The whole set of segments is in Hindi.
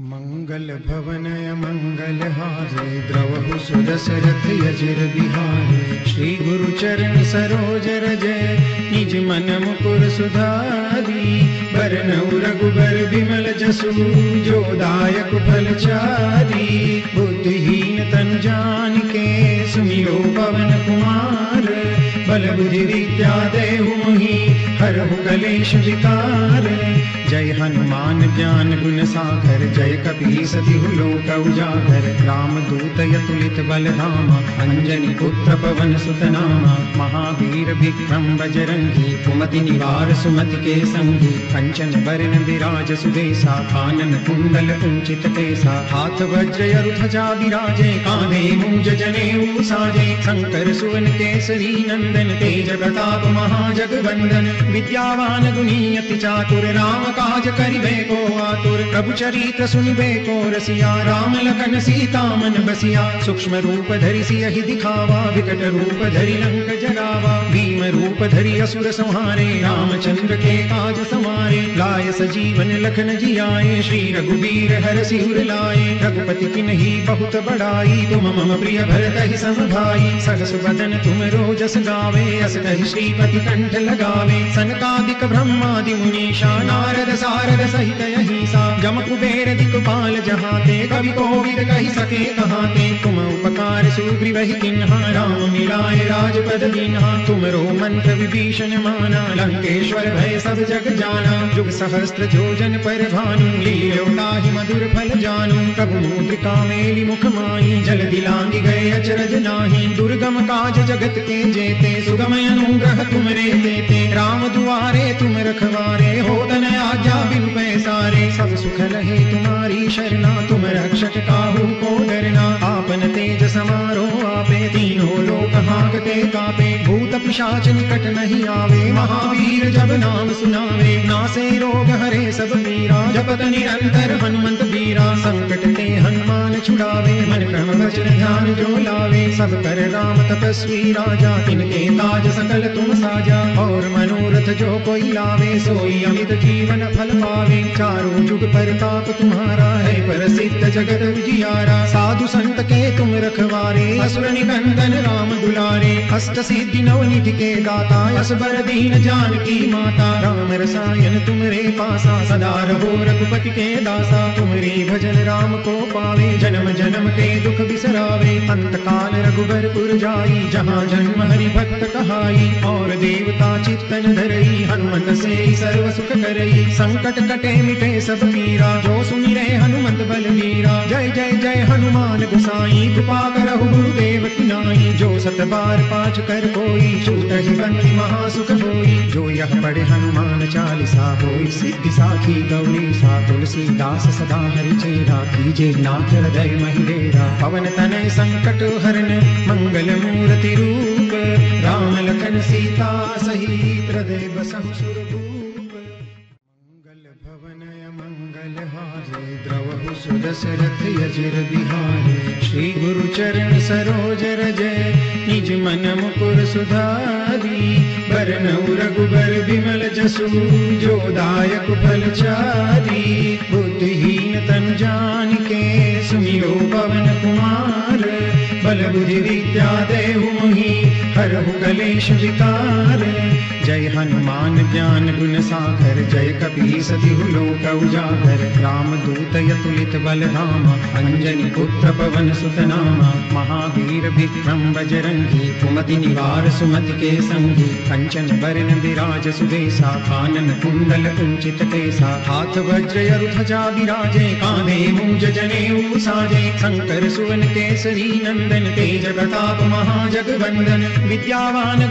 मंगल भवनय मंगल हारे, द्रवहु सुदशरथ यजिर बिहारे। श्री गुरु चरण सरोज रजय निज मन मुकुर सुधारी। बरनउ रघुबर बिमल जसु, जो दायक फल चारी। बुद्धिहीन तन जान के सुमिरो पवन कुमार। बल बुद्धि विद्या देहु मोहि, हरहु कलेश विकार। जय हनुमान ज्ञान गुण सागर, जय कपी सतिहु लोक उजागर। राम दूत यतुलित बल धामा अंजनी पुत्र पवन सुत नामा महावीर विक्रम बजरंगी, कुमति निवार सुमति के संगी कंचन बरन विराज सुदेसा कानन कुंडल कुंचित केसा। हाथ वज्र ध्वजा विराजे कांधे मूज जनेऊ साजे। शंकर सुवन केसरी नंदन, तेज प्रताप महाजगवंदन विद्यावान गुणी चातुर राम काज करिबे को आतुर, प्रभु चरित्र सुनिबे को रसिया, राम लखन सीता मन बसिया, सूक्ष्म रूप धरि सियहि दिखावा, विकट रूप धरि लंक जरावा भीम रूप धरि असुर संहारे, रामचंद्र के काज समारे लाय सजीवन लखन जियाए, श्री रघुबीर हर सिर लाए, रघुपति किन्ही बहुत बड़ाई, तुम मम प्रिय भरत ही सम सहस बदन तुम रोजस गावे, अस कहि श्रीपति कंठ लगावे, सनकादिक ब्रह्मादि मुनीषा, नारद सारद सहित अहिसा जम कुबेर दिक्पाल जहाते, कवि कोविद कहि सके कहाते। तुम उपकार सुग्रीवहि किन्हा, राम मिलाए राजपद दीन्हा तुमरो मंत्र विभीषण माना, लंकेश्वर भय सब जग जाना। जुग सहस्त्र जोजन पर भानु लील्यो ताहि मधुर फल जानु। प्रभु मुद्रिका मेली मुख माई जल दिलांगी गए अचरज नाही। दुर्गम काज जगत के जेते सुगम अनुग्रह तुम रे देते। राम दुआरे तुम रखवारे हो तन आज्ञा बिन पैसारे। सब सुख लहे तुम्हारी शरणा, तुम रक्षक काहू को डरना। आपन तेज समारो आपे, तीनों लोक हाकते कापे। भूत पिशाच निकट नहीं आवे, महावीर जब नाम सुनावे। नासे रोग हरे सब पीरा जपत निरंतर हनुमंत बीरा संकट ते हनुमान छुड़ावे, मन क्रम वचन ध्यान जो लावे। सब कर राम तपस्वी राजा तिनके ताज सकल तुम साजा। और मनोरथ जो कोई लावे, सोई अमित जीवन फल पावे चारों जुग परताप तुम्हारा है, प्रसिद्ध जगत उजियारा। साधु संत के तुम रखवारे, असुर निकंदन राम दुलारे। अष्ट सिद्धि नवनिधि के दाता, असबर दीन जानकी माता। राम रसायन तुमरे पासा, सदा रहो रघुपति के दासा। तुमरे भजन राम को पावे, जन्म जन्म के दुख बिसरावे। अंत काल रघुबरपुर जाई, जहाँ जन्म हरि भक्त कहाई। और देवता चित्तन धरई, हनुमत से सर्व सुख करई। संकट कटे मिटे सब पीरा। जो सुनि रे हनुमत बलवीरा जय जय जय हनुमान गुसाई। कृपा करहु गुरुदेव नाई। जो सत बार पाँच कर कोई, छूट ही बंदी महासुख होई जो यह पढ़े हनुमान चालीसा होई। सिद्धि साखी गौरी सा तुलसीदास सदा हरि चेरा। कीजे नाथ हृदय महिलेरा पवन तनय संकट हरण मंगल मूर्ति रूप। राम लखन सीता सहित हृदय बसहु सुरभूप द्रवहु सुदशरथ यजिर श्री गुरु चरण सरोज रजय निज मन मुकुर सुधारी। बरनउ रघुबर बिमल जसु, जो दायक फल चारी। बुद्धिहीन तन जान के सुमिरो पवन कुमार। बल बुद्धि विद्या देहु मोहि हरहु कलेश विकार जय हनुमान ज्ञान गुण सागर, जय कपी सतिहु लोक उजागर। राम दूत यतुलित बल धामा अंजनी पुत्र पवन सुत नामा महावीर विक्रम बजरंगी, कुमति निवार सुमति के संगी। कंचन बरन विराज सुदेसा कानन कुंडल कुंचित केसा हाथ वज्र ध्वजा विराजे कांधे मूज जनेऊ साजे शंकर सुवन केसरी नंदन, तेज प्रताप महाजगवंदन। विद्यावान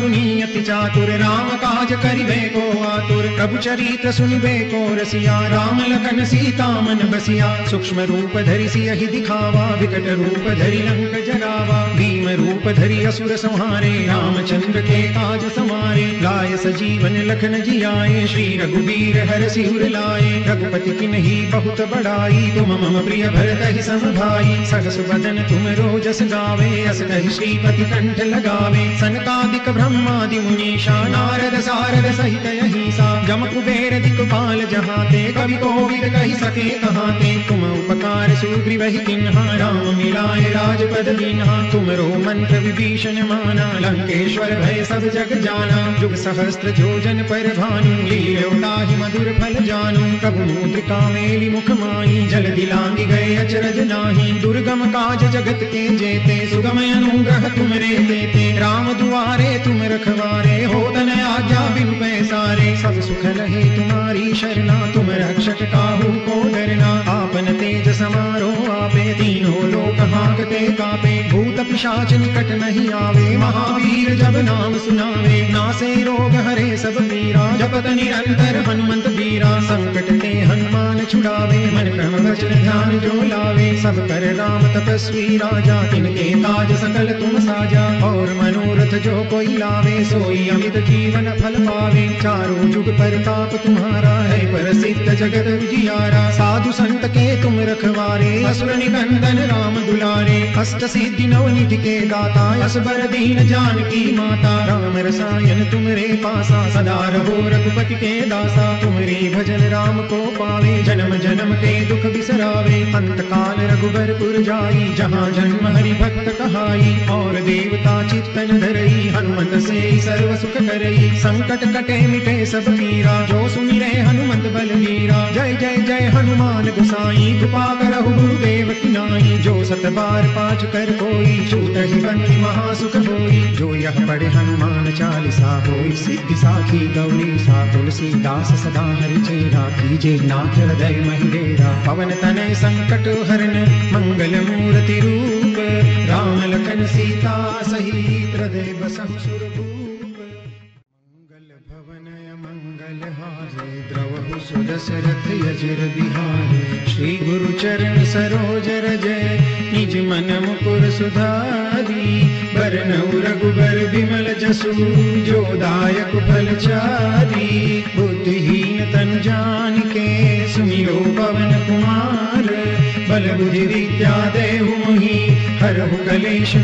अति चातुर, राम काज करिबे को आतुर। प्रभु चरित्र सुनिबे को रसिया, राम लखन सीता मन बसिया। सूक्ष्म रूप धरि सियहि दिखावा, विकट रूप धरि लंक जरावा भीम रूप धरि असुर संहारे, रामचंद्र के काज समारे। लाय सजीवन लखन जियाए, श्री रघुबीर हर सिर लाए। रघुपति किन्ही बहुत बड़ाई, तुम मम प्रिय भरत ही सम भाई सहस बदन तुम रोजस गावे, अस कहि श्रीपति कंठ लगावे। सनकादिक ब्रह्मादि मुनीषा, नारद सारद सहित यही सा जम कुबेर दिक्पाल जहाते, कवि कोविद कही सके कहाते, तुम उपकार सुग्रीव ही किन्हा, राम मिलाए राजपद दीन्हा तुमरो मंत्र विभीषण माना, लंकेश्वर भय सब जग जाना जुग सहस्त्र जोजन पर भानु लील्योताहि मधुर फल जानु, प्रभु मुद्रिका मेली मुख माई जल दिलांगी गए अचरज नाही, दुर्गम काज जगत के जेते सुगम अनुग्रह तुम रे देते राम दुआरे, तुम रखवारे, हो तन आज्ञा, बिनु पैसारे। सब सुख रहे तुम्हारी शरणा, तुम रक्षक काहू को डरना। आपन तेज समारो आपे तीनों लोक हाकते कापे। भूत पिशाच निकट नहीं आवे, महावीर जब नाम सुनावे। नासे रोग हरे सब पीरा, जपत निरंतर हनुमंत बीरा संकट ते हनुमान छुड़ावे, मन क्रम वचन ध्यान जो लावे। सब कर राम तपस्वी राजा, तिनके ताज सकल तुम साजा। और मनोरथ जो कोई लावे, सोई अमित जीवन फल पावे। चारों जुग परताप तुम्हारा है, प्रसिद्ध जगत विजियारा साधु संत के तुम रखवारे, असुर निकंदन राम दुलारे। अष्ट सिद्धि नवनिधि के दाता, असबर दीन जानकी माता। राम रसायन तुमरे पासा, सदा रहो रघुपति के दासा। तुमरे भजन राम को पावे, जन्म जन्म के दुख बिसरावे। अंत काल रघुबर रघुबरपुर जाई, जहाँ जन्म हरि भक्त कहाई। और देवता चित्तन धरई हनुमंत से सर्व सुख करई। संकट कटे मिटे सब पीरा जो सुमिरे हनुमंत बलवीरा। जय जय जय हनुमान गुसाई, कृपा करहु गुरुदेव की नाई। जो सत बार पाँच कर कोई, छूट ही बंदी महासुख होई जो यह पढ़े हनुमान चालीसा होई, सिद्धि साखी गौरी सा तुलसीदास सदा हरि चेरा कीजे, नाथ हृदय महिडेरा पवन तनय संकट हरण मंगल मूर्ति रूप। राम लखन सीता सहित हृदय सुरभूप मंगल भवनय मंगल हारे, द्रवहु सुदशरथ यजिर बिहारे। श्री गुरु चरण सरोज रजय निज मन मुकुर सुधारी। बरनऊ रघुबर विमल जसु, जो दायक फल चारी। बुद्धिहीन तन जान के सुमिरो पवन कुमार। बल बुद्धि विद्या देहु मोहि, हरहु कलेश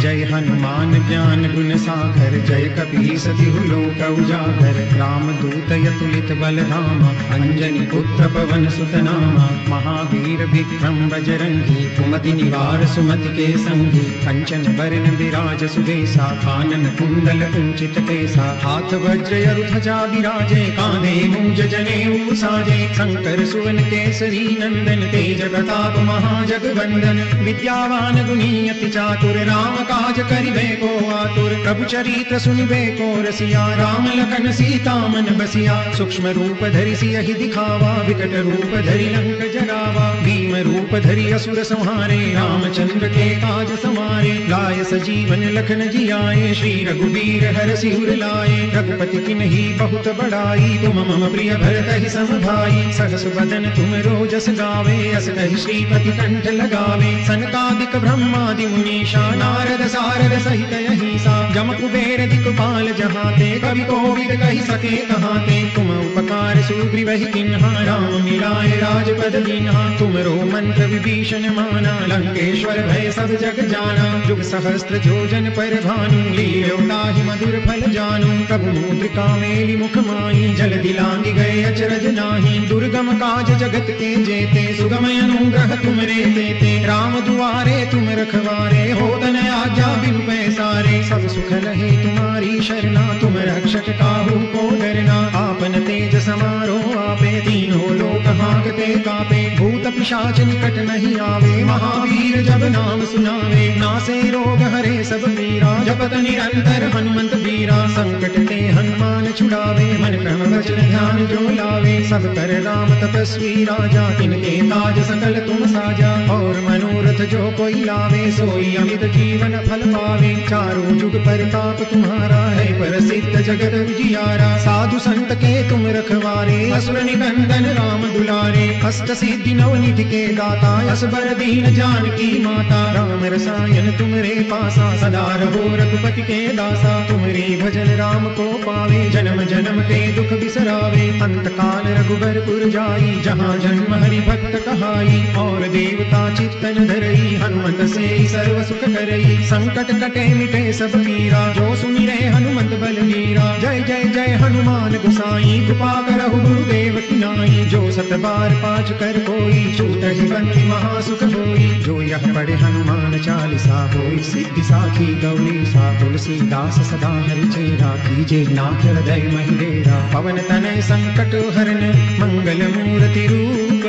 जय हनुमान ज्ञान गुण सागर, जय कपी सतिहु लोक उजागर। राम दूत यतुलित बल धाम अंजनी पुत्र पवन सुत नामा महावीर विक्रम बजरंगी, कुमति निवार सुमति के संगी। कंचन बरन विराज सुबेसा कानन कुंडल कुंचित केसा। हाथ वज्र ध्वजा विराजे कांधे मूज जने साजे। शंकर सुवन केसरी नंदन, तेज प्रताप महाजगवंदन। विद्यावान गुणी चातुर राम काज करिबे को आतुर, प्रभु चरित्र सुनिबे को रसिया, राम लखन सीता मन बसिया, सूक्ष्म रूप धरि सियहि दिखावा, विकट रूप धरि लंक जरावा भीम रूप धरि असुर संहारे, रामचंद्र के काज समारे, लाय सजीवन लखन जियाए, श्री रघुवीर हर सिहुर लाए, रघुपति किन्ही बहुत बड़ाई, तुम मम प्रिय भरत ही सम भाई सहस बदन तुम रोजस गावे, अस श्रीपति कंठ लगावे, सनकादिक ब्रह्मादि मुनीषा, नारद सारद सहित यही सा जम कुबेर दिक्पाल जहाते, कवि कोविद कही सके कहाते। तुम उपकार सुग्रीव ही किन्हा, राम मिलाए राजपद दीन्हा तुमरो मंत्र विभीषण माना, लंकेश्वर भय सब जग जाना। जुग सहस्त्र जोजन पर भानु लील्योताहि मधुर फल जानु। प्रभु मुद्रिका मेली मुख माही, जल दिलांगी गए अचरज नाही। दुर्गम काज जगत के जेते सुगम अनुग्रह तुम रे देते राम दुआरे तुम रखवारे हो तन आज्ञा बिनु पैसारे। सब सुख रहे तुम्हारी शरणा, तुम रक्षक काहू को डरना। आपन तेज समारो आपे, तीनों लोक हाकते कापे। भूत पिशाच निकट नहीं आवे, महावीर जब नाम सुनावे। नासे रोग हरे सब पीरा जपत निरंतर हनुमंत बीरा संकट ते हनुमान छुड़ावे, मन क्रम वचन ध्यान जो लावे। सब कर राम तपस्वी राजा, तिनके ताज सकल तुम साजा। और मनोरथ जो कोई लावे, सोई अमित जीवन फल पावे चारों जुग परताप तुम्हारा है, प्रसिद्ध जगत जियारा साधु संत के तुम रखवारे असुर निकंदन राम दुलारे। अष्ट सिद्धि नवनिधि के दाता, असबर दीन जानकी माता। राम रसायन तुमरे पासा, सदा रहो रघुपति के दासा। तुमरे भजन राम को पावे, जन्म जन्म के दुख बिसरावे। अंत काल रघुबर पुर जाई, जहाँ जन्म हरि भक्त कहाई। और देवता चित्तन धरई, हनुमत से सर्व सुख करई। संकट कटे मिटे सब पीरा जो सुनि रे हनुमंत बलवीरा जय जय जय हनुमान गुसाई, कृपा करहु गुरुदेव की नाई। जो सत बार पाँच कर कोई, छूट बंदी महासुख होई जो यह पढ़े हनुमान चालीसा होई, सिद्धि साखी गौरी सा। तुलसीदास सदा हरि चेरा, कीजे नाथ हृदय महिडेरा पवन तनय संकट हरन, मंगल मूर्ति रूप।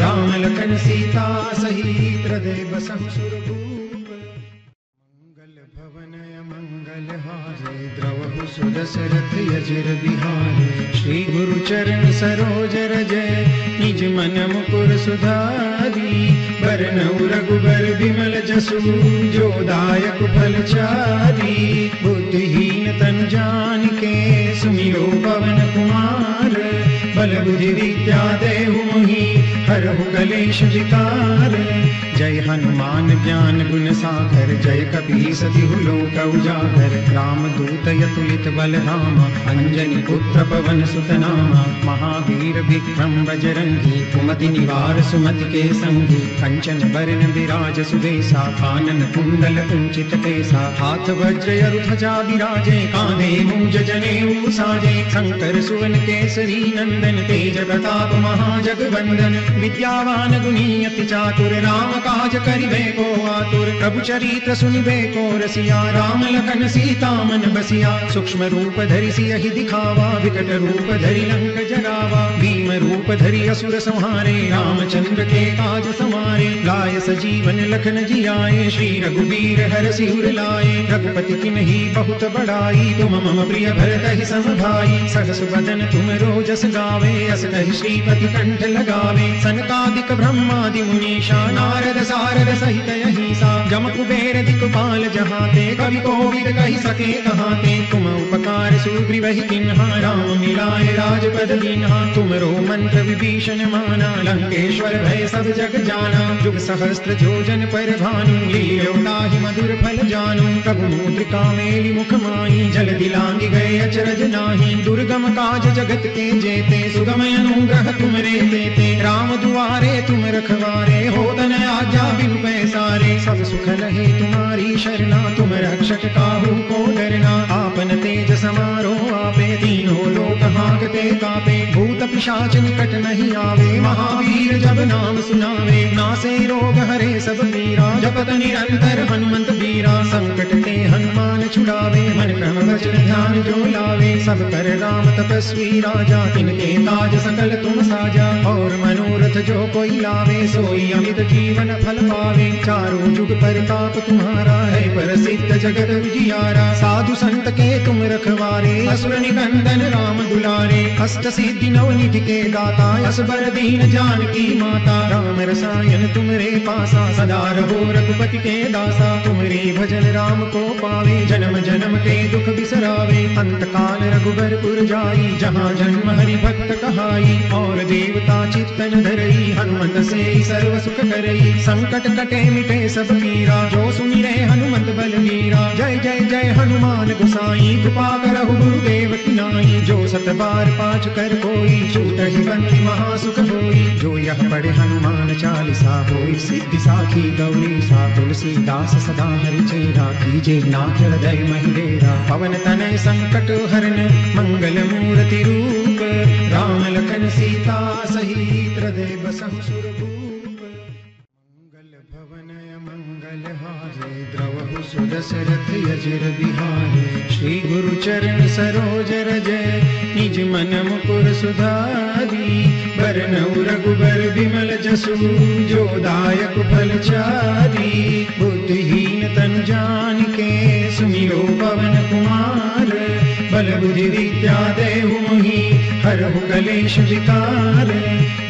राम लखन सीता सहित हृदय बसहु सुरभूप द्रवहु सुदशरथ यजिर श्री गुरु चरण सरोज रजय निज मन मुकुर सुधारी। बरनउ रघुबर विमल जसु, जो दायक फल चारी। बुद्धिहीन तन जान के सुमिरो पवन कुमार। बल बुद्धि विद्या देहु मोहि, हरहु कलेश जय हनुमान ज्ञान गुण सागर, जय कपी सतिहु लोक उजागर। राम दूत यतुलित बल धाम अंजनी पुत्र पवन सुत नाम महावीर विक्रम बजरंगी, कुमति निवार सुमति के संगी। कंचन बरन विराज सुदेसा, कानन कुंडल कुंचित केसा हाथ वज्र ध्वजा विराजे कांधे मूज जनेऊ साजे। शंकर सुवन केसरी नंदन, तेज प्रताप महाजगवंदन। विद्यावान गुणी अति चातुर राम काज करिबे को आतुर, प्रभु चरित्र सुनिबे को रसिया, राम लखन सीता मन बसिया, सूक्ष्म रूप धरि सियहि दिखावा, विकट रूप धरि लंक जरावा भीम रूप धरि असुर संहारे, रामचंद्र के काज समारे लाय सजीवन लखन जियाए, श्री रघुवीर हर सिहुर लाए, रघुपति किन्ही बहुत बड़ाई तुम मम प्रिय भरत ही सम भाई सहस बदन तुम रोजस गावे, अस कहि श्रीपति कंठ लगावे, सनकादिक ब्रह्मादि मुनीषा, नारद सारद सहित यही सा जम कुबेर दिक्पाल जहाते, कवि कोविद कही सके कहाते। तुम उपकार सुग्रीव ही किन्हा राम मिलाए राजपद दीन्हा। तुमरो मंत्र विभीषण माना, लंकेश्वर भय सब जग जाना। जुग सहस्त्र जोजन पर भानु लील्योताहि मधुर फल जानु। प्रभु मुद्रिका मेलि मुख माई जल दिलांगी गए अचरज नाही। दुर्गम काज जगत के जेते, सुगम अनुग्रह तुम रे देते। राम दुआरे तुम रखवारे हो तन आज्ञा बिनु पैसारे। सब सुख लहे तुम्हारी शरणा, तुम रक्षक काहू को डरना। आपन तेज समारो आपे तीनों लोक हाकते कापे। भूत पिशाच निकट नहीं आवे, महावीर जब नाम सुनावे। नासे रोग हरे सब पीरा जपत निरंतर हनुमंत बीरा संकट ते हनुमान छुड़ावे, मन क्रम वचन ध्यान जो लावे। सब कर राम तपस्वी राजा, तिनके ताज सकल तुम साजा। और मनोरथ जो कोई लावे, सोई अमित जीवन फल पावे। चारों जुग परताप तुम्हारा है, प्रसिद्ध जगत उजियारा। साधु संत के तुम रखवारे असुर निकंदन राम दुलारे। अष्ट सिद्धि नवनिधि के दाता असबर दीन जानकी माता। राम रसायन तुमरे पासा, सदा रहो रघुपति के दासा। तुमरे भजन राम को पावे, जन्म जन्म के दुख बिसरावे। अंत काल रघुबर पुर जाई, जहाँ जन्म हरि भक्त कहाई। और देवता चित्तन धरई, हनुमत से सर्व सुख करई। संकट कटे मिटे सब पीरा जो सुनि रे हनुमंत बलवीरा जय जय जय हनुमान गुसाई। कृपा करहु गुरुदेव की नाई। जो सत बार पाँच कर कोई छूट ही बंदी महासुख होई जो यह पढ़े हनुमान चालीसा होई। सिद्धि साखी गौरी सा तुलसीदास सदा हरि चेरा। कीजे नाथ हृदय महिडेरा पवन तनय संकट हरन। मंगल मूर्ति रूप। राम लखन सीता सहित हृदय बसहु द्रवहु सुदशरथ यजिर बिहारे। श्री गुरु चरण सरोज रजय निज मन मुकुर सुधारी। बरनउ रघुबर विमल जसु, जो दायक फल चारी। बुद्धिहीन तन जान के सुमिरो पवन कुमार। बल बुद्धि विद्या देहु मोहि, हरहु कलेश विकार।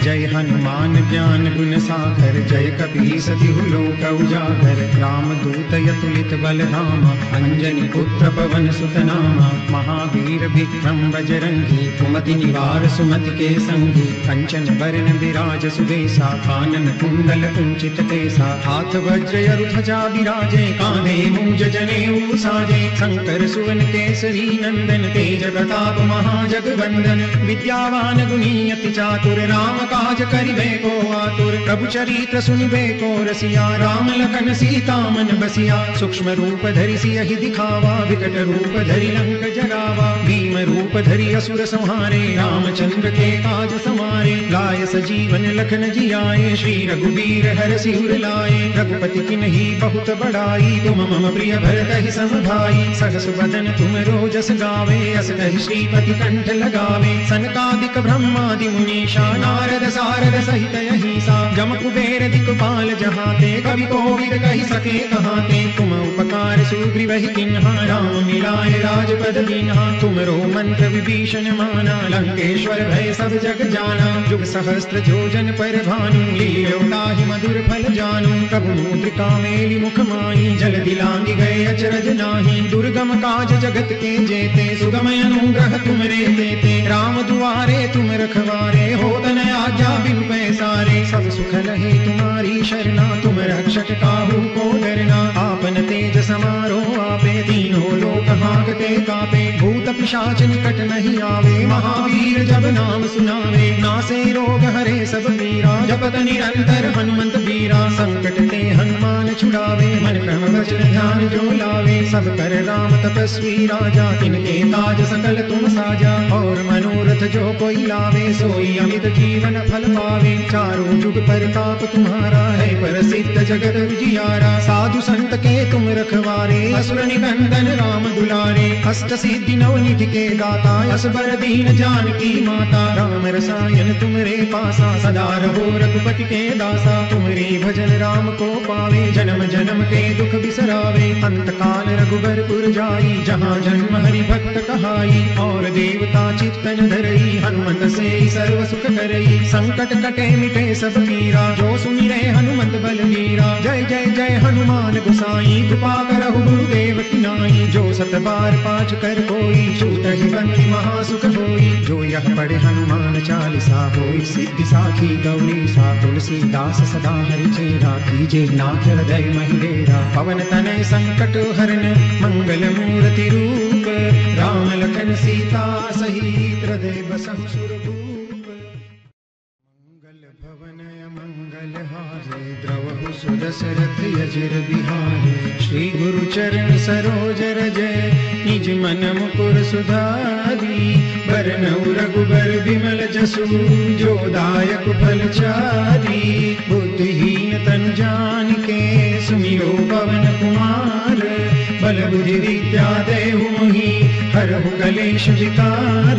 जय हनुमान ज्ञान गुण सागर, जय कपी सतिहु लोक उजागर। राम दूत यतुलित बल धाम अंजनी पुत्र पवन सुत नामा महावीर विक्रम बजरंगी, कुमति निवार सुमति के संगी कंचन बरन विराज सुबेसा कानन कुंडल कुंचित केसा हाथ वज्र यरु ध्वजा विराजे, कांधे मूज जने साजे। शंकर सुवन केसरी नंदन, तेज प्रताप महाजगवंदन विद्यावान गुणी अति चातुर राम काज करिबे को आतुर प्रभु चरित्र सुनिबे को, रसिया राम लखन सीता मन बसिया, सूक्ष्म रूप धरि सियहि दिखावा, विकट रूप धरि लंक जरावा भीम रूप धरि असुर संहारे, रामचंद्र के काज समारे लाय सजीवन लखन जियाए, श्री रघुवीर हर सिर लाए, रघुपति किन्ही बहुत बड़ाई, तुम मम प्रिय भरत ही सम भाई सहस बदन तुम रोजस गावे, अस श्रीपति कंठ लगावे, सनकादिक ब्रह्मादि मुनीषा नारद सारद सहित अहिसा जम कुबेर दिक्पाल जहाते, कवि कोविद कहि सके कहाते। तुम उपकार सुग्रीवहि किन्हा, राम मिलाए राजपद दीन्हा तुमरो मंत्र विभीषण माना, लंकेश्वर भय सब जग जाना। जुग सहस्त्र जोजन पर भानु ताहि मधुर फल जानू। प्रभु मुद्रिका मेली मुख माही, जल दिलांगी गए अचरज नाही। दुर्गम काज जगत के जेते सुगम अनुग्रह तुम रे देते। राम दुआरे तुम रखवारे हो तन आज्ञा बिन पैसारे। सब सुख लहे तुम्हारी शरणा रक्षक काहू को डरना आपन तेज समारो आपे तीनों लोक हाकते कापे भूत पिशाच निकट नहीं आवे महावीर जब नाम सुनावे। नासे रोग हरे सब पीरा जपत निरंतर हनुमंत वीरा। संकट ते हनुमान छुड़ावे, मन क्रम वचन ध्यान जो लावे सब कर राम तपस्वी राजा, तिनके ताज सकल तुम साजा। और मनोरथ जो कोई लावे, सोई अमित जीवन फल पावे। चारों जुग परताप तुम्हारा है, प्रसिद्ध जगत उजियारा साधु संत के तुम रखवारे। असुर निकंदन राम दुलारे। अष्ट सिद्धि नवनिधि के दाता। असबर दीन जानकी माता। राम रसायन तुमरे पासा। सदा रहो रघुपति के दासा। तुमरे भजन राम को पावे। जन्म जन्म के दुख बिसरावे। अंत काल रघुबर पुर जाई। जहाँ जन्म हरि भक्त कहाई। और देवता चित्तन धरई। हनुमत से सर्व सुख करई। संकट कटे मिटे सब पीरा जो सुमिरे हनुमत बलवीरा जय जय जय हनुमान गुसाई कृपा करहु गुरुदेव की नाई। जो सत बार पाँच कर कोई ही बंदी महासुख होई जो यह पढ़े हनुमान चालीसा होई, सिद्धि साखी गौरी, सा तुलसीदास सदा हरि चेरा। कीजे नाथ हृदय महिलेरा पवन तनय संकट हरण मंगल मूर्ति रूप। राम लखन सीता सहित हृदय बसहु सुरभूप बिहारे श्री गुरु चरण सरोज रजय निज मन मुकुर सुधारी। बरनउ रघुबर विमल जसु, जो दायक फल चारी बुद्धिहीन तन जान के सुमिरो पवन कुमार। बल बुद्धि विद्या देहु मोहि हरहु कलेश विकार।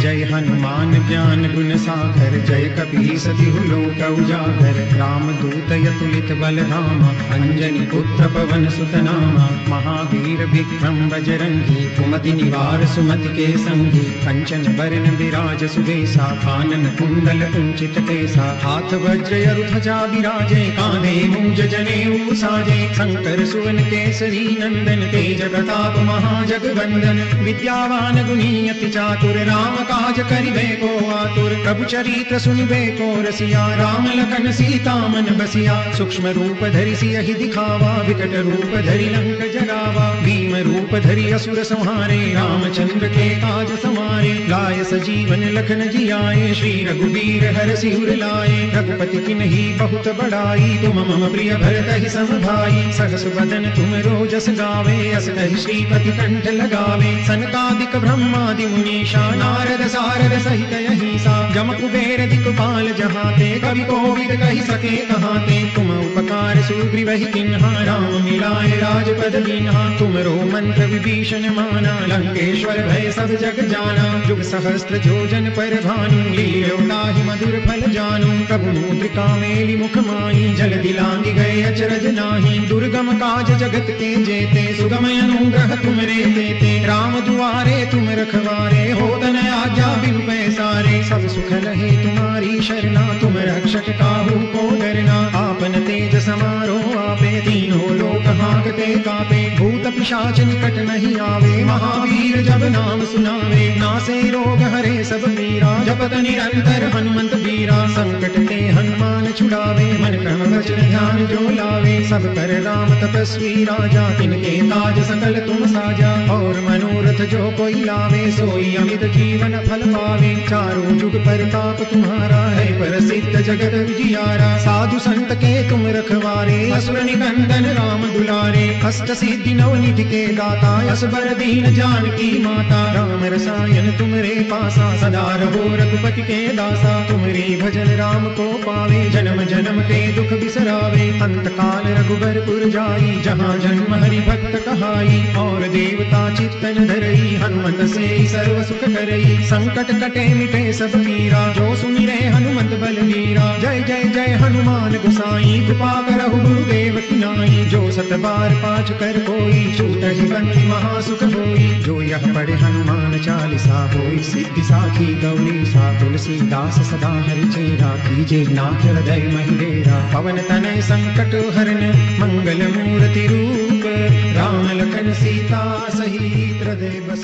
जय हनुमान ज्ञान गुण सागर, जय कपी सतिहु लोक उजागर। राम दूत यतुलित बल धाम अंजनी पुत्र पवन सुत नामा महावीर विक्रम बजरंगी, कुमति निवार सुमति के संगी कंचन बरन विराज सुबेसा कानन कुंडल कुंचित केसा। हाथ वज्र यरु ध्वजा विराजे, कांधे मूज जने साजे शंकर सुवन केसरी नंदन, तेज प्रताप महाजगवंदन विद्यावान गुणी चातुर, राम काज करिबे को आतुर। प्रभु चरित्र सुनिबे को रसिया, राम लखन सीता मन बसिया। सूक्ष्म रूप धरि सियहि दिखावा, विकट रूप धरि लंक जरावा भीम रूप धरि असुर संहारे, रामचंद्र के काज समारे। लाय सजीवन लखन जियाए, श्री रघुवीर हर सिर लाए। रघुपति किन्ही बहुत बड़ाई, तुम मम प्रिय भरत ही सम भाई सहस बदन तुम रोजस गावे, अस श्रीपति कंठ लगावे। सनकादिक ब्रह्मादि मुनीषा, नारद सारद सहित अहिसा। जम कुबेर दिक्पाल जहाते, कवि कोविद कहि सके कहाते। तुम उपकार सुग्रीवहि किन्हा, राम मिलाए राजपद दीन्हा तुमरो मंत्र विभीषण माना, लंकेश्वर भय सब जग जाना। जुग सहस्त्र जोजन पर भानु लील्यो ताहि मधुर फल जानू। प्रभु मुद्रिका मेली मुख माई जल दिलांगी गए अचरज नाही। दुर्गम काज जगत के जेते सुगम अनुग्रह तुम रे देते। राम दुआरे तुम रखवारे, हो तन आजा बिन पैसारे। सब सुख लहे तुम्हारी शरणा, तुम रक्षक काहू को डरना। आपन तेज समारो आपे, तीनों लोक हाकते कापे। भूत पिशाच निकट नहीं आवे, महावीर जब नाम सुनावे। नासे रोग हरे सब पीरा जपत निरंतर हनुमंत बीरा संकट ते हनुमान छुड़ावे, मन क्रम वचन ध्यान जो लावे। सब कर राम तपस्वी राजा, तिनके ताज सकल तुम साजा। और मनोरथ जो कोई लावे, सोई अमित जीवन फल पावे। चारों जुग परताप तुम्हारा है, प्रसिद्ध जगत विजियारा साधु संत के तुम रखवारे, असुर निकंदन राम दुलारे। अष्ट सिद्धि नवनिधि के दाता, असबर दीन जानकी माता। राम रसायन तुमरे पासा, सदा रहो रघुपति के दासा। तुमरे भजन राम को पावे, जन्म जन्म के दुख बिसरावे। अंत काल रघुबरपुर जाई जहाँ जन्म हरि भक्त कहाई। और देवता चित्तन धरई हनुमत से सर्व सुख करई। संकट कटे मिटे सब पीरा जो सुमिरे हनुमत बलवीरा। जय जय जय हनुमान गुसाई, कृपा करहु गुरुदेव की नाई। जो सत बार पाठ कर कोई, छूट ही बंदी महासुख होई जो यह पढ़े हनुमान चालीसा होई, सिद्धि साखी गौरी सा। तुलसीदास सदा हरि चेरा कीजे, नाथ हृदय महिलेरा पवन तनय संकट हरन, मंगल मूर्ति रूप। राम लखन सीता सहित हृदय मंगल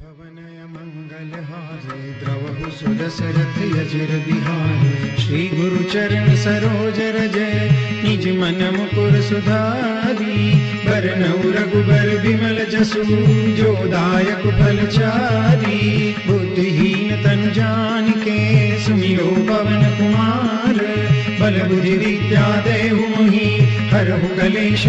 भवनय मंगल हारे द्रवहु सुदशरथ यजिर बिहारे श्री गुरु चरण सरोज रजय निज मन मुकुर सुधारी बरनऊ रघुबर विमल जसु जो दायक फल चारी बुद्धिहीन तन जान के सुमिरो पवन कुमार बल बुद्धि विद्या देहु मोहि हरहु कलेश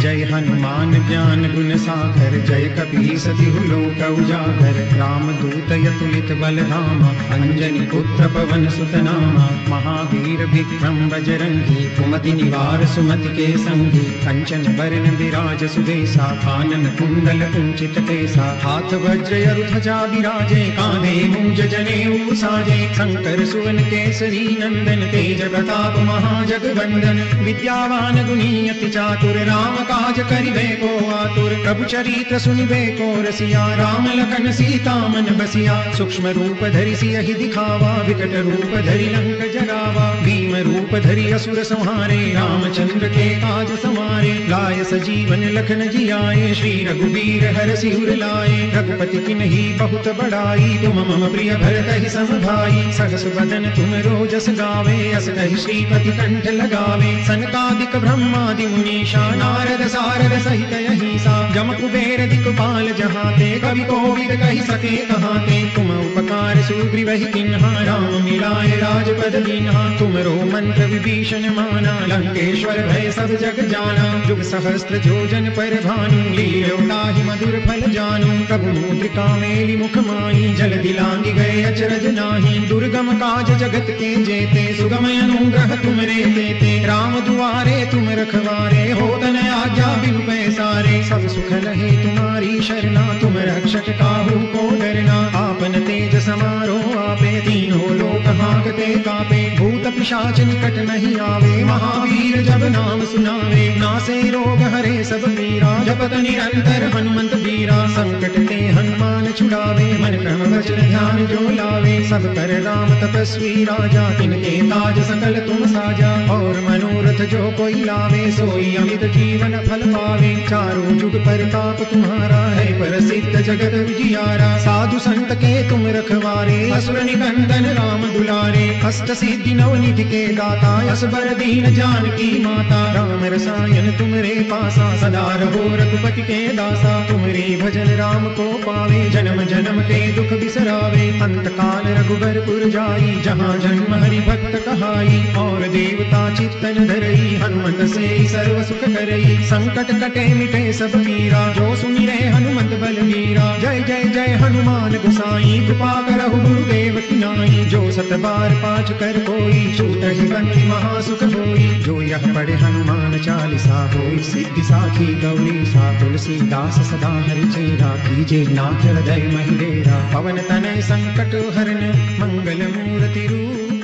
जय हनुमान ज्ञान गुण सागर, जय कपी सतिहु लोक उजागर। राम दूत यतुलित बल धामा अंजनी पुत्र पवन सुत नामा महावीर विक्रम बजरंगी, कुमति निवार सुमति के संगी कंचन बरन विराज सुदेसा कानन कुंडल कुंचित केसा। हाथ वज्र यरु विराजे कांधे मूज जनेऊ साजे। शंकर सुवन केसरी नंदन, तेज प्रताप महाजगवंदन विद्यावान गुणी अति चातुर राम काज करिबे को आतुर, प्रभु चरित्र सुनिबे को रसिया, राम लखन सीता मन बसिया, सूक्ष्म रूप धरि सियहि दिखावा, विकट रूप धरि लंक जरावा भीम रूप धरि असुर संहारे, रामचंद्र के काज समारे लाय सजीवन लखन जियाए, श्री रघुवीर हर सिर लाए, रघुपति किन्ही बहुत बड़ाई, तुम मम प्रिय भरत ही सम भाई सहस बदन तुम रोजस गावे, अस कहि श्रीपति कंठ लगावे, सनकादिक ब्रह्मादि मुनीषा, नारद सारद सहित अहिसा जम कुबेर दिक्पाल जहाते, कवि कोविद कहि सके कहाते। तुम उपकार सुग्रीवहि किन्हा, राम मिलाए राजपद दीन्हा तुमरो मंत्र विभीषण माना, लंकेश्वर भय सब जग जाना। जुग सहस्त्र जोजन पर भानु लील्योताहि मधुर फल जानु। प्रभु मुद्रिका मेली मुख माई जल दिलांगी गए अचरज नाही। दुर्गम काज जगत के जेते सुगम अनुग्रह तुमरे देते। राम दुआरे तुम रखवारे हो तन आज्ञा बिन पैसारे सब सुख नहीं तुम्हारी शरणा तुम रक्षक काहू को डरना। आपन तेज समारो आपे तीनों लोक हाकते कापे भूत पिशाच निकट नहीं आवे, महावीर जब नाम सुनावे। नासे रोग हरे सब पीरा जपत निरंतर हनुमंत बीरा संकट ते हनुमान छुड़ावे, मन क्रम वचन ध्यान जो लावे। सब कर राम तपस्वी राजा, तिनके ताज सकल तुम साजा। और मनोरथ जो कोई लावे, सोई अमित जीवन फल पावे। चारों जुग पर ताप तुम्हारा है, प्रसिद्ध जगत विजियारा साधु संत के तुम रखवारे असुर निकंदन राम दुलारे। अष्ट सिद्धि नवनिधि के दाता, असबर दीन जानकी माता। राम रसायन तुमरे पासा, सदा रहो रघुपति के दासा। तुमरे भजन राम को पावे, जन्म जन्म के दुख बिसरावे। अंत काल रघुबरपुर जाई जहाँ जन्म हरि भक्त कहाई। और देवता चित्तन धरई, हनुमत से सर्व सुख करई। संकट कटे मिटे सब पीरा जो सुमिरे हनुमत बलवीरा जय जय जय हनुमान गुसाई। कृपा करहु गुरुदेव की नाई। जो सत बार पाठ कर कोई छूट ही महासुख होई जो यह पढ़े हनुमान चालीसा होई, सिद्धि साखी गौरी, सा तुलसीदास सदा हरि चेरा। कीजे नाथ हृदय महिलेरा पवन तनय संकट हरण मंगल मूर्ति रूप।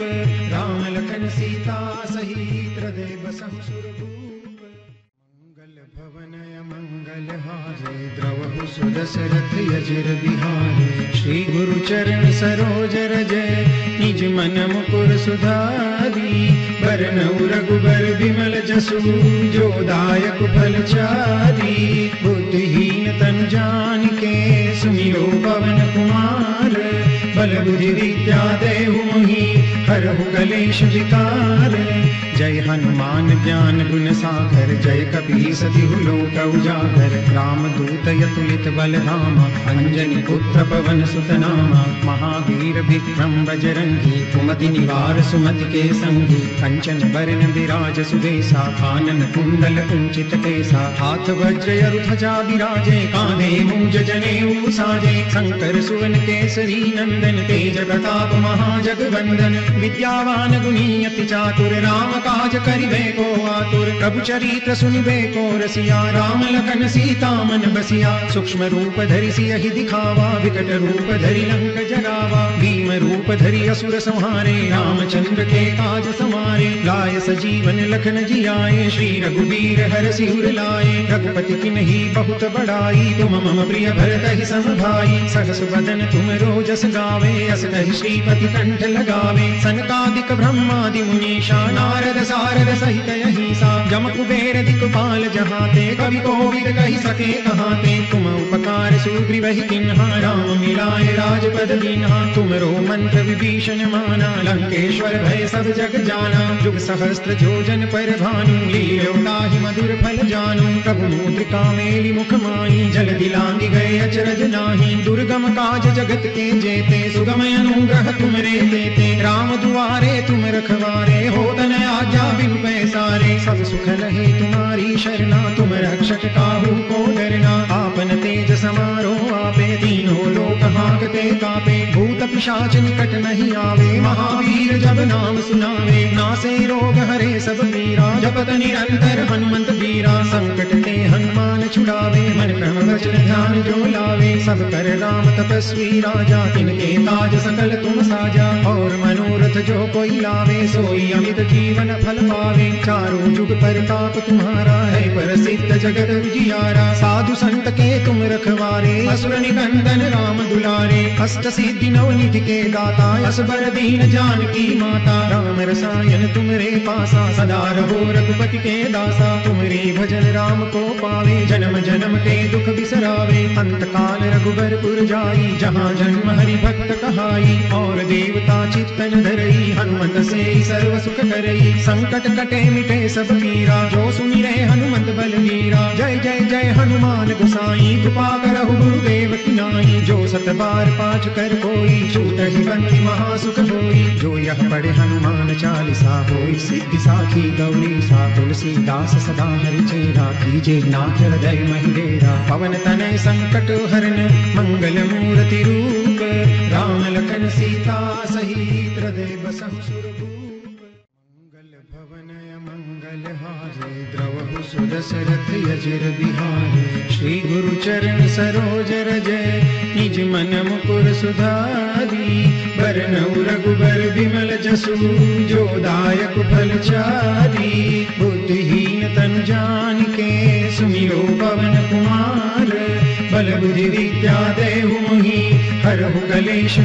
राम लखन सीता सहित हृदय बसहु सुरभूप द्रवहु सुदशरथ यजिर बिहारे। श्री गुरु चरण सरोज रजय निज मन मुकुर सुधारी। बरनउ रघुबर बिमल जसु, जो दायक फल चारी। बुद्धिहीन तन जान के सुमिरो पवन कुमार। बल बुद्धि विद्या देहु मोहि हरहु कलेश विकार। जय हनुमान ज्ञान गुण सागर, जय कबीर सतिहु लोक उजागर। राम दूत यतुलित बल धाम अंजनी पुत्र पवन सुत नामा महावीर विक्रम बजरंगी, कुमति निवार सुमति के संगी कंचन बरन विराज सुबेसा कानन कुंडल कुंचित केसा। हाथ वज्र अरु ध्वजा विराजे, कांधे मूज जनेऊ साजे शंकर सुवन केसरी नंदन, तेज प्रताप महाजगवंदन विद्यावान गुणी चातुर, राम काज करिबे को आतुर। प्रभु चरित्र सुनिबे को रसिया, राम लखन सीता मन बसिया। सूक्ष्म रूप धरि सियहि दिखावा, विकट रूप धरि लंक जरावा भीम रूप धरि असुर संहारे, रामचंद्र के काज समारे। लाय सजीवन लखन जियाए, श्री रघुवीर हर सिर लाए। रघुपति किन्ही बहुत बड़ाई, तुम मम प्रिय भरत ही सम भाई सहस बदन तुम रोजस गावे, अस कहि श्रीपति कंठ लगावे। सनकादिक ब्रह्मादि मुनीषा, नारद सारद सहित अहिसा। जम कुबेर दिक्पाल जहाते, कवि कोविद कहि सके कहाते। तुम उपकार सुग्रीवहि किन्हा, राम मिलाए राजपद दीन्हा। तुमरो मंत्र विभीषण माना, लंकेश्वर भय सब जग जाना। जुग सहस्त्र जोजन पर भानु लील्योताहि मधुर फल जानु। प्रभु मुद्रिका मेली मुख माई जल दिलांगी गए अचरज नाही। दुर्गम काज जगत के जेते सुगम अनुग्रह तुम रे देते राम दुआरे तुम रखवारे हो तन आज्ञा, बिनु पैसारे। सब सुख लहे तुम्हारी शरणा, तुम रक्षक काहू को डरना। आपन तेज समारो आपे, तीनों लोक हाकते कापे। भूत पिशाच निकट नहीं आवे, महावीर जब नाम सुनावे। नासे रोग हरे सब पीरा जपत निरंतर हनुमंत वीरा। संकट ते हनुमान छुड़ावे, मन क्रम वचन ध्यान जो लावे। सब कर राम तपस्वी राजा, तिनके ताज सकल तुम साजा। और मनोरथ जो कोई लावे, सोई अमित जीवन फल पावे। चारों जुग परताप तुम्हारा है, प्रसिद्ध जगत उजियारा। साधु संत के तुम रखवारे, असुर निकंदन राम दुलारे। अष्ट सिद्धि नवनिधि के दाता, असबर दीन जानकी माता। राम रसायन तुमरे पासा, सदा रहो रघुपति के दासा। तुमरे भजन राम को पावे, जन्म जन्म के दुख बिसरावे। अंत काल रघुबरपुर जाई, जहाँ जन्म हरि भक्त कहाई। और देवता चित्तन धरई हनुमत से सर्व सुख करई। संकट कटे मिटे सब पीरा जो सुमिरे हनुमत बलवीरा जय जय जय हनुमान गोसाई, कृपा करहु गुरुदेव की नाई। जो सत बार पाठ कर कोई, छूट ही बंदी महासुख होई जो यह पढ़े हनुमान चालीसा होई, सिद्धि साखी गौरी सा। तुलसीदास सदा हरि चेरा कीजे, नाथ हृदय महिलेरा पवन तनय संकट हरण मंगल मूर्ति रूप। राम लखन सीता सहित हृदय मंगल भवनय मंगल हारे द्रवहु सुदशरथ यजिर बिहारे श्री गुरु चरण सरोज रजय निज मन मुकुर सुधारी बरनउ रघुबर बिमल जसु जो दायक फल चारी बुद्धिहीन तन जान के सुमिरो पवन कुमार बल बुद्धि विद्या देहु मोहि हरहु कलेश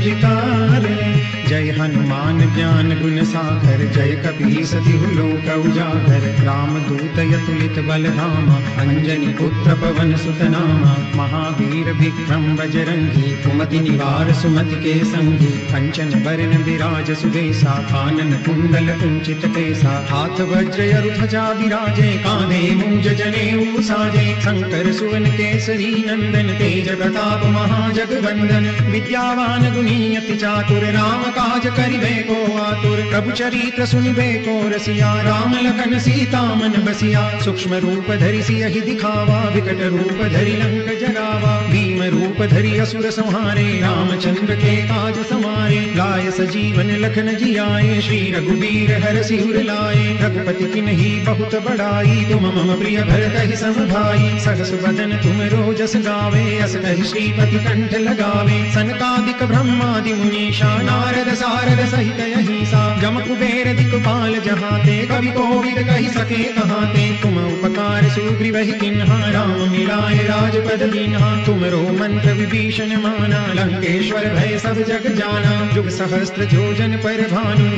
जय हनुमान ज्ञान गुण सागर, जय कपी सतिहु लोक उजागर। राम दूत यतुलित बल धाम अंजनी पुत्र पवन सुत नामा महावीर विक्रम बजरंगी, कुमति निवार सुमति के संगी। कंचन बरन विराज सुबेसा कानन कुंडल कुंचित केसा हाथ वज्र अरु ध्वजा विराजे, कांधे मूज जनेऊ साजे। शंकर सुवन केसरी नंदन, तेज प्रताप महाजगवंदन। विद्यावान गुणी चातुर राम का काज करिबे को आतुर, प्रभु चरित्र सुनिबे को रसिया, राम लखन सीता मन बसिया, सूक्ष्म रूप धरि सियहि दिखावा, विकट रूप धरि लंक जरावा भीम रूप धरि असुर संहारे, रामचंद्र के काज समारे लाय सजीवन लखन जियाए, श्री रघुबीर हर सिर लाए, रघुपति की नहीं बहुत बड़ाई, तुम मम प्रिय भरत ही सम भाई सहस बदन तुम रोजस गावे, अस कहि श्रीपति कंठ लगावे, सनकादिक ब्रह्मादि मुनीषा, नारद सारद सहित अहिसा जम कुबेर दिक्पाल जहाते, कवि कोविद कहि सके कहाते। तुम उपकार सुग्रीव किन्हा, राम मिलाए राजपद दीन्हा। तुम रो मंत्र विभीषण माना, लंकेश्वर भय सब जग जाना। जुग सहस्त्र जोजन पर भानु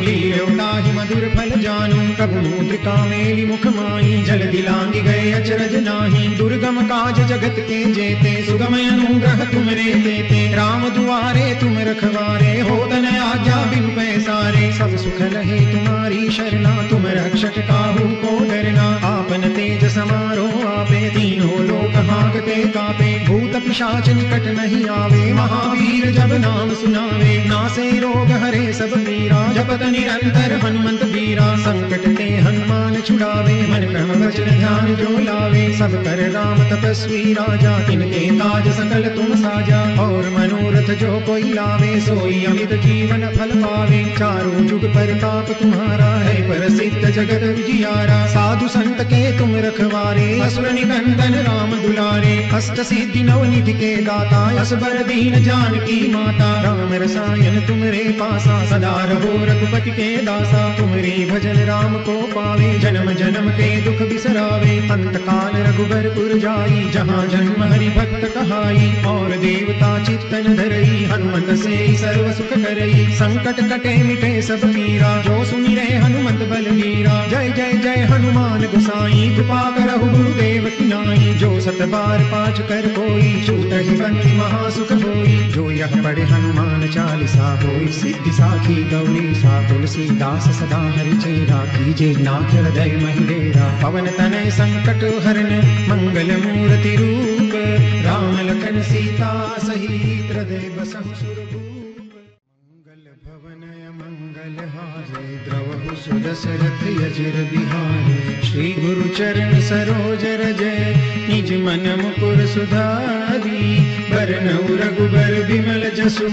ताहि मधुर फल जानू। कबु मुद्रिका मेली मुख माई जल दिलांगी गए अचरज नाही। दुर्गम काज जगत के जेते सुगम अनुग्रह तुम रे देते। राम दुआरे तुम रखवारे, हो तन आज्ञा बिनु पैसारे सब सुख रहे तुम्हारी शरणा, तुम रक्षक काहू को डरना। आपन तेज समारो आपे तीनों लोक हाकते, कापे। भूत पिशाच निकट नहीं आवे। महावीर जब नाम सुनावे, नासे रोग हरे सब पीरा जपत निरंतर हनुमंत बीरा संकट ते हनुमान छुड़ावे, मन क्रम वचन ध्यान जो लावे। सब कर राम तपस्वी राजा, तिनके काज सकल तुम साजा। और मनोरथ जो कोई लावे, सोई अमित जीवन फल पावे। चारों जुग पर ताप तुम्हारा है पर सिद्ध जगत जियारा। साधु संत के तुम रखवारे। असुर निकंदन राम दुलारे अष्ट सिद्धि नव निधि के दाता, असबर दीन जान की माता। राम रसायन तुमरे पासा, सदा रहो रघुपति के दासा। तुमरे भजन राम को पावे, जन्म जन्म के दुख बिसरावे। अंत काल रघुबरपुर जाई, जहाँ जन्म हरि भक्त कहाई। और देवता चित्तन धरई, हनुमत से सर्व सुख करई। संकट कटे मिटे सब पीरा जो सुनि रे हनुमत बलवीरा जय जय जय हनुमान गुसाई, कृपा करहु गुरुदेव। की नाई, जो सत बार पाँच कर कोई छूट ही बंदी महासुख होई जो यह पढ़े हनुमान चालीसा होई सिद्धि साखी गौरी सा तुलसीदास सदा हरि चेरा कीजे, नाथ हृदय महिडेरा पवन तनय संकट हरन, मंगल मूर्ति रूप, राम लखन सीता सहित हृदय बसहु सुरभूप श्री गुरु चरण सरोज निज मन मुकुर सुधारी। बरनऊ रघुबर विमल जसु।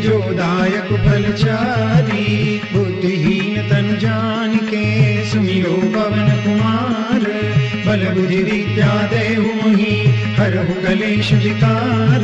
जो दायक फल चारी। बुद्धिहीन तन जान के सुमिरो पवन कुमार। बल बुद्धि विद्या देहु मोहि। हरहु कलेश विकार।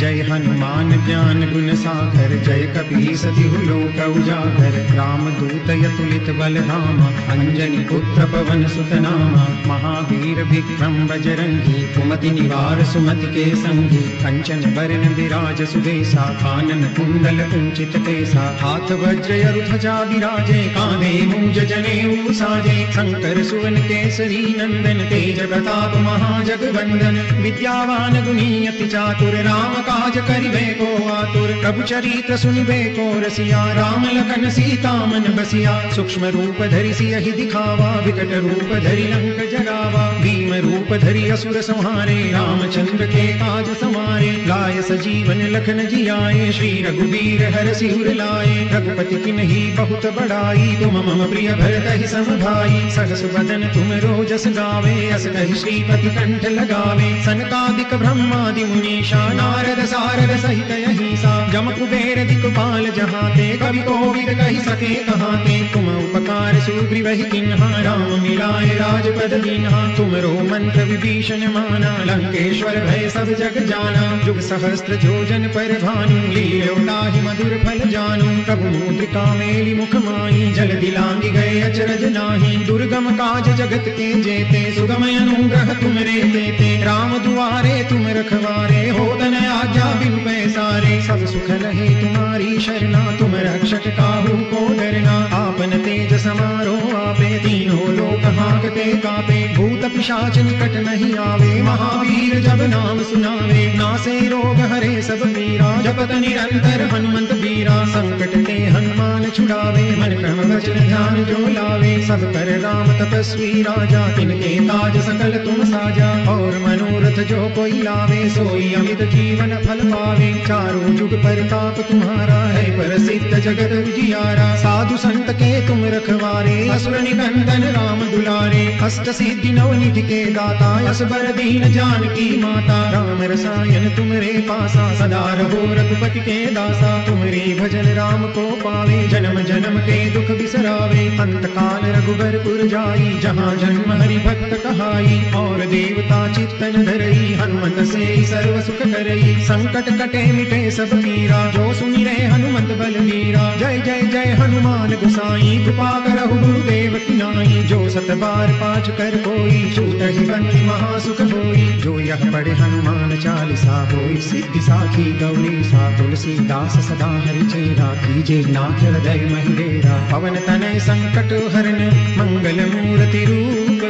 जय हनुमान ज्ञान गुण सागर, जय कपी सतिहु लोक उजागर। राम दूत यतुलित बल धाम अंजनी पुत्र पवन सुत नाम महावीर विक्रम बजरंगी, कुमति निवार सुमति के संगी। कंचन बरन विराज सुबेसा कानन कुंडल कुंचित केसा। हाथ वज्र ध्वजा विराजे कांधे मूज जनेऊ साजे। शंकर सुवन केसरी नंदन, तेज प्रताप महाजगवंदन। विद्यावान गुणी अति चातुर, राम काज करिबे को आतुर, प्रभु चरित्र सुनिबे को रसिया, राम लखन सीता मन बसिया, सूक्ष्म रूप धरि सियहि दिखावा, विकट रूप धरि लंक जरावा भीम रूप धरि असुर संहारे, रामचंद्र के काज समारे। लाय सजीवन लखन जियाए, श्री रघुबीर हर सिर लाए। रघुपति की नहीं बहुत बड़ाई तुम मम प्रिय भरत ही सम भाई सहस बदन तुम रोजस गावे, अस कहि श्रीपति कंठ लगावे। सनकादिक ब्रह्मादि मुनीषा, नारद सारद सहित अहिसा। जम कुबेर दिक्पाल जहाते, कवि कोविद कहि सके कहाते। तुम उपकार सुग्रीव ही किन्हा, राम मिलाए राजपद दीन्हा तुम रो मंत्र विभीषण माना, लंकेश्वर भय सब जग जाना। जुग सहस्त्र जोजन पर भानु लील्यो ताहि मधुर फल जानू। प्रभु मुद्रिका मेली मुख माई जल दिलांगी गए अचरज नाही। दुर्गम काज जगत के जेते सुगम अनुग्रह तुम रे देते। राम दुआरे तुम रखवारे, हो तन आज्ञा बिनु पैसारे। सब सुख रहे तुम्हारी शरणा, तुम रक्षक काहू को डरना। आपन तेज समारोह आपे, तीनों लोक हाकते कापे। भूत पिशाच निकट नहीं आवे, महावीर जब नाम सुनावे। नासे रोग हरे सब पीरा जपत निरंतर हनुमंत बीरा संकट ते हनुमान छुड़ावे, मन क्रम वचन ध्यान जो लावे। सब कर राम तपस्वी राजा, तिनके ताज सकल तुम साजा। और मनोरथ जो कोई लावे, सोई अमित जीवन फल पावे। चारों जुग परताप तुम्हारा है, प्रसिद्ध जगत जियारा साधु संत के तुम रखवारे, असुर निकंदन राम दुलारे। अष्ट सिद्धि नव निधि के दाता असबर दीन जान की माता। राम रसायन तुमरे पासा, सदा रहो रघुपति के दासा। तुमरे भजन राम को पावे, जन्म जन्म के दुख बिसरावे। अंत काल रघुबरपुर जाई, जहाँ जन्म हरि भक्त कहाई। और देवता चित्तन धरई, हनुमत से सर्व सुख करई। संकट कटे मिटे सब पीरा जो सुनि रहे हनुमत बलवीरा जय जय जय हनुमान गुसाई, कृपा करहु गुरुदेव की नाई। जो सत बार पाँच कर कोई छूट ही महासुख होई जो यह पढ़े हनुमान चालीसा होई सिद्धि साखी गौरी, सा तुलसीदास सदा हरि चेरा कीजे नाथ हृदय महिलेरा पवन तनय संकट हरण मंगल मूर्ति रूप,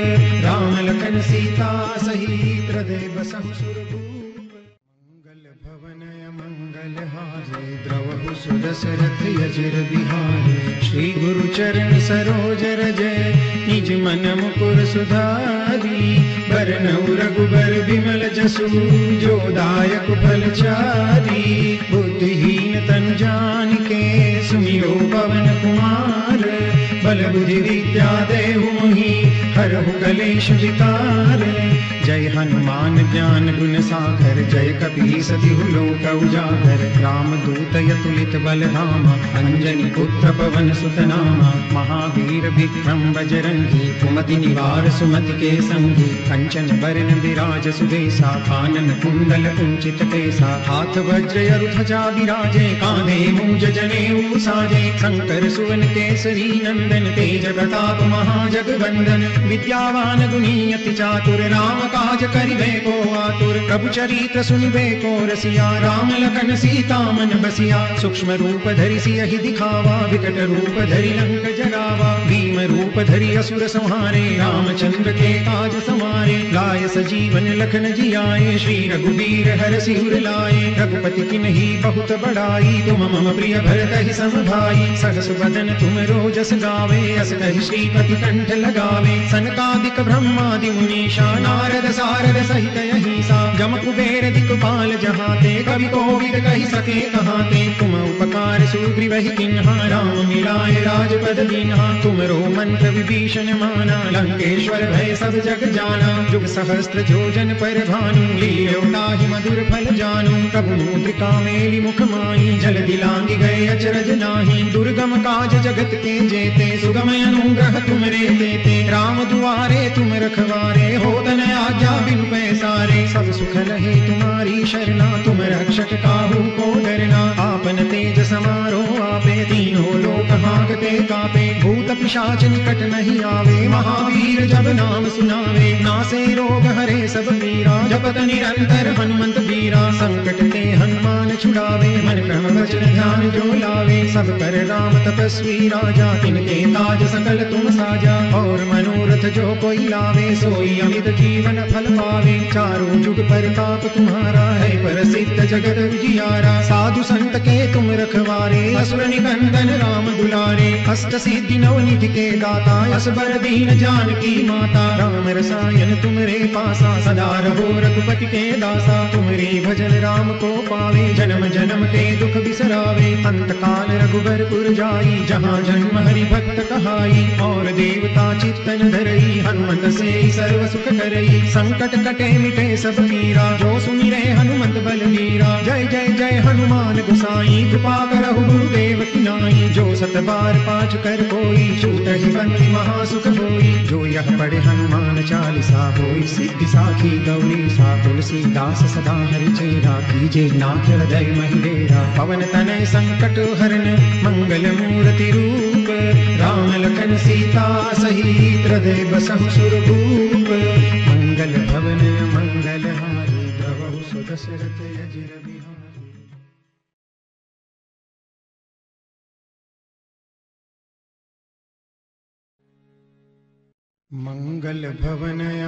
राम लखन सीता सहित हृदय बसहु द्रवहु सुदशरथ यजिर श्री गुरु चरण सरोज रजय निज मन मुकुर सुधारी। बरनऊ रघुबर बिमल जसु, जो दायक फल चारी। बुद्धिहीन तन जान के सुमिरो पवन कुमार। बल बुद्धि विद्या देहु मोहि, हरहु कलेश जय हनुमान ज्ञान गुण सागर, जय कपीस तिहु लोक उजागर। राम दूत यतुलित बल धाम अंजनी पुत्र पवन सुत नाम महावीर विक्रम बजरंगी, कुमति निवार सुमति के संगी कंचन बरन विराज सुदेसा कानन कुंडल कुंचित केसा। हाथ वज्र यरु ध्वजा विराजे कांधे मूज जनेऊ साजे। शंकर सुवन केसरी नंदन, तेज प्रताप महाजगवंदन विद्यावान गुणी अति चातुर राम काज करिबे को आतुर। प्रभु चरित्र सुनिबे को रसिया। राम लखन सीता मन बसिया। सूक्ष्म रूप धरि सियहि दिखावा। विकट रूप धरि लंक जरावा भीम रूप धरि असुर संहारे। रामचंद्र के काज समारे। लाय सजीवन लखन जियाए। श्री रघुवीर हर सिर लाए। रघुपति की नहीं बहुत बड़ाई। तुम मम प्रिय भरत ही सम भाई सहस बदन तुम रोजस गावे। अस कहि श्रीपति कंठ लगावे। सनकादिक ब्रह्मादि मुनीषा नारद सारद सहित जम कुबेर दिक्पाल जहाते, कवि कोविद कहि सके कहाते। तुम उपकार सुग्रीव ही किन्हा, राम मिलाए राजपद दीन्हा। तुम रो मंत्र विभीषण माना, लंकेश्वर भय सब जग जाना। जुग सहस्त्र जोजन पर भानु लील्योताहि मधुर फल जानु। प्रभु मुद्रिका मेली मुख माई जल दिलांगी गए अचरज नाही। दुर्गम काज जगत के जेते सुगम अनुग्रह तुमरे देते राम दुआरे तुम रखवारे हो तन आज्ञा बिनु पैसारे। सब सुख रहे तुम्हारी शरणा, तुम रक्षक काहू को डरना। आपन तेज समारो आपे तीनों लोक हाकते कापे। भूत पिशाच निकट नहीं आवे, महावीर जब नाम सुनावे। नासे रोग हरे सब पीरा जपत निरंतर हनुमंत वीरा। संकट ते हनुमान छुड़ावे, मन क्रम वचन ध्यान जो लावे। सब कर राम तपस्वी राजा, तिनके ताज सकल तुम साजा। और मनोरथ जो कोई लावे, सोई अमित जीवन फल पावे। चारों जुग परताप तुम्हारा है, प्रसिद्ध जगत विजियारा साधु संत के तुम रखवारे, असुर निकंदन राम दुलारे। अष्ट सिद्धि नव निधि के दाता असबर दीन जान की माता। राम रसायन तुमरे पासा, सदा रहो रघुपति के दासा। तुमरे भजन राम को पावे, जन्म जन्म के दुख बिसरावे। अंत काल रघुबरपुर जाई, जहाँ जन्म हरि भक्त कहाई। और देवता चित्तन धरई, हनुमत से सर्व सुख करई। संकट कटे मिटे सब पीरा जो सुनि रहे हनुमत बलवीरा जय जय जय हनुमान गुसाई, कृपा करहु गुरुदेव की नाई। जो सत बार पाँच कर कोई, छूट ही बंदी महासुख होई जो यह पढ़े हनुमान चालीसा होई सिद्धि साखी गौरी सा तुलसीदास सदा हरि चेरा कीजे। नाथ हृदय महिलेरा पवन तनय संकट हरण मंगल मूर्ति रूप। राम लखन सीता सहित हृदय सुरभूप मंगल भवन मंगल यजिर बिहारी मंगल भवनय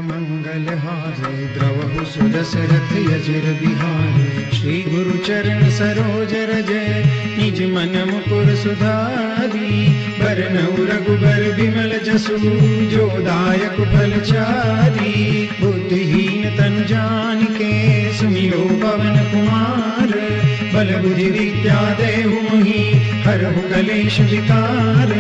द्रवहु सुदशरथ यजिर बिहारी श्री गुरु चरण सरोज रजय निज मन मुकुर सुधारी। बरनऊ रघुबर विमल जसु, जो दायक फल चारी। बुद्धिहीन तन जान के सुमिरो पवन कुमार बल बुद्धि विद्या देहु मोहि। हरहु कलेश विकार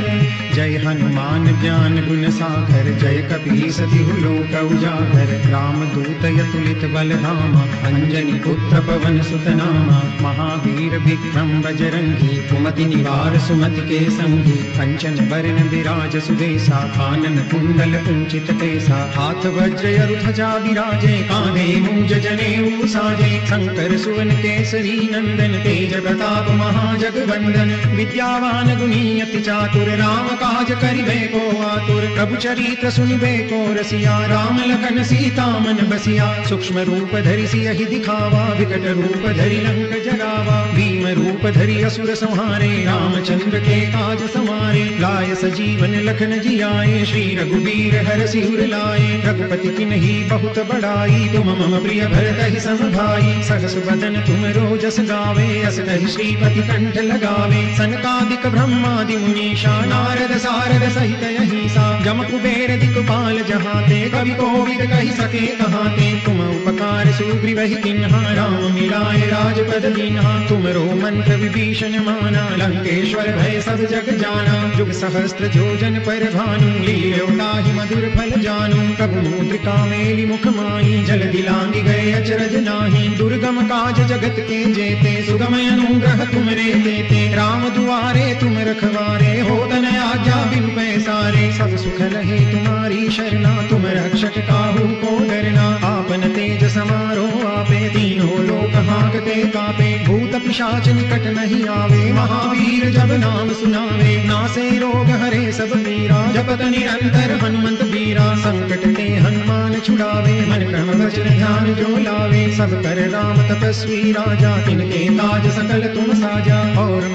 जय हनुमान ज्ञान गुण सागर, जय कपी सति लोक उजागर। राम दूत यतुलित बल धामा अंजनी पुत्र पवन सुतनामा। महावीर विक्रम बजरंगी, कुमति निवार सुमति के संगी कंचन बरन विराज सुदेसा, कानन कुंडल कुंचित केसा। हाथ वज्र अरु ध्वजा विराजे कांधे मूज जनेऊ साजे शंकर सुवन केसरी नंदन, तेज प्रताप महाजगवंदन। विद्यावान गुणी अति चातुर राम काज करिबे को आतुर। प्रभु चरित्र सुनिबे को रसिया। राम लखन सीता मन बसिया। सूक्ष्म रूप धरि सियहि दिखावा। विकट रूप धरि लंक जरावा भीम रूप धरि असुर संहारे। रामचंद्र के काज समारे। लाय सजीवन लखन जियाए। श्री रघुवीर हर सिर लाए। रघुपति किन्ही बहुत बड़ाई। तुम मम प्रिय भरत ही सम भाई सहस बदन तुम रोजस गावे। अस श्रीपति कंठ लगावे। सनकादिक ब्रह्मादि मुनीषा, नारद सारद सहित यही सा जम कुबेर दिक्पाल जहाते, कवि कोविद कही सके कहाते तुम उपकार सुग्रीव ही किन्हा, राम मिलाए राजपद दीन्हा तुमरो मंत्र विभीषण माना, लंकेश्वर भय सब जग जाना। जुग सहस्त्र जोजन पर भानु लील्योताहि मधुर फल जानू। प्रभु मुद्रिका मेली मुख माही, जल दिलांगी गए अचरज नाही। दुर्गम काज जगत के जेते सुगम अनुग्रह तुमरे देते। राम दुआरे तुम रखवारे, हो तन आज्ञा, बिनु पैसारे। सब सुख लहे तुम्हारी शरणा, तुम रक्षक काहू को डरना। आपन तेज समारो आपे तीनों लोक हाकते कापे। भूत पिशाच निकट नहीं आवे, महावीर जब नाम सुनावे। नासे रोग हरे सब पीरा जपत निरंतर हनुमंत बीरा संकट ते हनुमान छुड़ावे, मन क्रम वचन ध्यान जो लावे। सब कर राम तपस्वी राजा, तिनके ताज सकल तुम साजा। और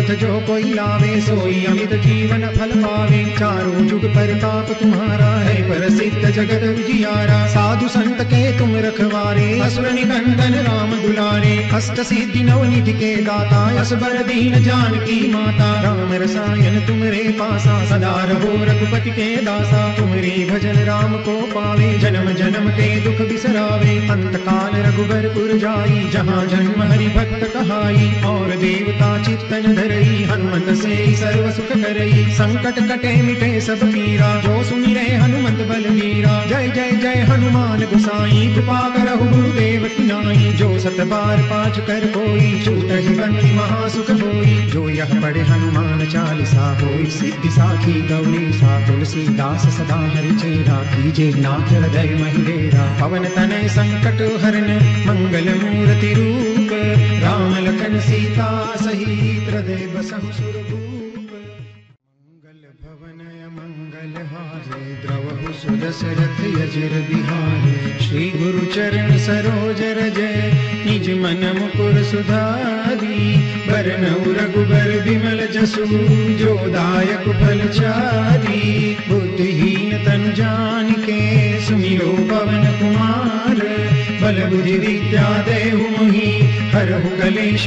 मनोरथ जो कोई लावे, सोई अमित जीवन फल पावे। चारों जुग परताप तुम्हारा है, प्रसिद्ध जगत उजियारा। साधु संत के तुम रखवारे, असुर निकंदन राम दुलारे। अष्ट सिद्धि नव निधि के दाता असबर दीन जानकी माता। राम रसायन तुमरे पासा, सदा रहो रघुपति के दासा। तुमरे भजन राम को पावे, जन्म जन्म के दुख बिसरावे। अंत काल रघुबर पुर जाई, जहाँ जन्म हरि भक्त कहाई। और देवता चित्तन धरई हनुमत से सर्व सुख करई संकट कटे, मिटे सब पीरा जो सुनि रे हनुमत बल मीरा। जय जय जय, हनुमान गुसाई। कृपा करहु गुरुदेव नाई। जो सत बार पाँच कर कोई, छूट ही बंदी महासुख होई जो यह पढ़े, हनुमान चालीसा होई। सिद्धि साखी गौरी, सा तुलसीदास सदा हरि चेरा। कीजे नाथ हृदय महिडेरा पवन तनय संकट हरन, मंगल मूर्ति रूप। राम लखन सीता सहित हृदय मंगल भवन, मंगल हारे द्रवहु सुदशरथ यजिर बिहारे श्री गुरु चरण सरोज रजय निज मन मुकुर सुधारी बरनऊ रघुबर विमल जसु जो दायक फल चारी बुद्धिहीन तन जान के सुमिरो पवन कुमार बल बुद्धि विद्या देहु मोहि हरहु कलेश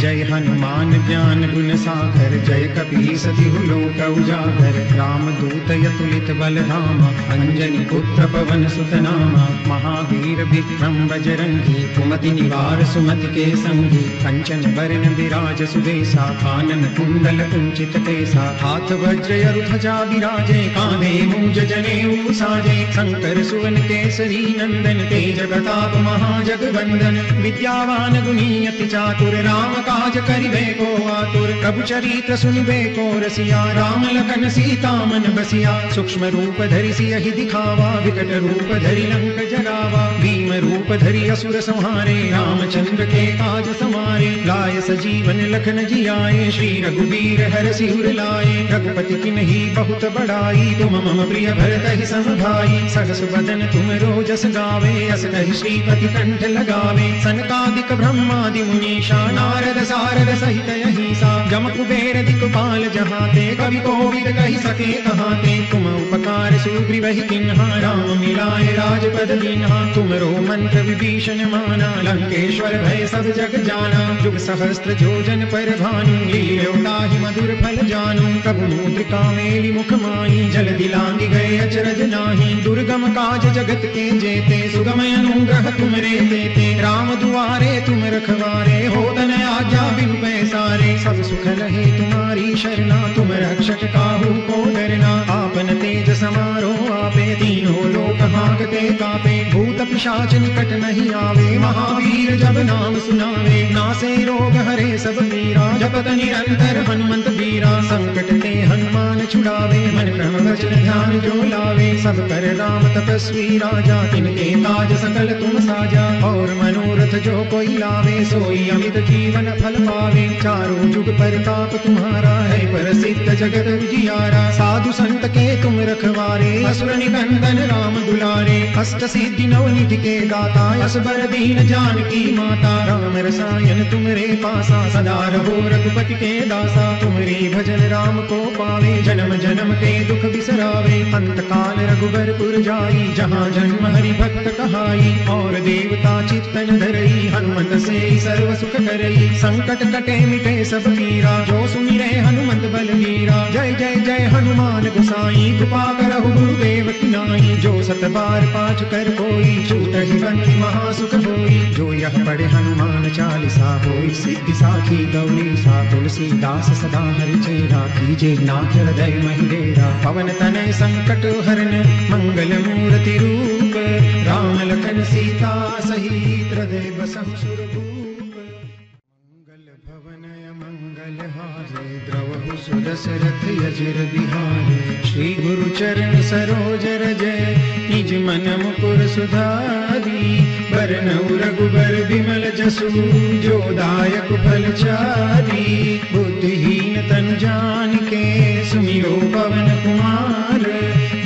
जय हनुमान ज्ञान गुण सागर, जय कपी सति लोक उजागर। राम दूत यतुलित बल धामा अंजनी पुत्र पवन सुत नामा महावीर विक्रम बजरंगी, कुमति निवार सुमति के संगी कंचन बरन विराज सुदेसा कानन कुंडल कुंचित केसा। हाथ वज्र ध्वजा विराजे, कांधे मूज जनेऊ साजे शंकर सुवन केसरी नंदन तेज प्रताप महाजगवंदन विद्यावान गुणी अति चातुर राम काज करिबे को आतुर। प्रभु चरित्र सुनिबे को रसिया। राम लखन सीता मन बसिया। सूक्ष्म रूप धरि सियहि दिखावा। विकट रूप धरि लंक जरावा भीम रूप धरि असुर संहारे। रामचंद्र के काज समारे। लाय सजीवन लखन जियाए। श्री रघुवीर हर सिर लाए। रघुपति किन्ही बहुत बड़ाई। तुम मम प्रिय भरत ही सम भाई सहस बदन तुम रोजस गावे। अस कहि श्रीपति कंठ लगावे। सनकादिक ब्रह्मादि मुनीषा नारद सारद सहित यही सा जम कुबेर दिक्पाल जहाते, कवि कोविद कही सके कहाते। तुम उपकार सुग्रीवहि किन्हा, राम मिलाए राजपद दीन्हा। तुम रो मंत्र विभीषण माना, लंकेश्वर भय सब जग जाना। जुग सहस्त्र जोजन पर भानु लील्योताहि मधुर फल जानु। कबु मुद्रिका मेली मुख माई जल दिलांगी गए अचरज नाही। दुर्गम काज जगत के जेते, सुगमय अनुग्रह तुम रे देते राम दुआरे तुम रखवारे, हो तन आज्ञा बिन पैसारे सब सुख रहे तुम्हारी शरणा। तुम रक्षक काहू को डरना। आपन तेज समारो आपे तीनों लोक हाकते कापे। भूत पिशाच निकट नहीं आवे। महावीर जब नाम सुनावे। नासे रोग हरे सब पीरा जपत निरंतर हनुमंत बीरा संकट ते हनुमान छुड़ावे। मन क्रम वचन ध्यान जो लावे। सब कर राम तपस्वी राजा। तिनके काज सकल तुम साजा। और मनोरथ जो कोई लावे। सोई अमित जीवन फल पावे। चारों जुग परताप तुम्हारा है। पर सिद्ध जगत जियारा साधु संत के तुम रखवारे। असुर निकंदन राम दुलारे अष्ट सिद्धि नवनिधि के दाता, असबर दीन जानकी माता। राम रसायन तुमरे पासा, सदा रहो रघुपति के दासा। तुमरे भजन राम को पावे, जन्म जन्म के दुख बिसरावे। अंत काल रघुबरपुर जाई, जहाँ जन्म हरि भक्त कहाई। और देवता चित्तन धरई, हनुमत से सर्व सुख करई। संकट कटे मिटे सब पीरा जो सुमिरे हनुमंत बलवीरा जय जय जय हनुमान गुसाई, कृपा करहु गुरुदेव की नाई जो सत बार पाठ कर कोई छूट ही बंदी महासुख होई जो यह पढ़े हनुमान चालीसा होई। सिद्धि साखी गौरी सा तुलसीदास सदा हरि चेरा। कीजे नाथ हृदय महिडेरा पवन तनय संकट हरन, मंगल मूर्ति रूप। राम लखन सीता सहित हृदय बसहु सुरभूप द्रवहु सुदशरथ यजिर बिहारे। श्री गुरु चरण सरोज रजय निज मन मुकुर सुधारी। बरनउ रघुबर विमल जसु, जो दायक फल चारी। बुद्धिहीन तन जान के सुमिरो पवन कुमार।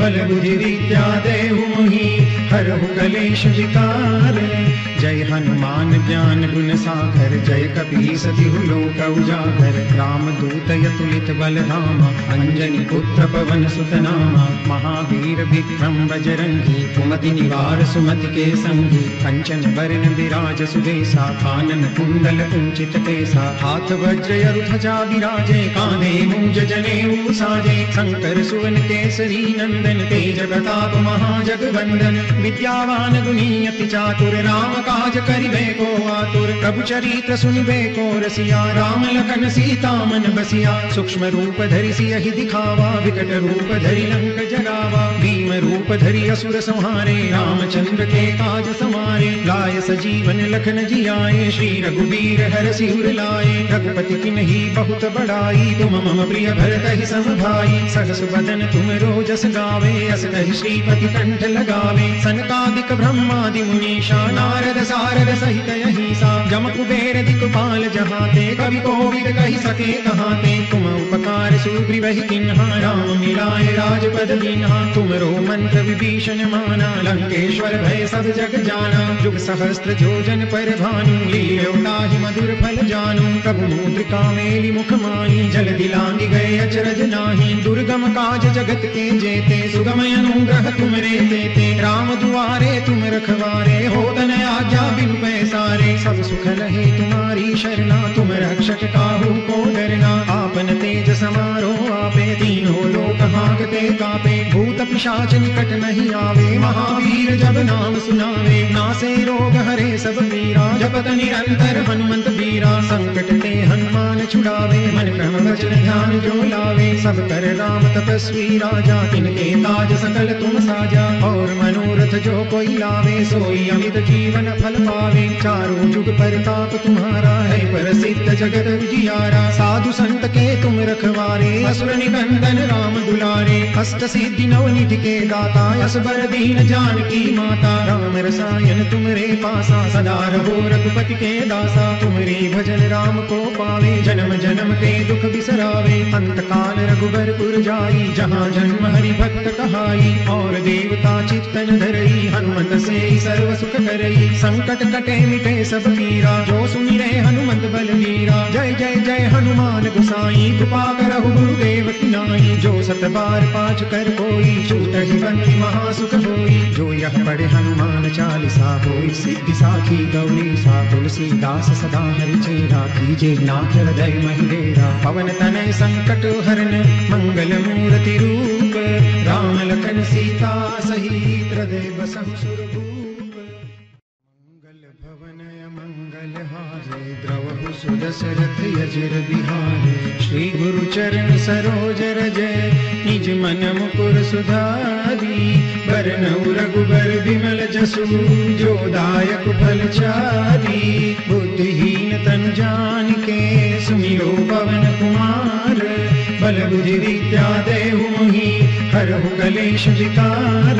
बल बुद्धि विद्या देहु मोहि, हरहु कलेश विकार। जय हनुमान ज्ञान गुण सागर, जय कपीस तिहु लोक उजागर। राम दूत यतुलित बल राम अंजनी पुत्र पवन सुत नामा महावीर विक्रम बजरंगी, कुमति निवार सुमति के संगी। कंचन बरन विराज सुदेसा कानन कुंडल कुंचित केसा हाथ वज्र ध्वजा विराजे कांधे मूज जनेऊ साजे। शंकर सुवन केसरी नंदन, तेज प्रताप महाजगवंदन। विद्यावान गुणी अति चातुर राम काज करिबे को आतुर, प्रभु चरित्र सुनिबे को रसिया, राम लखन सीता मन बसिया, सूक्ष्म रूप धरि सियहि दिखावा, विकट रूप धरि लंक जरावा भीम रूप धरि असुर संहारे, रामचंद्र के काज समारे, लाय सजीवन लखन जियाए, श्री रघुबीर हर सिर लाए, रघुपति की नहीं बहुत बड़ाई, तुम मम प्रिय भरत ही सम भाई, सहस बदन तुम रोजस गावे अस श्रीपति कंठ लगावे, सनकादिक ब्रह्मादि मुनीषा, नारद सारद सहित यही सा जम कुबेर दिक्पाल जहाते, कवि कोविद कही सके कहाते। तुम उपकार सुग्रीवहि किन्हा, राम मिलाए राजपद दीन्हा। तुम रो मंत्र विभीषण माना, लंकेश्वर भय सब जग जाना। जुग सहस्त्र जोजन पर भानु लील्योताहि मधुर फल जानु। प्रभु मुद्रिका मेली मुख माई जल दिलांगी गए अचरज नाही। दुर्गम काज जगत के जेते, सुगमय अनुग्रह तुम रे देते राम दुआरे तुम रखवारे हो तन आज्ञा बिन पैसारे। सब सुख रहे तुम्हारी शरणा, तुम रक्षक काहू को डरना। आपन तेज समारो आपे तीनों लोक हाकते कापे। भूत पिशाच निकट नहीं आवे, महावीर जब नाम सुनावे। नासे रोग हरे सब पीरा जपत निरंतर हनुमंत बीरा संकट ते हनुमान छुड़ावे, मन क्रम वचन ध्यान जो लावे। सब कर राम तपस्वी राजा, तिनके ताज सकल तुम साजा। और मनोरथ जो कोई लावे, सोई अमित जीवन फल पावे, चारों जुग परताप तुम्हारा है। प्रसिद्ध जगत विजियारा साधु संत के तुम रखवारे। असुर निकंदन राम दुलारे, अष्ट सिद्धि नवनिधि के दाता, असबर दीन जानकी माता। राम रसायन तुमरे पासा, सदा रहो रघुपति के दासा। तुमरे भजन राम को पावे, जन्म जन्म के दुख बिसरावे। अंत काल रघुबरपुर जाई, जहाँ जन्म हरि भक्त कहाई। और देवता चित्तन धरई, हनुमत से सर्व सुख करई। संकट कटे मिटे सब पीरा। जो सुनि रहे हनुमत बलवीरा जय जय जय हनुमान गुसाई। कृपा करहु गुरुदेव की नाई। जो सत बार पाँच कर कोई, छूट ही बंदी महासुख होई जो यह पढ़े हनुमान चालीसा होई सिद्धि साखी गौरी सा तुलसीदास सदा हरि चेरा। कीजे नाथ हृदय महिलेरा पवन तनय संकट हरण मंगल मूर्ति रूप। राम लखन सीता सहित हृदय बसहु सुरभूप द्रवहु सुदशरथ यजिर बिहारे। श्री गुरु चरण सरोज रजय निज मन मुकुर सुधारी। बरनउ रघुबर बिमल जसु, जो दायक फल चारी। बुद्धिहीन तन जान के सुमिरो पवन कुमार। बल बुद्धि हरहु कलेश विकार।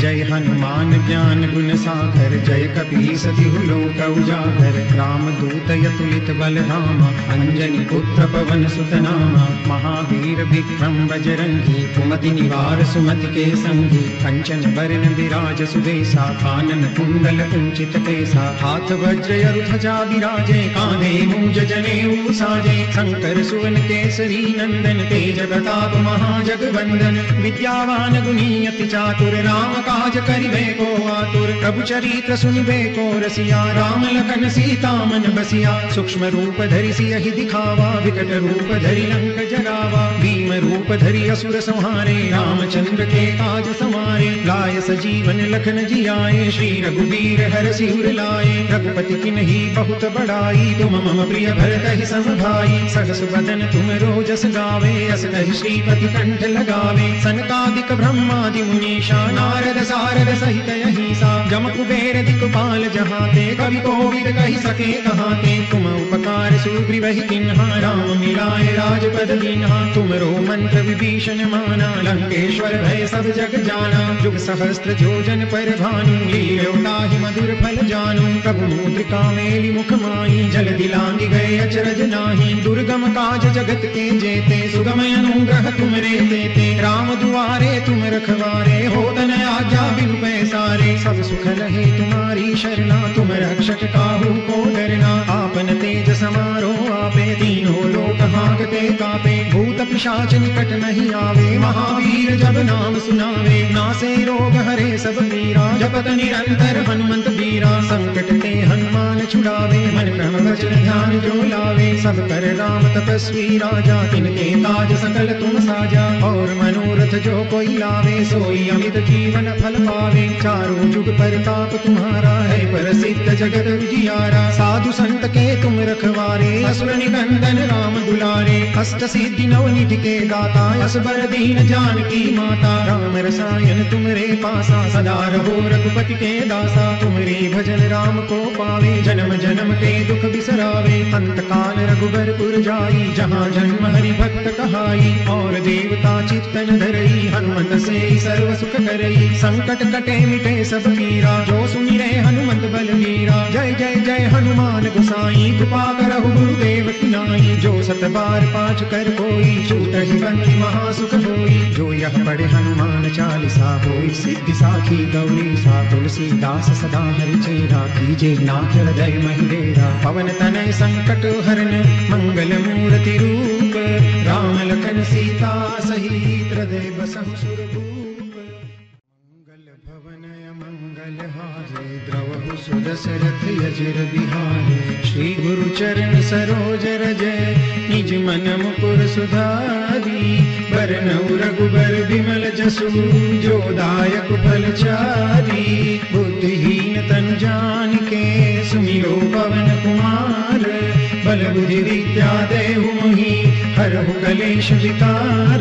जय हनुमान ज्ञान गुण सागर, जय कपीस तिहु लोक उजागर। राम दूत यतुलित बल राम अंजनी पुत्र पवन सुत नाम महावीर विक्रम बजरंगी, कुमति निवार सुमति के संगी कंचन बरन विराज सुबेसा कानन कुंडल कुंचित केसा हाथ वज्र अरु ध्वजा विराजे, कांधे मूज जनेऊ साजे शंकर सुवन केसरी नंदन, तेज प्रताप महाजगवंदन। विद्यावान अति चातुर, राम काज करिबे को आतुर। प्रभु चरित्र सुनिबे को रसिया, राम लखन सीता मन बसिया। सूक्ष्म रूप धरि सियहि दिखावा, विकट रूप धरि लंक जरावा भीम रूप धरि असुर संहारे, रामचंद्र के काज समारे। लाय सजीवन लखन जियाए, श्री रघुवीर हर सिर लाए। रघुपति की नहीं बहुत बड़ाई, तुम मम प्रिय भरत ही सम भाई सहस बदन तुम रोजस गावे, अस कहि श्रीपति कंठ लगावे। सनकादिक ब्रह्मादि मुनीषा, नारद सारद सहित अहिसा, जम कुबेर दिक्पाल जहाँ ते कवि कोविद कही सके कहाँ ते तुम उपकार सुग्रीव ही किन्हा, राम मिलाए राजपद दीन्हा तुम रो मंत्र विभीषण माना, लंकेश्वर भय सब जग जाना जुग सहस्त्र जोजन पर भानु लील्योताहि मधुर फल जानु, प्रभु मुद्रिका मेली मुख माई जल दिलांग गए अचरज नाही, दुर्गम काज जगत के जेते सुगम अनुग्रह तुम रे देते राम दुआरे तुम रखवारे, हो तन आज्ञा, बिन पैसारे। सब सुख रहे तुम्हारी शरणा, तुम रक्षक काहू को डरना। आपन तेज समारो आपे तीनों लोक हाकते कापे, भूत पिशाच निकट नहीं आवे। महावीर जब नाम सुनावे, नासे रोग हरे सब पीरा। जपत निरंतर हनुमंत बीरा संकट ते हनुमान छुड़ावे। मन क्रम वचन ध्यान जो लावे, सब कर राम तपस्वी राजा, तिनके ताज सकल तुम साजा। और मनोरथ जो कोई लावे, सोई अमित जीवन फल पावे। चारों जुग पर ताप तुम्हारा है, प्रसिद्ध जगत उजियारा। साधु संत के तुम रखवारे, असुर निकंदन राम दुलारे। अष्ट सिद्धि नवनिधि के दाता, असबर दीन जानकी माता। राम रसायन तुमरे पासा, सदा रहो रघुपति के दासा। तुमरे भजन राम को पावे, जन्म जन्म के दुख बिसरावे। अंत काल रघुबरपुर जाई, जहाँ जन्म हरि भक्त कहाई। और देवता चित्तन धरई, हनुमत से सर्व सुख करई। संकट कटे मिटे सब पीरा जो सुनि रहे हनुमत बलवीरा जय जय जय हनुमान गुसाई, कृपा करहु गुरुदेव की नाई जो सत बार पाँच कर कोई छूट ही बंदी महासुख होई जो यह पढ़े हनुमान चालीसा होई, सिद्धि साखी गौरी सा तुलसीदास सदा हरि चेरा कीजे नाथ हृदय महिलेरा पवन तनय संकट हरण मंगल मूर्ति रूप। राम लखन सीता सहित हृदय बसहु सुरभूप। मंगल भवनय मंगल हारे, द्रवहु सुदशरथ यजिर बिहारे। श्री गुरु चरण सरोज रजय निज मन मुकुर सुधारी। बरनउ रघुबर बिमल जसु जो दायक फल चारी। बुद्धिहीन तन जान के सुमिरो पवन कुमार। बल बुद्धि विद्या देहु मोहि हरहु कलेश विकार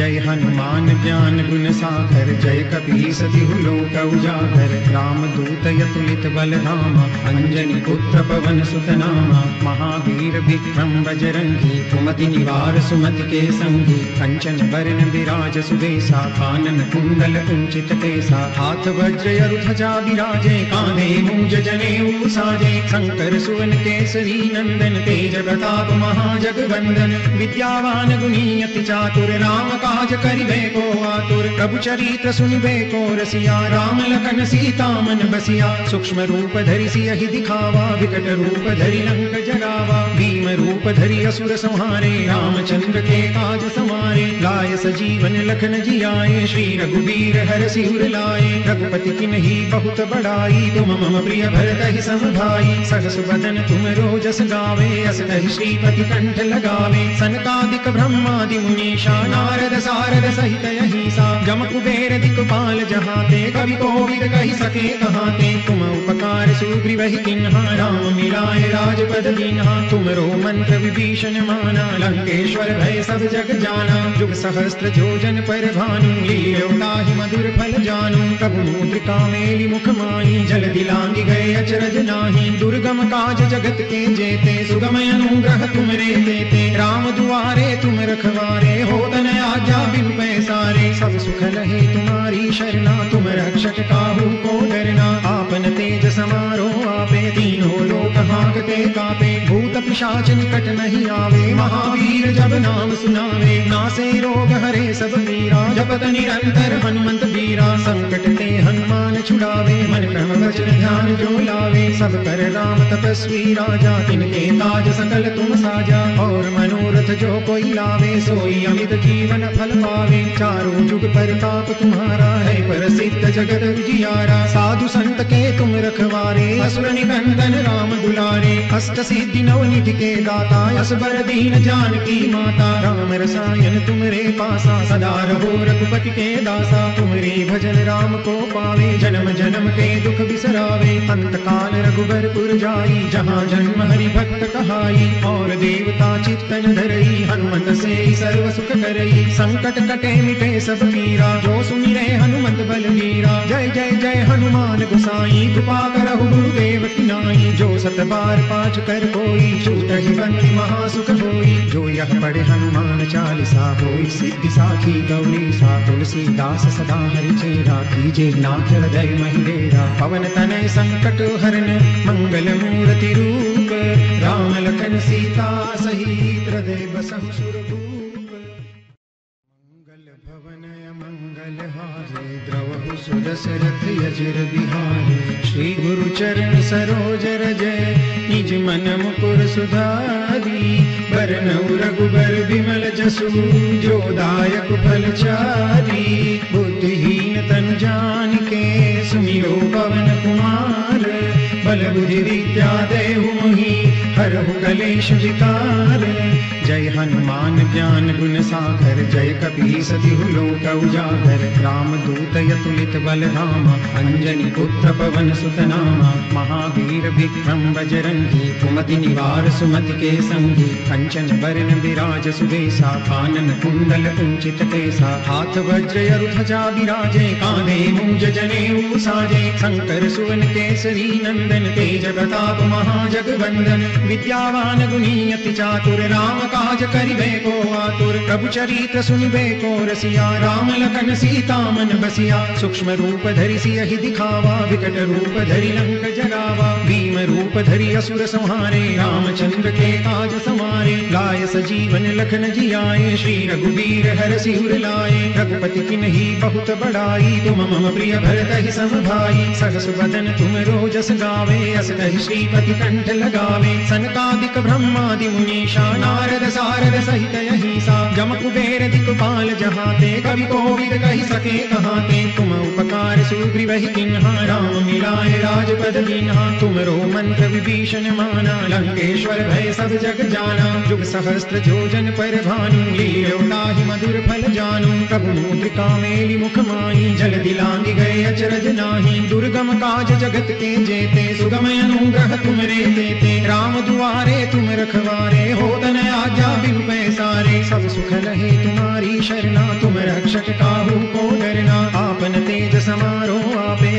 जय हनुमान ज्ञान गुण सागर, जय कपीस तिहु लोक उजागर। राम दूत यतुलित बल धामा अंजनी पुत्र पवन सुत नामा महावीर विक्रम बजरंगी, कुमति निवार सुमति के संगी कंचन बरन विराज सुबेसा कानन कुंडल कुंचित केसा। हाथ वज्र अरु ध्वजा विराजे कांधे मूज जने साजे। शंकर सुवन केसरी नंदन, तेज प्रताप महाजगवंदन। विद्यावान गुणी अति चातुर राम काज करिबे को आतुर, प्रभु चरित्र सुनिबे को रसिया, राम लखन सीता मन बसिया, सूक्ष्म रूप धरि सियहि दिखावा, विकट रूप धरि लंक जरावा भीम रूप धरि असुर संहारे, रामचंद्र के काज समारे लाय सजीवन लखन जियाए, श्री रघुवीर हर सिर लाए, रघुपति किन्ही बहुत बड़ाई तुम मम प्रिय भरत ही सम भाई सहस बदन तुम रोजस गावे, अस श्रीपति कंठ लगावे, सनकादिक ब्रह्मादि मुनीषा, नारद सारद सहित यही सा जम कुबेर दिक्पाल जहाते कवि कोविद कही सके कहाते तुम उपकार सुग्रीव ही किन्हा, राम मिलाए राजपद दीन्हा तुमरो मंत्र विभीषण माना, लंकेश्वर भय सब जग जाना। जुग सहस्त्र जोजन पर भानु लील्योताहि मधुर फल जानू। प्रभु मुद्रिका मेली मुख माई जल दिलांगी गए अचरज नाही। दुर्गम काज जगत के जेते सुगम अनुग्रह तुम रे देते। राम दुआरे तुम रखवारे, हो तन आज्ञा बिन पैसारे। सब सुख रहे तुम्हारी। शरणा, तुम रक्षक काहू को डरना। आपन तेज समारो आपे तीनों लोक हाकते कापे। भूत पिशाच निकट नहीं आवे, महावीर जब नाम सुनावे। नासे रोग हरे सब पीरा जपत निरंतर हनुमंत बीरा संकट ते हनुमान छुड़ावे, मन क्रम वचन ध्यान जो लावे। सब कर राम तपस्वी राजा तिनके ताज सकल तुम साजा। और मनोरथ जो कोई लावे, सोई अमित जीवन फल पावे। चारों जुग परताप तुम्हारा है प्रसिद्ध जगत उजियारा। साधु संत के तुम रखवारे। असुर निकंदन राम दुलारे। अष्ट सिद्धि नव निधि के दाता। असबर दीन जानकी माता। राम रसायन तुमरे पासा। सदा रहो रघुपति के दासा। तुमरे भजन राम को पावे। जन्म जन्म के दुख बिसरावे। अंत काल रघुबर पुर जाई। जहाँ जन्म हरि भक्त कहाई। और देवता चित्तन धरई। हनुमत से सर्व सुख करई। संकट कटे मिटे सब पीरा जो सुन सुमिरे हनुमत बलवीरा जय जय जय हनुमान गुसाई। कृपा करहु गुरुदेव की नाई। जो सत बार पाठ कर कोई, छूट ही बंदी महासुख होई जो यह पढ़े हनुमान चालीसा होई। सिद्धि साखी गौरी सा तुलसीदास सदा हरि चेरा कीजे। नाथ हृदय महिडेरा पवन तनय संकट हरन। मंगल मूर्ति रूप। राम लखन सीता सहित हृदय बसहु सुरभूप श्री गुरु चरण सरोज रजय निज मन मुकुर सुधारी। बरनउ रघुबर बिमल जसु जो दायक फल चारी बुद्धिहीन जान पवन कुमार। बल बुद्धि विद्या देहु मोहि हरहु कलेश विकार जय हनुमान ज्ञान गुण सागर, जय कपीस तिहु लोक उजागर। राम दूत यतुलित बल धामा अंजनी पुत्र पवन सुत नामा महावीर विक्रम बजरंगी, कुमति निवार सुमति के संगी। कंचन बरन विराज सुबेसा कानन कुंडल कुंचित केसा। हाथ वज्र ध्वजा विराजे कांधे मूज जने साजे। शंकर सुवन केसरी नंदन, तेज प्रताप महाजगवंदन। विद्यावान गुणी चातुर राम काज करिबे को आतुर, प्रभु चरित्र सुनिबे को रसिया, राम लखन सीता मन बसिया, सूक्ष्म रूप धरि सियहि दिखावा, विकट रूप धरि लंक जरावा भीम रूप धरि असुर संहारे, रामचंद्र के काज समारे लाय सजीवन लखन जियाए, श्री रघुवीर हर सिर लाए, रघुपति किन्ही बहुत बड़ाई तुम मम प्रिय भरत ही सम भाई, सहस बदन तुम रोजस गावे, अस श्रीपति कंठ लगावे, सनकादिक ब्रह्मादि मुनीषा, नारद सारद सहित यही सा जम कुबेर दिक्पाल जहाते कवि कोविद कही सके कहाते तुम उपकार सुग्रीव ही किन्हा, राम मिलाए राजपद दीन्हा तुमरो मंत्र विभीषण माना, लंकेश्वर भय सब जग जाना। जुग सहस्त्र जोजन पर भानु लील्योताहि मधुर फल जानू। प्रभु मुद्रिका मेली मुख माई जल दिलांगी गए अचरज नाही। दुर्गम काज जगत के जेते सुगम अनुग्रह तुम रे देते। राम दुआरे तुम रखवारे हो तन आज्ञा बिनु पैसारे सब सुख रहे तुम्हारी शरणा, तुम रक्षक काहू को डरना। आपन तेज समारो आपे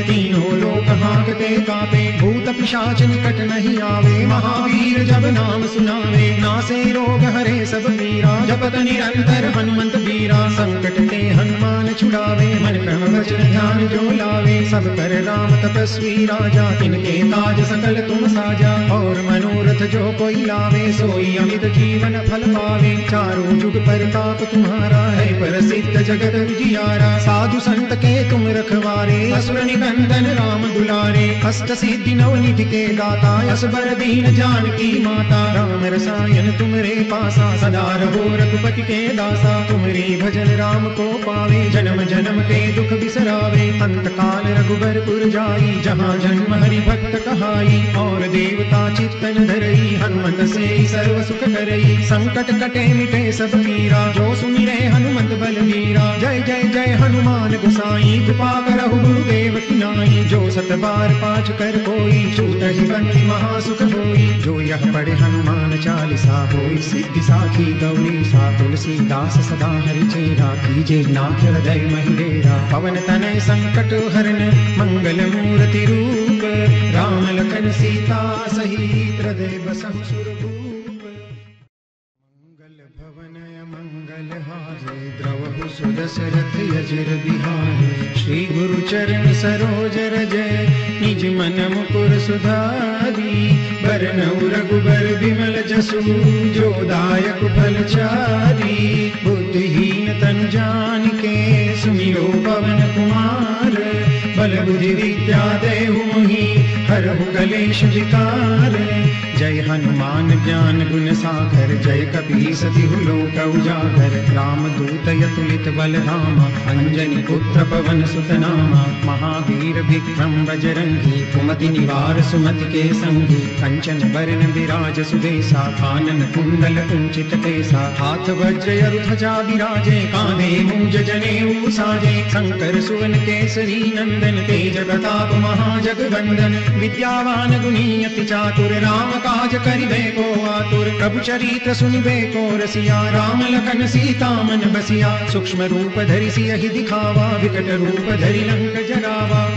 तीनों लोक हाकते कापे भूत पिशाच निकट नहीं आवे। महावीर जब नाम सुनावे। नासे रोग हरे सब पीरा जपत निरंतर हनुमंत बीरा संकट ते हनुमान छुड़ावे। मन क्रम वचन ध्यान जो लावे। सब कर राम तपस्वी राजा। तिनके ताज सकल तुम साजा। और मनोरथ जो कोई लावे। सोई अमित जीवन फल पावे। चारों जुग परताप तुम्हारा है। पर सिद्ध जगत विजियारा साधु संत के तुम रखवारे। असुर निकंदन राम दुलारे अष्ट सिद्धि नवनिधि के दाता असबर दीन जानकी माता। राम रसायन तुमरे पासा, सदा रहो रघुपति के दासा। तुमरे भजन राम को पावे, जन्म जन्म के दुख बिसरावे। अंत काल रघुबरपुर जाई, जहाँ जन्म हरि भक्त कहाई। और देवता चित्तन धरई, हनुमंत से सर्व सुख करई। संकट कटे मिटे सब पीरा जो सुन सुमिरे हनुमंत बलवीरा जय जय जय हनुमान गुसाई, कृपा करहु गुरुदेव की नाई जो सत बार पाठ कर कोई छूट ही बंदी महासुख होई जो यह पढ़े हनुमान चालीसा होई, सिद्धि साखी गौरी सा तुलसी दास सदा हरि चेरा कीजे, नाथ हृदय महिडेरा पवन तनय संकट हरन, मंगल मूर्ति रूप, राम लखन सीता सहित हृदय बसहु सुरभूप द्रवहु सुदशरथ यजिर बिहारे। श्री गुरु चरण सरोज रज, निज मन मुकुर सुधारी। बरनउ रघुबर बिमल जसु, जो दायक फल चारी। बुद्धिहीन तन जान के सुमिरो पवन कुमार। बल बुद्धि विद्या देहु मोहि, हरहु कलेश विकार। जय हनुमान ज्ञान गुण सागर, जय कपी सति लोक उजागर। राम दूत यतुलित बल धामा अंजनी पुत्र पवन सुत नामा महावीर विक्रम बजरंगी, कुमति निवार सुमति के संगी कंचन बरन विराज सुदेसा, कानन कुंडल कुंचित केसा। हाथ वज्र अरु ध्वजा विराजे कांधे मूज जनेऊ साजे। शंकर सुवन केसरी नंदन, तेज प्रताप महाजगवंदन विद्यावान गुणी चातुर, राम काज करिबे को आतुर प्रभु चरित्र सुनिबे को रसिया राम लखन सीता मन बसिया। सूक्ष्म रूप धरि सियहि दिखावा। विकट रूप धरि लंक जरावा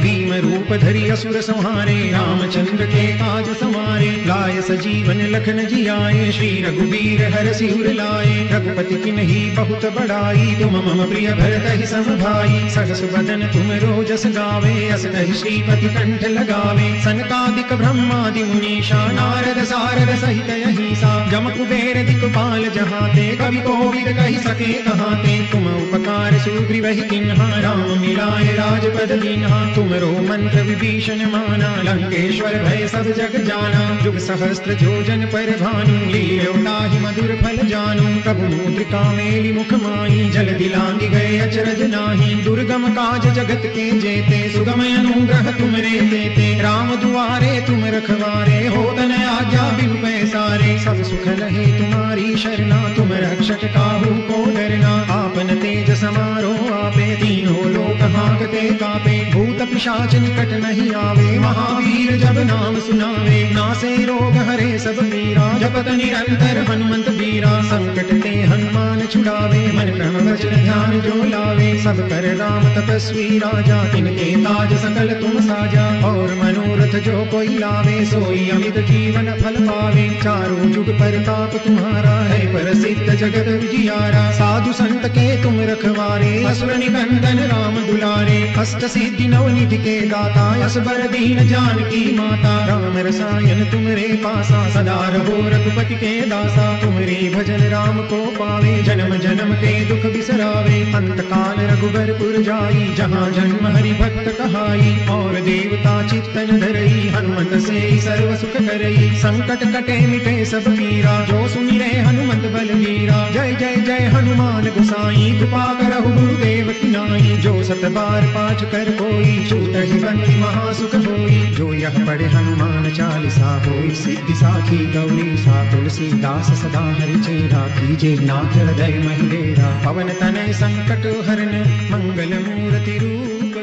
रूप धरि असुर संहारे, रामचंद्र के काज समारे। लाय सजीवन लखन जियाए, श्री रघुवीर हर सिहुर लाए। रघुपति किन्ही बहुत बड़ाई तुम मम प्रिय भरत ही सम भाई सहस बदन तुम रोजस गावे, अस कहि श्रीपति कंठ लगावे। सनकादिक ब्रह्मादि मुनीषा, नारद सारद सहित यही सा जम कुबेर दिक्पाल जहाँ ते कवि कोविद कही सके कहाँ ते तुम उपकार सुग्रीव ही किन्हा, राम मिलाए राजपद दीन्हा तुमरो मंत्र विभीषण माना, लंकेश्वर भय सब जग जाना। जुग सहस्त्र जोजन पर भानु लील्योताहि मधुर फल जानु। प्रभु मुद्रिका मेली मुख माई जल दिलांगी गए अचरज नाही। दुर्गम काज जगत के जेते सुगम अनुग्रह तुम रे देते। राम दुआरे तुम रखवारे, हो तन आज्ञा बिनु पैसारे। सब सुख लहे तुम्हारी शरणा, तुम रक्षक काहू को डरना। आपन तेज समारो आपे तीनों लोक हाकते कापे। भूत पिशाच निकट नहीं आवे, महावीर जब नाम सुनावे। नासे रोग हरे सब पीरा जपत निरंतर हनुमंत बीरा संकट ते हनुमान छुड़ावे, मन क्रम वचन ध्यान जो लावे। सब कर राम तपस्वी राजा तिनके ताज सकल तुम साजा। और मनोरथ जो कोई लावे, सोई अमित जीवन फल पावे। चारों जुग परताप तुम्हारा है पर सिद्ध जगत विजियारा। साधु संत के तुम रखवारे असुर निकंदन राम दुलारे। अष्ट सिद्धि नवनिधि के दाता, असबर दीन जानकी माता। राम रसायन तुमरे पासा, सदा रहो रघुपति के दासा। तुमरे भजन राम को पावे, जन्म जन्म के दुख बिसरावे। अंत काल रघुबरपुर जाई, जहाँ जन्म हरि भक्त कहाई। और देवता चित्तन धरई, हनुमंत से सर्व सुख करई। संकट कटे मिटे सब पीरा जो सुमिरे हनुमंत बलवीरा। जय जय जय हनुमान गुसाई। कृपा करहु गुरुदेव की नाई, जो सत बार पाठ कर कोई, छूट ही बंदी महासुख होई जो यह पढ़े हनुमान चालीसा होई, सिद्धि साखी गौरी, सा तुलसीदास सदा हरि चेरा, कीजे नाथ हृदय महिडेरा पवन तनय संकट हरन, मंगल मूर्ति रूप,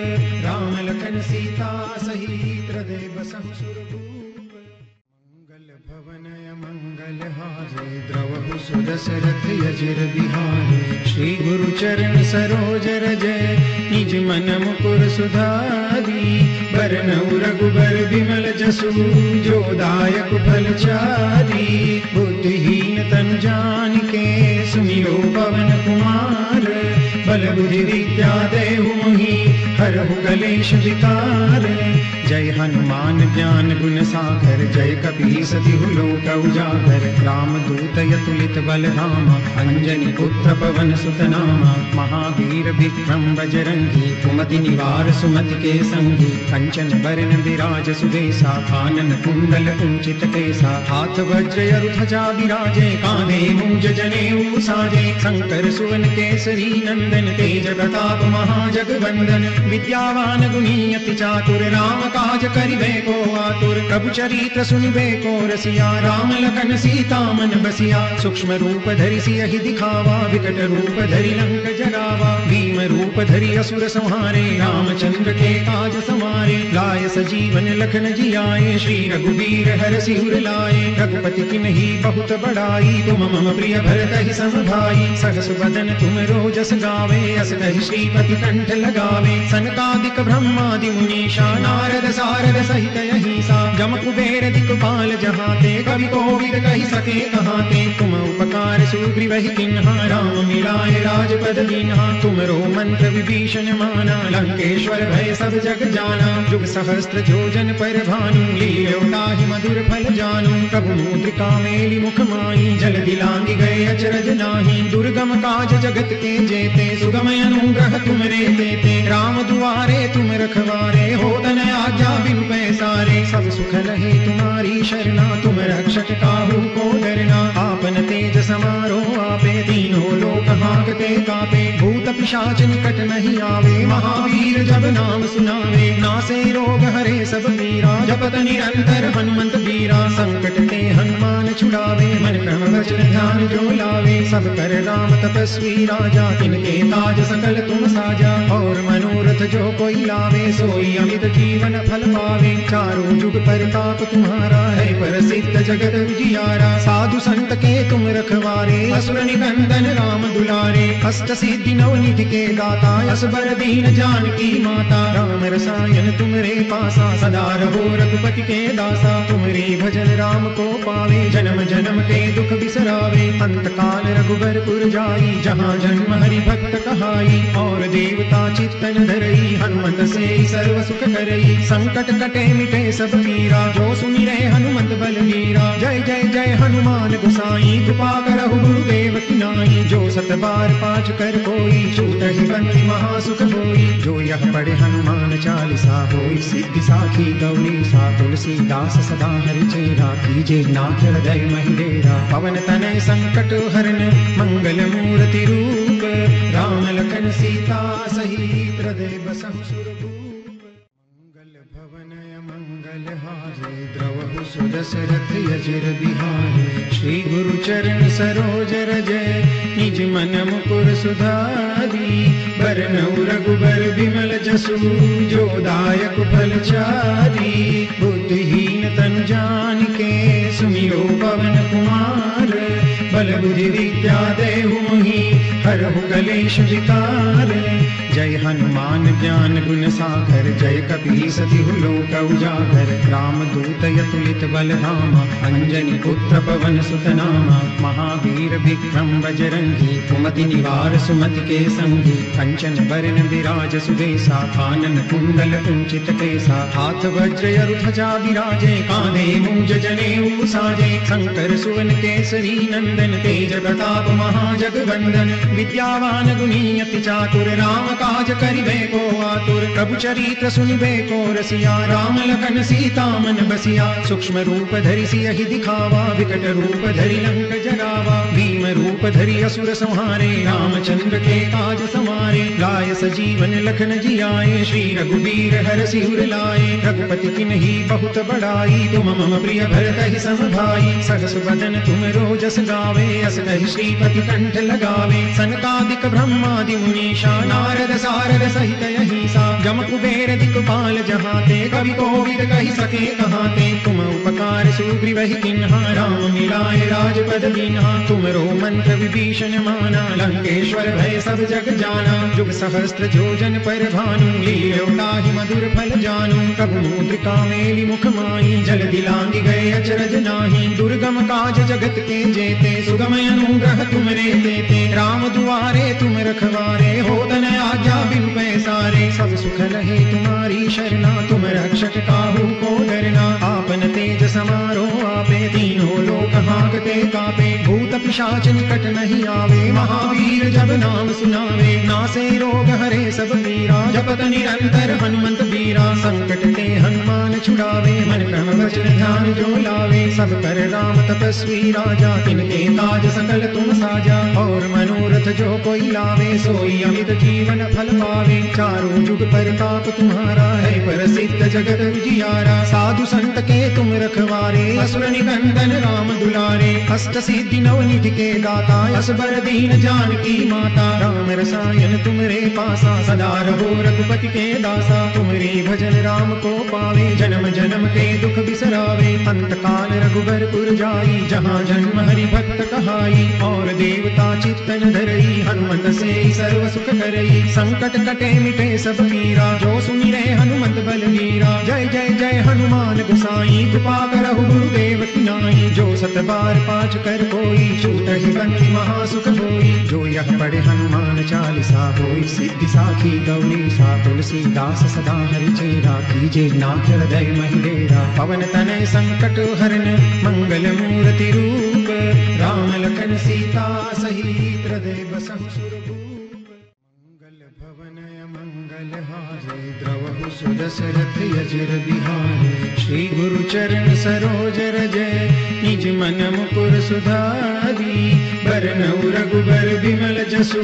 राम लखन सीता सहित हृदय बसहु सुरभूप द्रवहु सुदशरथ यजिर बिहारे। श्री गुरु चरण सरोज रज, निज मन मुकुर सुधारी। बरनउ रघुबर बिमल जसु, जो दायक फल चारी। बुद्धिहीन तन जान के सुमिरो पवन कुमार। बल बुद्धि विद्या देहु मोहि, हरहु कलेश विकार। जय हनुमान ज्ञान गुण सागर, जय कपी सतिहु लोक उजागर। राम दूत यतुलित बल धाम अंजनी पुत्र पवन सुत नाम महावीर विक्रम बजरंगी, कुमति निवार सुमति के संगी। कंचन बरन विराज सुबेसा कानन कुंडल कुंचित केसा। हाथ वज्र ध्वजा विराजे कांधे मूज जनेऊ साजे। शंकर सुवन केसरी नंदन, तेज प्रताप महाजगवंदन। विद्यावान गुणी चातुर राम काज करिबे को आतुर, प्रभु चरित्र सुनिबे को रसिया, राम लखन, सीता मन बसिया। सूक्ष्म रूप धरि सियहि दिखावा, विकट रूप धरि लंक जरावा भीम रूप धरि असुर संहारे, रामचंद्र के काज समारे। लाय सजीवन लखन जियाए, श्री रघुवीर हर सिर लाए। रघुपति किन्ही बहुत बड़ाई, तुम मम प्रिय भरत ही सम भाई सहस बदन तुम रोजस गावे, अस श्रीपति कंठ लगावे। सनकादिक ब्रह्मादि मुनीषा, नारद सारद सहित अहिसा जम कुबेर दिक्पाल जहाते कवि कोविद कही सके कहाते तुम उपकार सुग्रीव किन्हा, राम मिलाए राजपद दीन्हा तुमरो मंत्र विभीषण माना, लंकेश्वर भय सब जग जाना। जुग सहस्त्र जोजन पर भानु लील्योताहि मधुर फल जानू। प्रभु मुद्रिका मेली मुख माई जल दिलांगी गए अचरज नाही। दुर्गम काज जगत के जेते सुगम अनुग्रह तुम रे देते। राम दुआरे तुम रखवारे, हो तन आज्ञा बिनु पैसारे। सब सुख रहे तुम्हारी शरणा, तुम रक्षक काहू को डरना। आपन तेज समारो आपे तीनों लोक हाकते कापे। भूत पिशाच निकट नहीं आवे, महावीर जब नाम सुनावे। नासे रोग हरे सब पीरा जपत निरंतर हनुमंत बीरा संकट ते हनुमान छुड़ावे, मन क्रम वचन ध्यान जो लावे। सब कर राम तपस्वी राजा तिनके ताज सकल तुम साजा। और मनोरथ जो कोई लावे, सोई अमित जीवन फल पावे चारों जुग परताप तुम्हारा है। प्रसिद्ध जगत उजियारा, साधु संत के तुम रखवारे। असुर निकंदन राम दुलारे। अष्ट सिद्धि नवनिधि के दाता, असबर दीन जानकी माता। राम रसायन तुमरे पासा, सदा रहो रघुपति के दासा। तुमरे भजन राम को पावे, जन्म जन्म के दुख बिसरावे। अंत काल रघुबर पुर जाई, जहाँ जन्म हरि भक्त कहाई। और देवता चित्तन धरई, हनुमत से सर्व सुख करई। संकट कटे मिटे सब पीरा जो सुमिरे हनुमत बलवीरा। जय जय जय हनुमान गुसाई, कृपा करहु गुरुदेव की नाई। जो सत बार पाठ कर कोई छूट महासुख होई जो यह पढ़े हनुमान चालीसा होई, सिद्धि साखी गौरी सा तुलसीदास सदा हरि चेरा कीजे नाथ हृदय महिडेरा पवन तनय संकट हरन, मंगल मूर्ति रूप। राम लखन सीता सहित हृदय बसहु सुरभूप द्रवहु सुदशरथ यजिर श्री गुरु चरण सरोज रज। निज मन मुकुर सुधारी। बरनउ रघुबर बिमल जसु, जो दायक फल चारी। बुद्धिहीन तन जान के सुमिरो पवन कुमार। बल बुद्धि विद्या देहु हरहु कलेश विकार। जय हनुमान ज्ञान गुण सागर, जय कपी सतिहु लोक उजागर। राम दूत यतुलित बल धाम अंजनी पुत्र पवन सुत नाम महावीर विक्रम बजरंगी, कुमति निवार सुमति के संगी कंचन बरन विराज सुबेसा कानन कुंडल कुंचित केसा। हाथ वज्र ध्वजा विराजे कांधे मूज जनेऊ साजे शंकर सुवन केसरी नंदन, तेज प्रताप महाजगवंदन विद्यावान गुणी चातुर, राम काज करिबे को आतुर। प्रभु चरित्र सुनिबे को रसिया, राम लखन सीता मन बसिया। सूक्ष्म रूप धरि सियहि दिखावा, विकट रूप धरि लंक जरावा भीम रूप धरि असुर संहारे, रामचंद्र के काज समारे। लाय सजीवन लखन जियाए, श्री रघुवीर हर सिहुर लाए। रघुपति किन्ही बहुत बड़ाई, तुम मम प्रिय भरत ही सम भाई सहस बदन तुम रोजस गावे, अस कहि श्रीपति कंठ लगावे। सनकादिक ब्रह्मादि मुनीषा, नारद सारद सहित यही सा जम कुबेर दिक्पाल जहाते, कवि कोविद कही सके कहाते। तुम उपकार सुग्रीव ही किन्हा, राम मिलाए राजपद दीन्हा तुम रो मंत्र विभीषण माना। लंकेश्वर भय सब जग जाना। जुग सहस्त्र जोजन पर भानु। लील्योताहि मधुर फल जानु। कबु मुद्रिका मेली मुख माई जल दिलांगी गए अचरज नाही। दुर्गम काज जगत के जेते। सुगम अनुग्रह तुम रे देते। राम दुआरे तुम रखवारे। हो तन आज्ञा बिनु पैसारे। सब सुख रहे तुम्हारी शरणा। तुम रक्षक काहू को डरना। आपन तेज समारो तीनों लोक हाकते कापे, भूत पिशाच निकट नहीं आवे। महावीर जब नाम सुनावे, नासे रोग हरे सब पीरा जपत निरंतर हनुमंत बीरा संकट ते हनुमान छुड़ावे, मन क्रम वचन ध्यान जो लावे। सब कर राम तपस्वी राजा, तिनके ताज सकल तुम साजा। और मनोरथ जो कोई लावे, सोई अमित जीवन फल पावे। चारों जुग परताप तुम्हारा है, प्रसिद्ध जगत उजियारा। साधु संत के तुम रखवारे। असुर निकंदन राम दुलारे अष्ट सिद्धि नवनिधि के दाता, असबर दीन जानकी माता। राम रसायन तुम रे पासा, सदा रहो रघुपति के दासा। तुमरे भजन राम को पावे, जन्म जन्म के दुख बिसरावे। अंत काल रघुबर पुर जाई जहाँ जन्म हरि भक्त कहाई। और देवता चित्तन धरई, हनुमत से सर्व सुख करई। संकट कटे मिटे सब पीरा जो सुनि रे हनुमंत बलवीरा जय जय जय हनुमान गुसाई, कृपा करहु गुरुदेव की नाई जो सत बार पाठ कर कोई छूट ही बंदी महासुख होई जो यह पढ़े हनुमान चालीसा होई सिद्धि साखी गौरी, सा तुलसी दास सदा हरि चेरा, कीजे नाथ हृदय महिलेरा पवन तनय संकट हरन, मंगल मूर्ति रूप, राम लखन सीता सहित हृदय बसहु द्रवहु सुदशरथ यजिर बिहारे श्री गुरु चरण सरोज जय निज मन मुकुर सुधारी। बरनउ रघुबर बिमल जसु,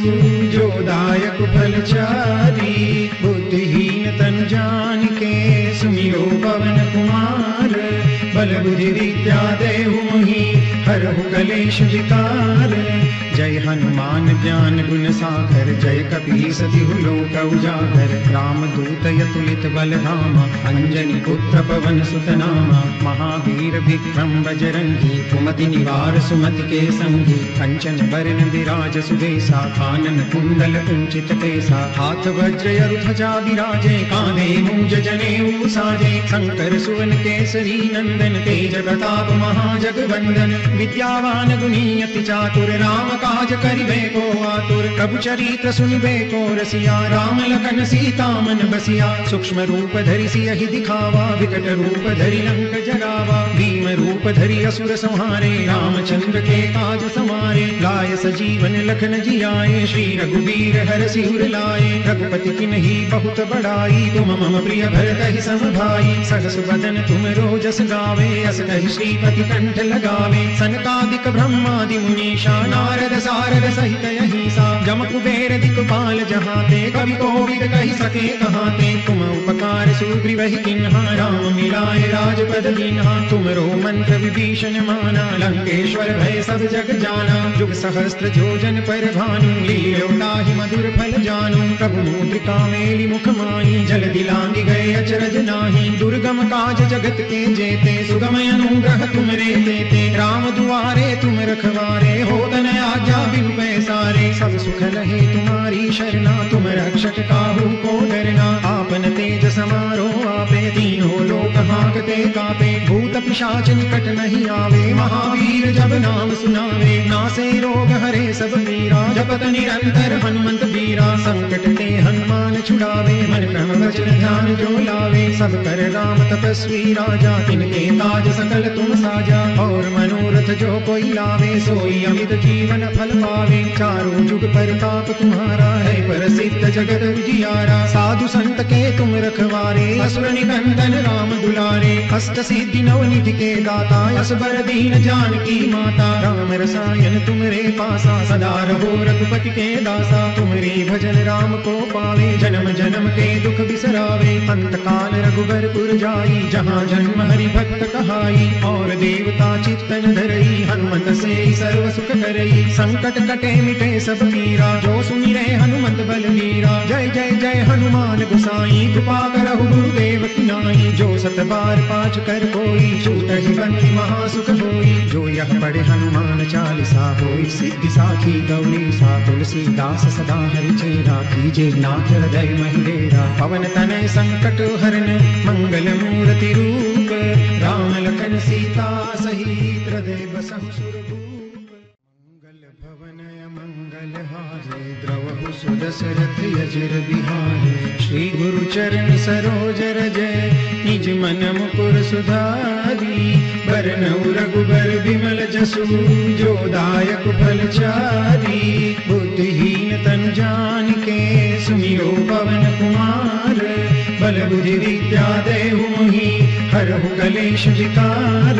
जो दायक फल चारी। बुद्धिहीन तन जान के सुमिरो पवन कुमार। बल बुद्धि विद्या देहु मोहि हरहु कलेश विकार जय हनुमान ज्ञान गुण सागर, जय कपीस तिहु लोक उजागर। राम दूत यतुलित बल धामा अंजनी पुत्र पवन सुत नामा महावीर विक्रम बजरंगी, कुमति निवार सुमति के संगी। कंचन बरन विराज सुबेसा कानन कुंडल कुंचित केसा हाथ वज्र ध्वजा विराजे कांधे मूज जनेऊ साजे। शंकर सुवन केसरी नंदन तेज प्रताप महाजगवंदन विद्यावान गुणीयत चातुर राम काज करिबे को आतुर। प्रभु चरित्र सुनिबे को रसिया, राम लखन सीता मन बसिया। सूक्ष्म रूप धरि सियहि दिखावा, विकट रूप धरि लंक जरावा रूप धरि असुर संहारे, रामचंद्र के काज समारे। लाय सजीवन लखन जियाए, श्री रघुबीर हर सिर लाए। रघुपति की नहीं बहुत बड़ाई तुम मम प्रिय भरत ही सम भाई सहस बदन तुम रोजस गावे, अस कहि श्रीपति कंठ लगावे। सनकादिक ब्रह्मादि मुनीषा, नारद सारद सहित यही सा जम कुबेर दिक्पाल जहाते, कवि कोविद कही सके कहाते। तुम उपकार सुग्रीव किन्हा, राम मिलाए राजपद दीन्हा तुम रो मंत्र विभीषण माना लंकेश्वर भय सब जग जाना जुग सहस्त्र जोजन पर भानु लील्योताहि मधुर फल जानु प्रभु मुद्रिका मेली मुख माई जल दिलांगी गए अचरज नाही दुर्गम काज जगत के जेते सुगमय अनुग्रह तुम रे देते राम दुआरे तुम रखवारे हो तन आज्ञा बिनु पैसारे सब सुख लहे तुम्हारी शरणा तुम रक्षक काहू को डरना आपन तेज समारोह आपे तीनों लोक हाकते कापे भूत पिशाच निकट नहीं आवे, महावीर जब नाम सुनावे, नासे रोग हरे सब मीरा, जपत निरंतर हनुमंत वीरा, संकट ते हनुमान छुड़ावे, मन क्रम वचन ध्यान जो लावे। सब कर राम तपस्वी राजा, तिनके ताज सकल तुम साजा। और मनोरथ जो कोई लावे, सोई अमित जीवन फल पावे। चारों जुग परताप तुम्हारा है, प्रसिद्ध जगत उजियारा। साधु संत के तुम रखवारे असुर निकंदन राम दुलारे। अष्ट सिद्धि नवनिधि के दाता, असबर दीन जानकी माता। राम रसायन तुम रे पासा, सदा रहो रघुपति के दासा। तुम रे भजन राम को पावे, जन्म जन्म के दुख बिसरावे। अंत काल रघुबर पुर जाई, जहाँ जन्म हरि भक्त कहाई, और देवता चित्तन धरई, हनुमत से सर्व सुख करई। संकट कटे मिटे सब पीरा जो सुनि बलवीरा जय जय जय हनुमान गोसाई, कृपा करहु गुरुदेव की नाई। जो सत बार पाँच कर कोई, छूट ही बंदी महासुख होई जो यह पढ़े हनुमान चालीसा होई, सिद्धि साखी गौरी सा तुलसी दास सदा हरि चेरा कीजे, नाथ हृदय महिलेरा पवन तनय संकट हरण मंगल रूप राम लखन सीता सहित हृदय बसहु सुरभूप। मंगल भवनय मंगल हारे द्रवहु सुदशरथ यजिर बिहारे श्री गुरु चरण सरोज रजय निज मन मुकुर सुधारी बरनउ रघुबर विमल जसु जो दायक फल चारी बुद्धिहीन तन जान के सुमिरो पवन कुमार। बल बुद्धि विद्या देहु मोहि हरहु कलेश विकार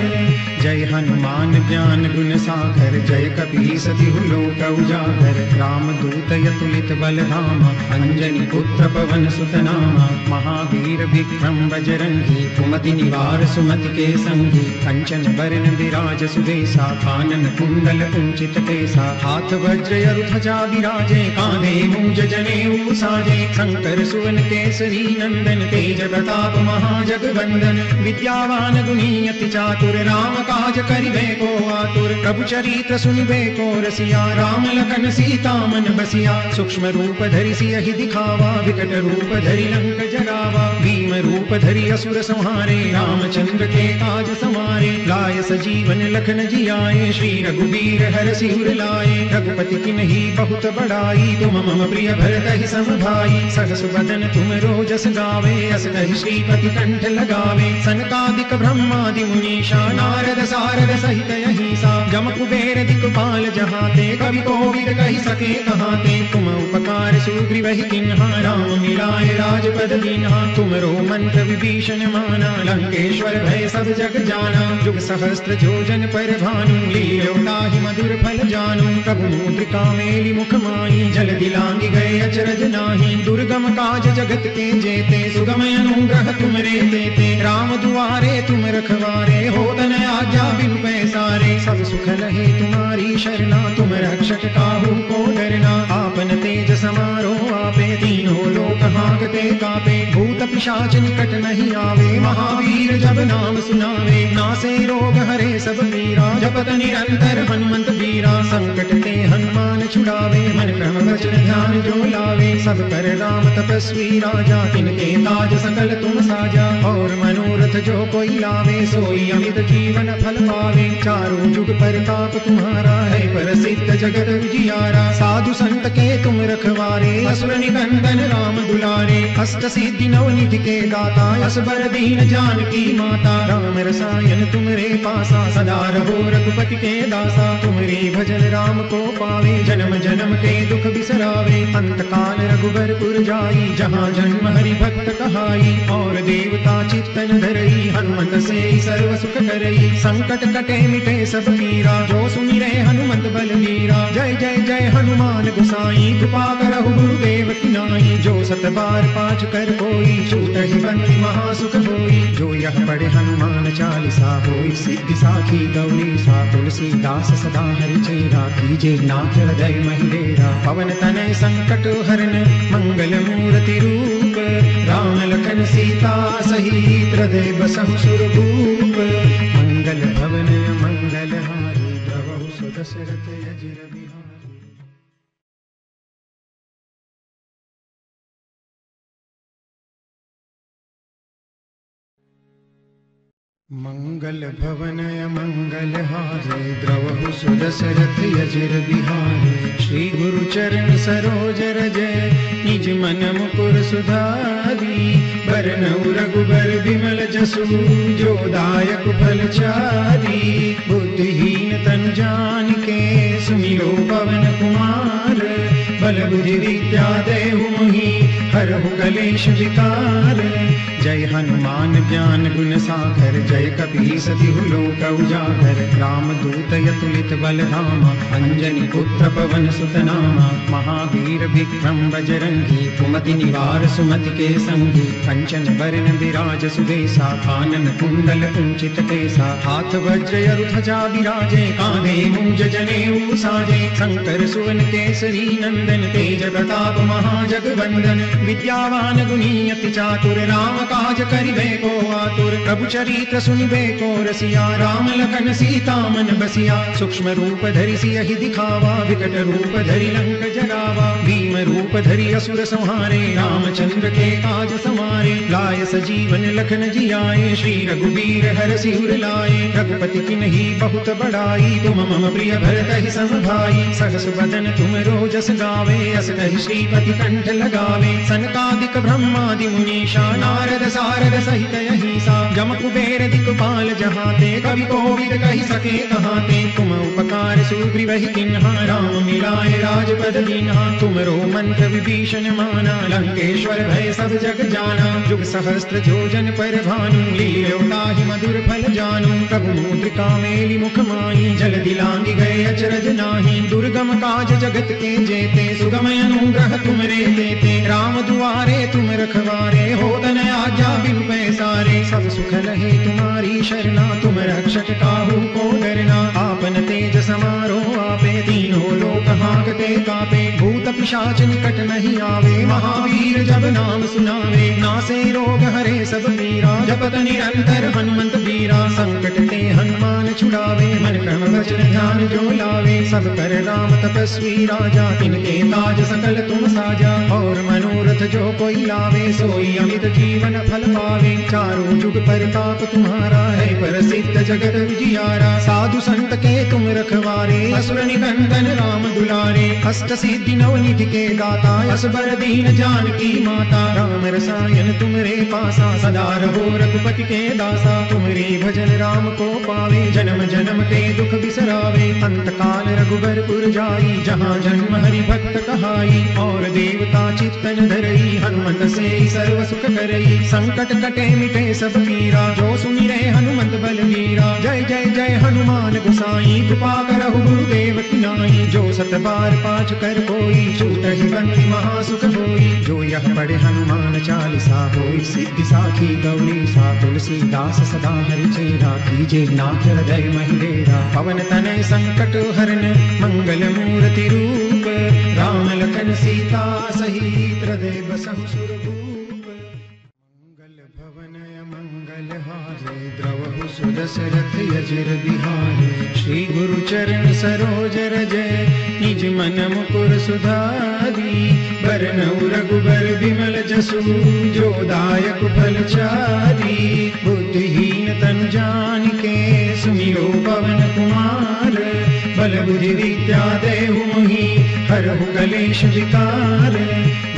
जय हनुमान ज्ञान गुण सागर, जय कपी सतिहु लोक उजागर। राम दूत यतुलित बल धाम अंजनी पुत्र पवन सुत नामा महावीर विक्रम बजरंगी, कुमति निवार सुमति के संगी। कंचन बरन विराज सुबेसा कानन कुंडल कुंचित केसा। हाथ वज्र अरु ध्वजा विराजे कांधे मूज जनेऊ साजे। शंकर सुवन केसरी नंदन, तेज प्रताप महाजगवंदन विद्यावान गुणी अति चातुर राम काज करिबे को आतुर, प्रभु चरित्र सुनिबे को रसिया, राम लखन सीता मन बसिया, सूक्ष्म रूप धरि सियहि दिखावा, विकट रूप धरि लंक जरावा भीम रूप धरि असुर संहारे, रामचंद्र के काज समारे। लाय सजीवन लखन जियाए, श्री रघुबीर हर सिर लाए। रघुपति किन्ही बहुत बड़ाई, तुम मम प्रिय भरत ही सम भाई सहस बदन तुम रोजस गावे, अस कहि श्रीपति कंठ लगावे। सनकादिक ब्रह्मादि मुनीषा, नारद सारद सहित अहिसा। जम कुबेर दिक्पाल जहाते, कवि कोविद कहि सके कहाते। तुम उपकार सुग्रीवहि किन्हा, राम मिलाए राजपद दीन्हा तुमरो मंत्र विभीषण माना लंकेश्वर भय सब जग जाना जुग सहस्त्र जोजन पर भानु लीलो ताहि मधुर फल जानु प्रभु मुद्रिका मेली मुख माई जल दिलांगी गए अचरज नाही दुर्गम काज जगत के जेते सुगम अनुग्रह तुमरे देते राम दुआरे तुम रखवारे हो तन आज्ञा बिनु पैसारे सब सुख लहे तुम्हारी शरणा तुम रक्षक काहू को डरना आपन तेज समारोह आपे तीनों लोक हाकते कापे भूत पिशाच निकट नहीं आवे, महावीर जब नाम सुनावे। नासे रोग हरे सब पीरा, जपत निरंतर हनुमंत वीरा। संकट ते हनुमान छुड़ावे, मन क्रम वचन ध्यान जो लावे। सब कर राम तपस्वी राजा तिनके ताज सकल तुम साजा। और मनोरथ जो कोई लावे, सोई अमित जीवन फल पावे। चारों जुग परताप तुम्हारा है, प्रसिद्ध जगत उजियारा। साधु संत के तुम रखवारे, असुर निकंदन राम दुलारे। अष्ट सिद्धि नवनिधि के दाता असबर दीन जानकी माता। राम रसायन तुमरे पासा, सदा रहो रघुपति के दासा। तुमरे भजन राम को पावे, जन्म जन्म के दुख बिसरावे। अंत काल रघुबरपुर जाई, जहाँ जन्म हरि भक्त कहाई। और देवता चित्तन धरई, हनुमत से सर्व सुख करई। संकट कटे मिटे सब पीरा जो सुमिरे हनुमत बलवीरा। जय जय जय हनुमान गुसाई, कृपा करहु गुरुदेव की नाई। जो सत बार पाँच कर कोई छूट ही बंदी महासुख होई जो यह पढ़े हनुमान चालीसा होई, सिद्धि साखी गौरी सा तुलसीदास सदा हरि चेरा कीजे नाथ हृदय महिलेरा पवन तनय संकट हरण मंगल मूर्ति रूप। राम लखन सीता सहित हृदय बसहु सुरभूप। मंगल भवन, मंगल हारी द्रवहु सुदशरथ यजिर। मंगल भवनय मंगल हारे, द्रवहु सुदशरथ यजिर बिहारी। श्री गुरु चरण सरोज रजय निज मन मुकुर सुधारी। बरनउ रघुबर विमल जसु, जो दायक फल चारी। बुद्धिहीन तन जान के सुमिरो पवन कुमार। बल बुद्धि विद्या देहु मोहि, हरहु कलेश विकार। जय हनुमान ज्ञान गुण सागर, जय कपी सति लोक उजागर। राम दूत यतुलित बल धामा अंजनी पुत्र पवन सुत नामा महावीर विक्रम बजरंगी, कुमति निवार सुमति के संगी। कंचन बरन विराज सुबेसा कानन कुंडल कुंचित केसा। हाथ वज्र ध्वजा विराजे कांधे मूज जने साजे। शंकर सुवन केसरी नंदन, तेज प्रताप महाजगवंदन। विद्यावान गुणी अति चातुर राम काज करिबे को आतुर, प्रभु चरित्र सुनिबे को रसिया, राम लखन सीता मन बसिया, सूक्ष्म रूप धरि सियहि दिखावा, विकट रूप धरि लंक भीम रूप धरि असुर संहारे, रामचंद्र के काज समारे। लाय सजीवन लखन जियाए, श्री रघुवीर हर सिर लाए। रघुपति की नहीं बहुत बड़ाई तुम मम प्रिय भरत ही सम भाई। सहस बदन तुम रोजस गावे, अस कहि श्रीपति कंठ लगावे। सनकादिक ब्रह्मादि मुनीषा, नारद सारद सहित यही सा जम कुबेर दिक्पाल जहाते, कवि कोविद कही सके कहाते। तुम उपकार सुग्रीव ही किन्हा राम मिलाए राजपद दीन्हा तुमरो मंत्र विभीषण माना, लंकेश्वर भय सब जग जाना। जुग सहस्त्र जोजन पर भानु लील्योताहि मधुर फल जानू। प्रभु मुद्रिका मेली मुख माई, जल दिलांगी गए अचरज नाही। दुर्गम काज जगत के जेते सुगम अनुग्रह तुमरे देते। राम दुआरे तुम रखवारे हो आज्ञा बिनु पैसारे। सब सुख लहे तुम्हारी शरणा, तुम रक्षक काहू को डरना। आपन तेज समारोह आपे, तीनों लोक हाकते कापे। भूत पिशाच निकट नहीं आवे। महावीर जब नाम सुनावे। नासे रोग हरे सब पीरा जपत निरंतर हनुमंत बीरा संकट ते हनुमान छुड़ावे। मन क्रम वचन ध्यान जो लावे। सब कर राम तपस्वी राजा। तिनके ताज सकल तुम साजा। और मनोरथ जो कोई लावे, सोई अमित जीवन फल पावे। चारों जुग परताप तुम्हारा है। प्रसिद्ध जगत विजियारा साधु संत के तुम रखवारे। असुर निकंदन राम दुलारे। अष्ट सिद्धि नव निधि के दाता असबर दीन जानकी माता। राम रसायन तुमरे पासा सदा रहो रघुपति के दासा। तुमरे भजन राम को पावे, जन्म जन्म के दुख बिसरावे। अंत काल रघुबरपुर जाई, जहाँ जन्म हरि भक्त कहाई। और देवता चित्तन धरई, हनुमत से सर्व सुख करई। संकट कटे मिटे सब पीरा जो सुनि हनुमंत बलवीरा जय जय जय हनुमान गुसाई, कृपा करहु गुरुदेव की नाई। जो सत बार पाँच कर कोई छूट ही महासुख होई जो यह पढ़े हनुमान चालीसा होई। सिद्धि साखी गौरी सा तुलसीदास सदा हरि चेरा कीजे नाथ हृदय महिलेरा पवन तनय संकट हरन, मंगल मूर्ति रूप। राम लखन सीता सहित हृदय बसहु सुरभूप श्री गुरु चरण सरोज रजय निज मन मुकुर सुधारी। बरनऊ रघुबर विमल जसु, जो दायक फल चारी। बुद्धिहीन तन जान के सुमिरो पवन कुमार। बल बुद्धि विद्या देहु मोहि हरहु कलेश विकार।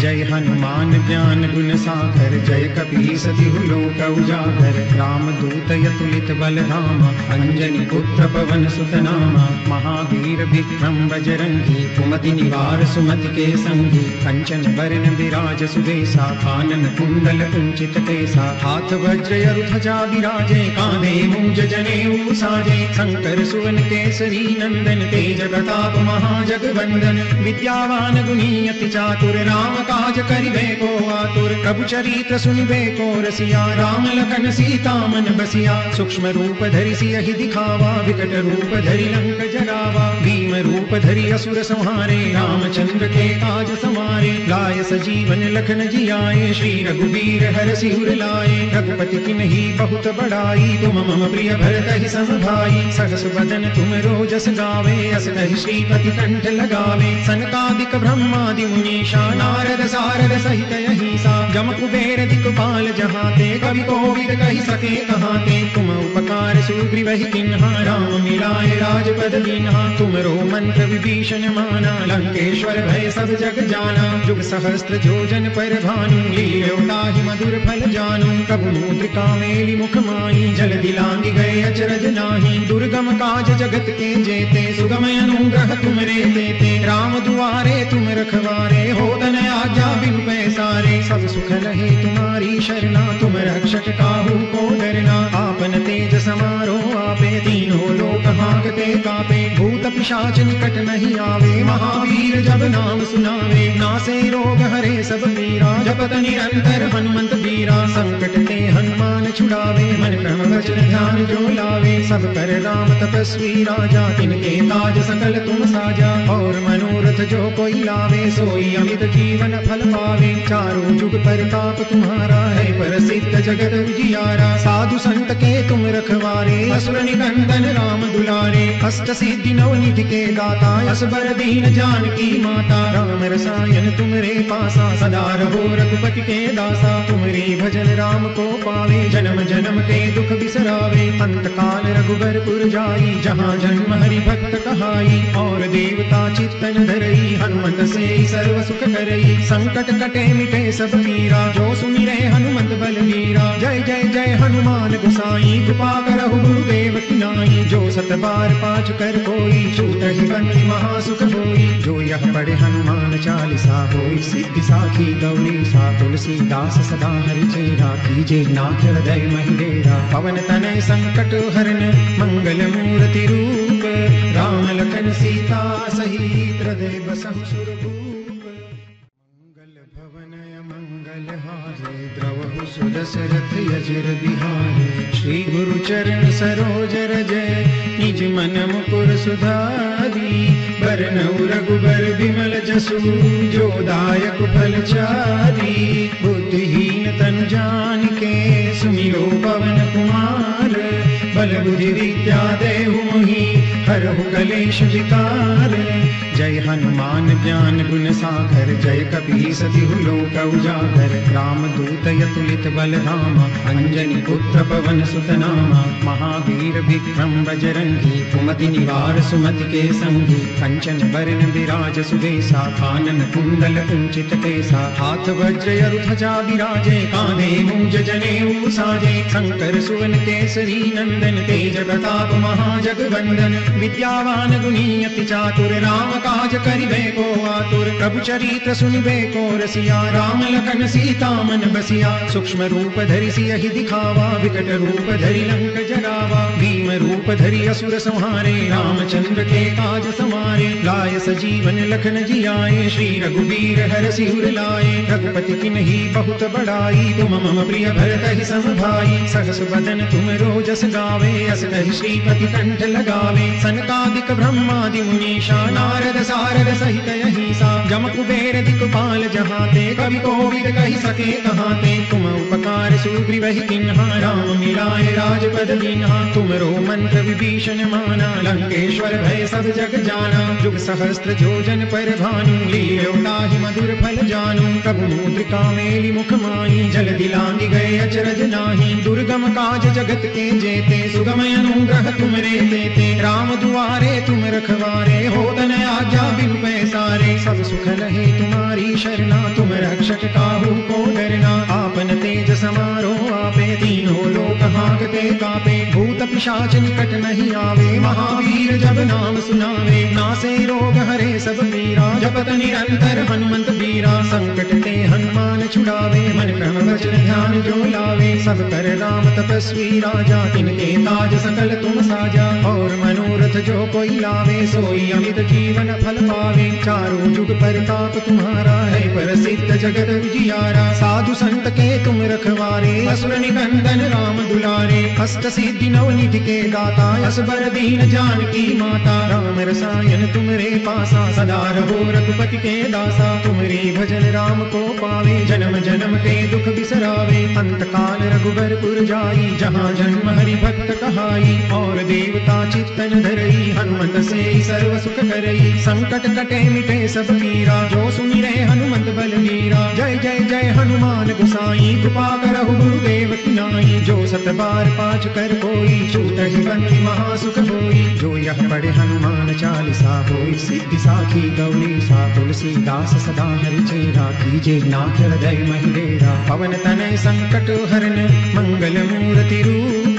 जय हनुमान ज्ञान गुण सागर, जय कपी सति लोक उजागर। राम दूत यतुलित बल धामा अंजनी पुत्र पवन सुत नामा महावीर विक्रम बजरंगी, कुमति निवार सुमति के संगी कंचन बरन विराज सुबेसा कानन कुंडल कुंचित केसा हाथ वज्र ध्वजा विराजे, कांधे मूज जने साजे शंकर सुवन केसरी नंदन, तेज प्रताप महाजगवंदन। विद्यावान गुणी अति चातुर राम काज करिबे को आतुर। प्रभु चरित्र सुनिबे को रसिया। राम लखन सीता मन बसिया। सूक्ष्म रूप धरि सियहि दिखावा, विकट रूप धरि लंक जरावा भीम रूप धरि असुर संहारे, रामचंद्र के काज समारे लाय सजीवन लखन जियाए, श्री रघुवीर हर सिर लाए। रघुपति की नहीं बहुत बड़ाई, तुम मम प्रिय भरत ही सम भाई सहस बदन तुम रोजस गावे, अस कहि श्रीपति कंठ लगावे। सनकादिक ब्रह्मादि मुनीषा, नारद सारद सहित यही सा जम कुबेर दिक्पाल जहाते, कवि कोविद कही सके कहाते। तुम उपकार सुग्रीव ही किन्हा, राम मिलाए राजपद दीन्हा तुमरो मंत्र विभीषण माना, लंकेश्वर भय सब जग जाना। जुग सहस्त्र जोजन पर भानु लील्योताहि मधुर फल जानू। प्रभु मुद्रिका मेली मुख मानी जल दिलांगी गए अचरज नाही। दुर्गम काज जगत के जेते सुगम अनुग्रह तुम रे देते राम दुआरे तुम रखवारे, हो तन आज्ञा बिनु पैसारे। सब सुख लहे तुम्हारी शरणा, तुम रक्ष काहू को डरना। आपन तेज समारो आपे, तीनों लोक हाकते कापे। भूत पिशाच निकट नहीं आवे, महावीर जब नाम सुनावे। नासे रोग हरे सब पीरा जपत निरंतर हनुमंत बीरा संकट ते हनुमान छुड़ावे, मन वचन ध्यान जो लावे। सब कर राम तपस्वी राजा तिनके ताज सकल तुम साजा। और मनोरथ जो कोई लावे, सोई अमित जीवन फल पावे। चारों जुग परताप तुम्हारा है, प्रसिद्ध जगत विजियारा साधु संत के तुम रखवारे, असुर निकंदन राम दुलारे। अष्ट सिद्धि नवनिधि के दाता, असबर दीन जानकी माता। राम रसायन तुमरे पासा, सदा रहो रघुपति के दासा। तुमरे भजन राम को पावे, जन्म जन्म के दुख बिसरावे। अंत काल रघुबर पुर जाई, जहाँ जन्म हरि भक्त कहाई। और देवता चित्तन धरई, हनुमत से सर्व सुख करई। संकट कटे मिटे सब पीरा जो सुमिरे हनुमत बलवीरा। जय जय जय हनुमान गुसाई, कृपा करहु गुरुदेव की नाई। जो सत बार पाँच कर कोई, छूट ही बंदी महासुख होई जो यह पढ़े हनुमान चालीसा होई, सिद्धि साखी गौरी, सा तुलसीदास सदा हरि चेरा कीजे। नाथ हृदय महिडेरा पवन तनय संकट हरन, मंगल मूर्ति रूप। राम लखन सीता सहित हृदय बसहु सुरभूप द्रवहु सुदशरथ यजिर श्री गुरु चरण सरोज रजय निज मन मुकुर सुधारी बरनउ रघुबर बिमल जसु जो दायक फल चारी बुद्धिहीन तन जान के सुमिरो पवन कुमार बल बुद्धि विद्या देहु मोहि हरहु कलेश विकार जय हनुमान ज्ञान गुण सागर, जय कपी सति लोक उजागर। राम दूत यतुलित बल राम अंजनी पुत्र पवन सुत नामा महावीर विक्रम बजरंगी, कुमति निवार सुमति के संगी कंचन बरन विराज सुदेसा, कानन कुंडल कुंचित केसा। हाथ वज्र ध्वजा विराजे कांधे मूज जनेऊ साजे। शंकर सुवन केसरी नंदन, तेज प्रताप महाजगवंदन। विद्यावान गुणी अति चातुर राम काज करिबे को आतुर, प्रभु चरित्र सुनिबे को रसिया, राम लखन सीता मन बसिया, सूक्ष्म रूप धरि सियहि दिखावा, विकट रूप धरि लंक जरावा रूप धरि असुर संहारे, रामचंद्र के काज समारे। लाय सजीवन लखन जियाए, श्री रघुबीर हर सिर लाए। रघुपति की नहीं बहुत बड़ाई, तुम मम प्रिय भरत ही सम भाई सहस बदन तुम रोजस गावे अस कहि श्रीपति कंठ लगावे। सनकादिक ब्रह्मादि मुनीषा, नारद सारद सहित अहिसा। जम कुबेर दिक्पाल जहाते, कवि कोविद कहि सके कहाते। तुम उपकार सुग्रीव ही किन्हा, राम मिलाए राजपद दीन्हा तुमरो मंत्र विभीषण माना लंकेश्वर भय सब जग जाना जुग सहस्त्र जोजन पर भानु लील्योताहि मधुर फल जानु कबु मुद्रिका मेलि मुख माई जल दिलांगी गए अचरज नाही दुर्गम काज जगत के जेते सुगम अनुग्रह तुमरे देते राम दुआरे तुम रखवारे हो तन आज्ञा बिनु पैसारे सब सुख लहे तुम्हारी शरणा तुम रक्षक काहू को डरना आपन तेज समारो आपे तीनों लोक हाकते कापे भूत पिशाच निकट नहीं आवे, महावीर जब नाम सुनावे, नासे रोग हरे सब पीरा, जपत निरंतर हनुमंत बीरा संकट ते हनुमान छुड़ावे, मन क्रम वचन ध्यान जो लावे, सब कर राम तपस्वी राजा, तिनके ताज सकल तुम साजा, और मनोरथ जो कोई लावे, सोई अमित जीवन फल पावे, चारों जुग परताप तुम्हारा है, प्रसिद्ध जगत जियारा साधु संत के तुम रखवारे, असुर निकंदन राम दुलारे अष्ट सिद्धि नवनिधि के दाता असबर दीन जानकी माता। राम रसायन तुमरे पासा, सदा रहो रघुपति के दासा। तुमरे भजन राम को पावे, जन्म जन्म के दुख बिसरावे। अंत काल रघुबरपुर जाई, जहाँ जन्म हरि भक्त कहाई। और देवता चित्तन धरई, हनुमत से सर्व सुख करई। संकट कटे मिटे सब पीरा जो सुमिरे हनुमत बलवीरा जय जय जय हनुमान गुसाई, कृपा करहु गुरुदेव की नाई। जो सत बार पाँच कर कोई छूट ही महासुख होई जो यह पढ़े हनुमान चालीसा होई, सिद्धि साखी गौरी सा तुलसीदास सदा हरि चेरा कीजे नाथ हृदय महिडेरा पवन तनय संकट हरन, मंगल मूर्ति रूप,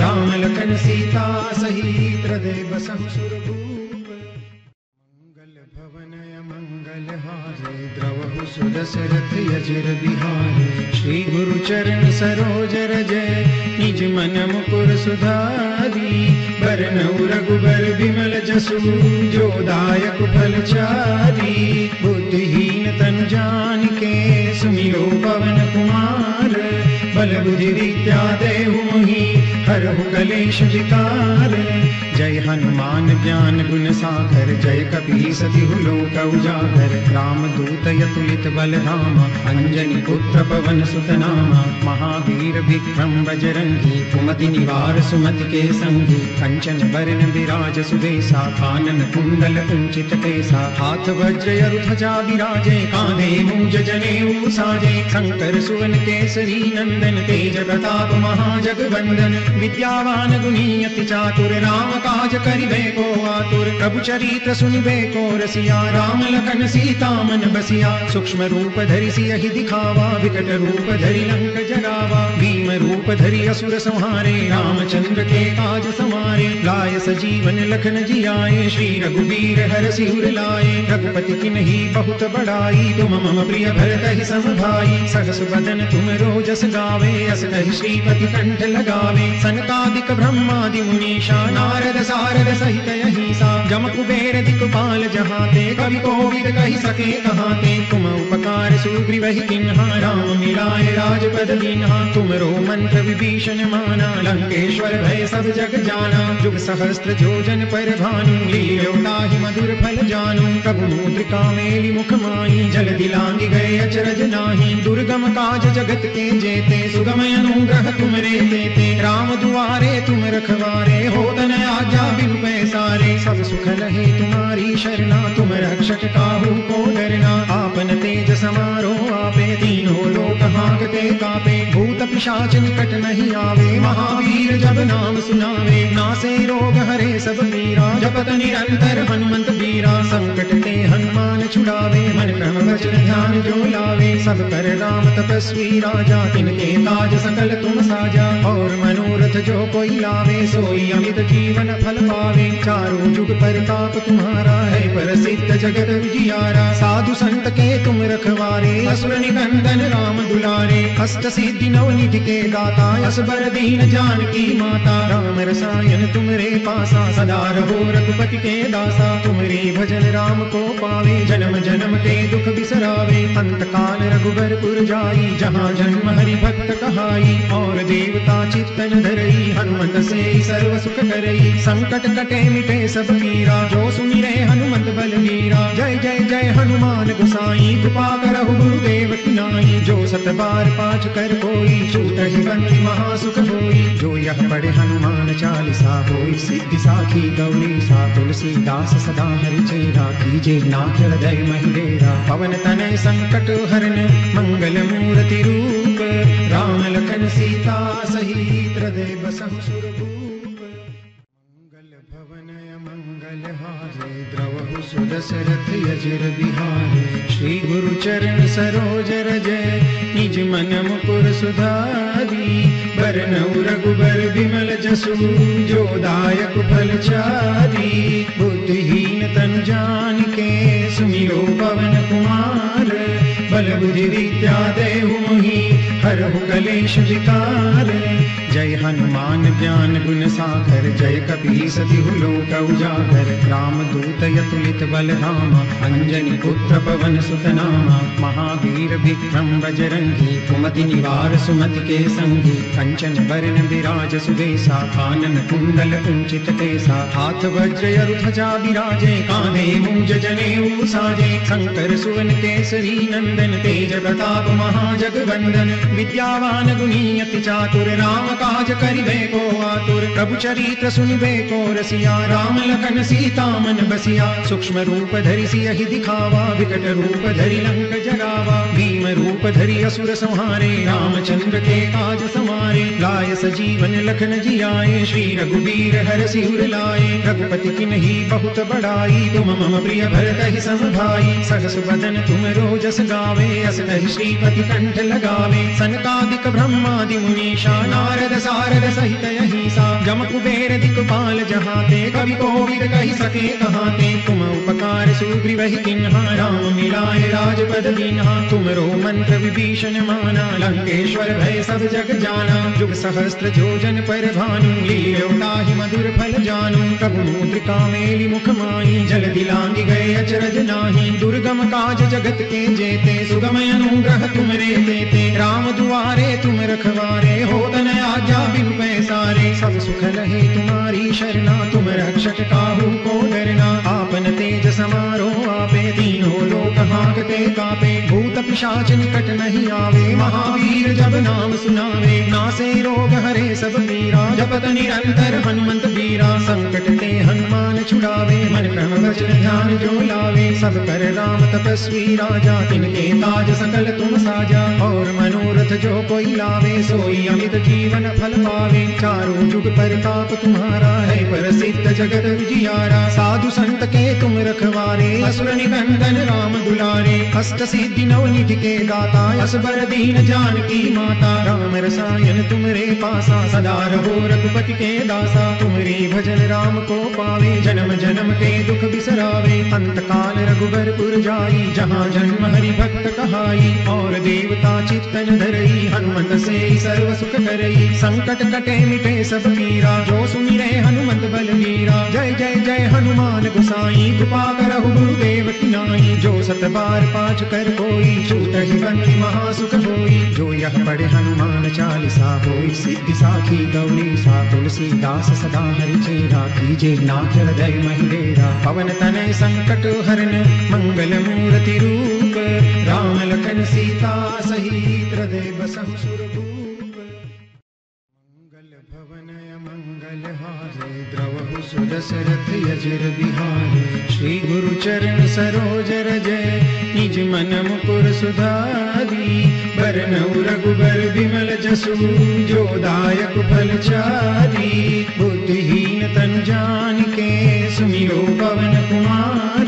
राम लखन सीता सहित हृदय सुरभूप सुदशरथ यजिर बिहारी श्री गुरु चरण सरोज रज निज मन मुकुर सुधारी। बरनऊ रघुबर विमल जसु। जो दायक फल चारी बुद्धिहीन तन जान के सुमिरो पवन कुमार। बल बुद्धि विद्या देहु मोहि। हरहु कलेश विकार। जय हनुमान ज्ञान गुण सागर, जय कपी सति लोक उजागर। राम दूत यतुलित बल धाम अंजनी पुत्र पवन सुत नाम महावीर विक्रम बजरंगी, कुमति निवार सुमति के संगी कंचन बरन विराज सुदेसा, कानन कुंडल कुंचित केसा। हाथ वज्र यरु ध्वजा विराजे कांधे मूज जनेऊ साजे शंकर सुवन केसरी नंदन, तेज प्रताप महाजगवंदन। विद्यावान गुणी अति चातुर राम काज करिबे को आतुर, प्रभु चरित्र सुनिबे को रसिया, राम लखन सीता मन बसिया, सूक्ष्म रूप धरि सियहि दिखावा, विकट रूप धरि लंक जरावा भीम रूप धरि असुर संहारे, रामचंद्र के काज समारे, लाय सजीवन लखन जियाए, श्री रघुवीर हर सिर लाए, रघुपति की नहीं बहुत बड़ाई, तुम मम प्रिय भरत ही सम भाई सहस बदन तुम रोजस गावे, अस कहि श्रीपति कंठ लगावे, सनकादिक ब्रह्मादि मुनीषा, नारद सारद सहित अहिसा जम कुबेर दिक्पाल जहाते, कवि कोविद कहि सके कहाते। तुम उपकार सुग्रीव ही किन्हा, राम मिलाए राजपद दीन्हा। तुम रो मंत्र विभीषण माना, लंकेश्वर भय सब जग जाना। जुग सहस्त्र जोजन पर भानु लील्योताहि मधुर फल जानु। प्रभु मुद्रिका मेली मुख माई जल दिलांगी गए अचरज नाही। दुर्गम काज जगत के जेते सुगम अनुग्रह तुम रे देते राम दुआरे तुम रखवारे हो तन आज्ञा बिनु पैसारे सब सुख लहे तुम्हारी शरणा, तुम रक्षक काहू को डरना। आपन तेज समारो आपे, तीनों लोक हाकते कापे। भूत पिशाच निकट नहीं आवे, महावीर जब नाम सुनावे। नासे रोग हरे सब पीरा, जपत निरंतर हनुमंत बीरा संकट ते हनुमान छुड़ावे, मन क्रम वचन ध्यान जो लावे। सब कर राम तपस्वी राजा, तिनके ताज सकल तुम साजा। और मनोरथ जो कोई लावे, सोई अमित जीवन फल पावे चारों जुग परताप तुम्हारा है, प्रसिद्ध जगत विजियारा साधु संत के तुम रखवारे, असुर निकंदन राम दुलारे। अष्ट सिद्धि नव निधि के दाता, असबर दीन जानकी माता। राम रसायन तुमरे पासा, सदा रहो रघुपति के दासा। तुमरे भजन राम को पावे, जन्म जन्म के दुख बिसरावे। अंत काल रघुबर पुर जाई, जहाँ जन्म हरि भक्त कहाई। और देवता चित्तन धरई, हनुमत से सर्व सुख करई। संकट कटे मिटे सब पीरा जो सुमिरे हनुमत बलवीरा जय जय जय हनुमान गुसाई। कृपा करहु गुरुदेव की नाई। जो सत बार पाठ कर कोई छूट ही महासुख होई जो यह पढ़े हनुमान चालीसा होई। सिद्धि साखी गौरी सा तुलसीदास सदा हरि चेरा कीजे। नाथ हृदय महिडेरा पवन तनय संकट हरन मंगल मूर्ति रूप। राम लखन सीता सहित हृदय बसहु सुरभूप सुदशरथ यजिर बिहारी। श्री गुरु चरण सरोज रज, निज मन मुकुर सुधारी। बरनऊ रघुबर विमल जसु, जो दायक फल चारी। बुद्धिहीन तन जान के सुमिरो पवन कुमार। बल बुद्धि विद्या देहु मोहि, हरहु कलेश विकार। जय हनुमान ज्ञान गुण सागर, जय कपी सतिहु लोक उजागर। राम दूत यतुलित बल धाम अंजनी पुत्र पवन सुत नाम महावीर विक्रम बजरंगी, कुमति निवार सुमति के संगी। कंचन बरन विराज सुदेसा, कानन कुंडल कुंचित केसा। हाथ वज्र ध्वजा विराजे कांधे मूज जनेऊ साजे। शंकर सुवन केसरी नंदन, तेज प्रताप महाजगवंदन। विद्यावान गुणी अति चातुर राम काज करिबे को आतुर, प्रभु चरित्र सुनिबे को रसिया, राम लखन सीता मन बसिया, सूक्ष्म रूप धरि सियहि दिखावा, विकट रूप धरि लंक जगावा भीम रूप धरि असुर संहारे, रामचंद्र के काज समारे। लाय सजीवन लखन जी आए श्री रघुबीर हर सिर लाए। रघुपति की नहीं बहुत बड़ाई तुम मम प्रिय भरत ही सम भाई सहस बदन तुम रोजस गावे, अस श्रीपति कंठ लगावे। सनकादिक ब्रह्मादि मुनीषा, नारद सारद सहित यही सा जम कुबेर दिक्पाल जहाँ ते कवि कोविद कही सके कहाँ ते तुम उपकार सुग्रीव ही किन्हा, राम मिलाए राजपद तुम तुमरो मंत्र विभीषण माना लंकेश्वर भय सब जग जाना। जुग सहस्त्र जोजन पर भानु लील्योताहि मधुर फल जानू। प्रभु मुद्रिका मेली मुख माई जल दिलांगी गए अचरज नाही। दुर्गम काज जगत के जेते सुगम अनुग्रह तुमरे देते। राम दुआरे तुम रखवारे हो तन आज्ञा बिनु पैसारे। सब सुख लहे तुम्हारी शरणा, तुम रक्षक काहू को डरना। आपन तेज समारोह आपे, तीनों लोक हाकते कापे। भूत पिशाच निकट नहीं आवे, महावीर जब नाम सुनावे, नासे रोग हरे सब पीरा, जपत निरंतर हनुमंत बीरा संकट ते हनुमान छुड़ावे, मन क्रम वचन ध्यान जो लावे, सब कर राम तपस्वी राजा, तिनके ताज सकल तुम साजा, और मनोरथ जो कोई लावे, सोई अमित जीवन फल पावे, चारों जुग परताप तुम्हारा है, प्रसिद्ध जगत विजियारा साधु संत के तुम रखवारे, असुर निबंधन राम दुलारे, अष्ट सिद्धि नव निधि के दाता असबर दीन जानकी माता, राम रसायन तुमरे पासा सदा रहो रघुपति के दासा। तुमरे भजन राम को पावे, जन्म जन्म के दुख बिसरावे। अंत काल रघुबर पुर जाई, जहाँ जन्म हरि भक्त कहाई। और देवता चित्तन धरई, हनुमंत से सर्व सुख करई। संकट कटे मिटे सब पीरा जो सुमिरे हनुमंत बल मीरा। जय जय जय हनुमान गुसाई, कृपा करहु गुरुदेव की नाई। जो सत बार कर कोई छूट ही महासुख होई जो यह पढ़े हनुमान चालीसा होई। सिद्धि साखी गौरी, सा तुलसीदास सदा हरि चेरा कीजे नाथ हृदय महिडेरा पवन तनय संकट हरन, मंगल मूर्ति रूप। राम लखन सीता सहित हृदय बसहु श्री गुरु चरण सरोज रजय निज मन मुकुर सुधारी। बरनउ रघुबर विमल जसु जो दायक फल चारी। बुद्धिहीन तन जान के सुमिरो पवन कुमार।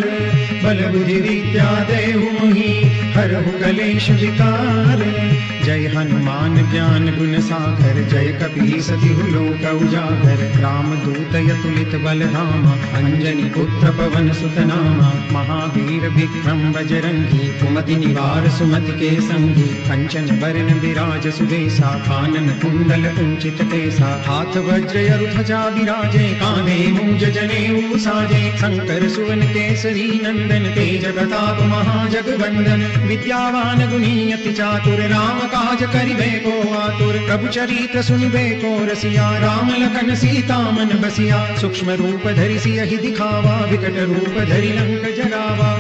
बल बुद्धि विद्या देहु मोहि हरहु कलेश विकार जय हनुमान ज्ञान गुण सागर, जय कपी सतिहु लोक उजागर। राम दूत यतुलित बल राम अंजनी पुत्र पवन सुत नामा महावीर विक्रम बजरंगी, कुमति निवार सुमति के संगी। कंचन बरन विराज सुबेसा कानन कुंडल कुंचित केसा। हाथ वज्र ध्वजा विराजे कांधे मूज जनेऊ साजे। शंकर सुवन केसरी नंदन, तेज प्रताप महाजगवंदन। विद्यावान गुणी चातुर, राम काज करिबे को आतुर, प्रभु चरित्र सुनिबे को रसिया, राम लखन सीता मन बसिया, सूक्ष्म रूप धरि सियहि दिखावा, विकट रूप धरि लंक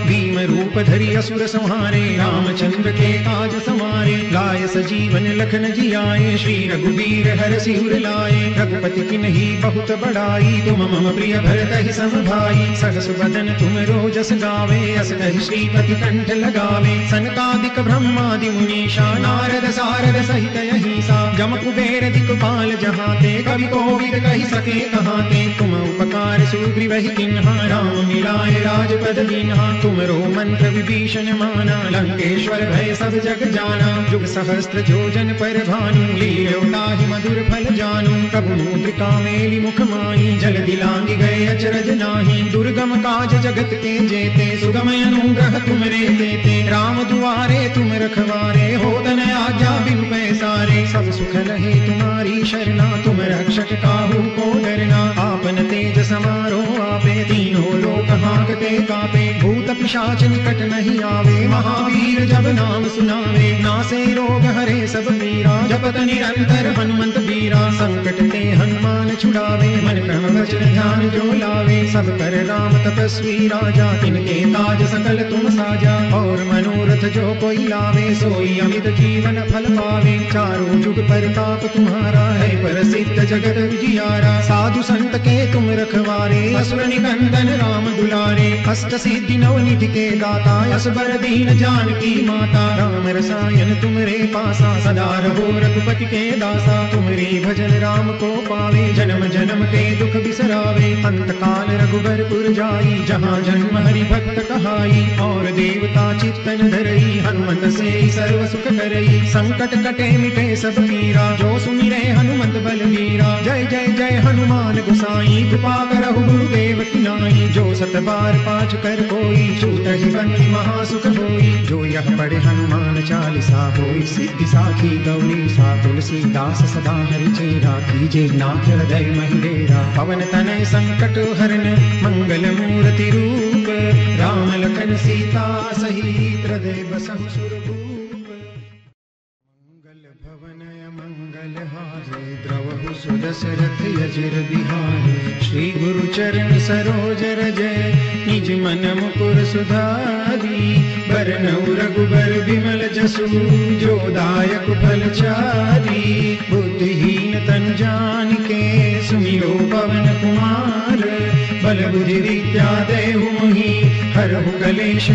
भीम रूप धरि असुर संहारे, रामचंद्र के काज समारे। लाय सजीवन लखन जी आए श्री रघुबीर हर सिर लाए। रघुपति की नहीं बहुत बड़ाई तुम मम प्रिय भरत ही सम भाई। सहस बदन तुम रोजस गावे, अस कहि श्रीपति कंठ लगावे। सनकादिक ब्रह्मादि मुनीषा, नारद सारद सहित यही सा जम कुबेर दिक्पाल जहाँ ते कवि कोविद कही सके कहाँ ते तुम उपकार सुग्रीव ही किन्हा, राम मिलाए राजपद दीन्हा तुमरो मंत्र विभीषण माना, लंकेश्वर भय सब जग जाना। जुग सहस्त्र जोजन पर भानु लील्योताहि मधुर फल जानू। प्रभु मुद्रिका मेली मुख माई जल दिलांगी गए अचरज नाही। दुर्गम काज जगत के जेते सुगम अनुग्रह तुमरे देते। राम दुआरे तुम रखवारे हो तन आज्ञा बिनु पैसारे। सब सुख लहे तुम्हारी शरणा, तुम रक्षक काहू को डरना। आपन तेज समारोह आपे, तीनों लोक हाकते कापे। भूत पिशाच निकट नहीं आवे, महावीर जब नाम सुनावे, नासे रोग हरे सब पीरा जपत निरंतर हनुमंत बीरा संकट ते हनुमान छुड़ावे, मन वचन ध्यान जो लावे, सब कर राम तपस्वी राजा, तिनके ताज सकल तुम साजा, और मनोरथ जो कोई लावे, सोई अमित जीवन फल पावे, चारों जुग परताप तुम्हारा है, प्रसिद्ध जगत विजियारा साधु संत के तुम रखवारे, असुर निबंधन राम दुलारे, अष्ट सिद्धि नव निधि के दाता असबर दीन जानकी माता, राम रसायन तुमरे पासा, सदा रहो रघुपति के दासा। तुमरे भजन राम को पावे, जन्म जन्म के दुख बिसरावे। अंत काल रघुबरपुर जाई, जहाँ जन्म हरि भक्त कहाई। और देवता चित्तन धरई, हनुमत से सर्व सुख करई। संकट कटे मिटे सब पीरा जो सुमिरे हनुमत बलवीरा जय जय जय हनुमान गुसाई, कृपा करहु गुरुदेव की नाई। जो सत बार कर कोई छूट बंदी महासुख होई जो यह पढ़े हनुमान चालीसा होई। सिद्धि साखी गौरी, सा तुलसी दास सदा हरि चेरा कीजे नाथ हृदय मंदेरा पवन तनय संकट हरन, मंगल मूर्ति रूप। राम लखन सीता सहित देव सुरभूप द्रवहु सुदशरथ यजिर बिहारी श्री गुरु चरण सरोज रजय निज मन मुकुर सुधारी। बरनउ रघुबर विमल जसु जो दायक फल चारी बुद्धिहीन तन जान के सुमिरो पवन कुमार। बल बुद्धि विद्या देहु मोहि, हरहु कलेश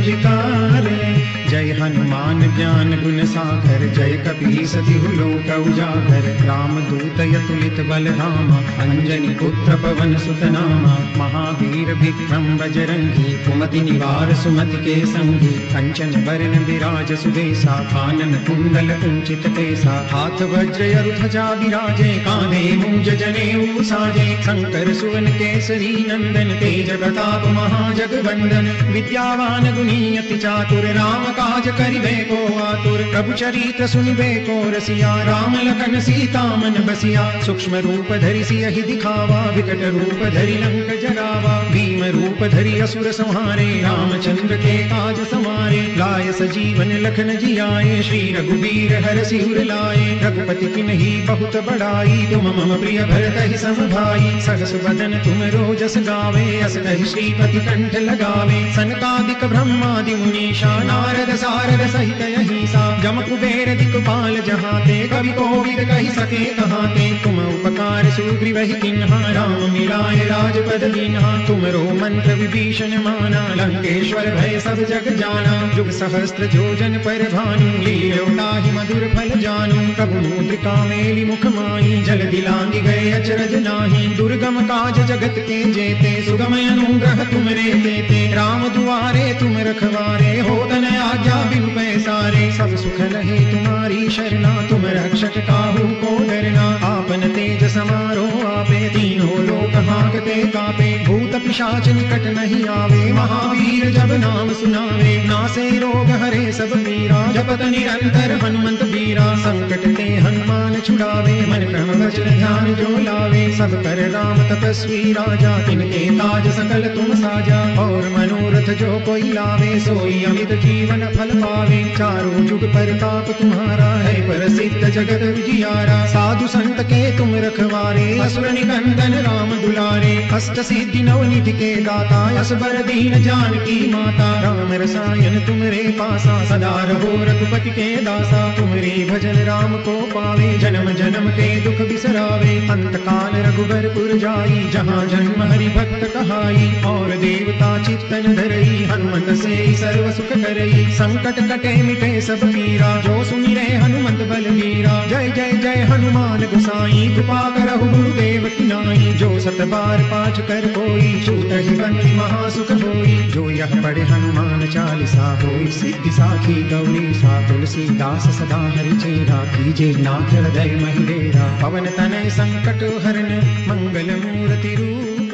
जय हनुमान ज्ञान गुण सागर, जय कपी सतिहु लोक उजागर। राम दूत यतुलित बल राम अंजनी पुत्र पवन सुत नामा महावीर विक्रम बजरंगी, कुमति निवार सुमति के संगी। कंचन बरन विराज सुदेसा, कानन कुंडल कुंचित केसा। हाथ वज्र ध्वजा विराजे कांधे मूंज जनेऊ साजे। शंकर सुवन केसरी नंदन, तेज प्रताप महाजगवंदन। विद्यावान गुणी चातुर राम काज करिबे को आतुर, प्रभु चरित्र सुनिबे को रसिया, राम लखन सीता मन बसिया, सूक्ष्म रूप धरि सियहि दिखावा, विकट रूप धरि लंक जरावा भीम रूप धरि असुर संहारे, रामचंद्र के काज समारे लाय सजीवन लखन जियाए, श्री रघुवीर हर सिर लाए, रघुपति किन्ही बहुत बड़ाई तुम मम प्रिय भरत ही सम भाई, सहस बदन तुम रोजस गावे, अस श्रीपति कंठ लगावे, सनकादिक ब्रह्मादि मुनीषा, नारद सारद सहित यही सा। जम कुबेर दिक्पाल जहाँ ते कवि कोविद कही सके कहाँ ते तुम उपकार सुग्रीव ही किन्हा, राम मिलाए राजपद दीन्हा तुमरो मंत्र विभीषण माना, लंकेश्वर भय सब जग जाना। जुग सहस्त्र जोजन पर भानु लील्योताहि मधुर फल जानू। प्रभु मुद्रिका मेली मुख माई जल दिलांगी गए अचरज नाही। दुर्गम काज जगत के जेते सुगम अनुग्रह तुम रे देते राम दुआरे तुम रखवारे हो तन आज्ञा बिनु पैसारे सब सुख लहे तुम्हारी शरणा, तुम रक्षक काहू को डरना। आपन तेज समारो आपे तीनों लोक हाकते कापे। भूत पिशाच निकट नहीं आवे, महावीर जब नाम सुनावे। नासे रोग हरे सब पीरा जपत निरंतर हनुमंत बीरा संकट ते हनुमान छुड़ावे, मन क्रम वचन ध्यान जो लावे। सब कर राम तपस्वी राजा, तिनके ताज सकल तुम साजा। और मनोरथ जो कोई लावे, सोई अमित जीवन फल पावे, चारों जुग परताप तुम्हारा है। प्रसिद्ध जगत विजियारा साधु संत के तुम रखवारे। असुर निकंदन राम दुलारे, अष्ट सिद्धि नव निधि के दाता, असबर दीन जानकी माता। राम रसायन तुमरे पासा, सदा रहो रघुपति के दासा। तुमरे भजन राम को पावे, जन्म जन्म के दुख बिसरावे। अंत काल रघुबरपुर जाई, जहाँ जन्म हरि भक्त कहाई। और देवता चित्तन धरई, हनुमत से सर्व सुख करई। संकट कटे मिटे सब पीरा। जो सुमिरे हनुमत बलवीरा। जय जय जय हनुमान गुसाई। कृपा करहु गुरुदेव की नाई। जो सत बार पाठ कर कोई, छूट बंदी महासुख होई जो यह पढ़े हनुमान चालीसा होई। सिद्धि साखी गौरी सा तुलसीदास सदा हरि चेरा। कीजे नाथ हृदय महिलेरा पवन तनय संकट हरन, मंगल मूर्ति रूप।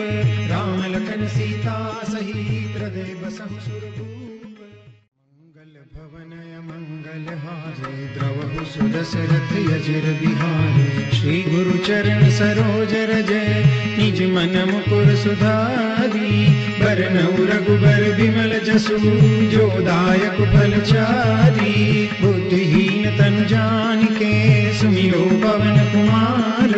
राम लखन सीता सहित हृदय बसहु सुरभूप श्री गुरु चरण सरोज रजय निज मन मुकुर सुधारी। बरनउ रघुबर विमल जसु, जो दायक फल चारी। बुद्धिहीन तन जान के सुमिरो पवन कुमार।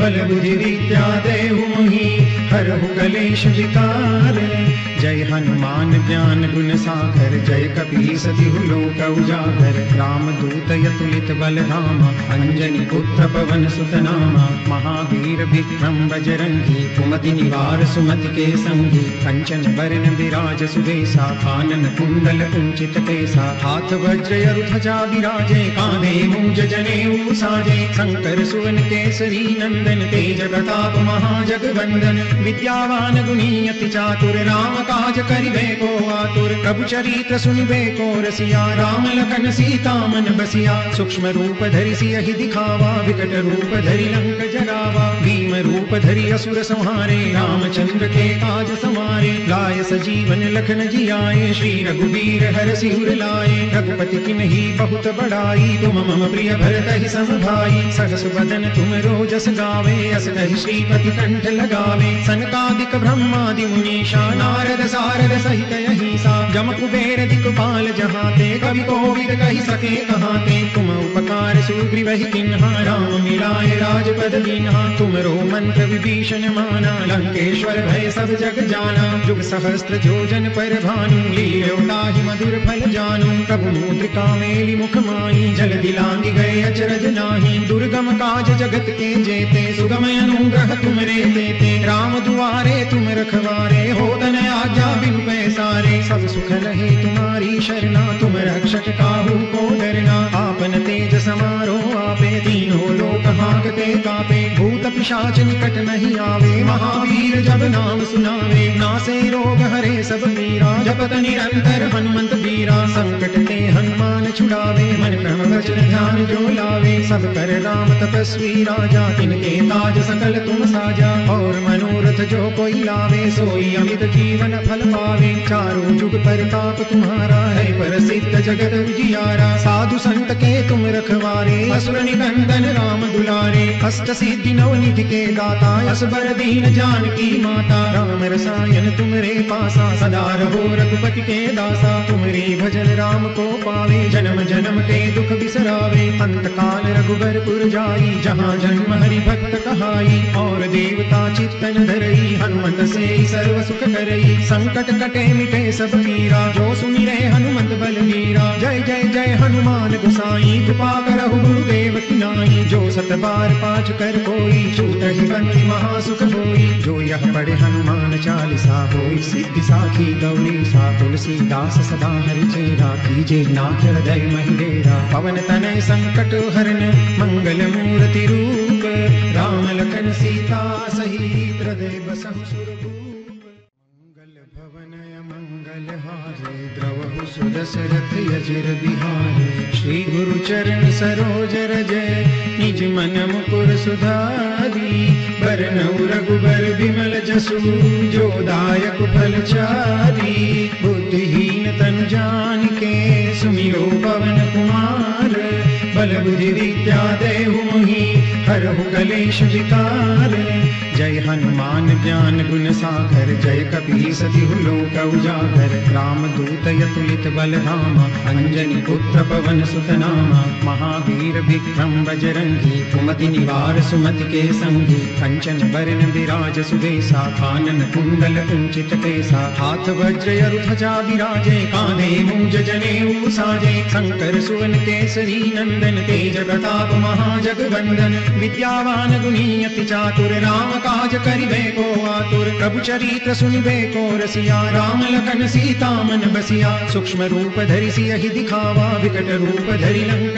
बल बुद्धि विद्या देहु मोहि, हरहु कलेश विकार। जय हनुमान ज्ञान गुण सागर, जय कपी सतिहु लोक उजागर। राम दूत यतुलित बल धाम अंजनी पुत्र पवन सुत नामा महावीर विक्रम बजरंगी, कुमति निवार सुमति के संगी। कंचन बरन विराज सुबेसा कानन कुंडल कुंचित केसा। हाथ वज्र ध्वजा विराजे कांधे मूज जने साजे। शंकर सुवन केसरी नंदन, तेज प्रताप महाजगवंदन। विद्यावान गुणी चातुर राम काज करिबे को आतुर, प्रभु चरित्र सुनिबे को रसिया, राम लखन सीता मन बसिया, सूक्ष्म रूप धरि सियहि दिखावा, विकट रूप धरि लंक भीम रूप धरि असुर संहारे, रामचंद्र के काज समारे लाय सजीवन लखन जियाए, श्री रघुवीर हर सिर लाए। रघुपति की नहीं बहुत बड़ाई तुम मम प्रिय भरत ही सम भाई सहस बदन तुम रोजस गावे, अस कहि श्रीपति कंठ लगावे। सनकादिक ब्रह्मादि मुनीषा, नारद सारद सहित अहिसा। जम कुबेर दिक्पाल जहाते, कवि कोविद कही सके कहाते। तुम उपकार सुग्रीव ही किन्हा, राम मिलाए राजपद दीन्हा तुमरो मंत्र विभीषण माना लंकेश्वर भय सब जग जाना जुग सहस्त्र जोजन पर भानु लील्योताहि मधुर फल जानू प्रभु मुद्रिका मेली मुख माई जल दिलांगी गए अचरज नाही दुर्गम काज जगत के जेते सुगम अनुग्रह तुम रे देते राम दुआरे तुम रखवारे हो तन आज्ञा बिनु पैसारे सुख लहे तुम्हारी शरणा, तुम रक्षक काहू को डरना। आपन तेज समारो आपे तीनों लोक हाकते कापे। भूत पिशाच निकट नहीं आवे, महावीर जब नाम सुनावे। नासे रोग हरे सब पीरा, जपत निरंतर हनुमंत बीरा संकट ते हनुमान छुड़ावे, मन क्रम वचन ध्यान जो लावे। सब कर राम तपस्वी राजा, तिनके ताज सकल तुम साजा। और मनोरथ जो कोई लावे, सोई अमित जीवन फल पावे। चारों जुग परताप तुम्हारा है। प्रसिद्ध जगत जियारा साधु संत के तुम रखवारे। असुर निकंदन राम दुलारे। अष्ट सिद्धि नव निधि के दाता, असबर दीन जानकी माता। राम रसायन तुमरे पासा, सदा रहो रघुपति के दासा। तुमरे भजन राम को पावे, जन्म जन्म के दुख बिसरावे। अंत काल रघुबर रघुबरपुर जाई, जहाँ जन्म हरि भक्त कहाई। और देवता चित्तन धरई, हनुमत से सर्व सुख करई। संकट कटे मिटे सब पीरा जो सुनि रे हनुमंत बलवीरा जय जय जय हनुमान गुसाई, कृपा करहु गुरुदेव की नाई। जो सत बार पाठ कर कोई, छूट बंदी महासुख होई जो यह पढ़े हनुमान चालीसा होई, सिद्धि साखी गौरी, सा तुलसीदास सदा हरि चेरा। कीजे नाथ हृदय महिडेरा पवन तनय संकट हरन, मंगल मूर्ति रूप। राम लखन सीता सहित हृदय बसहु सुरभूप सुदशरथ यजिर बिहारे। श्री गुरु चरण सरोज रजय निज मन मुकुर सुधारी। बरनऊ रघुबर विमल जसु, जो दायक फल चारी। बुद्धिहीन तन जान के सुमिरो पवन कुमार। बल बुद्धि विद्या देहु मोहि, हरहु कलेश विकार। जय हनुमान ज्ञान गुण सागर, जय कपी सतिहु लोक उजागर राम दूत यतुलित बल धाम अंजनी पुत्र पवन सुत नामा महावीर विक्रम बजरंगी, कुमति निवार सुमति के संगी कंचन बरन विराज सुबेसा कानन कुंडल कुंचित केसा। हाथ वज्र ध्वजा विराजे, कांधे मूज जने साजे शंकर सुवन केसरी नंदन, तेज प्रताप महाजगवंदन विद्यावान गुणी चातुर राम काज करिबे को आतुर, प्रभु चरित्र सुनिबे को रसिया, राम लखन सीता मन बसिया, सूक्ष्म रूप धरि सियहि दिखावा, विकट रूप धरि लंक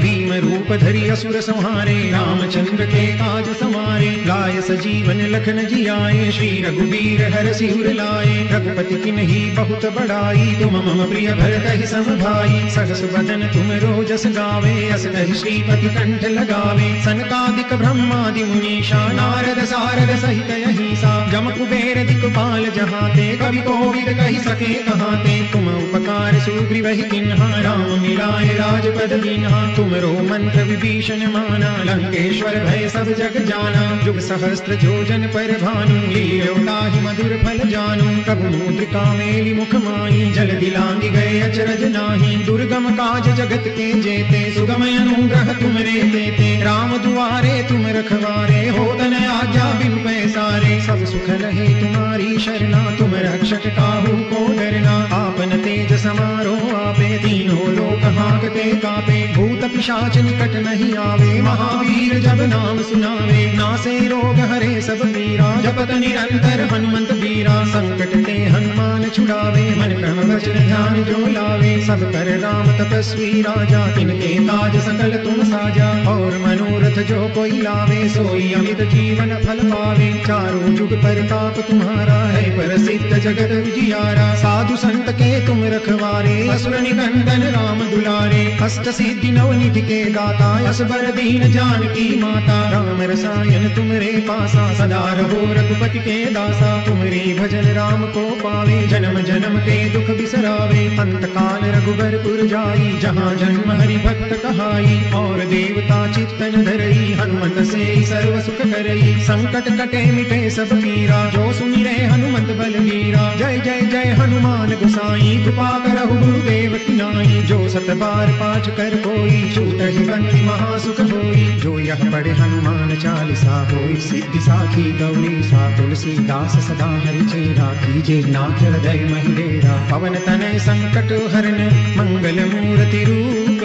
भीम रूप धरि असुर संहारे, रामचंद्र के काज समारे। लाय सजीवन लखन जियाए, श्री रघुवीर हर सिर लाए। रघुपति की नहीं बहुत बड़ाई, तुम मम प्रिय भरत ही सम भाई सहस बदन तुम रोजस गावे, अस कहि श्रीपति कंठ लगावे। सनकादिक ब्रह्मादि मुनीषा, नारद सारद सहित अहिसा। जम कुबेर दिक्पाल जहाते, कवि कोविद कही सके कहाते। तुम उपकार सुग्रीव ही किन्हा, राम मिलाए राजपद दीन्हा तुमरो मंत्र विभीषण माना, लंकेश्वर भय सब जग जाना। जुग सहस्त्र जोजन पर भानु लील्योताहि मधुर फल जानु। प्रभु मुद्रिका मेली मुख मानी, जल दिलांग गए अचरज नाही। दुर्गम काज जगत के जेते, सुगम अनुग्रह तुम रे देते। राम दुआरे तुम रखवारे हो तन आज्ञा बिन पैसारे सब सुख लहे तुम्हारी शरणा, तुम रक्षक काहू को डरना। आपन तेज समारो आपे, तीनों लोक हाकते कापे। भूत पिशाच निकट नहीं आवे, महावीर जब नाम सुनावे। नासे रोग हरे सब पीरा जपत निरंतर हनुमंत बीरा संकट ते हनुमान छुड़ावे, मन क्रम वचन ध्यान जो लावे। सब कर राम तपस्वी राजा तिनके ताज सकल तुम साजा। और मनोरथ जो कोई लावे, सोई अमित जीवन फल पावे। चारों जुग परताप तुम्हारा है, प्रसिद्ध जगत विजियारा साधु संत के तुम रखवारे असुर निकंदन राम दुलारे। अष्ट सिद्धि नवनिधि के दाता असबर दीन जानकी माता। राम रसायन तुमरे पासा, सदा रहो रघुपति के दासा। तुमरे भजन राम को पावे, जन्म जन्म के दुख बिसरावे। अंत काल रघुबरपुर जाई, जहाँ जन्म हरि भक्त कहाई। और देवता चित्तन धरई, हनुमत से सर्व सुख करई। संकट कटे मिटे सब पीरा जो सुमिरे हनुमत बलवीरा जय जय जय हनुमान गुसाई, कृपा करहु गुरुदेव की नाई। जो सत बार पाठ कर कोई छूट ही बंदी महासुख होई जो यह पढ़े हनुमान चालीसा होई, सिद्धि साखी गौरी सा, तुलसीदास सदा हरि चेरा कीजे, नाथ हृदय महिलेरा पवन तनय संकट हरन, मंगल मूर्ति रूप।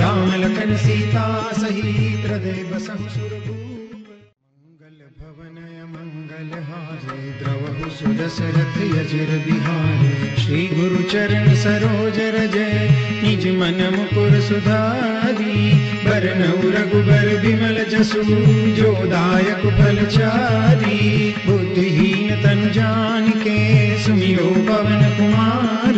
राम लखन सीता सहित हृदय बसहु सुदशरथ यजिर बिहारे। श्री गुरु चरण सरोज रजय निज मन मुकुर सुधारी। बरनउ रघुबर बिमल जसु, जो दायक फल चारी। बुद्धिहीन तन जान के सुमिरो पवन कुमार।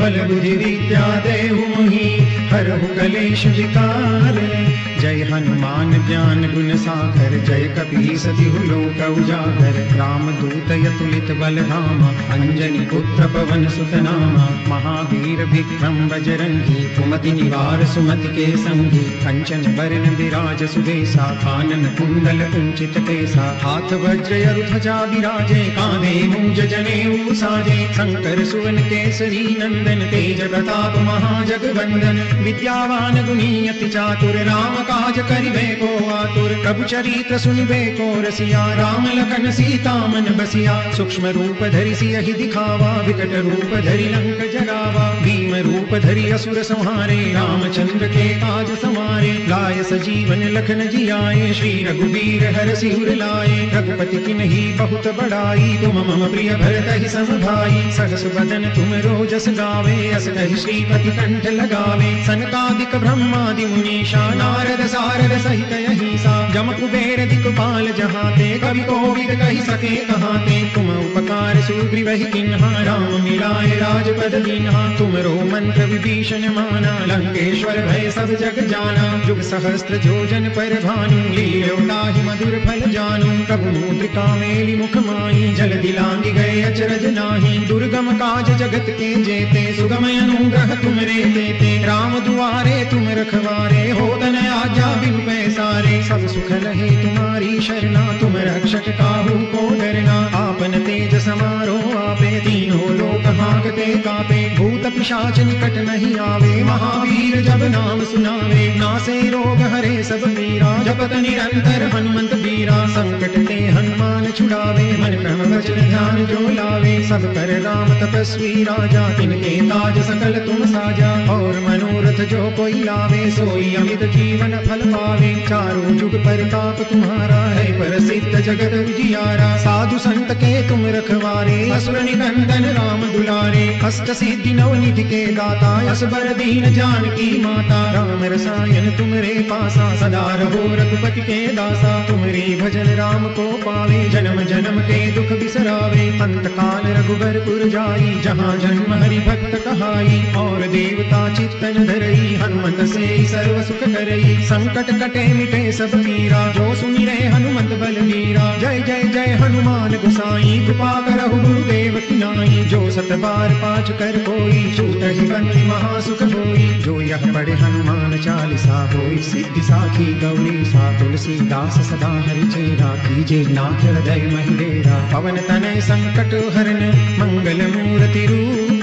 बल बुद्धि विद्या देहु मोहि, हरहु कलेश विकार। जय हनुमान ज्ञान गुण सागर, जय कपी सतिहु लोक उजागर। राम दूत यतुलित बल धामा अंजनी पुत्र पवन सुत नामा महावीर विक्रम बजरंगी, कुमति निवार सुमति के संगी। कंचन बरन विराज सुदेसा कानन कुंडल कुंचित केसा हाथ वज्र ध्वजा विराजे कांधे मूज जनेऊ साजे शंकर सुवन केसरी नंदन, तेज प्रताप महाजगवंदन। विद्यावान गुणी अति चातुर राम काज करिबे को आतुर, प्रभु चरित्र सुनिबे को रसिया, राम लखन, सीता मन बसिया। सूक्ष्म रूप धरि सियहि दिखावा, विकट रूप धरि लंक जगावा। भीम रूप धरि असुर संहारे, रामचंद्र के काज समारे। लाय सजीवन लखन जियाए, श्री रघुबीर हर सिर लाए। रघुपति की नहीं बहुत बड़ाई, तुम मम प्रिय भरत ही सम भाई सहस बदन तुम रोजस गावे अस श्रीपति कंठ लगावे। सनकादिक ब्रह्मादि मुनीषा, नारद सारद सहित अहिसा। जम कुबेर दिक्पाल जहाते कवि कोविद कहि सके कहाते। तुम उपकार सुग्रीव ही किन्हा, राम मिलाए राजपद दीन्हा तुमरो मंत्र विभीषण माना, लंकेश्वर भय सब जग जाना। जुग सहस्त्र जोजन पर भानु लील्योताहि मधुर फल जानु। प्रभु मुद्रिका मेली मुख माई जल दिलांगी गए अचरज नाही। दुर्गम काज जगत के जेते सुगम अनुग्रह तुमरे देते राम दुआरे तुम रखवारे, हो तन आज्ञा बिन पैसारे सब सुख रहे तुम्हारी शरणा, तुम रक्षक काहू को डरना। आपन तेज समारो आपे तीनों लोक हाकते कापे। भूत पिशाच निकट नहीं आवे, महावीर जब नाम सुनावे। नासे रोग हरे सब पीरा जपत निरंतर हनुमंत बीरा संकट ते हनुमान छुड़ावे, मन क्रम वचन ध्यान जो लावे। सब कर राम तपस्वी राजा, तिनके ताज सकल तुम साजा। और मनोरथ जो कोई लावे, सोई अमित जीवन फल पावे, चारों जुग परताप तुम्हारा है। प्रसिद्ध जगत विजियारा साधु संत के तुम रखवारे। असुर निकंदन राम दुलारे, अष्ट सिद्धि नवनिधि के दाता, असबर दीन जानकी माता। राम रसायन तुमरे पासा, सदा रहो रघुपति के दासा। तुमरे भजन राम को पावे, जन्म जन्म के दुख बिसरावे। अंत काल रघुबरपुर जाई, जहाँ जन्म हरि भक्त कहाई। और देवता चित्तन धरई, हनुमत से सर्व सुख करई। संकट कटे मिटे सब पीरा जो सुमिरे हनुमत बलवीरा जय जय जय हनुमान गुसाई, कृपा करहु गुरुदेव की नाई। जो सत बार पाठ कर कोई छूट ही बंदी महासुख होई जो यह पढ़े हनुमान चालीसा होई, सिद्धि साखी गौरी सा तुलसीदास सदा हरि चेरा कीजे नाथ हृदय महिडेरा पवन तनय संकट हरन, मंगल मूर्ति रूप।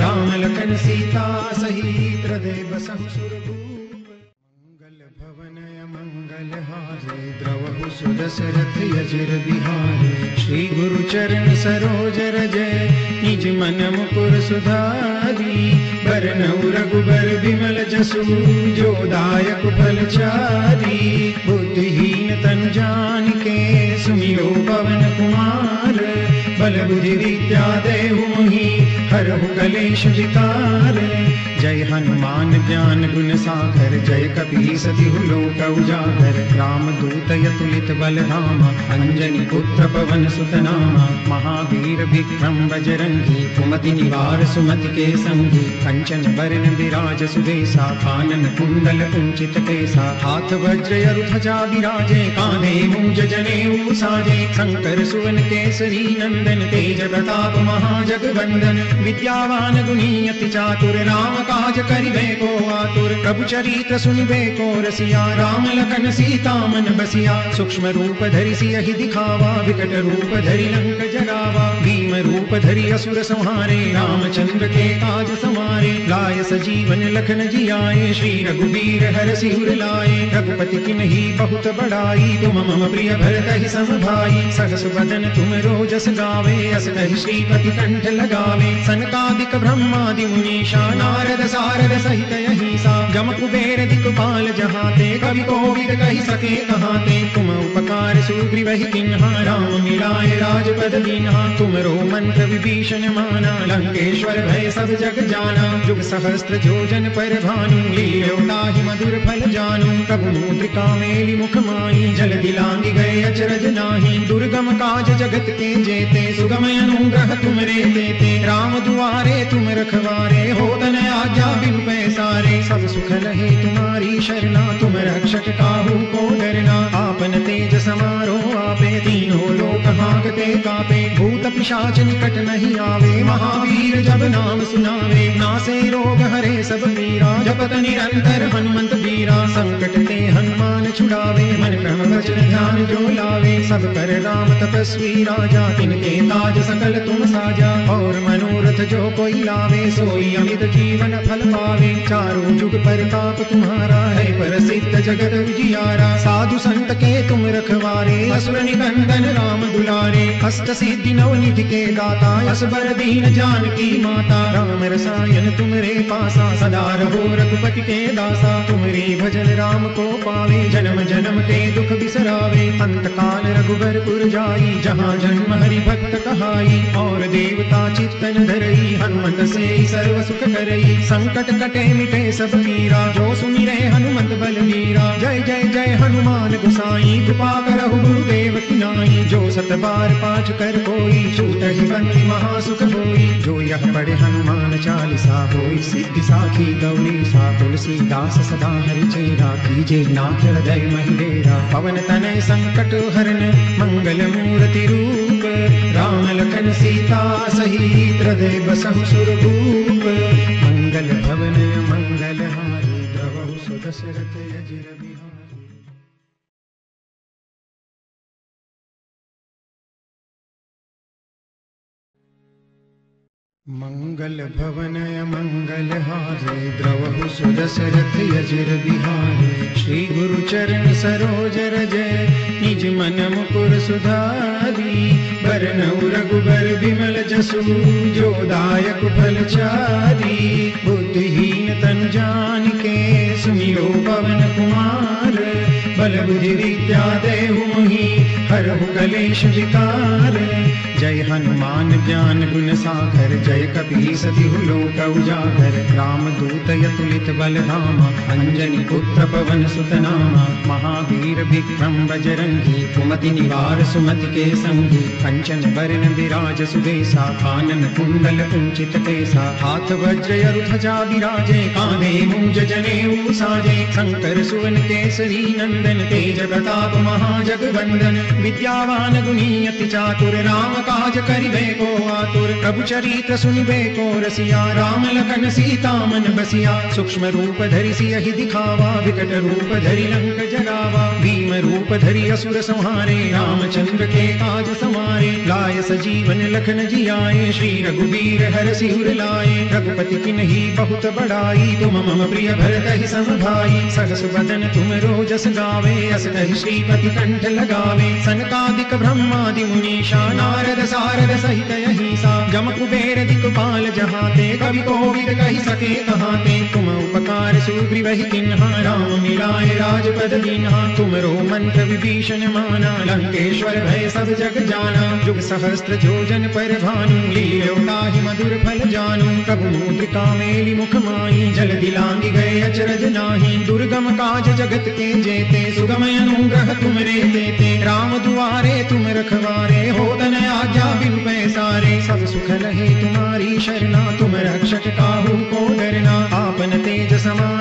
राम लखन सीता सहित बसहु सुरभूप श्री गुरु चरण सरोज रजय निज मन मुकुर सुधारी। बरनऊ रघुबर विमल जसु, जो दायक फल चारी। बुद्धिहीन तन जान के सुमिरो पवन कुमार। बल बुद्धि विद्या देहु मोहि हरहु कलेश जय हनुमान ज्ञान गुण सागर, जय कपी सतिहु लोक उजागर। राम दूत यतुलित बल धाम अंजनी पुत्र पवन सुत नामा महावीर विक्रम बजरंगी, कुमति निवार सुमति के संगी कंचन बरन विराज सुदेसा कानन कुंडल कुंचित केसा। हाथ वज्र अरु ध्वजा विराजे कांधे मूंज जनेऊ साजे। शंकर सुवन केसरी नंदन, तेज प्रताप महाजगवंदन। विद्यावान गुणी अति चातुर राम काज करिबे को आतुर, प्रभु चरित्र सुनिबे को रसिया, राम लखन सीता मन बसिया, सूक्ष्म रूप धरि सियहि दिखावा, विकट रूप धरि लंक जगावा रूप धरि असुर संहारे रामचंद्र के काज समारे लाय सजीवन लखन जियाए श्री रघुवीर हर सिर लाए रघुपति किन्ही बहुत बड़ाई तुम मम प्रिय भरत ही सम भाई सहस बदन तुम रोजस गावे अस कहि श्रीपति कंठ लगावे सनकादिक ब्रह्मादि मुनीषा नारद सारद सहित अहिसा जम कुबेर दिक्पाल जहाते कवि कोविद कहि सके कहाते तुम उपकार सुग्रीव किन्हा राम मिलाए राजपद दीन्हा तुमरो मंत्र विभीषण माना लंकेश्वर भय सब जग जाना जुग सहस्त्र जोजन पर भानु लील्योताहि मधुर फल जानु प्रभु मुद्रिका मेलि मुख माई जल दिलांगी गए अचरज नाही दुर्गम काज जगत के जेते सुगम अनुग्रह तुमरे देते राम दुआरे तुम रखवारे हो तन आज्ञा बिनु पैसारे सब सुख रहे तुम्हारी शरणा तुम रक्षक काहू को डरना आपन तेज समारोह आपे तीनों लोक हाकते कापे भूत पिशाच निकट नहीं आवे। महावीर जब नाम सुनावे, नासे रोग हरे सब पीरा जपत निरंतर हनुमंत बीरा संकट ते हनुमान छुड़ावे, मन क्रम वचन ध्यान जो लावे। सब कर राम तपस्वी राजा, तिनके ताज सकल तुम साजा। और मनोरथ जो कोई लावे, सोई अमित जीवन फल पावे। चारों जुग परताप तुम्हारा है, प्रसिद्ध जगत उजियारा। साधु संत के तुम रखवारे, असुर निकंदन राम दुलारे। अष्ट सिद्धि नव निधि के दाता असबर दीन जानकी माता। राम रसायन तुमरे पासा सदा रहो रघुपति के दासा। तुमरे भजन राम को पावे, जन्म जन्म के दुख बिसरावे। अंत काल रघुबरपुर जाई जहाँ जन्म हरि भक्त कहाई। और देवता चित्तन धरई, हनुमत से सर्व सुख करई। संकट कटे मिटे सब पीरा जो सुमिरे हनुमत बलवीरा जय जय जय हनुमान गुसाई, कृपा करहु गुरुदेव की नाई। जो सत बार पाठ कर कोई छूट बंदी महासुख होई जो यह पढ़े हनुमान चालीसा होई, सिद्धि साखी गौरी सा तुलसीदास सदा हरि चेरा। कीजे नाथ हृदय महिडेरा पवन तनय संकट हरन, मंगल मूर्ति रूप। राम लखन सीता सहित हृदय बसहु सुरभूप। मंगल भवन, मंगल हारी, द्रवहु सुदशरथ यजिर मंगल भवनय मंगल हारे, द्रवहु सुदशरथ यजिर बिहारी। श्री गुरु चरण सरोज रजय निज मन मुकुर सुधारी। बरनऊ रघुबर विमल जसु, जो दायक फल चारी। बुद्धिहीन तन जान के सुमिरो पवन कुमार। बल बुद्धि विद्या देहु मोहि, हरहु कलेश विकार। जय हनुमान ज्ञान गुण सागर, जय कपी सतिहु लोक उजागर। राम दूत यतुलित बल धाम अंजनी पुत्र पवन सुत नामा महावीर विक्रम बजरंगी, कुमति निवार सुमति के संगी कंचन बरन विराज सुदेसा कानन कुंडल कुंचित केसा। हाथ वज्र अरु ध्वजा विराजे कांधे मूंज जनेऊ साजे। शंकर सुवन केसरी नंदन, तेज प्रताप महाजगवंदन विद्यावान गुणी चातुर राम काज करिबे को आतुर, प्रभु चरित्र सुनिबे को रसिया, राम लखन सीता मन बसिया, सूक्ष्म रूप धरि सियहि दिखावा, विकट रूप धरि लंक जरावा भीम रूप धरि असुर संहारे, रामचंद्र के काज समारे लाय सजीवन लखन जियाए, श्री रघुवीर हर सिर लाए, रघुपति किन्ही बहुत बड़ाई, तुम मम प्रिय भरत ही सम भाई सहस बदन तुम रोजस गावे, अस श्रीपति कंठ लगावे, सनकादिक ब्रह्मादि मुनीषा, नारद सारद सहित अहिसा जम कुबेर दिक्पाल जहाते, कवि कोविद कहि सके कहाते तुम उपकार सुग्रीवहि किन्हा, राम मिलाए राजपद दीन्हा तुमरो मंत्र विभीषण माना, लंकेश्वर भय सब जग जाना। जुग सहस्त्र जोजन पर भानु ताहि मधुर फल जानू। प्रभु मुद्रिका मेली मुख माई जल दिलांगी गए अचरज नाही। दुर्गम काज जगत के जेते सुगम अनुग्रह तुमरे देते। राम दुआरे तुम रखवारे हो तन आज्ञा बिनु पैसारे। सब सुख रहे तुम्हारी शरणा, तुम रक्षक काहू को डरना। आपन तेज आपे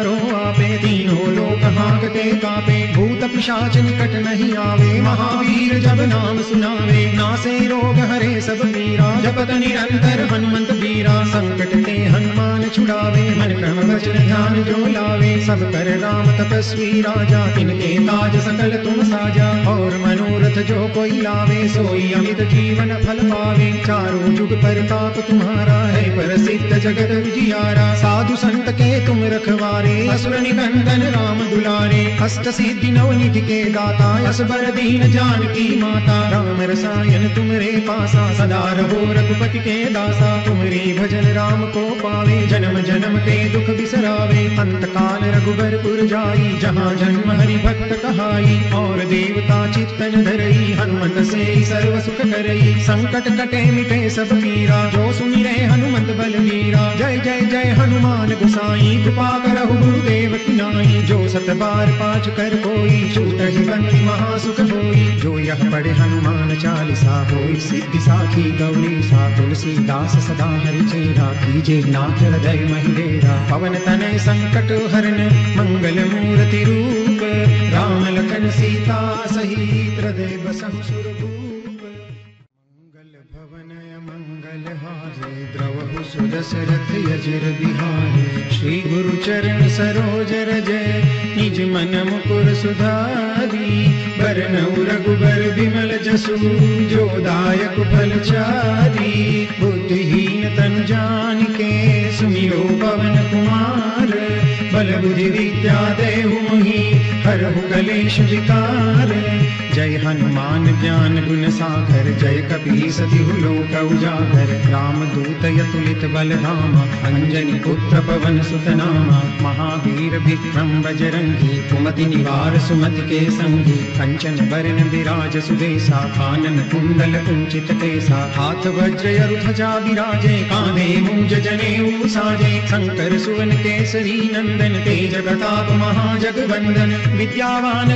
तीनों लोक हाकते कापे। भूत पिशाच निकट नहीं आवे। महावीर जब नाम सुनावे। नासे रोग हरे सब पीरा। जपत निरंतर हनुमंत बीरा संकट ते हनुमान छुड़ावे। मन क्रम वचन ध्यान जो लावे? सब कर राम तपस्वी राजा। तिनके ताज सकल तुम साजा। और मनोरथ जो कोई लावे, सोई अमित जीवन फल पावे। चारों जुग परताप तुम्हारा है, प्रसिद्ध जगत उजियारा। साधु संत के तुम रखवारे। असुर निकंदन राम दुलारे अष्ट सिद्धि नवनिधि के दाता असबर दीन जानकी माता। राम रसायन तुमरे पासा, सदा रहो रघुपति के दासा। तुमरे भजन राम को पावे, जन्म जन्म के दुख बिसरावे। अंत काल रघुबरपुर जाई, जहाँ जन्म हरि भक्त कहाई। और देवता चित्तन धरई, हनुमत से सर्व सुख करई। संकट कटे मिटे सब पीरा जो सुनि रे हनुमत बलवीरा जय जय जय हनुमान गुसाई, कृपा करहु गुरुदेव की नाई जो सत बार पाँच कर कोई छूट ही बंदी महासुख होई जो यह पढ़े हनुमान चालीसा होई, सिद्धि साखी गौरी, सा तुलसीदास सदा हरि चेरा, कीजे नाथ हृदय महिलेरा पवन तनय संकट हरण मंगल मूर्ति रूप, राम लखन सीता सहित हृदय बसहु सुरभूप द्रवहु सुदशरथ यजिर बिहारे। श्री गुरु चरण सरोज रजय निज मन मुकुर सुधारी। बरनउ रघुबर बिमल जसु, जो दायक फल चारी। बुद्धिहीन तन जान के सुमिरो पवन कुमार। बल बुद्धि विद्या देहु मोहि हरहु कलेश विकार। जय हनुमान ज्ञान गुण सागर, जय कपी सतिहु लोक उजागर। राम दूत यतुलित बल धाम अंजनी पुत्र पवन सुत नाम महावीर विक्रम बजरंगी, कुमति निवार सुमति के संगी। कंचन बरन विराज सुदेसा कानन कुंडल कुंचित केसा हाथ वज्र यरु ध्वजा विराजे, कांधे मूज जनेऊ साजे शंकर सुवन केसरी नंदन, तेज प्रताप महाजगवंदन। विद्यावान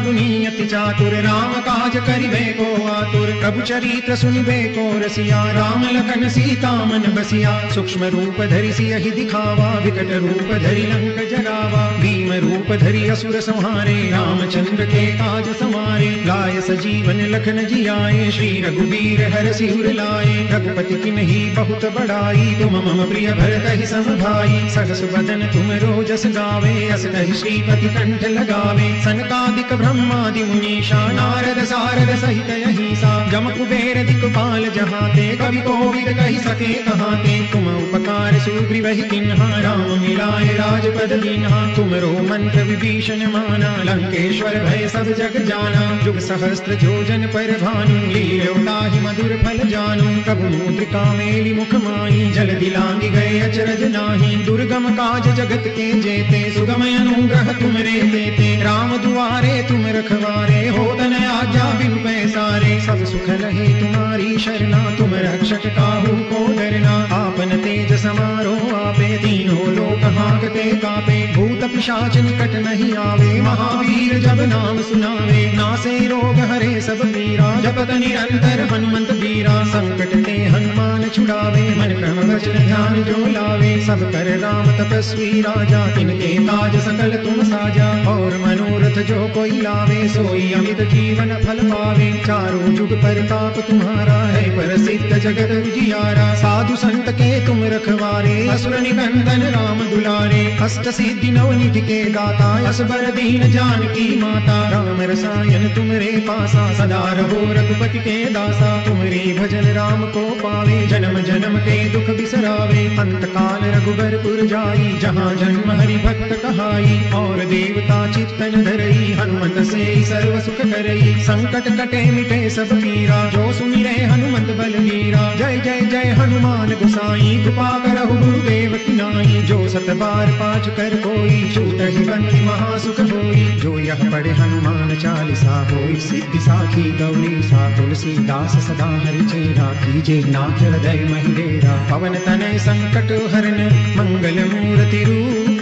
अति चातुर, राम काज करिबे को आतुर। प्रभु चरित्र सुनिबे को रसिया, राम लखन सीता मन बसिया। सूक्ष्म रूप धरि सियहि दिखावा, विकट रूप धरि लंक जरावा भीम रूप धरि असुर संहारे, रामचंद्र के काज समारे। लाय सजीवन लखन जियाए, श्री रघुवीर हर सिर लाए। रघुपति किन्ही बहुत बड़ाई, तुम मम प्रिय भरत ही सम भाई सहस बदन तुम रोजस गावे, अस कहि श्रीपति कंठ लगावे। सनकादिक ब्रह्मादि मुनीषा, नारद सारद सहित अहिसा, जम कुबेर दिक्पाल जहाते, कवि कोविद कहि सके कहाते, तुम उपकार सुग्रीवहि किन्हा, राम मिलाए राजपद दीन्हा तुमरो मंत्र विभीषण माना, लंकेश्वर भय सब जग जाना जुग सहस्त्र जोजन पर भानु लील्यो ताहि मधुर फल जानू, प्रभु मुद्रिका मेली मुख माई जल दिलांगी गए अचरज नाही, दुर्गम काज जगत के जेते सुगम अनुग्रह तुमरे देते राम दुआरे, तुम रखवारे, हो तन आज्ञा, बिनु पैसारे। सब सुख लहे तुम्हारी शरणा, तुम रक्षक काहू को डरना। आपन तेज समारो आपे तीनों लोक हाकते कापे। भूत पिशाच निकट नहीं आवे, महावीर जब नाम सुनावे। नासे रोग हरे सब पीरा, जपत निरंतर हनुमंत बीरा संकट ते हनुमान छुड़ावे, मन क्रम वचन ध्यान जो लावे। सब कर राम तपस्वी राजा, तिनके ताज सकल तुम साजा। और मनोरथ जो कोई लावे, सोई अमित जीवन फल पावे। चारों जुग परताप तुम्हारा है, प्रसिद्ध जगत उजियारा। साधु संत के तुम रखवारे, असुर निकंदन राम दुलारे। अष्ट सिद्धि नवनिधि के दाता, असबर दीन जानकी माता। राम रसायन तुमरे पासा, सदा रहो रघुपति के दासा। तुमरे भजन राम को पावे, जन्म जन्म के दुख बिसरावे। अंत काल रघुबरपुर जाई, जहाँ जन्म हरि भक्त कहाई। और देवता चित्तन धरई हनुमत से सर्व सुख करई। संकट कटे मिटे सब पीरा जो सुमिरे हनुमत बलवीरा जय जय जय हनुमान गुसाई, कृपा करहु गुरुदेव की नाई। जो सत बार पाँच कर कोई, छूट ही बंदी महासुख होई जो यह पढ़े हनुमान चालीसा होई, सिद्धि साखी गौरी सा तुलसीदास सदा हरि चेरा कीजे। नाथ हृदय महिडेरा पवन तनय संकट हरन, मंगल मूर्ति रूप,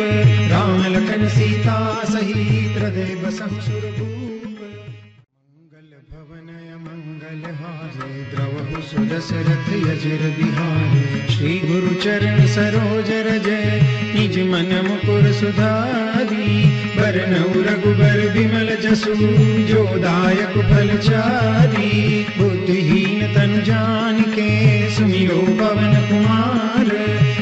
राम लखन सीता सहित हृदय सुरभूप मंगल भवनय मंगल हारे, द्रवहु सुदशरथ यजिर बिहारे। श्री गुरु चरण सरोज रजय निज मन मुकुर सुधारी। बरनऊ रघुबर विमल जसु, जो दायक फल चारी। बुद्धिहीन तन जान के सुमिरो पवन कुमार।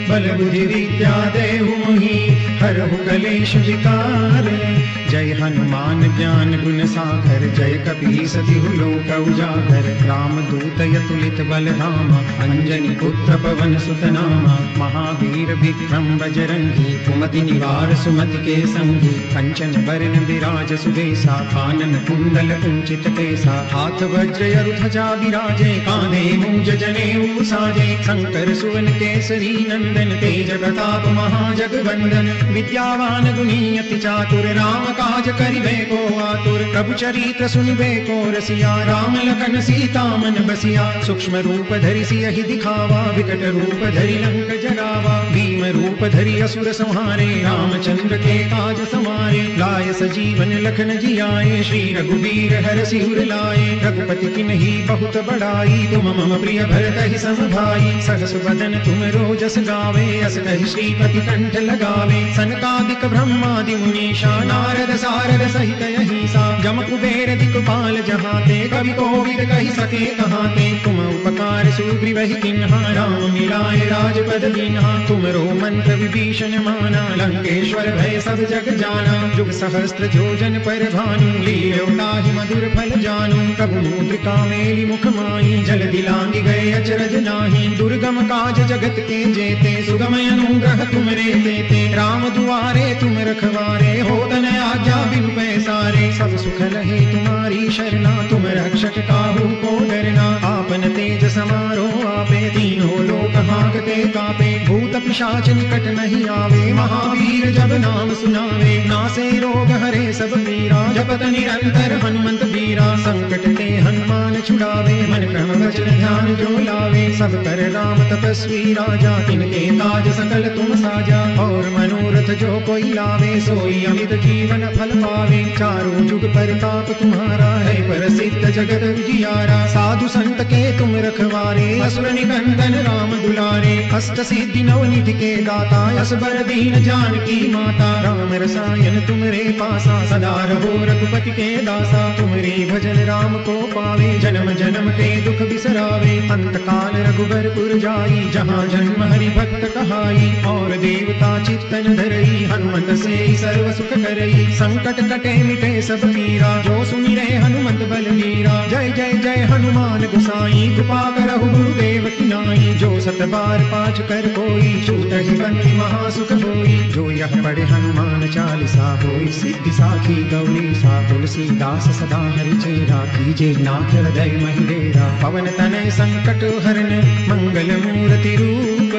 बल बुद्धि विद्या देहु मोहि, हरहु कलेश विकार। जय हनुमान ज्ञान गुण सागर, जय कपी सतिहु लोक उजागर। राम दूत यतुलित बल धाम अंजनी पुत्र पवन सुत नामा महावीर विक्रम बजरंगी, कुमति निवार सुमति के संगी। कंचन बरन विराज सुबेसा कानन कुंडल कुंचित केसा। हाथ वज्र ध्वजा विराजे, कांधे मूज जने साजे। शंकर सुवन केसरी नंदन, तेज प्रताप महाजगवंदन। विद्यावान गुणी चातुर राम काज करिबे को आतुर, प्रभु चरित्र सुनिबे को रसिया, राम लखन सीता मन बसिया, सूक्ष्म रूप धरि सियहि दिखावा, विकट रूप धरि लंक जरावा भीम रूप धरि असुर संहारे, रामचंद्र के काज समारे, लाय सजीवन लखन जियाए, श्री रघुवीर हर सिहुर लाए, रघुपति किन्ही बहुत बड़ाई तुम मम प्रिय भरत ही सम भाई सहस बदन तुम रोजस गावे, अस श्रीपति कंठ लगावे, सनकादिक ब्रह्मादि मुनीषा, नारद सारद सहित अहिसा जम कुबेर दिक्पाल जहाते कवि कोविद कहि सके कहाते तुम उपकार सुग्रीव किन्हा, राम मिलाए राजपद दीन्हा तुमरो मंत्र विभीषण माना, लंकेश्वर भय सब जग जाना। जुग सहस्त्र जोजन पर भानु लील्योताहि मधुर फल जानु। प्रभु मुद्रिका मेली मुख माई जल दिलांगी गए अचरज नाही। दुर्गम काज जगत के जेते सुगम अनुग्रह तुम रे देते राम दुआरे तुम रखवारे हो तन आज्ञा बिनु पैसारे। सब सुख रहे तुम्हारी शरणा, तुम रक्षक काहू को डरना। आपन तेज समारो आपे, तीनों लोक हाकते कापे। भूत पिशाच निकट नहीं आवे, महावीर जब नाम सुनावे। नासे रोग हरे सब पीरा जपत निरंतर हनुमंत बीरा संकट ते हनुमान छुड़ावे, मन क्रम वचन ध्यान जो लावे। सब कर राम तपस्वी राजा, तिनके ताज सकल तुम साजा। और मनोरथ जो कोई लावे, सोई अमित जीवन फल पावे चारों जुग परताप तुम्हारा है, प्रसिद्ध जगत उजियारा। साधु संत के तुम रखवारे असुर निकंदन राम दुलारे। अष्ट सिद्धि नवनिधि के दाता, असबर दीन जानकी माता। राम रसायन तुमरे पासा, सदा रहो रघुपति के दासा। तुमरे भजन राम को पावे, जन्म जन्म के दुख बिसरावे। अंत काल रघुबरपुर जाई, जहाँ जन्म हरि भक्त कहाई। और देवता चित्तन धरई, हनुमत से सर्व सुख करई। संकट कटे मिटे सब पीरा जो सुमिरे हनुमत बलवीरा जय जय जय हनुमान गुसाई, कृपा करहु गुरुदेव की नाई। जो सत बार पाँच कर कोई, छूट बंदी महासुख होई जो यह पढ़े हनुमान चालीसा होई, सिद्धि साखी गौरी, सा तुलसीदास सदा हरि चेरा। कीजे नाथ हृदय महिडेरा पवन तनय संकट हरन, मंगल मूर्ति रूप।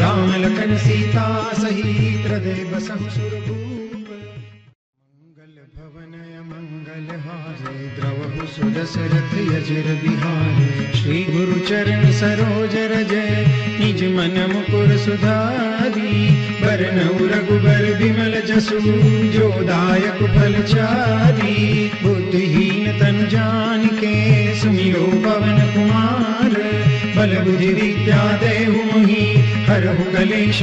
राम लखन सीता सहित हृदय बसहु सुरभूप सुदशरथ यजिर बिहारे। श्री गुरु चरण सरोज रजय निज मन मुकुर सुधारी। बरनऊ रघुबर विमल जसु, जो दायक फल चारी। बुद्धिहीन तन जान के सुमिरो पवन कुमार। बल बुद्धि विद्या देहु मोहि, हरहु कलेश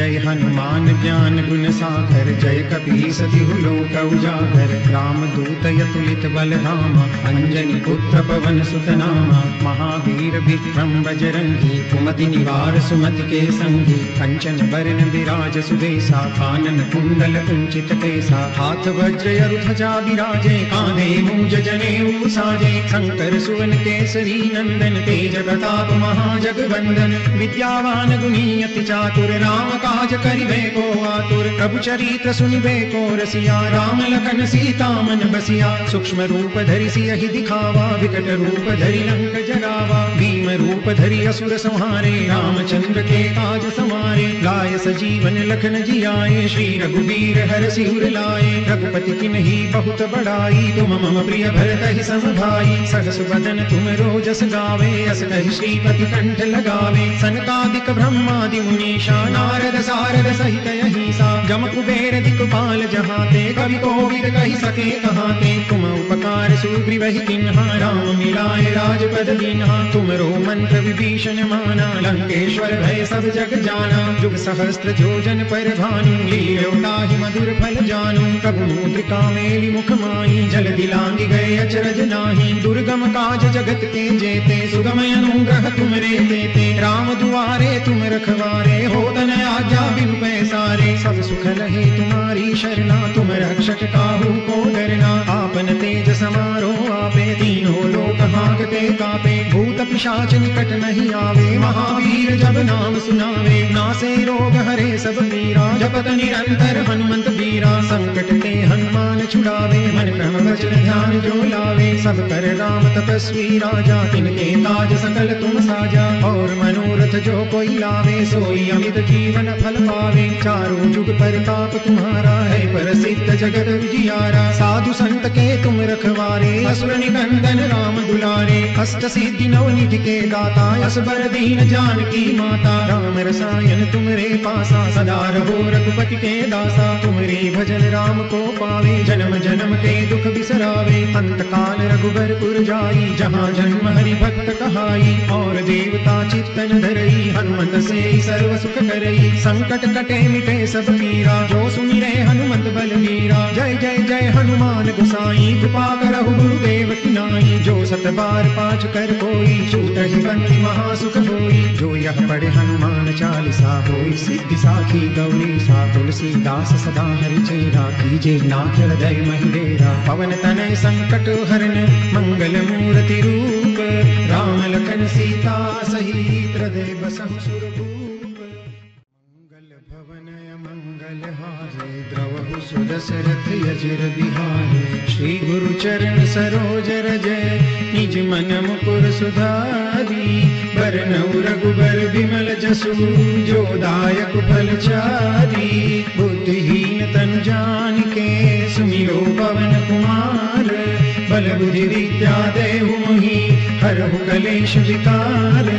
जय हनुमान ज्ञान गुण सागर, जय कपी सतिहु लोक उजागर। राम दूत यतुलित बल धाम अंजनी पुत्र पवन सुत नाम महावीर विक्रम बजरंगी, कुमति निवार सुमति के संगी। कंचन बरन विराज सुदेसा, कानन कुंडल कुंचित केसा। हाथ वज्र ध्वजा विराजे कांधे मूज जने साजे शंकर सुवन केसरी नंदन, तेज प्रताप महाजगवंदन। विद्यावान गुणी अति चातुर, राम काज करिबे को आतुर, प्रभु चरित्र सुनिबे को रसिया, राम लखन सीता मन बसिया, सूक्ष्म रूप धरि सियहि दिखावा, विकट रूप धरि लंक जरावा भीम रूप धरि असुर संहारे, रामचंद्र के काज समारे, लाय सजीवन लखन जियाए, श्री रघुवीर हर सिर लाए, रघुपति किन्ही बहुत बड़ाई तुम मम प्रिय भरत ही सम भाई सहस बदन तुम रोजस गावे, अस कहि श्रीपति कंठ लगावे, सनकादिक ब्रह्मादि मुनीषा, नारद सारद सहित अहिसा जम कुबेर दिक्पाल जहाते, कवि कोविद कही सके कहाते। तुम उपकार सुग्रीव ही किन्हा राम मिलाए राजपद दीन्हा। तुमरो मंत्र विभीषण माना, लंकेश्वर भय सब जग जाना। जुग सहस्त्र जोजन पर भानु लील्योताहि मधुर फल जानु। प्रभु मुद्रिका मेलि मुख माई जल दिलांग गए अचरज नाही। दुर्गम काज जगत के जेते सुगम अनुग्रह तुम रे देते। राम दुआरे तुम रखवारे हो आज्ञा बिनु पैसारे। सब सुख लहे तुम्हारी शरणा, तुम रक्षक काहू को डरना? आपन तेज समारोह, आपे तीनों लोक हाकते कापे, भूत पिशाच निकट नहीं आवे। महावीर जब नाम सुनावे, नासे रोग हरे सब पीरा जपत निरंतर हनुमंत बीरा संकट ते हनुमान छुड़ावे। मन क्रम वचन ध्यान जो लावे, सब कर राम तपस्वी राजा। तिनके ताज सकल तुम साजा, और मनोरथ जो कोई लावे, सोई अमित जीवन फल पावे। चारों जुग परताप तुम्हारा है, प्रसिद्ध जगत विजियारा साधु संत के तुम रखवारे। असुर निकंदन राम दुलारे अष्ट सिद्धि नव निधि के दाता, असबर दीन जानकी माता। राम रसायन तुमरे पासा, सदा रहो रघुपति के दासा। तुमरे भजन राम को पावे, जन्म जन्म के दुख बिसरावे। अंत काल रघुबर पुर जाई, जहाँ जन्म हरि भक्त कहाई। और देवता चित्तन धरई, हनुमत से सर्व सुख करई। संकट कटे मिटे सब पीरा, जो सुनि रे हनुमत बलवीरा जय जय जय हनुमान गुसाई, कृपा करहु गुरुदेव की नाई। जो सत बार पाँच कर कोई छूट ही बंदी महासुख होई जो यह पढ़े हनुमान चालीसा होई सिद्धि साखी गौरी सा तुलसी दास सदा हरि चेरा कीजे नाथ हृदय महिडेरा पवन तनय संकट हरन, मंगल मूर्ति रूप, राम लखन सीता सहित देव सुरभूप सुदशरथ यजिर बिहारे श्री गुरु चरण सरोज रजय निज मन मुकुर सुधारी बरनऊ रघुबर विमल जसु जो दायक फल चारी बुद्धिहीन तन जान के सुमिरो पवन कुमार बल बुद्धि विद्या देहु मोहि हरहु कलेश विकार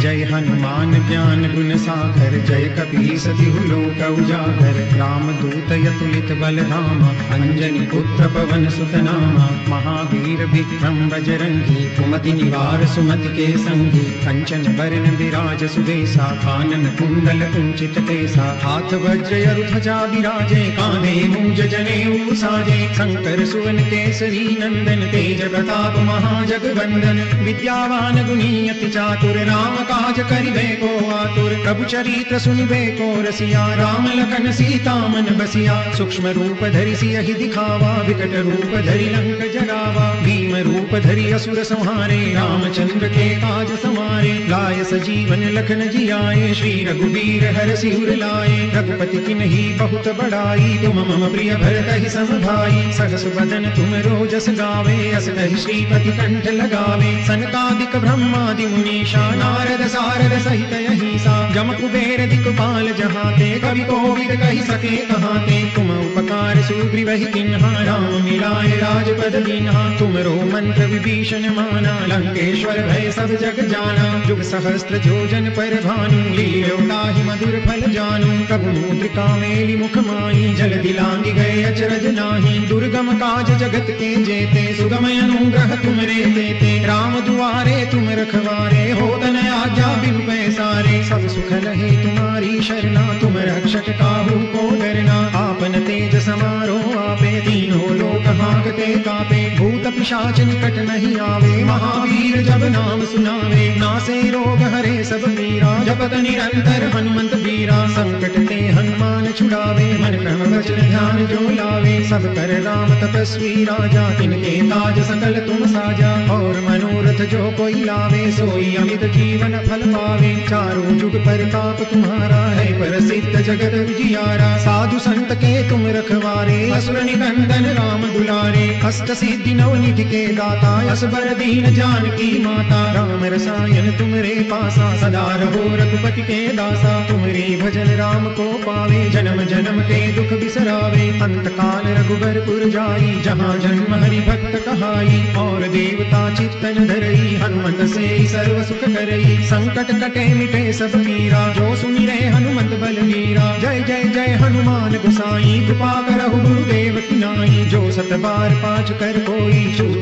जय हनुमान ज्ञान गुण सागर, जय कपी सतिहु लोक उजागर। राम दूत यतुलित बल धाम अंजनी पुत्र पवन सुत नाम महावीर विक्रम बजरंगी, कुमति निवार सुमति के संगी कंचन बरन विराज सुदेसा कानन कुंडल कुंचित केसा। हाथ वज्र ध्वजा विराजे कांधे मूज जने साजे। शंकर सुवन केसरी नंदन, तेज प्रताप महाजगवंदन विद्यावान गुणी अति चातुर राम काज करिबे को आतुर प्रभु चरित्र सुनिबे को, रसिया राम लखन सीता मन बसिया, सूक्ष्म रूप धरि सियहि दिखावा, विकट रूप धरि लंक जरावा भीम रूप धरि असुर संहारे, रामचंद्र के काज समारे लाय सजीवन लखन जियाए, श्री रघुवीर हर सिर लाए, रघुपति किन्ही बहुत बड़ाई, तुम मम प्रिय भरत ही सम भाई सहस बदन तुम रोजस गावे, अस श्रीपति कंठ लगावे, सनकादिक ब्रह्मादि मुनीषा नारद सारद सहित अहिसा जम कुबेर दिक्पाल जहाते, कवि कोविद कही सके कहाते। तुम उपकार सुग्रीव ही किन्हा राम मिलाए राजपद दीन्हा तुमरो मंत्र विभीषण माना, लंकेश्वर भय सब जग जाना। जुग सहस्त्र जोजन पर भानु लील्योताहि मधुर फल जानु। प्रभु मुद्रिका मेली मुख माई जल दिलांगी गए अचरज नाही। दुर्गम काज जगत के जेते सुगम अनुग्रह तुम रे देते। राम दुआरे तुम रखवारे हो तन आज्ञा बिन पैसारे। सब सुख रहे तुम्हारी शरणा तुम रक्षक काहू को डरना। आपन तेज समारो आपे तीनों लोक हाकते कापे भूत पिशाच निकट नहीं आवे, महावीर जब नाम सुनावे। नासे रोग हरे सब पीरा जपत निरंतर हनुमंत वीरा। संकट ते हनुमान छुड़ावे, मन क्रम वचन ध्यान जो लावे। सब कर राम तपस्वी राजा, तिनके ताज सकल तुम साजा। और मनोरथ जो कोई लावे, सोई अमित जीवन फल पावे। चारों जुग परताप तुम्हारा है पर सिद्ध जगत विजियारा साधु संत के तुम रखवारे। असुर निकंदन राम दुलारे। अष्ट सिद्धि नवनिधि के दाता, असबर दीन जानकी माता। राम रसायन तुमरे पासा, सदा रहो रघुपति के दासा। तुमरे भजन राम को पावे, जन्म जन्म के दुख बिसरावे। अंत काल रघुबरपुर जाई, जहाँ जन्म हरि भक्त कहाई। और देवता चित्तन धरई, हनुमत से सर्व सुख करई। संकट कटे मिटे सब पीरा जो सुमिरे हनुमत बल मीरा। जय जय जय हनुमान गुसाई कृपा करहु गुरुदेव की नाई, जो सत बार पाँच कर कोई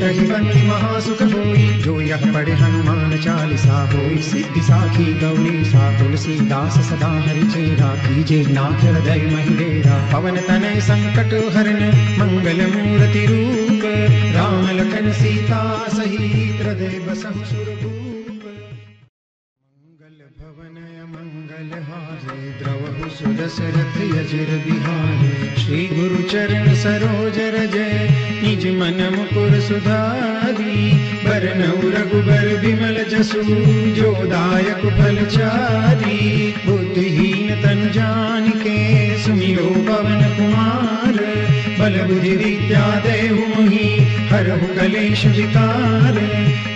ही बंदी महासुख होई जो यह पढ़े हनुमान चालीसा होई सिद्धि साखी गौरी, सा तुलसीदास सदा हरि चेरा, कीजे नाथ हृदय महिलेरा पवन तनय संकट हरण मंगल मूर्ति रूप, राम लखन सीता सहित हृदय बसहु सुरभूप सुदशरथ यजिर बिहारे श्री गुरु चरण सरोज रजय निज मन मुकुर सुधारी। बरनऊ रघुबर विमल जसु, जो दायक फल चारी बुद्धिहीन तन जान के सुमिरो पवन कुमार। बल बुद्धि विद्या देहु मोहि हरहु कलेश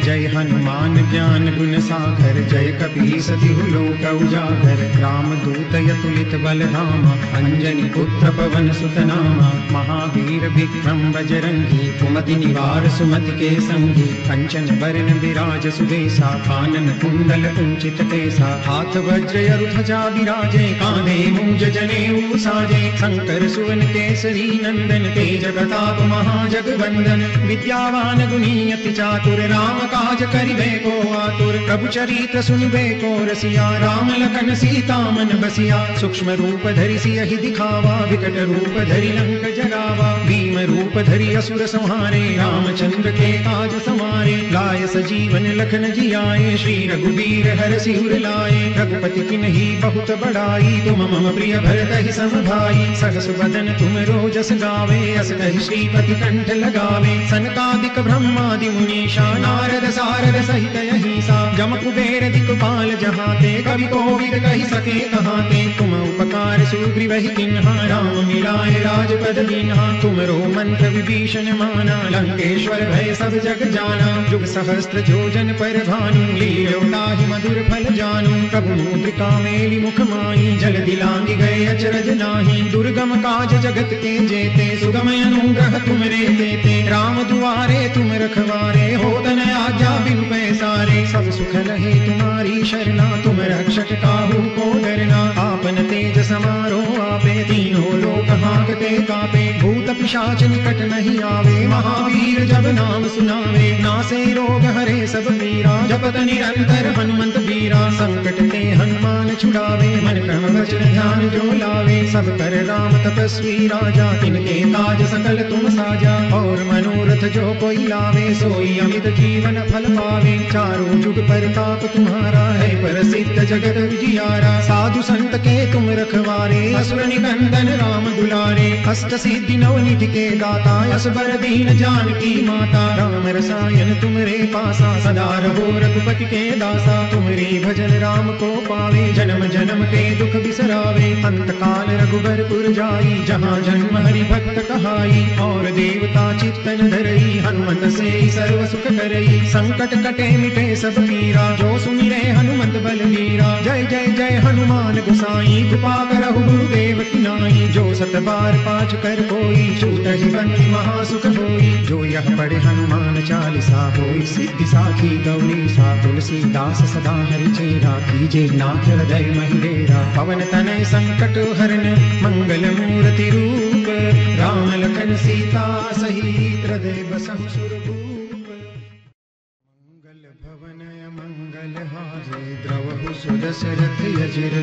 जय हनुमान ज्ञान गुण सागर, जय कपी सतिहु लोक उजागर। राम दूत यतुलित बल धाम अंजनी पुत्र पवन सुत नामा महावीर विक्रम बजरंगी, कुमति निवार सुमति के संगी कंचन बरन विराज सुबेसा कानन कुंडल कुंचित केसा। हाथ वज्र यरु ध्वजा विराजे कांधे मूज जनेऊ साजे। शंकर सुवन केसरी नंदन, तेज प्रताप महाजगवंदन विद्यावान गुणी अति चातुर राम काज करिबे को आतुर प्रभु चरित्र सुनिबे को, रसिया राम लखन सीता मन बसिया, सूक्ष्म रूप धरि सियहि दिखावा, विकट रूप धरि लंक जगावा, भीम रूप धरि असुर संहारे, रामचंद्र के काज समारे। लाय सजीवन लखन जियाए, श्री रघुवीर हर सिर लाए। रघुपति किन्ही बहुत बड़ाई, तुम मम प्रिय भरत ही सम भाई सहस बदन तुम रोजस गावे, अस कहि श्रीपति कंठ लगावे। सनकादिक ब्रह्मादि मुनीषा, नारद सारद सहित अहिसा। जम कुबेर दिक्पाल जहाते, कवि कोविद कहि सके कहाते। तुम उपकार सुग्रीवहि किन्हा, राम मिलाए राजपद दीन्हा तुमरो मंत्र विभीषण माना लंकेश्वर भय सब जग जाना जुग सहस्त्र जोजन पर भानु लील्यो ताहि मधुर फल जानु प्रभु मुद्रिका मेली मुख माई जल दिलांगी गए अचरज नाही दुर्गम काज जगत के जेते सुगम अनुग्रह तुमरे देते राम दुआरे तुम रखवारे हो तन आज्ञा बिन पैसारे सब सुख लहे तुम्हारी शरणा तुम रक्षक काहू को डरना आपन तेज समारोह आपे तीनों लोक हाकते कापे भूत पिशाच निकट नहीं आवे, महावीर जब नाम सुनावे। नासे रोग हरे सब पीरा जपत निरंतर हनुमंत वीरा। संकट ते हनुमान छुड़ावे, मन क्रम वचन ध्यान जो लावे? सब कर राम तपस्वी राजा तिनके ताज सकल तुम साजा। और मनोरथ जो कोई लावे, सोई अमित जीवन फल पावे। चारों जुग पर ताप तुम्हारा है, प्रसिद्ध जगत विजियारा साधु संत के तुम रखवारे असुर निकंदन राम दुलारे। अष्ट सिद्धि नवनिधि के दाता असबर दीन जानकी माता। राम रसायन तुमरे पासा, सदा रहो रघुपति के दासा। तुमरे भजन राम को पावे, जन्म जन्म के दुख बिसरावे। अंत काल रघुबरपुर जाई, जहाँ जन्म हरि भक्त कहाई। और देवता चित्तन धरई, हनुमत से सर्व सुख करई। संकट कटे मिटे सब पीरा जो सुमिरे हनुमत बलवीरा जय जय जय हनुमान गुसाई, कृपा करहु गुरुदेव की नाई। जो सत बार पाँच कर कोई, छूट ही बंदी महासुख होई जो यह पढ़े हनुमान चालीसा होई सिद्धि साखी गौरी सा तुलसीदास सदा हरि चेरा कीजे नाथ हृदय मंदेरा पवन तनय संकट हरण मंगल मूर्ति रूप राम लखन सीता सहित हृदय बसहु सुरभूप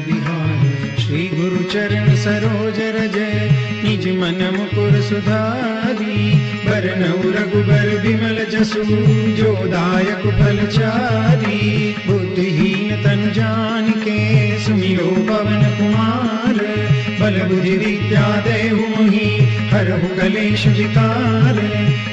बिहारी श्री गुरु चरण सरोज रज निज मन मुकुर सुधारी बरनऊ रघुबर विमल जसु जो दायक फल चारी बुद्धिहीन तन जान के सुमिरो पवन कुमार बल बुद्धि विद्या देहु मोहि कलेश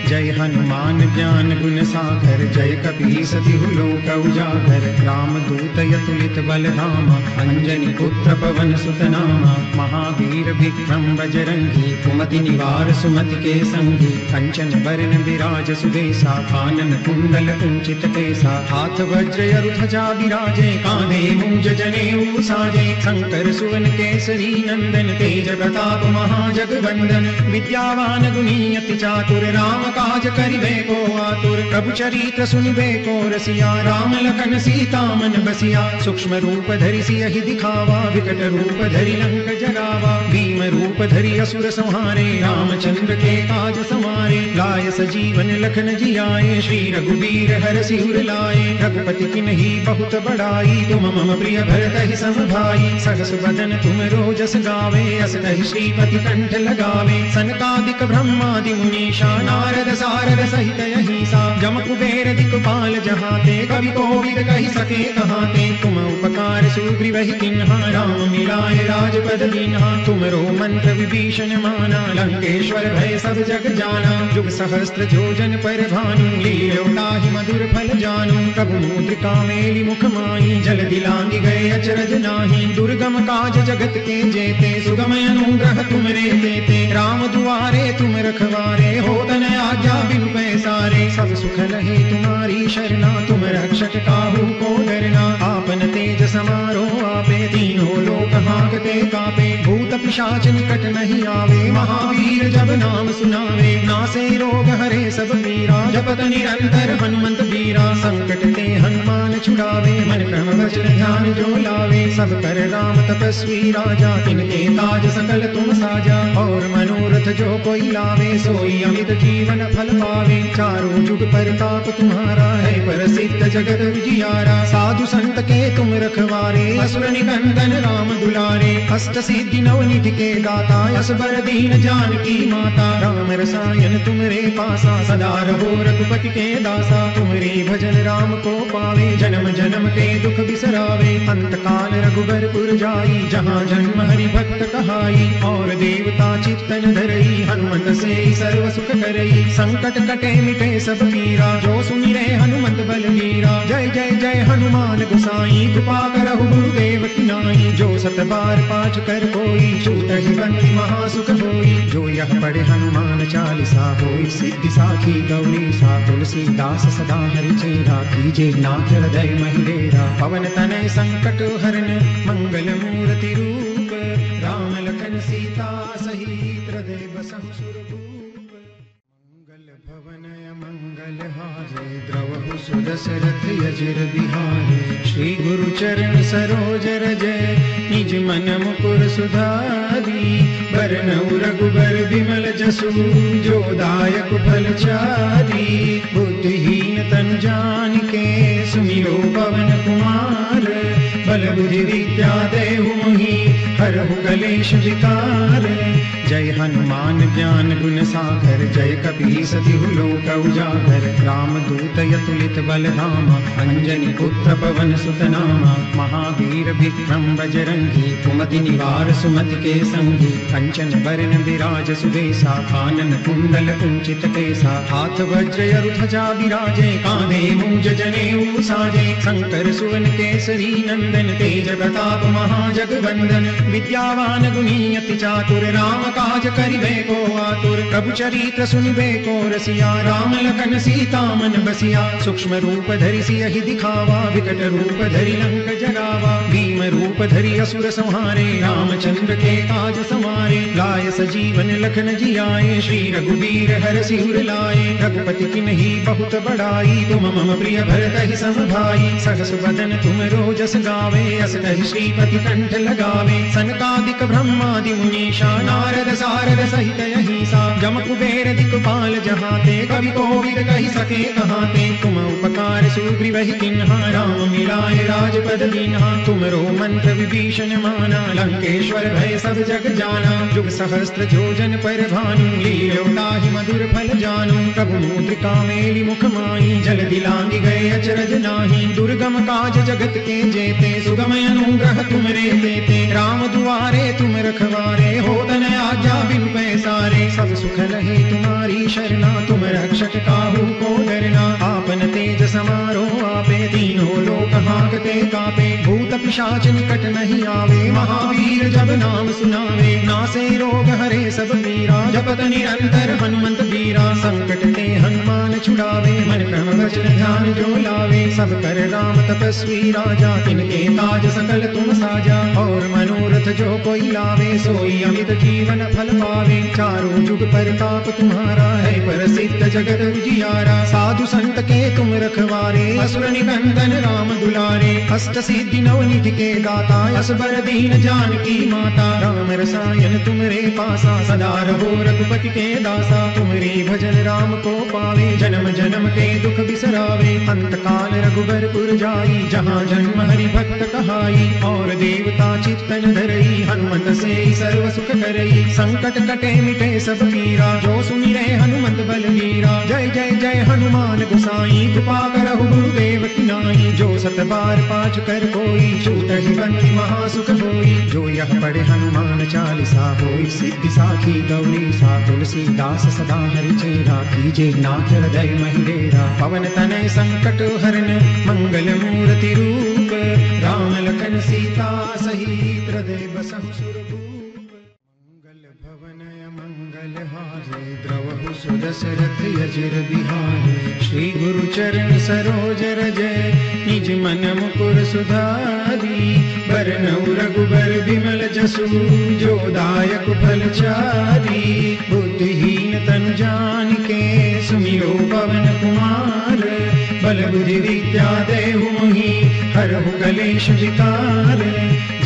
जय हनुमान ज्ञान गुण सागर, जय कपी सतिहु लोक उजागर। राम दूत यतुलित बल धाम अंजनी पुत्र पवन सुत नामा महावीर विक्रम बजरंगी, कुमति निवार सुमति के संगी कंचन बरन विराज सुबेसा कानन कुंडल कुंचित केसा। हाथ वज्र अरु ध्वजा विराजे कांधे मूंज जनेऊ साजे। शंकर सुवन केसरी नंदन, तेज प्रताप महाजगवंदन विद्यावान गुणी अति चातुर राम काज करिबे को आतुर, प्रभु चरित्र सुनिबे को रसिया, राम लखन सीता मन बसिया, सूक्ष्म रूप धरि सियहि दिखावा, विकट रूप धरि लंक जरावा भीम रूप धरि असुर संहारे, रामचंद्र के काज समारे लाय सजीवन लखन जियाए, श्री रघुवीर हर सिर लाए, रघुपति किन्ही बहुत बड़ाई, तुम मम प्रिय भरत ही सम भाई सहस बदन तुम रोजस गावे, अस कहि श्रीपति कंठ लगावे, सनकादिक ब्रह्मादि मुनीषा, नारद सारद सहित अहिसा जम कुबेर दिक्पाल जहाते, कवि कोविद कहि सके कहाते। तुम उपकार सुग्रीवहि किन्हा, राम मिलाए राजपद दीन्हा तुमरो मंत्र विभीषण माना, लंकेश्वर भय सब जग जाना। जुग सहस्त्र जोजन पर भानु लील्योताहि मधुर फल जानु। प्रभु मुद्रिका मेली मुख माई जल दिलांगी गए अचरज नाही। दुर्गम काज जगत के जेते सुगम अनुग्रह तुम रे देते। राम दुआरे तुम रखवारे हो तन आज्ञा बिन पैसारे। सब सुख रहे तुम्हारी शरणा तुम रक्षक काहू को डरना आपन तेज समारो आपे तीनों लोक हाकते कापे। भूत पिशाच निकट नहीं आवे महावीर जब नाम सुनावे। नासे रोग हरे सब पीरा जपत निरंतर हनुमंत बीरा संकट ते हनुमान छुड़ावे, मन क्रम वचन ध्यान जो लावे सब कर राम तपस्वी राजा, तिनके ताज सकल तुम साजा। और मनोरथ जो कोई लावे, सोई अमित जीवन फल पावे। चारों जुग परताप तुम्हारा है, प्रसिद्ध जगत विजियारा। साधु संत के तुम रखवारे। असुर निकंदन राम दुलारे। अष्ट सिद्धि नव निधि के दाता। यस बर दीन जानकी माता। राम रसायन तुमरे पासा। सदा रहो रघुपति के दासा। तुमरे भजन राम को पावे। जन्म जन्म के दुख बिसरावे। अंत काल रघुबरपुर जाई। जहाँ जन्म हरि भक्त कहाई। और देवता चित्तन धरई। हनुमत से सर्व सुख करई। संकट कटे मिटे सब पीरा। जो सुमिरे हनुमत बल मीरा। जय जय जय हनुमान गुसाई कृपा करहु गुरुदेव नाई। जो सत बार पाठ कर कोई छूट बंदी महासुख होई जो यह पढ़े हनुमान चालीसा होई, सिद्धि साखी गौरी सा। तुलसीदास सदा हरि चेरा कीजे, नाथ हृदय महिलेरा पवन तनय संकट हरन, मंगल मूर्ति रूप। राम लखन सीता सहित हृदय बसहु सुरभूप सुदशरथ यजिर बिहारी। श्री गुरु चरण सरोज रज। निज मन मुकुर सुधारी। बरनऊ रघुबर विमल जसु। जो दायक फल चारी। बुद्धिहीन तन जान के सुमिरो पवन कुमार। बल बुद्धि विद्या मोहि हरहु कलेश विकार। जय हनुमान ज्ञान गुण सागर, जय कपी सतिहु लोक उजागर। राम दूत यतुलित बल धाम अंजनी पुत्र पवन सुत नामा महावीर विक्रम बजरंगी, कुमति निवार सुमति के संगी कंचन बरन विराज सुबेसा कानन कुंडल कुंचित केसा। हाथ वज्र ध्वजा विराजे, कांधे मुंज जने साजे शंकर सुवन केसरी नंदन, तेज प्रताप महाजगवंदन विद्यावान गुणी चातुर, राम काज करिबे को आतुर। प्रभु चरित्र सुनिबे को रसिया, राम लखन सीता मन बसिया। सूक्ष्म रूप धरि सियहि दिखावा, विकट रूप धरि लंक जरावा भीम रूप धरि असुर संहारे, रामचंद्र के काज समारे। लाय सजीवन लखन जियाए, श्री रघुवीर हर सिर लाए। रघुपति किन्ही बहुत बड़ाई, तुम मम प्रिय भरत ही सम भाई सहस बदन तुम रोजस गावे, अस श्रीपति कंठ लगावे। सनकादिक ब्रह्मादि मुनीषा, नारद सारद सहित यही सा जम कुबेर दिक्पाल जहाते, कवि कोविद कही सके कहाते तुम उपकार सुग्रीवहि किन्हा, राम मिलाए राजपद दीन्हा तुमरो मंत्र विभीषण माना, लंकेश्वर भय सब जग जाना। जुग सहस्त्र जोजन पर भानु लील्योताहि मधुर फल जानू। प्रभु मुद्रिका मेली मुख माई जल दिलांगी गए अचरज नाही। दुर्गम काज जगत के जेते सुगम अनुग्रह तुम रे देते। राम दुआरे, तुम रखवारे, हो तन आज्ञा, बिनु पैसारे। सब सुख लहे तुम्हारी शरणा, तुम रक्षक काहू को डरना। आपन तेज समारो आपे तीनों लोक हाकते कापे। भूत पिशाच निकट नहीं आवे, महावीर जब नाम सुनावे। नासे रोग हरे सब पीरा जपत निरंतर हनुमंत बीरा संकट ते हनुमान छुड़ावे, मन क्रम वचन ध्यान जो लावे। सब कर राम तपस्वी राजा, तिनके ताज सकल तुम साजा। और मनोरथ जो कोई लावे, सोई अमित जीवन फल पावे। चारों जुग परताप तुम्हारा है, प्रसिद्ध जगत उजियारा। साधु संत के तुम रखवारे, असुर निबंधन राम दुलारे। अष्ट सिद्धि नवनिधि के दाता, असबर दीन जानकी माता। राम रसायन तुमरे पासा, सदा रहो रघुपति के दासा। तुमरे भजन राम को पावे, जन्म जन्म के दुख बिसरावे। अंत काल रघुबरपुर जाई जहाँ जन्म हरि भक्त कहाई। और देवता चित्तन धरई हनुमत से सर्व सुख करई। संकट कटे मिटे सब पीरा जो सुमिरे हनुमत बलवीरा जय जय जय हनुमान गुसाई, कृपा करहु गुरुदेव की नाई। जो सत बार पाँच कर कोई, छूट ही बंदी महासुख होई जो यह पढ़े हनुमान चालीसा होई, सिद्धि साखी गौरी सा तुलसीदास सदा हरि चेरा कीजे। नाथ हृदय महिडेरा पवन तनय संकट हरण मंगल मूर्ति रूप। राम लखन सीता सहित हृदय बसहु मंगल भवनय मंगल हारे द्रवहु सुदशरथ यजिर बिहारे श्री गुरु चरण सरोज रजय निज मन मुकुर सुधारी बरनउ रघुबर बिमल जसु जो दायक फल चारी बुद्धिहीन तनु जान के सुमिरो पवन कुमार बल बुद्धि विद्या देहु मोहि हरहु कलेश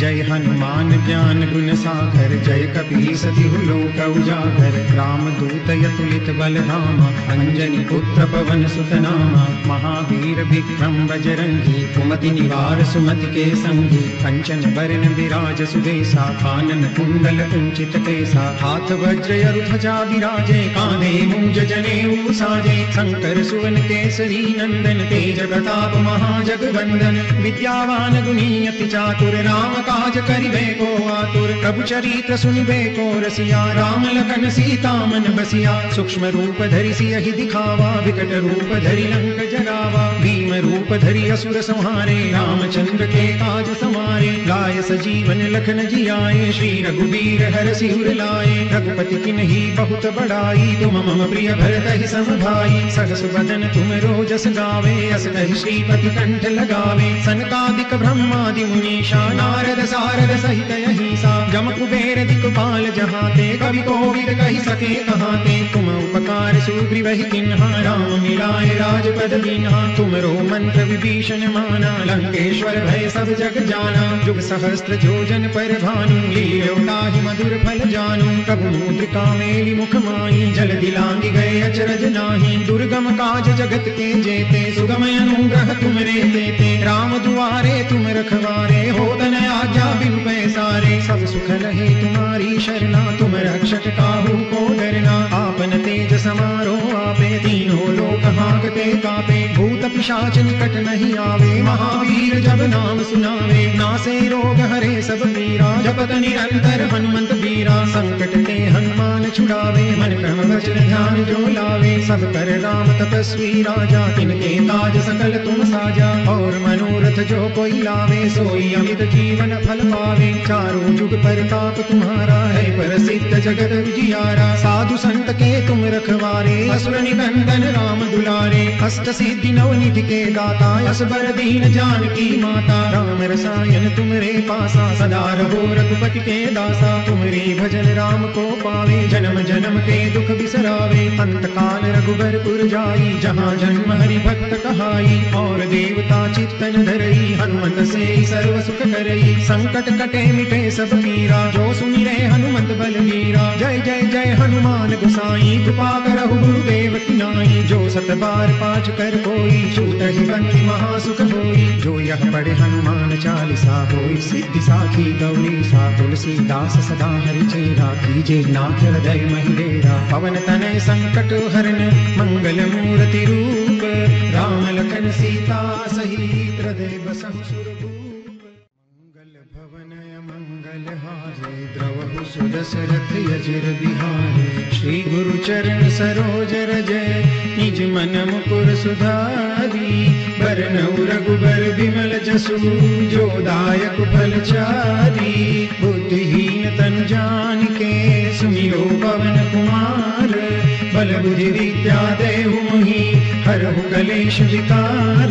जय हनुमान ज्ञान गुण सागर, जय कपी सति लोक उजागर। राम दूत यतुलित बल धाम अंजनी पुत्र पवन सुत नाम महावीर विक्रम बजरंगी, कुमति निवार सुमति के संगी। कंचन बरन विराज सुदेसा कानन कुंडल कुंचित केसा हाथ वज्र ध्वजा विराजे, कांधे मूज जनेऊ साजे। शंकर सुवन केसरी नंदन, तेज प्रताप महाजगवंदन। विद्यावान गुणी अति चातुर राम काज करिबे को आतुर, प्रभु चरित्र सुनिबे को रसिया, राम लखन सीता मन बसिया, सूक्ष्म रूप धरि सियहि दिखावा, विकट रूप धरि लंक जरावा भीम रूप धरि असुर संहारे, रामचंद्र के काज समारे लाय सजीवन लखन जियाए, श्री रघुबीर हर सिर लाए, रघुपति किन्ही बहुत बड़ाई, तुम मम प्रिय भरत ही सम भाई सहस बदन तुम रोजस गावे, अस श्रीपति कंठ लगावे, सनकादिक ब्रह्मादि मुनीषा, नारद सारद सहित यही सा जम कुबेर दिक्पाल जहाते कवि कोविद कही सके कहाते तुम उपकार सुग्रीवहि किन्हा राम मिलाए राजपद दीन्हा तुमरो मंत्र विभीषण माना लंकेश्वर भय सब जग जाना जुग सहस्त्र जोजन पर भानु लील्योताहि मधुर फल जानू प्रभु मुद्रिका मेली मुख माई जल दिलांग गए अचरज नाही दुर्गम काज जगत के जेते सुगम अनुग्रह तुमरे देते राम दुआरे तुम रखवारे हो तन आज्ञा बिनु पैसारे सब सुख नहीं तुम्हारी शरणा तुम रक्षक काहू को डरना। आपन तेज समारो आपे तीनों लोक हाकते कापे, भूत पिशाच निकट नहीं आवे। महावीर जब नाम सुनावे, नासे रोग हरे सब पीरा जपत निरंतर हनुमंत बीरा संकट ते हनुमान छुड़ावे। मन क्रम वचन ध्यान जो लावे, सब कर राम तपस्वी राजा। तिनके ताज सकल तुम साजा, और मनोरथ जो कोई लावे, सोई अमित जीवन फल पावे। चारों जुग परताप तुम्हारा है, प्रसिद्ध जगत जियारा साधु संत के तुम रखवारे, असुर निबंधन राम दुलारे अष्ट सिद्धि नवनिधि के दाता, असबर दीन जानकी माता। राम रसायन तुमरे पासा, सदा रहो रघुपति के दासा। तुमरे भजन राम को पावे, जन्म जन्म के दुख बिसरावे। अंत काल रघुबरपुर जाई, जहाँ जन्म हरि भक्त कहाई। और देवता चित्तन धरई, हनुमत से सर्व सुख करई। संकट कटे मिटे सब पीरा जो सुनि रे हनुमत बलवीरा जय जय जय हनुमान गुसाई, कृपा करहु गुरुदेव की नाई जो सत बार पाँच कर कोई छूट ही महासुख होई जो यह पढ़े हनुमान चालीसा होई सिद्धि साखी गौरी सा तुलसीदास सदा हरि चेरा कीजे, नाथ हृदय महिडेरा पवन तनय संकट हरण मंगल मूर्ति रूप, राम लखन सीता सहित हृदय बसहु सुरभूप श्री गुरु चरण सरोज निज मन मुकुर सुधारी। बरनऊ रघुबर विमल जसु। जो दायक फल चारी। बुद्धिहीन तन जान के सुमिरो पवन कुमार। बल बुद्धि विद्या देहु मोहि। हरहु कलेश विकार।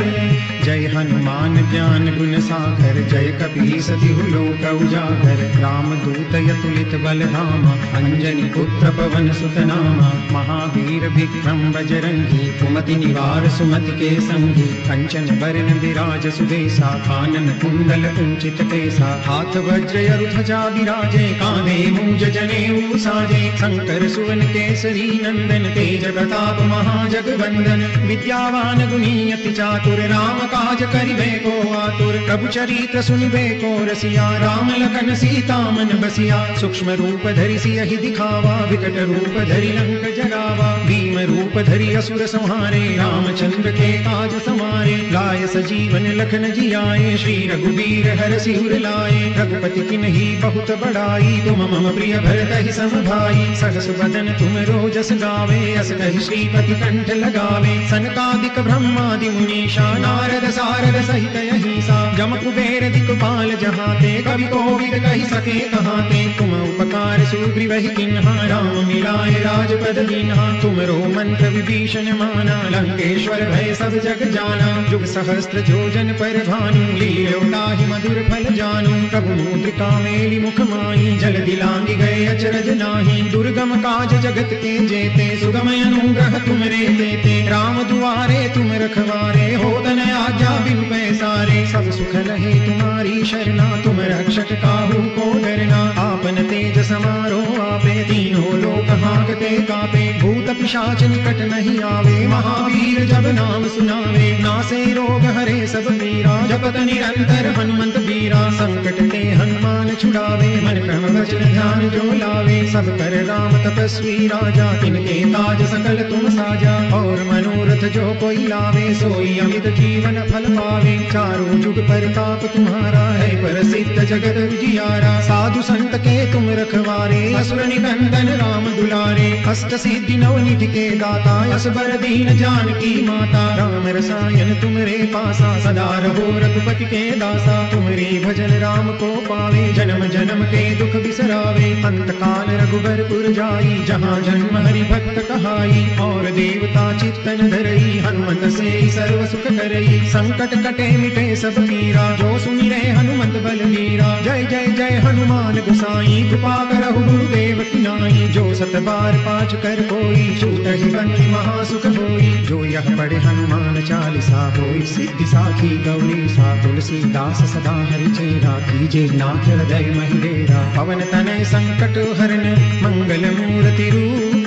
जय हनुमान ज्ञान गुण सागर, जय कपी सतिहु लोक उजागर। राम दूत यतुलित बल धाम अंजनी पुत्र पवन सुत नाम महावीर विक्रम बजरंगी, कुमति निवार सुमति के संगी कंचन बरन विराज सुदेसा, कानन कुंडल कुंचित केसा। हाथ वज्र ध्वजा विराजे कांधे मूज जने साजे। शंकर सुवन केसरी नंदन, तेज प्रताप महाजगवंदन विद्यावान गुणी अति चातुर राम काज करिबे को आतुर, प्रभु चरित्र सुनिबे को रसिया, राम लखन सीता मन बसिया, सूक्ष्म रूप धरि सियहि दिखावा, विकट रूप धरि लंक जरावा भीम रूप धरि असुर संहारे, रामचंद्र के काज समारे, लाय सजीवन लखन जियाए, श्री रघुवीर हर सिहुर लाए, रघुपति किन्ही बहुत बड़ाई, तुम मम प्रिय भरत ही सम भाई सहस बदन तुम रोजस गावे, अस श्रीपति कंठ लगावे, सनकादिक ब्रह्मादि मुनीषा, नारद सारद सहित अहिसा जम कुबेर दिक्पाल जहाते कवि कोविद कहि सके कहाते तुम उपकार सुग्रीव किन्हा राम मिलाए राजपद दीन्हा तुमरो मंत्र विभीषण माना। लंकेश्वर भय सब जग जाना। जुग सहस्त्र जोजन पर भानु। लील्योताहि मधुर फल जानु। प्रभु मुद्रिका मेली मुख माई जल दिलांगी गए अचरज नाही। दुर्गम काज जगत के जेते। सुगम अनुग्रह तुमरे देते। राम दुआरे तुम रखवारे। हो तन आज्ञा बिनु पैसारे। सब सुख रहे तुम्हारी शरणा, तुम रक्षक काहू को डरना। आपन तेज समारो आपे, तीनों लोक हाकते कापे। भूत पिशाच निकट नहीं आवे, महावीर जब नाम सुनावे। नासे रोग हरे सब पीरा जपत निरंतर हनुमंत बीरा संकट ते हनुमान छुड़ावे, मन क्रम वचन ध्यान जो लावे। सब कर राम तपस्वी राजा, तिनके ताज सकल तुम साजा। और मनोरथ जो कोई लावे, सोई अमित जीवन फल पावे चारों जुग परताप तुम्हारा है, प्रसिद्ध जगत जियारा साधु संत के तुम रखवारे असुर निकंदन राम दुलारे। अष्ट सिद्धि नव निधि के दाता, असबर दीन जान की माता। राम रसायन तुमरे पासा, सदा रहो रघुपति के दासा। तुमरे भजन राम को पावे, जन्म जन्म के दुख बिसरावे। अंत काल रघुबरपुर जाई, जहाँ जन्म हरि भक्त कहाई। और देवता चित्तन धरई, हनुमत से सर्व सुख करई। संकट कटे मिटे सब पीरा जो सुनि रे हनुमत बलवीरा जय जय जय हनुमान गुसाई। कृपा करहु गुरुदेव की नाई। जो सत बार पाँच कर कोई छूट बंदी महासुख होई जो यह पढ़े हनुमान चालीसा होई, सिद्धि साखी गौरी सा। तुलसीदास सदा हरि चेरा। कीजे नाथ हृदय महिडेरा पवन तनय संकट हरण मंगल मूर्ति रूप।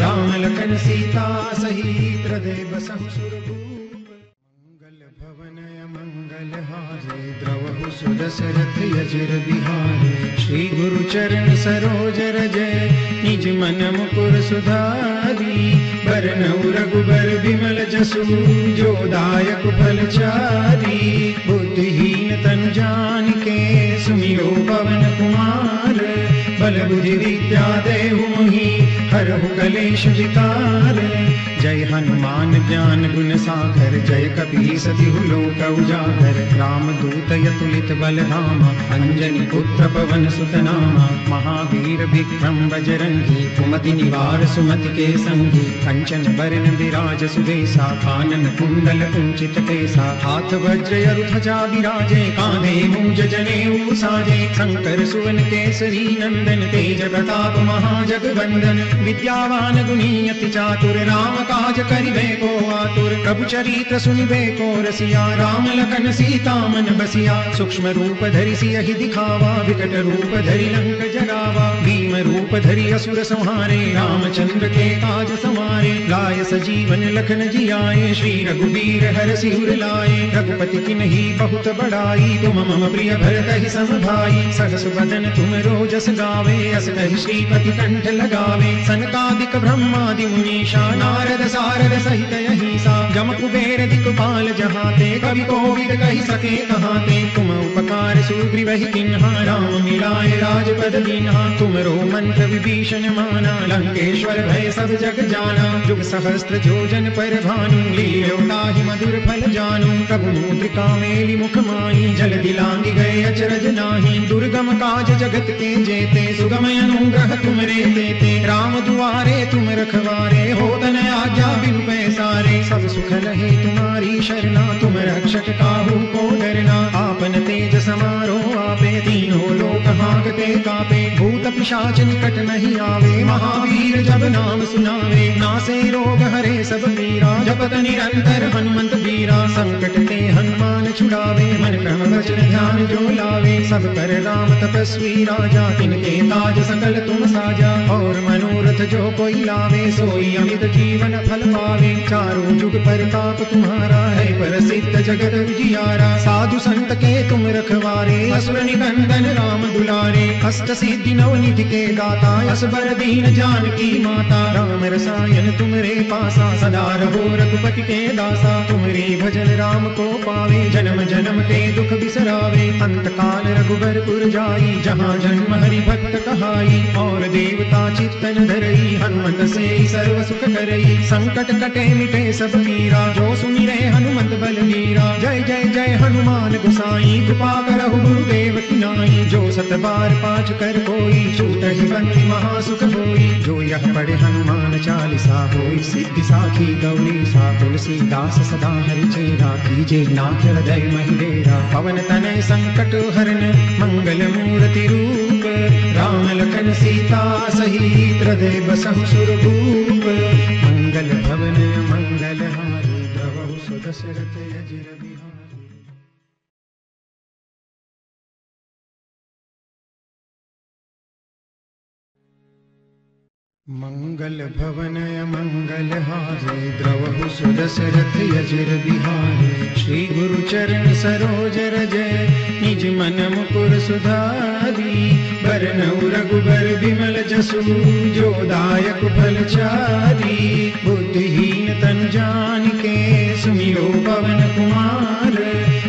राम लखन सीता सहित हृदय बसहु सुदशरथ यजिर बिहारे श्री गुरु चरण सरोज रजय निज मन मुकुर सुधारी। बरनऊ रघुबर विमल जसु, जो दायक फल चारी बुद्धिहीन तन जान के सुमिरो पवन कुमार। बल बुद्धि विद्या देहु मोहि, हरहु कलेश विकार। जय हनुमान ज्ञान गुण सागर, जय कपी सति लोक उजागर। राम दूत यतुलित बल धामा अंजनी पुत्र पवन सुत नामा महावीर विक्रम बजरंगी, कुमति निवार सुमति के संगी कंचन बरन विराज सुदेसा कानन कुंडल कुंचित केसा। हाथ वज्र अरु ध्वजा विराजे, कांधे मूज जने साजे शंकर सुवन केसरी नंदन, तेज प्रताप महाजगवंदन। विद्यावान गुणी अति चातुर राम काज करिबे को आतुर। प्रभु चरित्र सुनिबे को रसिया। राम लखन सीता मन बसिया। सूक्ष्म रूप धरि सियहि दिखावा। विकट रूप धरि लंक जरावा भीम रूप धरि असुर संहारे। रामचंद्र के काज समारे। लाय सजीवन लखन जियाए। श्री रघुबीर हर सिर लाए। रघुपति की नहीं बहुत बड़ाई। तुम मम प्रिय भरत ही सम भाई सहस बदन तुम रोजस गावे। अस कहि श्रीपति कंठ लगावे। सनकादिक ब्रह्मादि मुनीषा नारद सारद सहित अहिसा जम कुबेर दिक्पाल जहाते, कवि कोविद कही सके कहाते। तुम उपकार सुग्रीव ही किन्हा, राम मिलाए राजपद दीन्हा। तुम रो मंत्र विभीषण माना, लंकेश्वर भय सब जग जाना। जुग सहस्त्र जोजन पर भानु लीलोताहि मधुर फल जानु। प्रभु मुद्रिका मेली मुख माई जल दिलांगी गए अचरज नाही। दुर्गम काज जगत के जेते सुगम अनुग्रह तुम रे देते राम दुआरे तुम रखवारे हो तन आज्ञा बिनु पैसारे। सब सुख रहे तुम्हारी शरणा, तुम रक्षक काहू को डरना। आपन तेज समारो आपे, तीनों लोक हाकते कापे। भूत पिशाच निकट नहीं आवे, महावीर जब नाम सुनावे। नासे रोग हरे सब पीरा, जपत निरंतर हनुमंत वीरा। संकट ते हनुमान छुड़ावे, मन क्रम वचन ध्यान जो लावे। सब कर राम तपस्वी राजा तिनके ताज सकल तुम साजा। और मनोरथ जो कोई लावे, सोई अमित जीवन फल पावे चारों जुग परताप तुम्हारा है, प्रसिद्ध जगत विजियारा साधु संत के तुम रखवारे, असुर निकंदन राम दुलारे। अष्ट सिद्धि नवनिधि के दाता, असबर दीन जानकी माता। राम रसायन तुमरे पासा, सदा रहो रघुपति के दासा। तुमरे भजन राम को पावे, जन्म जन्म के दुख बिसरावे। अंत काल रघुबरपुर जाई, जहाँ जन्म हरि भक्त कहाई। और देवता चित्तन धरई, हनुमत से सर्व सुख करई। संकट कटे मिटे सब पीरा जो सुमिरे हनुमत बल वीरा जय जय जय हनुमान गुसाई। कृपा करहु गुरुदेव की नाई। जो सत बार पाँच कर कोई छूट महासुख होई जो यह पढ़े हनुमान चालीसा होई सिद्धि साखी गौरी सा तुलसीदास सदा हरि चेरा कीजे। नाथ हृदय महिलेरा पवन तनय संकट हरन मंगल मूर्ति रूप। राम लखन सीता सहित हृदय बसहु सुरभूप। मंगल भवन मंगल हारी द्रवहु सुदशरथ रवि बिहारी मंगल भवनय मंगल हारे, द्रवहु सुदशरथ यजिर बिहारी। श्री गुरु चरण सरोज रजय निज मन मुकुर सुधारी। बरनउ रघुबर बिमल जसु, जो दायक फल चारी। बुद्धिहीन तन जान के सुमिरो पवन कुमार।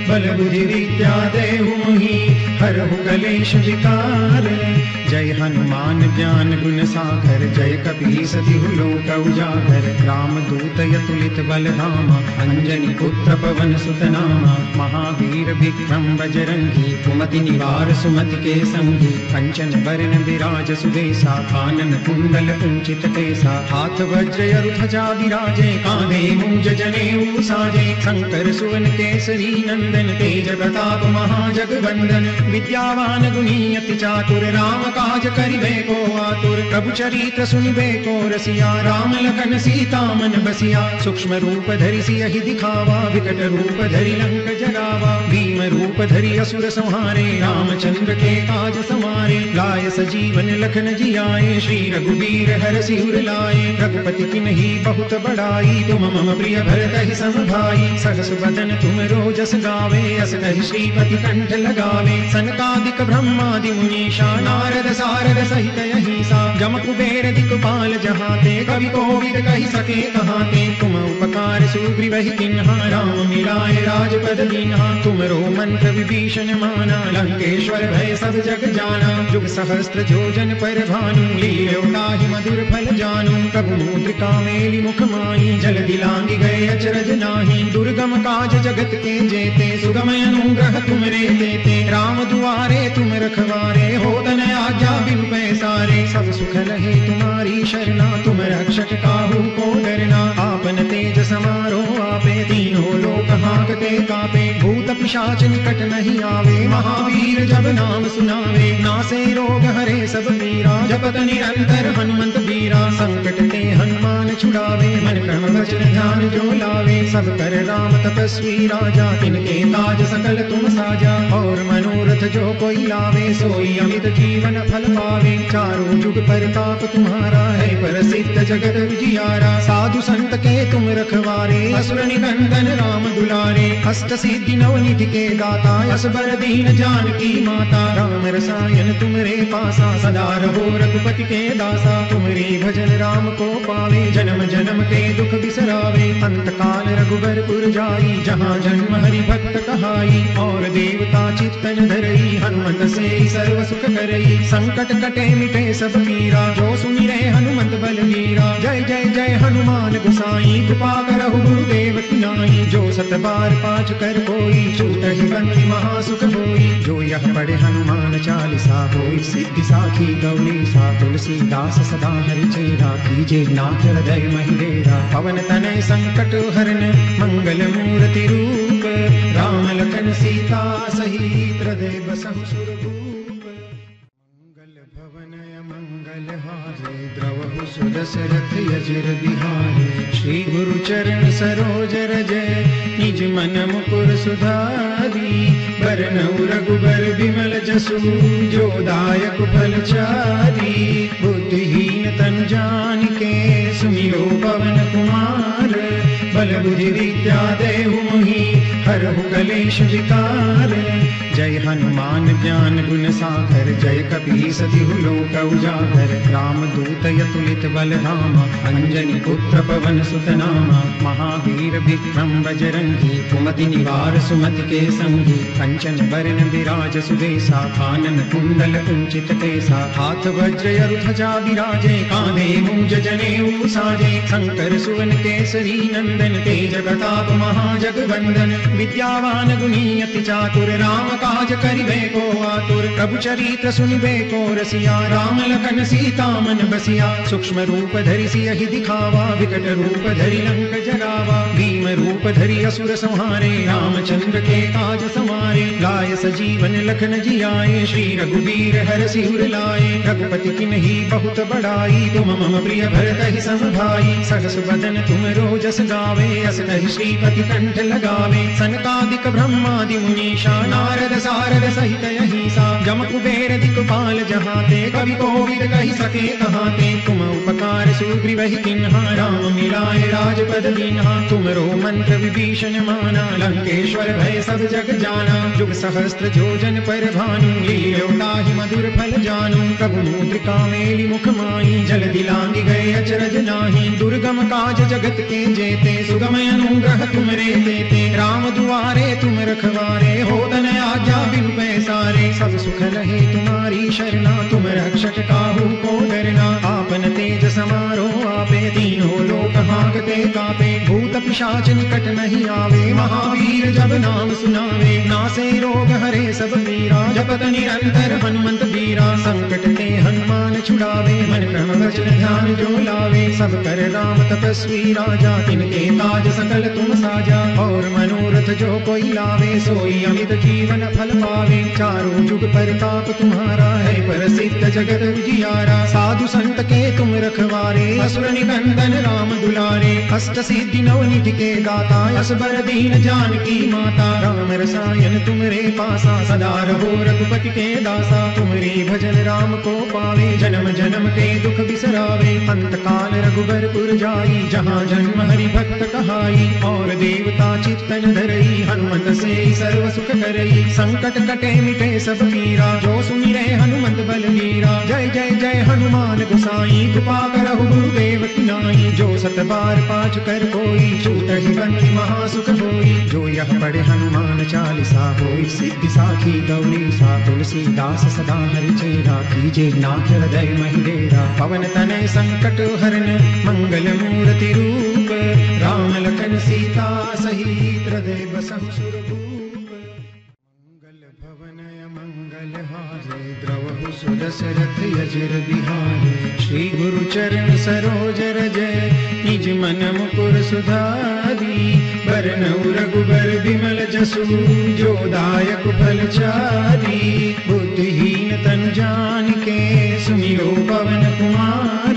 बल बुद्धि विद्या देहु मोहि, हरहु कलेश विकार। जय हनुमान ज्ञान गुण सागर, जय कपी सति लोक उजागर। राम दूत यतुलित बल धामा अंजनी पुत्र पवन सुत नामा महावीर विक्रम बजरंगी, कुमति निवार सुमति के संगी कंचन बरन विराज सुदेसा, कानन कुंडल कुंचित केसा। हाथ वज्र ध्वजा विराजे कांधे मूज जने साजे। शंकर सुवन केसरी नंदन, तेज प्रताप महाजगवंदन। विद्यावान गुणी अति चातुर राम काज करिबे को आतुर, प्रभु चरित्र सुनिबे को रसिया, राम लखन सीता मन बसिया। सूक्ष्म रूप धरि सियहि दिखावा, विकट रूप धरि लंक जरावा भीम रूप धरि असुर संहारे, रामचंद्र के काज समारे। लाय सजीवन लखन जियाए, श्री रघुवीर हर सिर लाए। रघुपति की नहीं बहुत बड़ाई तुम मम प्रिय भरत ही सम भाई। सहस बदन तुम रोजस गावे, अस श्रीपति कंठ लगावे। सनकादिक ब्रह्मादि मुनीषा, नारद सारद सहित यही सा जम कुबेर दिक्पाल जहाते कवि कोविद कही सके कहाते तुम उपकार सुग्रीव ही किन्हा, राम मिलाए राजपद दीन्हा तुमरो मंत्र विभीषण माना, लंकेश्वर भय सब जग जाना। जुग सहस्त्र जोजन पर भानु लील्यो ताहि मधुर फल जानू। प्रभु मुद्रिका मेली मुख माई जल दिलांगी गए अचरज नाही। दुर्गम काज जगत के जेते सुगम अनुग्रह तुम रे देते। राम दुआरे तुम रखवारे, हो तन आज्ञा बिनु पैसारे सब सुख लहे तुम्हारी शरणा, तुम रक्षक काहू को डरना। आपन तेज समारो आपे, तीनों लोक हाकते कापे। भूत पिशाच निकट नहीं आवे, महावीर जब नाम सुनावे। नासे रोग हरे सब पीरा जपत निरंतर हनुमंत बीरा संकट ते हनुमान छुड़ावे, मन क्रम वचन ध्यान जो लावे। सब कर राम तपस्वी राजा, तिनके ताज सकल तुम साजा। और मनोरथ जो कोई लावे, सोई अमित जीवन फल पावे चारों जुग परताप तुम्हारा है, प्रसिद्ध जगत विजियारा साधु संत के तुम रखवारे, असुर निकंदन राम दुलारे। अष्ट सिद्धि नवनिधि के दाता, असबर दीन जानकी माता। राम रसायन तुमरे पासा, सदा रहो रघुपति के दासा। तुमरे भजन राम को पावे, जन्म जन्म के दुख बिसरावे। अंत काल रघुबर पुर जाई, जहाँ जन्म हरि भक्त कहाई। और देवता चित्तन धरई, हनुमत से सर्व सुख करई। संकट कटे मिटे सब पीरा जो सुनि रे हनुमंत बलवीरा जय जय जय हनुमान गुसाई। कृपा करहु गुरुदेव नाई। जो सत बार पाँच कर कोई छूट ही बंदी महासुख होई जो यह पढ़े हनुमान चालीसा होई। सिद्धि साखी गौरी सा तुलसीदास सदा हरि चेरा कीजे। नाथ हृदय महिडेरा पवन तनय संकट हरन, मंगल मूर्ति रूप। राम लखन सीता सहित हृदय बसहु सुरभूप श्री गुरु चरण सरोज रजय निज मन मुकुर सुधारी। बरनऊ रघुबर विमल जसु जो दायक फल चारी बुद्धिहीन तन जान के सुमिरो पवन कुमार। बल बुद्धि विद्या देहु मोहि हरहु कलेश विकार जय हनुमान ज्ञान गुण सागर, जय कपी सतिहु लोक उजागर। राम दूत यतुलित बल धाम अंजनी पुत्र पवन सुत नाम महावीर विक्रम बजरंगी, कुमति निवार सुमति के संगी कंचन बरन विराज सुबेसा कानन कुंडल कुंचित केसा। हाथ वज्र ध्वजा विराजे कांधे मूंज जनेऊ साजे। शंकर सुवन केसरी नंदन, तेज प्रताप महाजगवंदन विद्यावान गुणी अति चातुर राम काज करिबे को आतुर, प्रभु चरित्र सुनिबे को रसिया, राम लखन सीता मन बसिया। सूक्ष्म रूप धरि सियहि दिखावा, विकट रूप धरि लंक जरावा भीम रूप धरि असुर संहारे, रामचंद्र के काज समारे। लाय सजीवन लखन जियाए, श्री रघुवीर हर सिर लाए। रघुपति की नहीं बहुत बड़ाई, तुम मम प्रिय भरत ही सम भाई सहस बदन तुम रोजस गावे, अस कहि श्रीपति कंठ लगावे। सनकादिक ब्रह्मादि मुनीषा, नारद सारद सहित यही सा। जम कुबेर दिक्पाल जहाते, कवि कोविद कही सके कहाते। तुम उपकार सुग्रीव ही किन्हा, राम मिलाए राजपद दीन्हा। तुमरो मंत्र विभीषण माना, लंकेश्वर भय सब जग जाना। जुग सहस्त्र जोजन पर भानु लील्यो ताहि मधुर फल जानू। प्रभु मुद्रिका मेली मुख माई जल दिलांग गए अचरज नाही। दुर्गम काज जगत के जेते सुगम अनुग्रह तुम रे देते राम दुआरे तुम रखवारे, हो तन आज्ञा बिन पैसारे सब सुख रहे तुम्हारी शरणा, तुम रक्षक काहू को डरना। आपन तेज समारोह, आपे तीनों लोक हाकते कापे भूत पिशाच निकट नहीं आवे। महावीर जब नाम सुनावे, नासे रोग हरे सब पीरा जपत निरंतर हनुमंत बीरा संकट ते हनुमान छुड़ावे। मन क्रम वचन ध्यान जो लावे, सब कर राम तपस्वी राजा। तिनके ताज सकल तुम साजा, और मनोरथ जो कोई लावे, सोई अमित जीवन फल पावे। चारों जुग परताप तुम्हारा है, प्रसिद्ध जगत जियारा साधु संत के तुम रखवारे, असुर निकंदन राम दुलारे। अष्ट सिद्धि नवनिधि के दाता असबर दीन जानकी माता। राम रसायन तुमरे पासा, सदा रहो रघुपति के दासा। तुमरे भजन राम को पावे, जन्म जन्म के दुख बिसरावे। अंत काल रघुबरपुर जाई, जहाँ जन्म हरि भक्त कहाई। और देवता चित्तन धरई, हनुमत से सर्व सुख करई। संकट कटे मिटे सब पीरा, जो सुनि रे हनुमंत बलवीरा जय जय जय हनुमान गुसाई, कृपा करहु गुरुदेव की नाई। जो सत बार पाँच कर कोई छूटी बनी महासुख होई जो यह पढ़े हनुमान चालीसा होई, सिद्धि साखी गौरी सा तुलसी दास सदा हरि चेरा। कीजे नाथ हृदय महिडेरा पवन तनय संकट हरण मंगल मूर्ति रूप। राम लखन सीता सहित हृदय बसम सुरभूप द्रवहु सुदशरथ यजिर बिहारे। श्री गुरु चरण सरोज रजय निज मन मुकुर सुधारी। बरनउ रघुबर बिमल जसु, जो दायक फल चारी। बुद्धिहीन तन जान के सुमिरो पवन कुमार।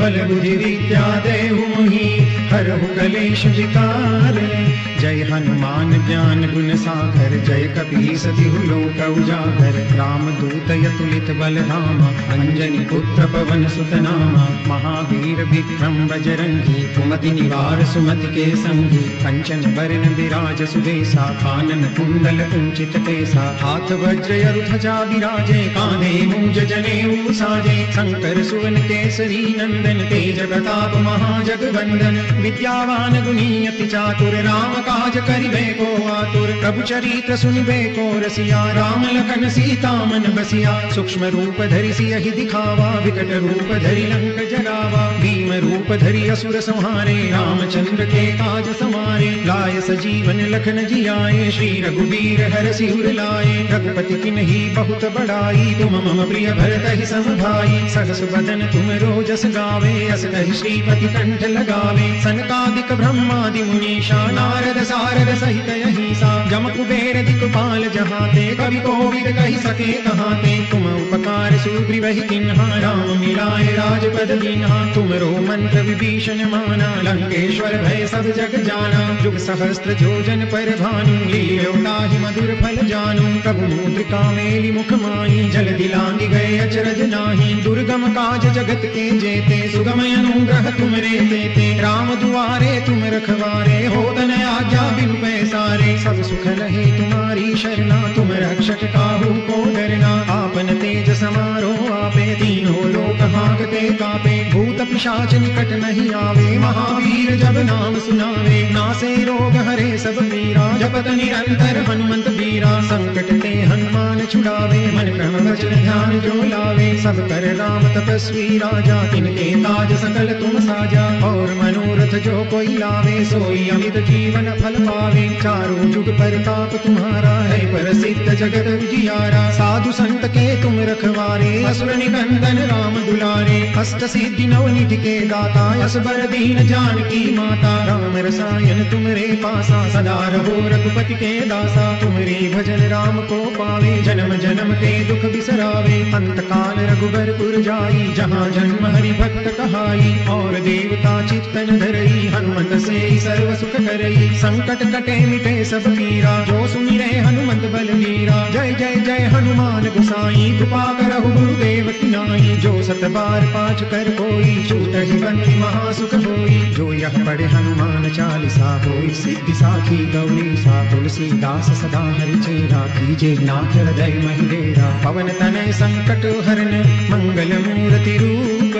बल बुद्धि विद्या देहु मोहि, हरहु कलेश विकार। जय हनुमान ज्ञान गुण सागर, जय कपीस तिहु लोक उजागर। राम दूत यतुलित बल राम अंजनी पुत्र पवन सुत नामा महावीर विक्रम बजरंगी, कुमति निवार सुमति के संगी। कंचन बरन विराज सुदेसा कानन कुंडल कुंचित केसा हाथ वज्र ध्वजा विराजे कांधे मूज जनेऊ साजे शंकर सुवन केसरी नंदन, तेज प्रताप महाजगवंदन। विद्यावान गुणी अति चातुर राम काज करिबे को आतुर, प्रभु चरित्र सुनिबे को रसिया, राम लखन सीता मन बसिया। सूक्ष्म रूप धरि सियहि दिखावा, विकट रूप धरि लंक जरावा भीम रूप धरि असुर संहारे, रामचंद्र के काज समारे। लाय सजीवन लखन जियाए, श्री रघुबीर हर सिर लाए। रघुपति किन्ही बहुत बड़ाई, तुम मम प्रिय भरत ही सम भाई। सहस बदन तुम रोजस गावे अस श्रीपति कंठ लगावे। सनकादिक ब्रह्मादि मुनीषा, नारद सारद सहित यही सा जम कुबेर दिक्पाल जहाते, कवि कोविद कही सके कहाते। तुम उपकार सुग्रीव ही किन्हा, राम मिलाए राजपद दीन्हा तुमरो मंत्र विभीषण माना, लंकेश्वर भय सब जग जाना। जुग सहस्त्र जोजन पर भानु लील्योताहि मधुर फल जानू। प्रभु मुद्रिका मेली मुख माई जल दिलांगी गए अचरज नाही। दुर्गम काज जगत के जेते सुगम अनुग्रह तुम रे देते राम दुआरे तुम रखवारे हो तन आज्ञा बिनु पैसारे। सब सुख रहे तुम्हारी शरणा, तुम रक्षक काहू को डरना। आपन तेज समारो आपे तीनों लोक हाकते कापे। भूत पिशाच निकट नहीं आवे, महावीर जब नाम सुनावे। नासे रोग हरे सब पीरा जपत निरंतर हनुमंत बीरा संकट ते हनुमान छुड़ावे, मन क्रम वचन ध्यान जो लावे। सब कर राम तपस्वी राजा, तिनके ताज सकल तुम साजा। और मनोरथ जो कोई लावे, सोई अमित जीवन फल पावे, चारों जुग परताप तुम्हारा है। प्रसिद्ध जगत उजियारा, साधु संत के तुम रखवारे। असुर निकंदन राम दुलारे, अष्ट सिद्धि नवनिधि के दाता, असबर दीन जानकी माता। राम रसायन तुमरे पासा, सदा रहो रघुपति के दासा। तुमरे भजन राम को पावे, जन्म जन्म के दुख बिसरावे। अंत काल रघुबर पुर जाई, जहाँ जन्म हरि भक्त कहाई। और देवता चित्तन धरई, हनुमत से सर्व सुख करई। संकट कटे मिटे सब पीरा। जो सुनि रे हनुमंत बलवीरा जय जय जय हनुमान गुसाई। कृपा करहु गुरुदेव की नाई। जो सत बार पाँच कर कोई, छूट ही बंदी महासुख होई जो यह पढ़े हनुमान चालीसा होई सिद्धि साखी गौरी सा तुलसीदास सदा हरि चेरा। कीजे नाथ हृदय महिडेरा पवन तनय संकट हरण मंगल मूर्ति रूप।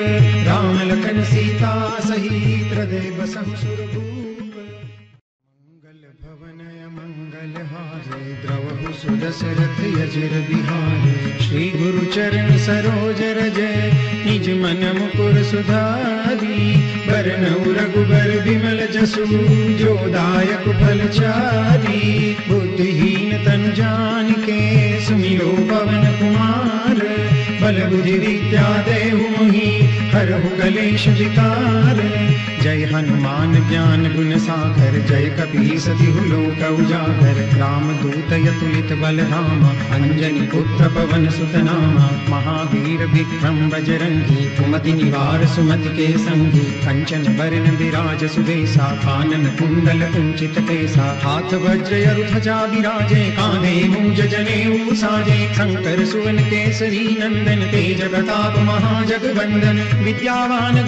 राम लखन सीता सहित हृदय बसहु सुरभूप द्रवहु सुदशरथ यजिर श्री गुरु चरण सरोज रजय निज मन मुकुर सुधारी। बरनउ रघुबर बिमल जसु। जो दायक फल चारी। बुद्धिहीन तन जान के सुमिरो पवन कुमार। बल बुद्धि विद्या मोहि हरहु कलेश विकार। जय हनुमान ज्ञान गुण सागर, जय कपीस तिहु लोक उजागर। राम दूत यतुलित बल धामा अंजनी पुत्र पवन सुतनामा। महावीर विक्रम बजरंगी, कुमति निवार सुमति के संगी। कंचन वरण विराज सुबेसा कानन कुंडल कुंचित केसा हाथ वज्र अरु ध्वजा विराजे, कांधे मूज जनेऊ साजे शंकर सुवन केसरी नंदन, तेज प्रताप महाजगवंदन। विद्यावान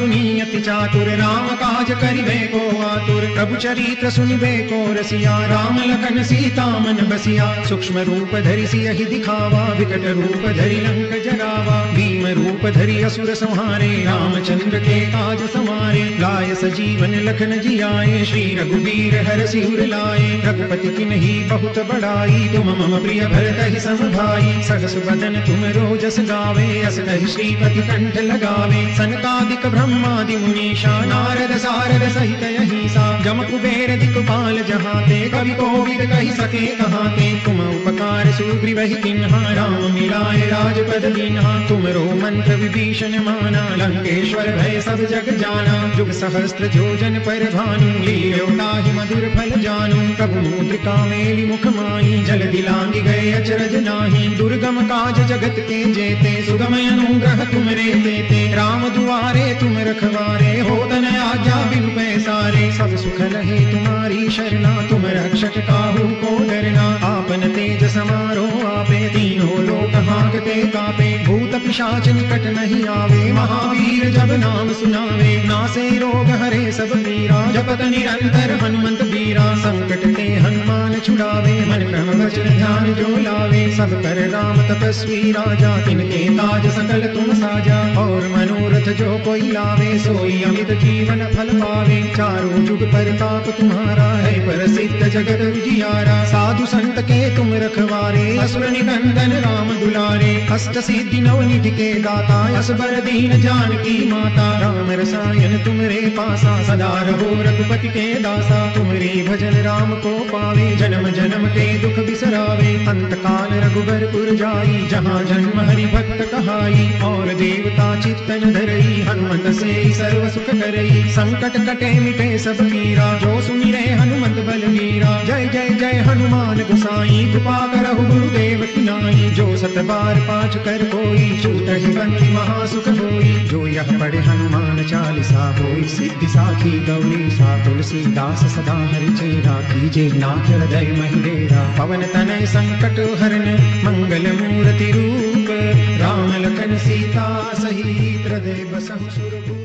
अति चातुर, राम काज करिबे को आतुर। प्रभु चरित्र सुनिबे को रसिया, राम लखन सीता मन बसिया। सूक्ष्म रूप धरि सियहि दिखावा, विकट रूप धरि लंक जरावा भीम रूप धरि असुर संहारे, रामचंद्र के काज समारे। लाय सजीवन लखन जियाए, श्री रघुवीर हर सिर लाए। रघुपति की नहीं बहुत बड़ाई, तुम मम प्रिय भरत ही सम भाई सहस बदन तुम रोजस गावे अस कहि श्रीपति कंठ लगावे। सनकादिक ब्रह्मादि मुनीषा, नारद सारद सहित अहिसा। जम कुबेर दिक्पाल जहाते, कवि कोविद कही सके कहाते। तुम उपकार सुग्रीव ही किन्हा, राम मिलाए राजपद दीन्हा। तुम रो मंत्र विभीषण माना, लंकेश्वर भय सब जग जाना। जुग सहस्त्र जोजन पर भानु लील्योताहि मधुर फल जानु। प्रभु मुद्रिका मेली मुख माही, जल दिलांग गए अचरज नाही। दुर्गम काज जगत के जेते सुगम अनुग्रह तुम रे देते राम दुआरे, तुम रखवारे, हो तन आज्ञा, बिनु पैसारे। सब सुख रहे तुम्हारी शरणा, तुम रक्षक काहू को डरना। आपन तेज समारोह, आपे तीनों लोक हाकते कापे, भूत पिशाच निकट नहीं आवे। महावीर जब नाम सुनावे, नासे रोग हरे सब पीरा जपत निरंतर हनुमंत बीरा संकट ते हनुमान छुड़ावे। मन क्रम वचन ध्यान जो लावे, सब कर राम तपस्वी राजा। तिनके ताज सकल तुम साजा, और मनोरथ जो कोई लावे, सोई अमित जीवन फल पावे। चारों जुग परताप तुम्हारा है, प्रसिद्ध जगत उजियारा। साधु संत के तुम रखवारे। असुर निकंदन राम दुलारे अष्ट सिद्धि नव निधि के दाता, असबर दीन जानकी माता। राम रसायन तुमरे पासा, सदा रहो रघुपति के दासा। तुमरे भजन राम को पावे, जन्म जन्म के दुख बिसरावे। अंत काल रघुबरपुर जाई, जहाँ जन्म हरि भक्त कहाई। और देवता चित्तन धरई, हनुमत से सर्व सुख करई। संकट कटे मिटे सब पीरा जो सुनि रे हनुमत बलवीरा जय जय जय हनुमान गुसाई, कृपा करहु गुरुदेव की नाई। जो सत बार पाच कर कोई छूट ही बंदी महासुख होई जो यह पढ़े हनुमान चालीसा होई सिद्धि साखी गौरी सा, तुलसीदास सदा हरि चेरा, कीजे नाथ हृदय महिडेरा पवन तनय संकट हरण मंगल मूर्ति रूप, राम लखन सीता सहित हृदय बसहु सुरभूप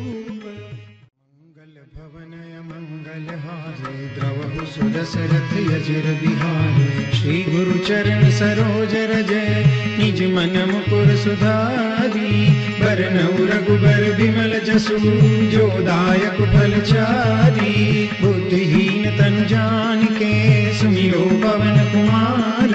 सुदशरथ यजिर बिहारे। श्री गुरु चरण सरोज रज, निज मन मुकुर सुधारी। बरनउ रघुबर बिमल जसु, जो दायक फल चारी। बुद्धिहीन तन जान के सुमिरो पवन कुमार।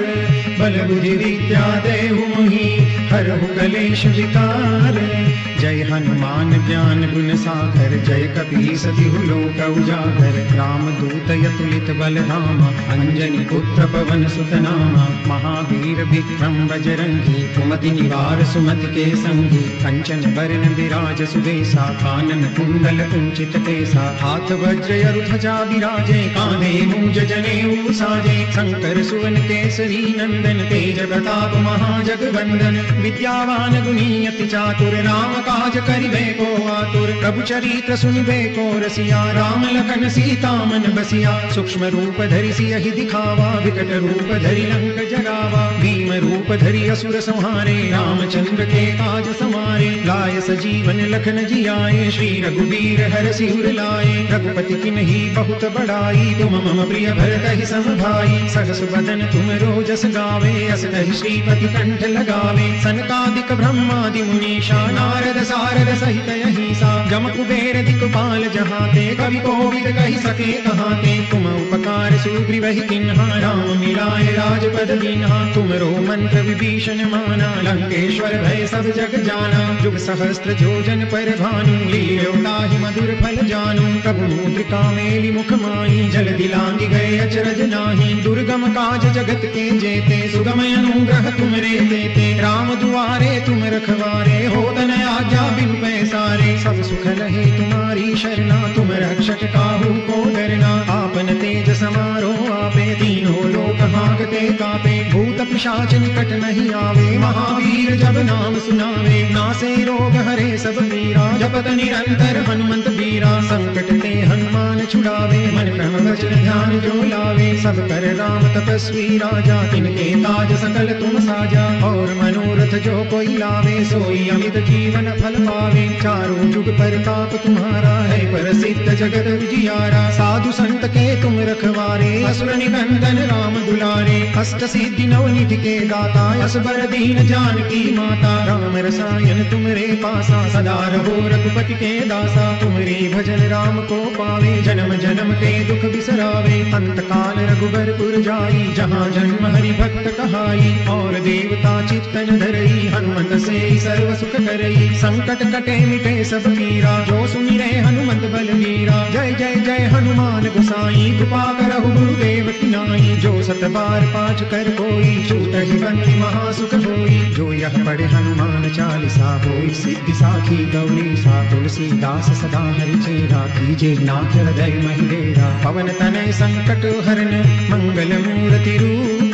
बल बुद्धि विद्या देहु मोहि, हरहु कलेश विकार। जय हनुमान ज्ञान गुण सागर, जय कपीस तिहु लोक उजागर। राम दूत यतुलित बल धामा अंजनी पुत्र पवन सुत नामा महावीर विक्रम बजरंगी, कुमति निवार सुमति के संगी कंचन वरण विराज सुबेसा कानन कुंडल कुंचित केसा। हाथ वज्र अरु ध्वजा विराजे कांधे मूज जनेऊ साजे। शंकर सुवन केसरी नंदन, तेज प्रताप महाजगवंदन। विद्यावान गुणी चातुर, राम काज करिबे को आतुर, प्रभु चरित्र सुनिबे को रसिया, राम लखन सीता मन बसिया, सूक्ष्म रूप धरि सियहि दिखावा, विकट रूप धरि लंक जगावा भीम रूप धरि असुर संहारे, रामचंद्र के काज समारे। लाय सजीवन लखन जियाए, श्री रघुवीर हर सिर लाए। रघुपति की नहीं बहुत बड़ाई तुम मम प्रिय भरत ही सम भाई सहस बदन तुम रोजस गावे, अस श्रीपति कंठ लगावे। सनकादिक ब्रह्मादि मुनीषा, नारद सारद सहित अहिसा। जम कुबेर दिक्पाल जहाते, कवि कोविद कही सके कहाते। तुम उपकार सुग्रीव किन्हा, राम मिलाए राजपद दीन्हा तुमरो मंत्र विभीषण माना लंकेश्वर भय सब जग जाना। जुग सहस्त्र जोजन पर भानु लील्यो ताहि मधुर फल जानू। प्रभु मुद्रिका मेली मुख माई जल दिलांगी गए अचरज नाही। दुर्गम काज जगत के जेते सुगम अनुग्रह तुमरे देते। राम दुआरे तुम रखवारे, हो तन आज्ञा बिन पैसारे। सब सुख लहे तुम्हारी शरणा, तुम रक्षक काहू को डरना। आपन तेज समारोह आपे, तीनों लोक हाकते कापे। भूत पिशाच निकट नहीं आवे, महावीर जब नाम सुनावे। नासे रोग हरे सब पीरा जपत निरंतर हनुमंत बीरा संकट ते हनुमान छुड़ावे, मन क्रम वचन ध्यान जो लावे। सब कर राम तपस्वी राजा, तिनके ताज सकल तुम साजा। और मनोरथ जो कोई लावे, सोई अमित जीवन फल पावे। चारों जुग परताप तुम्हारा है पर सिद्ध जगत विजियारा साधु संत के तुम रखवारे, असुर निकंदन राम दुलारे। अष्ट सिद्धि नवनिधि के दाता असबर दीन जानकी माता, राम रसायन तुमरे पासा, सदा रहो रघुपति के दासा, तुमरे भजन राम को पावे, जन्म जन्म के दुख बिसरावे अंत काल रघुबरपुर जाई, जहाँ जन्म हरि भक्त कहाई, और देवता चित्तन धरई, हनुमंत से सर्व सुख करई, संकट कटे मिटे सब पीरा जो सुमिरे हनुमंत बलवीरा जय जय जय हनुमान गोसाई, कृपा करहु गुरुदेव की नाई, जो सत बार पाँच कर कोई छूट बंदी महासुख होई जो यह पढ़े हनुमान चालीसा होई, सिद्धि साखी गौरी सा तुलसी दास सदा हरि चेरा कीजे नाथ हृदय महिडेरा पवन तनय संकट हरण मंगल मूर्ति रूप,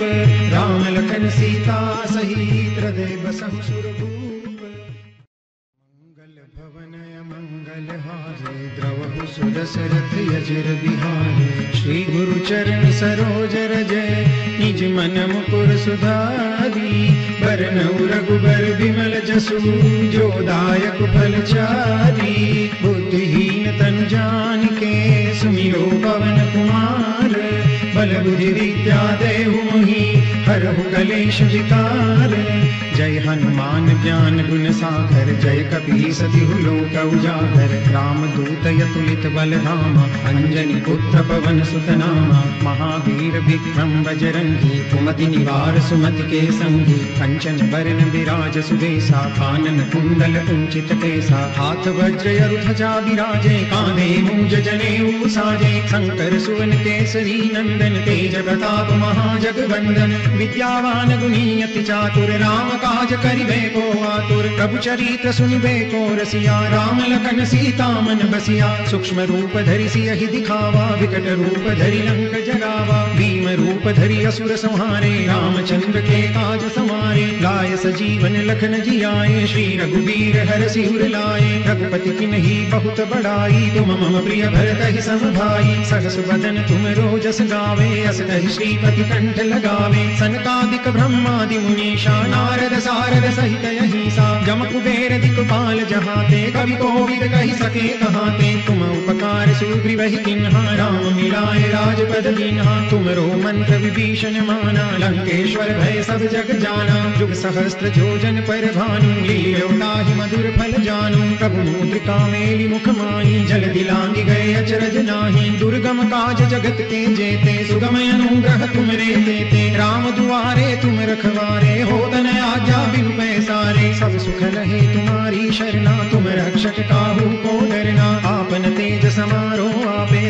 राम लखन सीता सहित हृदय बसहु सुरभूप सुदशरथ यजिर बिहारे। श्री गुरु चरण सरोज रजय निज मन मुकुर सुधारी। बरनउ रघुबर विमल जसु, जो दायक फल चारी। बुद्धिहीन तन जान के सुमिरो पवन कुमार। बल बुद्धि विद्या देहु मोहि, हरहु कलेश विकार। जय हनुमान ज्ञान गुण सागर, जय कपी सतिहु लोक उजागर। राम दूत यतुलित बल धाम अंजनी पुत्र पवन सुत नामा महावीर विक्रम बजरंगी, कुमति निवार सुमति के संगी। कंचन बरन विराज सुबेसा कानन कुंडल कुंचित केसा। हाथ वज्र ध्वजा विराजे कांधे मूज जनेऊ साजे। शंकर सुवन केसरी नंदन, तेज प्रताप महाजगवंदन। विद्यावान गुणी अति चातुर राम काज करिबे को आतुर, प्रभु चरित्र सुनिबे को रसिया, राम लखन सीता मन बसिया, सूक्ष्म रूप धरि सियहि दिखावा, विकट रूप धरि लंक जरावा भीम रूप धरि असुर संहारे, रामचंद्र के काज समारे लाय सजीवन लखन जियाए, श्री रघुवीर हर सिहुर लाए, रघुपति किन्ही बहुत बड़ाई तुम मम प्रिय भरत ही सम भाई सहस बदन तुम रोजस गावे, अस श्रीपति कंठ लगावे, सनकादिक ब्रह्मादि मुनीषा, नारद सारद सहित यही सा जम कुबेर दिक्पाल जहाते कवि कोविद कही सके कहाते तुम उपकार सुग्रीव किन्हा राम मिलाए राजपद दीन्हा तुमरो मंत्र विभीषण माना। लंकेश्वर भय सब जग जाना। जुग सहस्त्र जोजन पर भानु। लील्यो ताहि मधुर फल जानू। प्रभु मुद्रिका मेली मुख माई जल दिलांगी गए अचरज नाही। दुर्गम काज जगत के जेते। सुगम अनुग्रह तुम रे देते। राम दुआरे तुम रखवारे। हो तन आज्ञा बिन मैं सारे सब सुख रहे तुम्हारी शरणा, तुम रक्षक काहू को डरना आपन तेज आपे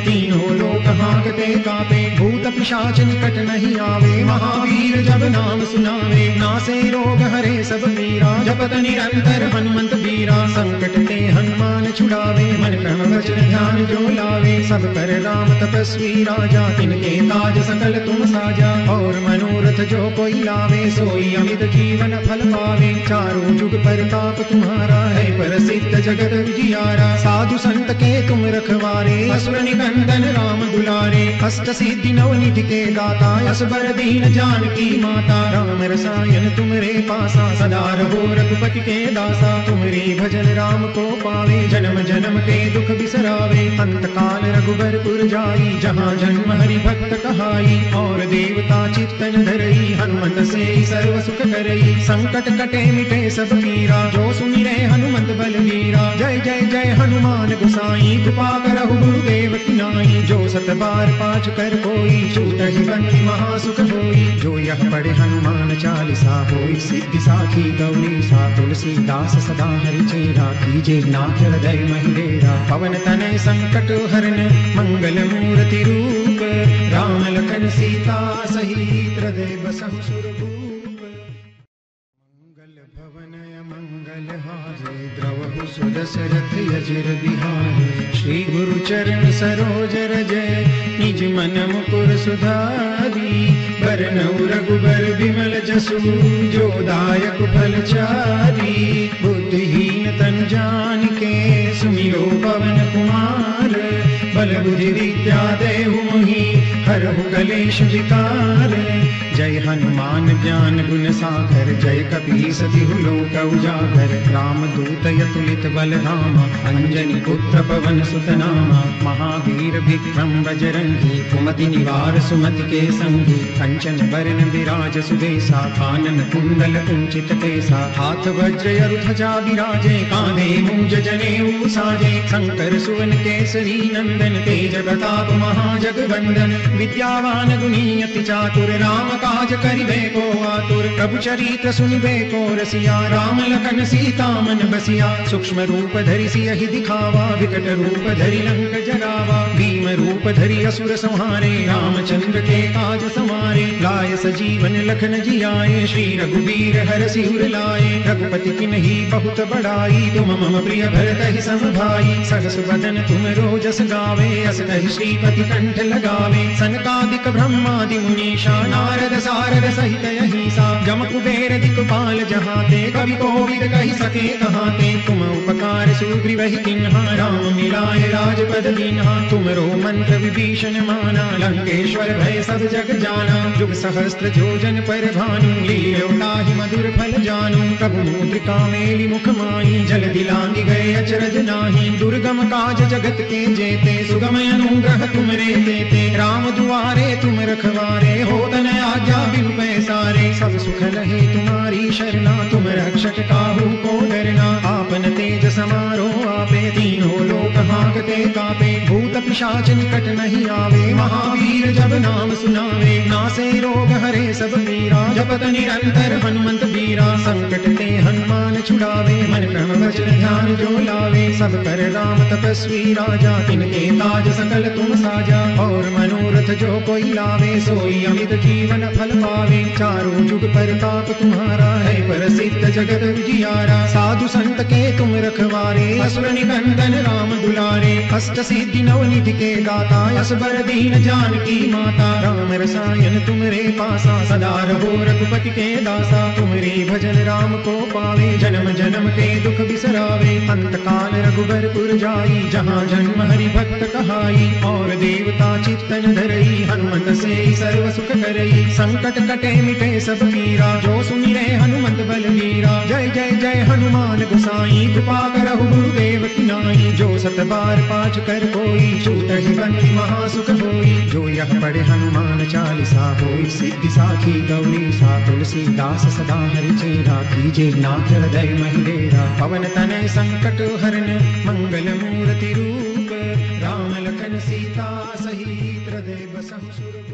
तीनों लोक हाकते कापे, भूत पिशाच निकट नहीं आवे। महावीर जब नाम सुनावे, नासे रोग हरे सब पीरा जपत निरंतर हनुमंत बीरा संकट ते हनुमान छुड़ावे। मन क्रम वचन ध्यान जो लावे, सब कर राम तपस्वी राजा। तिनके ताज सकल तुम साजा, और मनोरथ जो कोई लावे, सोई अमित जीवन फल पावे। चारों जुग पर ताप तुम्हारा है पर सिद्ध जगत विजियारा। साधु संत के तुम रखवारे, असुर निकंदन राम दुलारे अष्ट सिद्धि नवनिधि के दाता, असबर दीन जानकी माता। राम रसायन तुमरे पासा, सदा रहो रघुपति के दासा। तुमरे भजन राम को पावे, जन्म जन्म के दुख बिसरावे। अंत काल रघुबरपुर जाई, जहाँ जन्म हरि भक्त कहाई। और देवता चित्तन धरई, हनुमंत से सर्व सुख करई। संकट कटे मिटे सब पीरा जो सुन सुमिरे हनुमंत बलवीरा। जय जय जय हनुमान गोसाई, कृपा करहु गुरुदेव की नाई जो सत बार पाँच कर कोई छूट ही बंदी महासुख होई जो यह पढ़े हनुमान चालीसा होई, सिद्धि साखी गौरी सा तुलसीदास सदा हरि चेरा कीजे, नाथ हृदय महिडेरा पवन तनय संकट हरण मंगल मूर्ति रूप, राम लखन सीता सहित हृदय बसहु सुरभूप द्रवहु सुदशरथ यजिर बिहारे। श्री गुरु चरण सरोज रजय निज मन मुकुर सुधारी। बरनउ रघुबर बिमल जसु, जो दायक फल चारी। बुद्धिहीन तन जान के सुमिरो पवन कुमार। बल बुद्धि विद्या देहु मोहि, हरहु कलेश विकार। जय हनुमान ज्ञान गुण सागर, जय कपी सति लोक उजागर। राम दूत यतुलित बल धाम अंजनी पुत्र पवन सुत नामा महावीर विक्रम बजरंगी, कुमति निवार सुमति के संगी कंचन बरन विराज सुदेसा, कानन कुंडल कुंचित केसा। हाथ वज्र ध्वजा विराजे कांधे मूज जनेऊ साजे। शंकर सुवन केसरी नंदन, तेज प्रताप महाजगवंदन। विद्यावान गुणी चातुर राम काज करिबे को आतुर, प्रभु चरित्र सुनिबे को रसिया, राम लखन सीता मन बसिया, सूक्ष्म रूप धरि सियहि दिखावा, विकट रूप धरि लंक जरावा भीम रूप धरि असुर संहारे, रामचंद्र के काज समारे लाय सजीवन लखन जियाए, श्री रघुवीर हर सिहुर लाए। रघुपति किन्ही बहुत बड़ाई, तुम मम प्रिय भरत ही सम भाई। सहस बदन तुम रोजस गावे, अस कहि श्रीपति कंठ लगावे। सनकादिक ब्रह्मादि मुनीषा, नारद सारद सहित अहिसा। जम कुबेर दिक्पाल जहाते, कवि कोविद कहि सके कहाते। तुम उपकार सुग्रीव किन्हा, राम मिलाय राजपद दीन्हा तुमरो मंत्र विभीषण माना, लंकेश्वर भय सब जग जाना। जुग सहस्त्र जोजन पर भानु लील्योताहि मधुर फल जानु। प्रभु मुद्रिका मेली मुख माई जल दिलांगी गए अचरज नाही। दुर्गम काज जगत के जेते, सुगम अनुग्रह तुमरे देते। राम दुआरे तुम रखवारे, हो तन आज्ञा बिनु पैसारे। सब सुख लहे तुम्हारी शरणा, तुम रक्षक काहू को डरना। आपन तेज समारोह, आपे तीनों लोक हाकते कापे। भूत पिशाच निकट नहीं आवे, महावीर जब नाम सुनावे, नासे रोग हरे सब पीरा जपत निरंतर हनुमंत बीरा संकट ते हनुमान छुड़ावे, मन क्रम वचन ध्यान जो लावे। सब कर राम तपस्वी राजा, तिनके ताज सकल तुम साजा। और मनोरथ जो कोई लावे, सोई अमित जीवन फल पावे। चारों जुग पर ताप तुम्हारा है, प्रसिद्ध जगत उजियारा। साधु संत के तुम रखवारे असुर निकंदन राम दुलारे। अष्ट सिद्धि नवनिधि के दाता असबर दीन जानकी माता राम रसायन तुमरे पासा सदा रहो रघुपति के दासा तुमरे भजन राम को पावे जन्म जन्म के दुख बिसरावे अंत काल रघुबरपुर जाई जहाँ जन्म हरि भक्त कहाई और देवता चित्तन धरई हनुमंत से सर्व सुख करई संकट कटे मिटे सब पीरा जो सुमिरे हनुमत बल मीरा जय जय जय हनुमान गुसाई कृपा करहु गुरुदेव की नाई जो सत बार पाँच कर कोई छूट बंदी महासुख होई जो यह पढ़े हनुमान चालीसा होई, सिद्धि साखी गौरी, सा तुलसी दास सदा हरि चेरा कीजे नाथ हृदय महिडेरा पवन तनय संकट हरण मंगल मूर्ति रूप, राम लखन सीता सहित हृदय बसम सुरभूप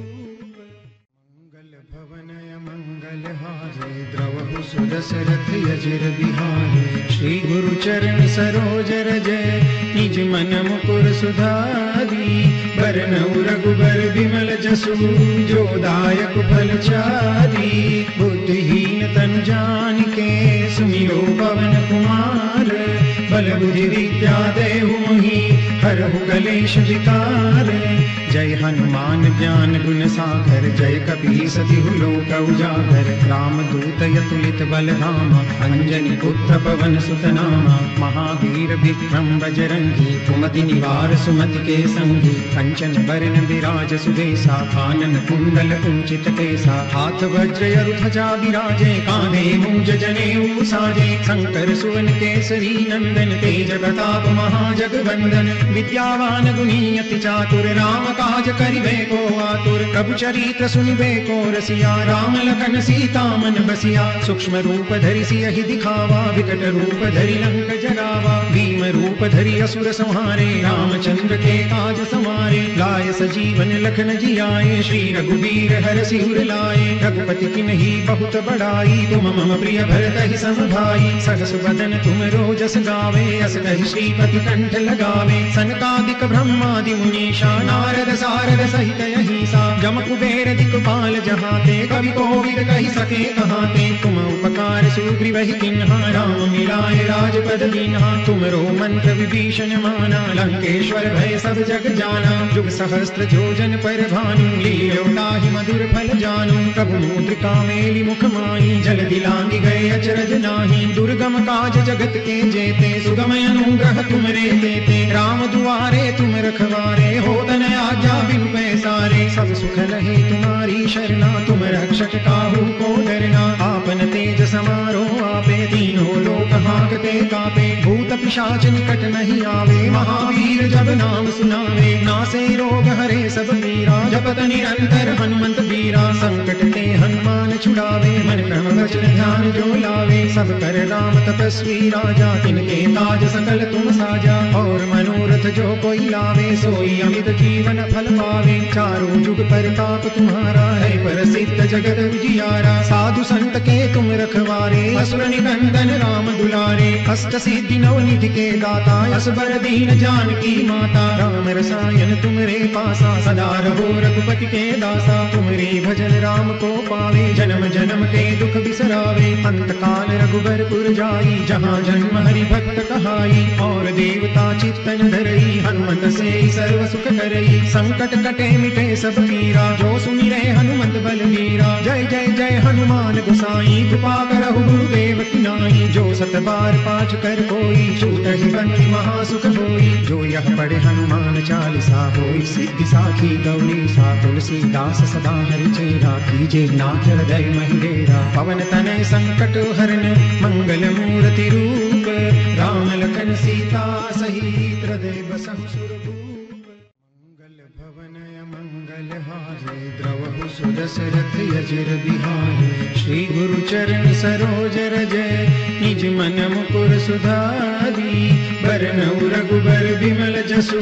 श्री गुरु चरण सरोज रजय निज मन मुकुर सुधारी बरनउ रघुबर बिमल जसु जो दायक फल चारी बुद्धिहीन तन जान के सुमिरो पवन कुमार बल बुद्धि विद्या देहु मोहि हरहु कलेश विकार जय हनुमान ज्ञान गुण सागर, जय कपी सति लोक उजागर। राम दूत यतुलित बल धाम अंजनी पुत्र पवन सुत नामा महावीर विक्रम बजरंगी, कुमति निवार सुमति के संगी। कंचन बरन विराज सुदेसा कानन कुंडल कुंचित केसा। हाथ वज्र अरु ध्वजा विराजे कांधे मूज जनेऊ साजे। शंकर सुवन केसरी नंदन, तेज प्रताप महाजगवंदन। विद्यावान गुणी चातुर राम का काज करिबे को आतुर, प्रभु चरित्र सुनिबे को रसिया, राम लखन, सीता मन बसिया, सूक्ष्म रूप धरि सियहि दिखावा, विकट रूप धरि लंक जरावा भीम रूप धरि असुर संहारे, रामचंद्र के काज समारे लाय सजीवन लखन जियाए, श्री रघुवीर हर सिर लाए, रघुपति किन ही बहुत बड़ाई, तुम मम प्रिय भरत ही सम भाई सहस बदन तुम रोजस गावे, अस श्रीपति कंठ लगावे, सनकादिक ब्रह्मादि मुनीषा, नारद सारद सहित यही सा। जम कुबेर दिक्पाल जहाते कवि कोविद कही सके कहाते तुम उपकार सुग्रीव ही किन्हा, राम मिलाए राजपद दीन्हा तुमरो मंत्र विभीषण माना, लंकेश्वर भय सब जग जाना। जुग सहस्त्र जोजन पर भानु, लील्यो ताहि मधुर फल जानू। प्रभु मुद्रिका मेली मुख माई जल दिलांगी गए अचरज नाही। दुर्गम काज जगत के जेते सुगम अनुग्रह तुम रे देते। राम दुआरे तुम रखवारे हो तन आज्ञा में सारे। सब सुख रहे तुम्हारी शरणा तुम रक्षक काहू को डरना आपन तेज कापे भूत पिशाच निकट नहीं आवे। महावीर जब नाम सुनावे। नासे रोग हरे सब पीरा जपत निरंतर हनुमंत बीरा संकट ते हनुमान छुड़ावे। मन क्रम वचन ध्यान जो लावे। सब कर राम तपस्वी राजा। तिनके काज सकल तुम साजा। और मनोरथ जो कोई लावे, सोई अमित जीवन फल पावे। चारों जुग पर ताप तुम्हारा है। प्रसिद्ध जगत उजियारा। साधु संत के तुम रखवारे। असुर निकंदन राम दुलारे। अष्ट सिद्धि नव निधि के दाता असबर दीन जानकी माता। राम रसायन तुमरे पासा, सदा रहो रघुपति के दासा। तुमरे भजन राम को पावे, जन्म जन्म के दुख बिसरावे। अंत काल रघुबर पुर जाई, जहाँ जन्म हरि भक्त कहाई। और देवता चित्तन धरई, हनुमत से सर्व सुख करई। संकट कटे मिटे सब पीरा जो सुमिरे हनुमत बलवीरा जय जय जय हनुमान गुसाई, कृपा करहु गुरुदेव की नाई। जो सत बार पाठ कर कोई छूट ही बंदी महासुख होई जो यह पढ़े हनुमान चालीसा होई, सिद्धि साखी गौरी सा तुलसी दास सदा हरि चेरा कीजे, नाथ हृदय महिडेरा पवन तनय संकट हरन, मंगल मूर्ति रूप। राम लखन सीता सहित हृदय बसहु सुरभूप श्री गुरु चरण सरोज रजय निज मन मुकुर सुधारी बरनउ रघुबर बिमल जसु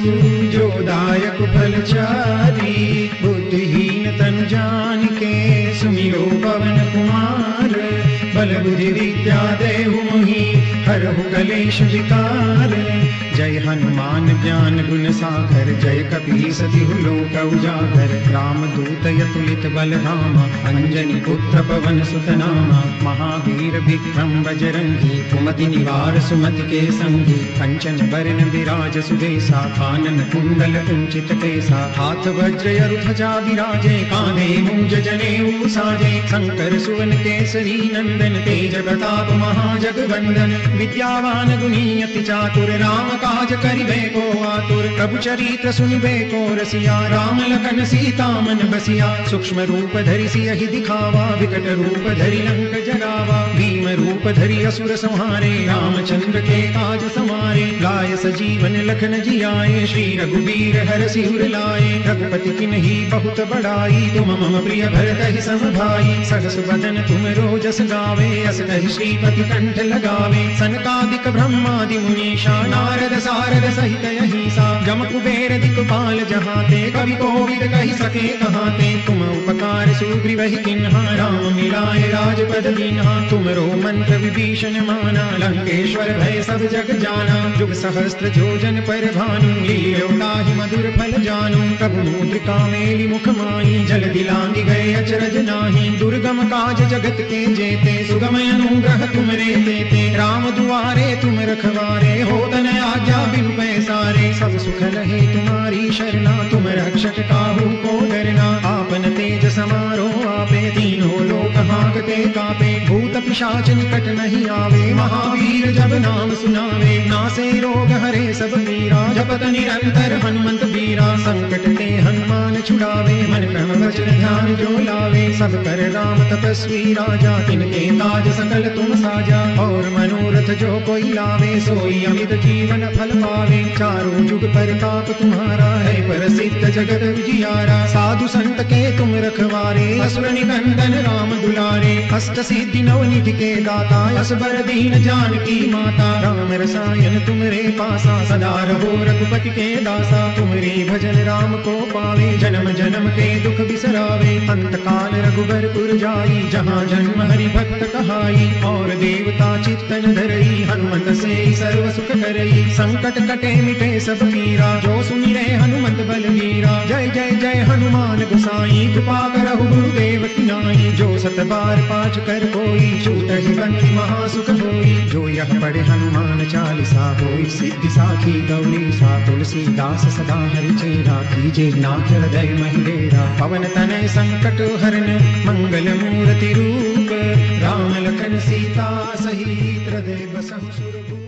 जो दायक फल चारी बुद्धिहीन तन जान के सुमिरो पवन कुमार बल बुद्धि विद्या देहु हरहु कलेश विकार। जय हनुमान ज्ञान गुण सागर, जय कपी सतिहु लोक उजागर। राम दूत यतुलित बल धाम अंजनी पुत्र पवन सुत नामा महावीर विक्रम बजरंगी, कुमति निवार सुमति के संगी कंचन बरन विराज सुदेसा कानन कुंडल कुंचित केसा। हाथ वज्र यरु ध्वजा विराजे कांधे मूंज जनेऊ साजे शंकर सुवन केसरी नंदन, तेज प्रताप महाजगवंदन विद्यावान गुणी चातुर, राम काज करिबे को आतुर। प्रभु चरित्र सुनिबे को रसिया, राम लखन सीता मन बसिया। सूक्ष्म रूप धरि सियहि दिखावा, विकट रूप धरि लंक जरावा भीम रूप धरि असुर संहारे, रामचंद्र के काज समारे। लाय सजीवन लखन जियाए, श्री रघुवीर हर सिर लाए। रघुपति किन्ही बहुत बड़ाई, तुम मम प्रिय भरत ही सम भाई सहस बदन तुम रोजस गावे, अस कहि श्रीपति कंठ लगावे। सनकादिक ब्रह्मादि मुनीषा, नारद सारद सहित यही सा जम कुबेर दिक्पाल जहाते, कवि कोविद कही सके कहाते, तुम उपकार सुग्रीव ही किन्हा, राम मिलाए राजपद दीन्हा तुमरो मंत्र विभीषण माना, लंकेश्वर भय सब जग जाना जुग सहस्त्र जोजन पर भानु लील्यो ताहि मधुर फल जानू, प्रभु मुद्रिका मेली मुख माई जल दिलांगी गए अचरज नाही, दुर्गम काज जगत के जेते सुगम अनुग्रह तुम रे देते राम दुआरे, तुम रखवारे, हो तन आज्ञा में सारे सब सुख रहे तुम्हारी शरणा, तुम रक्षक काहू को डरना। आपन तेज समारो आपे तीनों लोक हाकते, कापे। भूत पिशाच निकट नहीं आवे। महावीर जब नाम सुनावे, नासे रोग हरे सब पीरा जपत निरंतर हनुमंत बीरा संकट ते हनुमान छुड़ावे, मन क्रम वचन ध्यान जो लावे। सब कर राम तपस्वी राजा, तिनके ताज सकल तुम साजा। और मनोरथ जो कोई लावे, सोई अमित जीवन फल पावे। चारों जुग परताप तुम्हारा है, प्रसिद्ध जगत उजियारा साधु संत के तुम रखवारे। असुर निकंदन राम दुलारे। अष्ट सिद्धि नवनिधि के दाता असबर दीन जानकी माता। राम रसायन तुमरे पासा, सदा रहो रघुपति के दासा। तुमरे भजन राम को पावे, जन्म जन्म के दुख बिसरावे। अंत काल रघुबर पुर जाई, जहाँ जन्म हरि भक्त कहाई। और देवता चित्तन धरई, हनुमत से सर्व सुख करई। संकट कटे मिटे सब पीरा जो सुनि रे हनुमत बलवीरा जय जय जय हनुमान गुसाई, कृपा करहु गुरुदेव की नाई जो सत बार पाठ कर कोई छूट ही बंदी महासुख होई जो यह पढ़े हनुमान चालीसा होई सिद्धि साखी गौरी, सा तुलसीदास सदा हरि चेरा। कीजे नाथ हृदय महिलेरा पवन तनय संकट हरन, मंगल मूर्ति रूप। राम लखन सीता सहित बसहु सुरभूप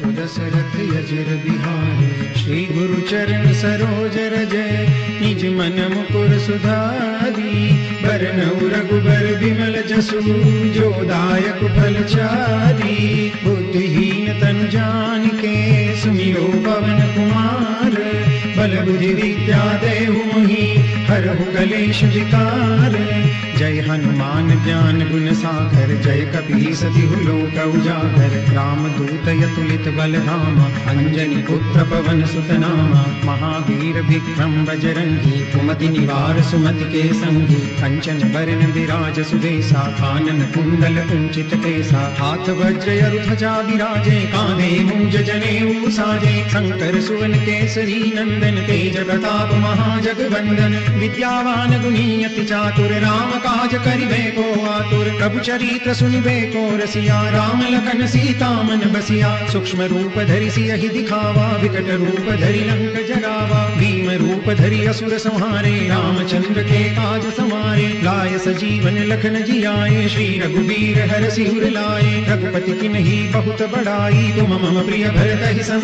द्रवहु सुदशरथ यजर बिहारे। श्री गुरु चरण सरोज जय निज मन मुकुर सुधारी। बरनउ रघुबर विमल जसु, जो दायक फल चारी। बुद्धिहीन तन जान के सुमिरो पवन कुमार। बल बुद्धि विद्या देहु मोहि हरहु कलेश विकार। जय हनुमान ज्ञान गुण सागर, जय कपीस तिहु लोक उजागर। राम दूत यतुलित बल धाम अंजनी पुत्र पवन सुत नाम महावीर विक्रम बजरंगी, कुमति निवार सुमति के संगी। कंचन बरन विराज सुदेसा कानन कुंडल कुंचित केसा हाथ वज्र ध्वजा विराजे कांधे मूज जनेऊ साजे। शंकर सुवन केसरी नंदन तेज प्रताप, महाजगवंदन। विद्यावान गुणीयत चातुर, राम काज करिबे को आतुर। प्रभु चरित्र सुनिबे को रसिया, राम लखन सीता मन बसिया। सूक्ष्म रूप धरि सियहि दिखावा, विकट रूप धरि लंक भीम रूप धरि असुर संहारे, रामचंद्र के काज समारे। लाय सजीवन लखन जियाए, श्री रघुवीर हर सिर लाए। रघुपति की नहीं बहुत बड़ाई तुम मम प्रिय भरत ही सम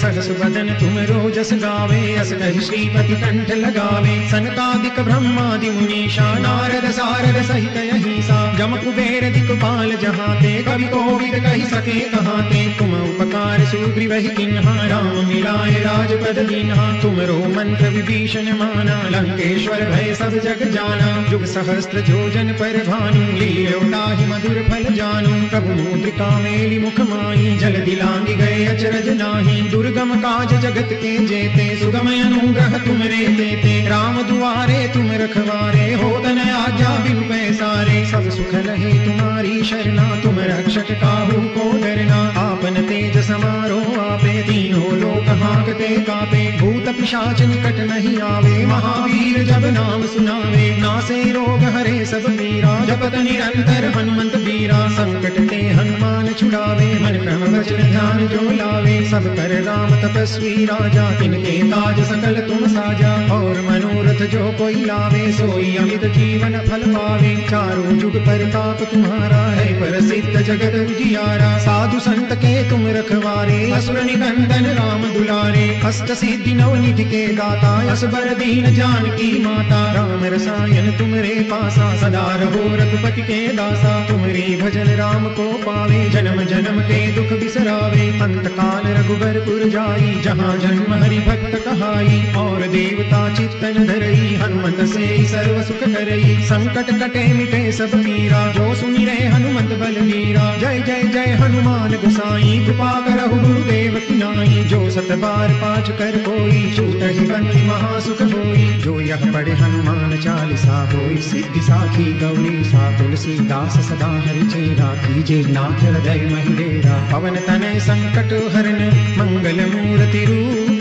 सहस बदन तुम रोजस गावे, अस कहि श्रीपति कंठ लगावे। सनकादिक ब्रह्मादि मुनीषा, नारद सारद सहित यही सा जम कुबेर दिक्पाल जहाँ ते कवि कोविद कही सके कहाँ ते तुम उपकार सुग्रीव ही किन्हा, राम मिलाए राजपद दीन्हा तुमरो मंत्र विभीषण माना लंकेश्वर भय सब जग जाना जुग सहस्त्र जोजन पर भानु लील्योताहि मधुर फल जानू प्रभु मुद्रिका मेली मुख माई जल दिलांगी गए अचरज नाही दुर्गम काज जगत के जेते सुगम अनुग्रह तुम रे देते राम दुआरे तुम रखवारे हो तन आज्ञा बिनु पैसारे सब सुख लहे तुम्हारी शरणा, तुम रक्षक काहू को डरना। आपन तेज समारो आपे, तीनों लोक हाकते कापे। भूत पिशाच निकट नहीं आवे, महावीर जब नाम सुनावे। नासे रोग हरे सब पीरा जपत निरंतर हनुमंत बीरा संकट ते हनुमान छुड़ावे, मन क्रम वचन ध्यान जो लावे। सब कर राम तपस्वी राजा, तिनके ताज सकल तुम साजा। और मनोरथ जो कोई लावे, सोई अमित जीवन फल पावे। चारों जुग परताप तुम्हारा है, प्रसिद्ध जगत उजियारा। साधु संत के तुम रखवारे असुर निकंदन राम दुलारे। अष्ट सिद्धि नवनिधि के दाता, असबर दीन जानकी माता। राम रसायन तुमरे पासा, सदा रहो रघुपति के दासा। तुमरे भजन राम को पावे, जन्म जन्म के दुख बिसरावे। अंत काल रघुबर पुर जाई, जहाँ जन्म हरि भक्त कहाई। और देवता चित्तन धरई, हनुमत से सर्व सुख करई। संकट कटे मिटे सब पीरा जो सुनि रे हनुमत बलवीरा जय जय जय हनुमान गुसाई, कृपा करहु गुरुदेव की नाई। जो सत बार पाठ कर कोई छूट ही बंदी महासुख होई जो यह पढ़े हनुमान चालीसा होई सिद्धि साखी गौरी। सा तुलसीदास सदा हरि चेरा कीजे, नाथ हृदय महिलेरा पवन तनय संकट हरन, मंगल मूर्ति रूप।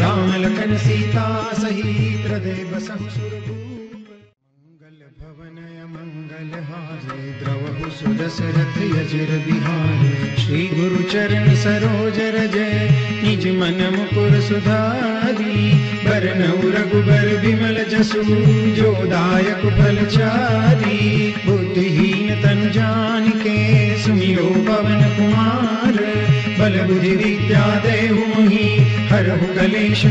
राम लखन सीता सहित हृदय बसहु द्रवहु सुदशरथ यजिर श्री गुरु चरण सरोज रजय निज मन मुकुर सुधारी। बरनउ रघुबर विमल जसु, जो दायक फल चारी। बुद्धिहीन तन जान के सुमिरो पवन कुमार। बल बुद्धि विद्या देहु मोहि, हरहु कलेश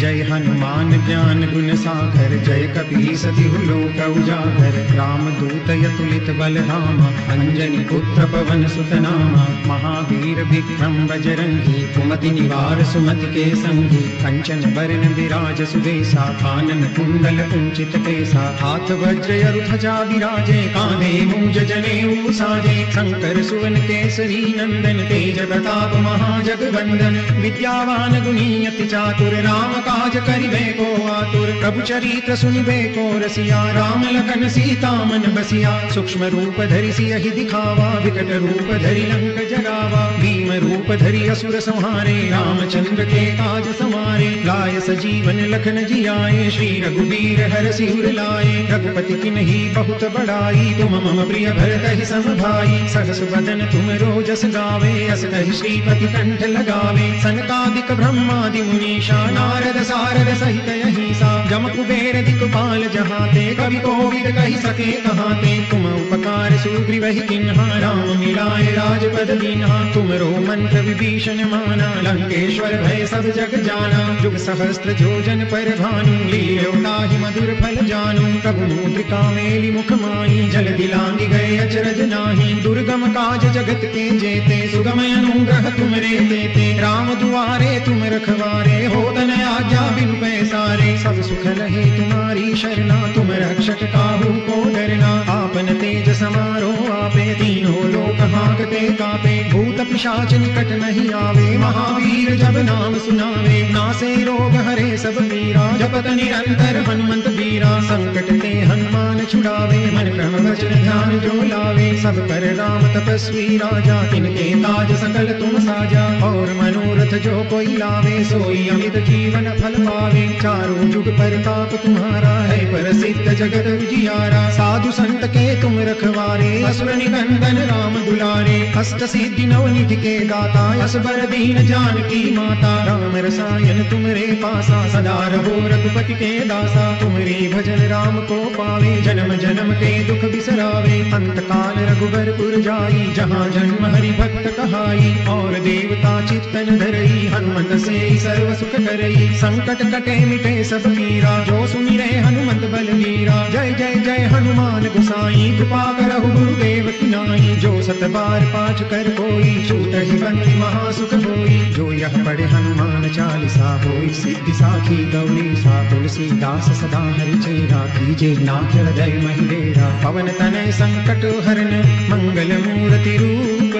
जय हनुमान ज्ञान गुण सागर, जय कपी सति लोक उजागर। राम दूत यतुलित बल धाम अंजनी पुत्र पवन सुत नामा महावीर विक्रम बजरंगी, कुमति निवार सुमति के संगी। कंचन बरन विराज सुबेसा कानन कुंडल कुंचित केसा। हाथ वज्र अरु ध्वजा विराजे कांधे मूंज जनेऊ साजे। शंकर सुवन केसरी नंदन, तेज प्रताप महाजगवंदन विद्यावान गुणी अति चातुर राम काज करिबे को आतुर, प्रभु चरित्र सुनिबे को रसिया, राम लखन सीता मन बसिया, सूक्ष्म रूप धरि सियहि दिखावा, विकट रूप धरि लंक जरावा भीम रूप धरि असुर संहारे, रामचंद्र के काज समारे, लाय सजीवन लखन जियाए, श्री रघुबीर हर सिर लाए, रघुपति किन्ही बहुत बड़ाई, तुम मम प्रिय भरत ही सम भाई सहस बदन तुम रोजस गावे, अस श्रीपति कंठ लगावे, सनकादिक ब्रह्मादि मुनीषा, नारद सारद सहित अहिसा जम कुबेर दिक्पाल जहाते, कवि कोविद कहि सके कहाते। तुम उपकार सुग्रीव ही किन्हा, राम मिलाए राजपद दीन्हा। तुम रो मंत्र विभीषण माना, लंकेश्वर भय सब जग जाना। जुग सहस्त्र जोजन पर भानु लील्योताहि मधुर फल जानु। प्रभु मुद्रिका मेली मुख माई जल दिलांगी गए अचरज नाही। दुर्गम काज जगत के जेते सुगम अनुग्रह तुम रे देते राम दुआरे तुम रखवारे, हो तन आज्ञा बिनु पैसारे। सब सुख लहे तुम्हारी शरणा, तुम रक्षक काहू को डरना। आपन तेज समारो आपे, तीनों लोक हाकते कापे। भूत पिशाच निकट नहीं आवे, महावीर जब नाम सुनावे। नासे रोग हरे सब पीरा जपत निरंतर हनुमंत वीरा। संकट ते हनुमान छुड़ावे, मन क्रम वचन ध्यान जो लावे। सब पर राम तपस्वी राजा, तिनके ताज सकल तुम साजा। और मनोरथ जो कोई लावे, सोई अमित जीवन फल पावे, चारों जुग परताप तुम्हारा है। प्रसिद्ध जगत उजियारा, साधु संत के तुम रखवारे। असुर निकंदन राम दुलारे, अष्ट सिद्धि नवनिधि के दाता। असबर दीन जानकी माता। राम रसायन तुमरे पासा, सदा रहो रघुपति के दासा। तुमरे भजन राम को पावे, जन्म जन्म के दुख बिसरावे। अंत काल रघुबरपुर जाई, जहाँ जन्म हरि भक्त कहाई। और देवता चित्तन धरई, हनुमत से सर्व सुख करई। संकट कटे मिटे सब पीरा जो सुमिरे हनुमत बलवीरा। जय जय जय हनुमान गुसाई, कृपा करहु गुरुदेव की नाई। जो सत बार पाठ कर कोई छूट ही बंदी महासुख होई जो यह पढ़े हनुमान चालीसा होई, सिद्धि साखी गौरी सा तुलसीदास सदा हरि चेरा कीजे नाथ हृदय महिडेरा पवन तनय संकट हरन, मंगल मूर्ति रूप।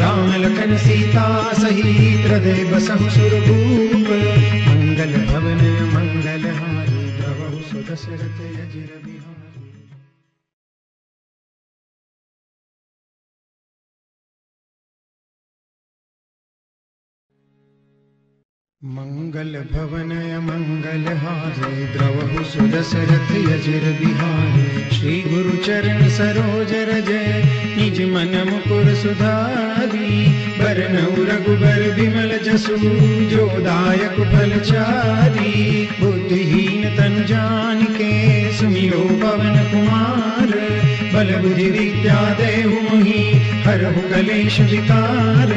राम लखन सीता सहित हृदय बसहु सुरभूप। मंगल भवन, मंगल हारी द्रवहु सुदशरथ यजिर बिहारी मंगल भवन मंगल हारे द्रवहु सुदशरथ यजिर बिहारी श्री गुरु चरण सरोज रजय निज मन मुकुर सुधारी बरनउ रघुबर विमल जसु, जो दायक फल चारी। बुद्धिहीन तन जान के सुमिरो पवन कुमार बल बुद्धि विद्या देहु मोहि, हरहु कलेश विकार।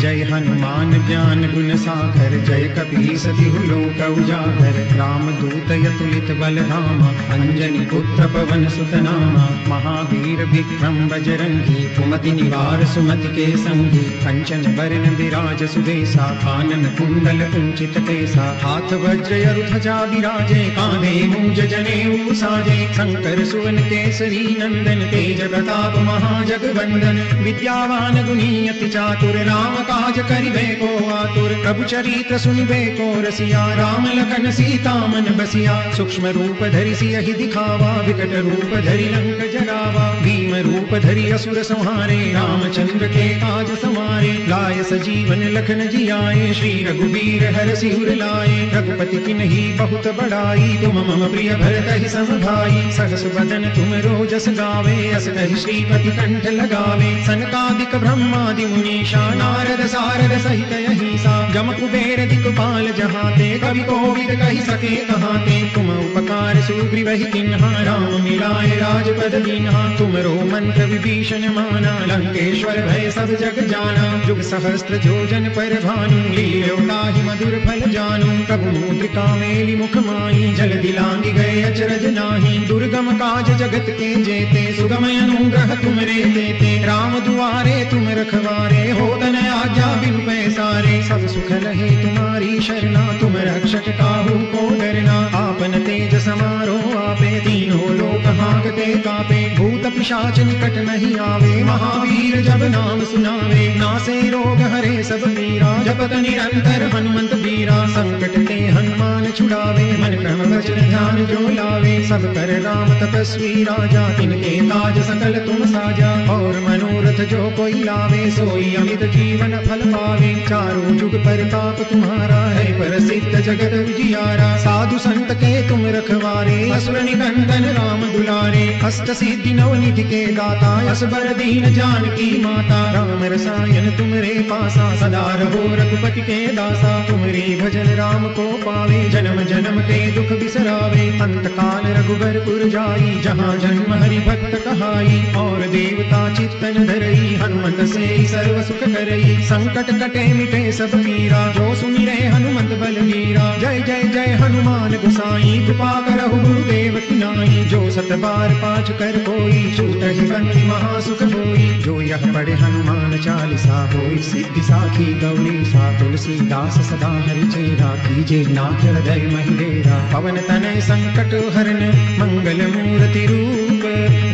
जय हनुमान ज्ञान गुण सागर, जय कपी सतिहु लोक उजागर। राम दूत यतुलित बल धाम अंजनी पुत्र पवन सुत नामा महावीर विक्रम बजरंगी, कुमति निवार सुमति के संगी। कंचन बरन विराज सुबेसा कानन कुंडल कुंचित केसा। हाथ वज्र ध्वजा विराजे कांधे मूंज जनेऊ साजे। शंकर सुवन केसरी नंदन, तेज प्रताप महाजगवंदन। विद्यावान गुणी अति चातुर राम काज करिबे को आतुर, प्रभु चरित्र सुनिबे को रसिया, राम लखन सीता मन बसिया, सूक्ष्म रूप धरि सिय दिखावा, विकट रूप धरि लंक जगावा भीम रूप धरि असुर संहारे, रामचंद्र के काज समारे। लाय सजीवन लखन जियाए, श्री रघुबीर हर सिर लाए। रघुपति किन्ही बहुत बड़ाई तुम मम प्रिय भरत ही सम भाई सहस बदन तुम रोजस गावे, अस कहि श्रीपति कंठ लगावे। सनकादिक ब्रह्मादि मुनीषा, नारद सारद सहित यही सा जम कुबेर दिक्पाल जहाते, कवि कोविद कही सके कहाते। तुम उपकार सुग्रीव ही किन्हा, राम मिलाए राजपद दीन्हा तुमरो मंत्र विभीषण माना, लंकेश्वर भय सब जग जाना। जुग सहस्त्र जोजन पर भानु लील्योताहि मधुर फल जानू। प्रभु मुद्रिका मेली मुख माई, जल दिलांगी गए अचरज नाही। दुर्गम काज जगत के जेते सुगम अनुग्रह तुम रे देते। राम दुआरे तुम रखवारे हो आज्ञा बिनु पैसारे। सब सुख लहे तुम्हारी शरणा, तुम रक्षक काहू को डरना। आपन तेज समारोह आपे, तीनों लोक हाकते कापे। भूत पिशाच निकट नहीं आवे। महावीर जब नाम सुनावे। नासे रोग हरे सब पीरा। जपत निरंतर हनुमंत बीरा संकट ते हनुमान छुड़ावे। मन क्रम वचन ध्यान जो लावे। सब कर राम तपस्वी राजा। तिनके ताज सकल तुम साजा। और मनोरथ जो कोई लावे, सोई अमित जीवन फल पावे। चारों जुग परताप तुम्हारा है। प्रसिद्ध जगत विजियारा साधु संत के तुम रखवारे। असुर निकंदन राम दुलारे। अष्ट सिद्धि नव निधि के दाता असबर दीन जानकी माता, राम रसायन तुमरे पासा, सदा रहो रघुपति के दासा। तुमरे भजन राम को पावे, जन्म जन्म के दुख बिसरावे। अंत काल रघुबरपुर जाई, जहाँ जन्म हरि भक्त कहाई। और देवता चित्तन धरई, हनुमंत से सर्व सुख करई। संकट कटे मिटे सब पीरा जो सुमिरे हनुमंत बलवीरा जय जय जय हनुमान गुसाई, कृपा करहु गुरुदेव की नाई। जो सत बार कर कोई छूट ही महासुख होई जो यह पढ़े हनुमान चालीसा होई। सिद्धि साखी गौरी, सा तुलसीदास सदा हरि चेरा कीजे नाथ हृदय महिलेरा पवन तनय संकट हरन, मंगल मूर्ति रूप।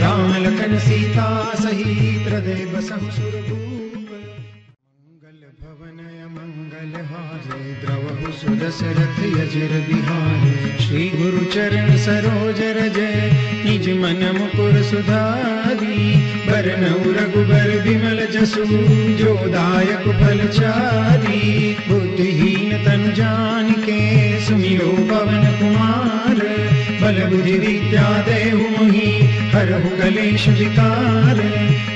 राम लखन सीता सहित हृदय बसहु सुरभूप द्रवहु सुदशरथ यजिर श्री गुरु चरण सरोज रजय निज मन मुकुर सुधारी। बरनऊ रघुबर विमल जसु, जो दायक फल चारी। बुद्धिहीन तन जान के सुमिरो पवन कुमार। बल बुद्धि विद्या देहु मोहि हरहु कलेश विकार।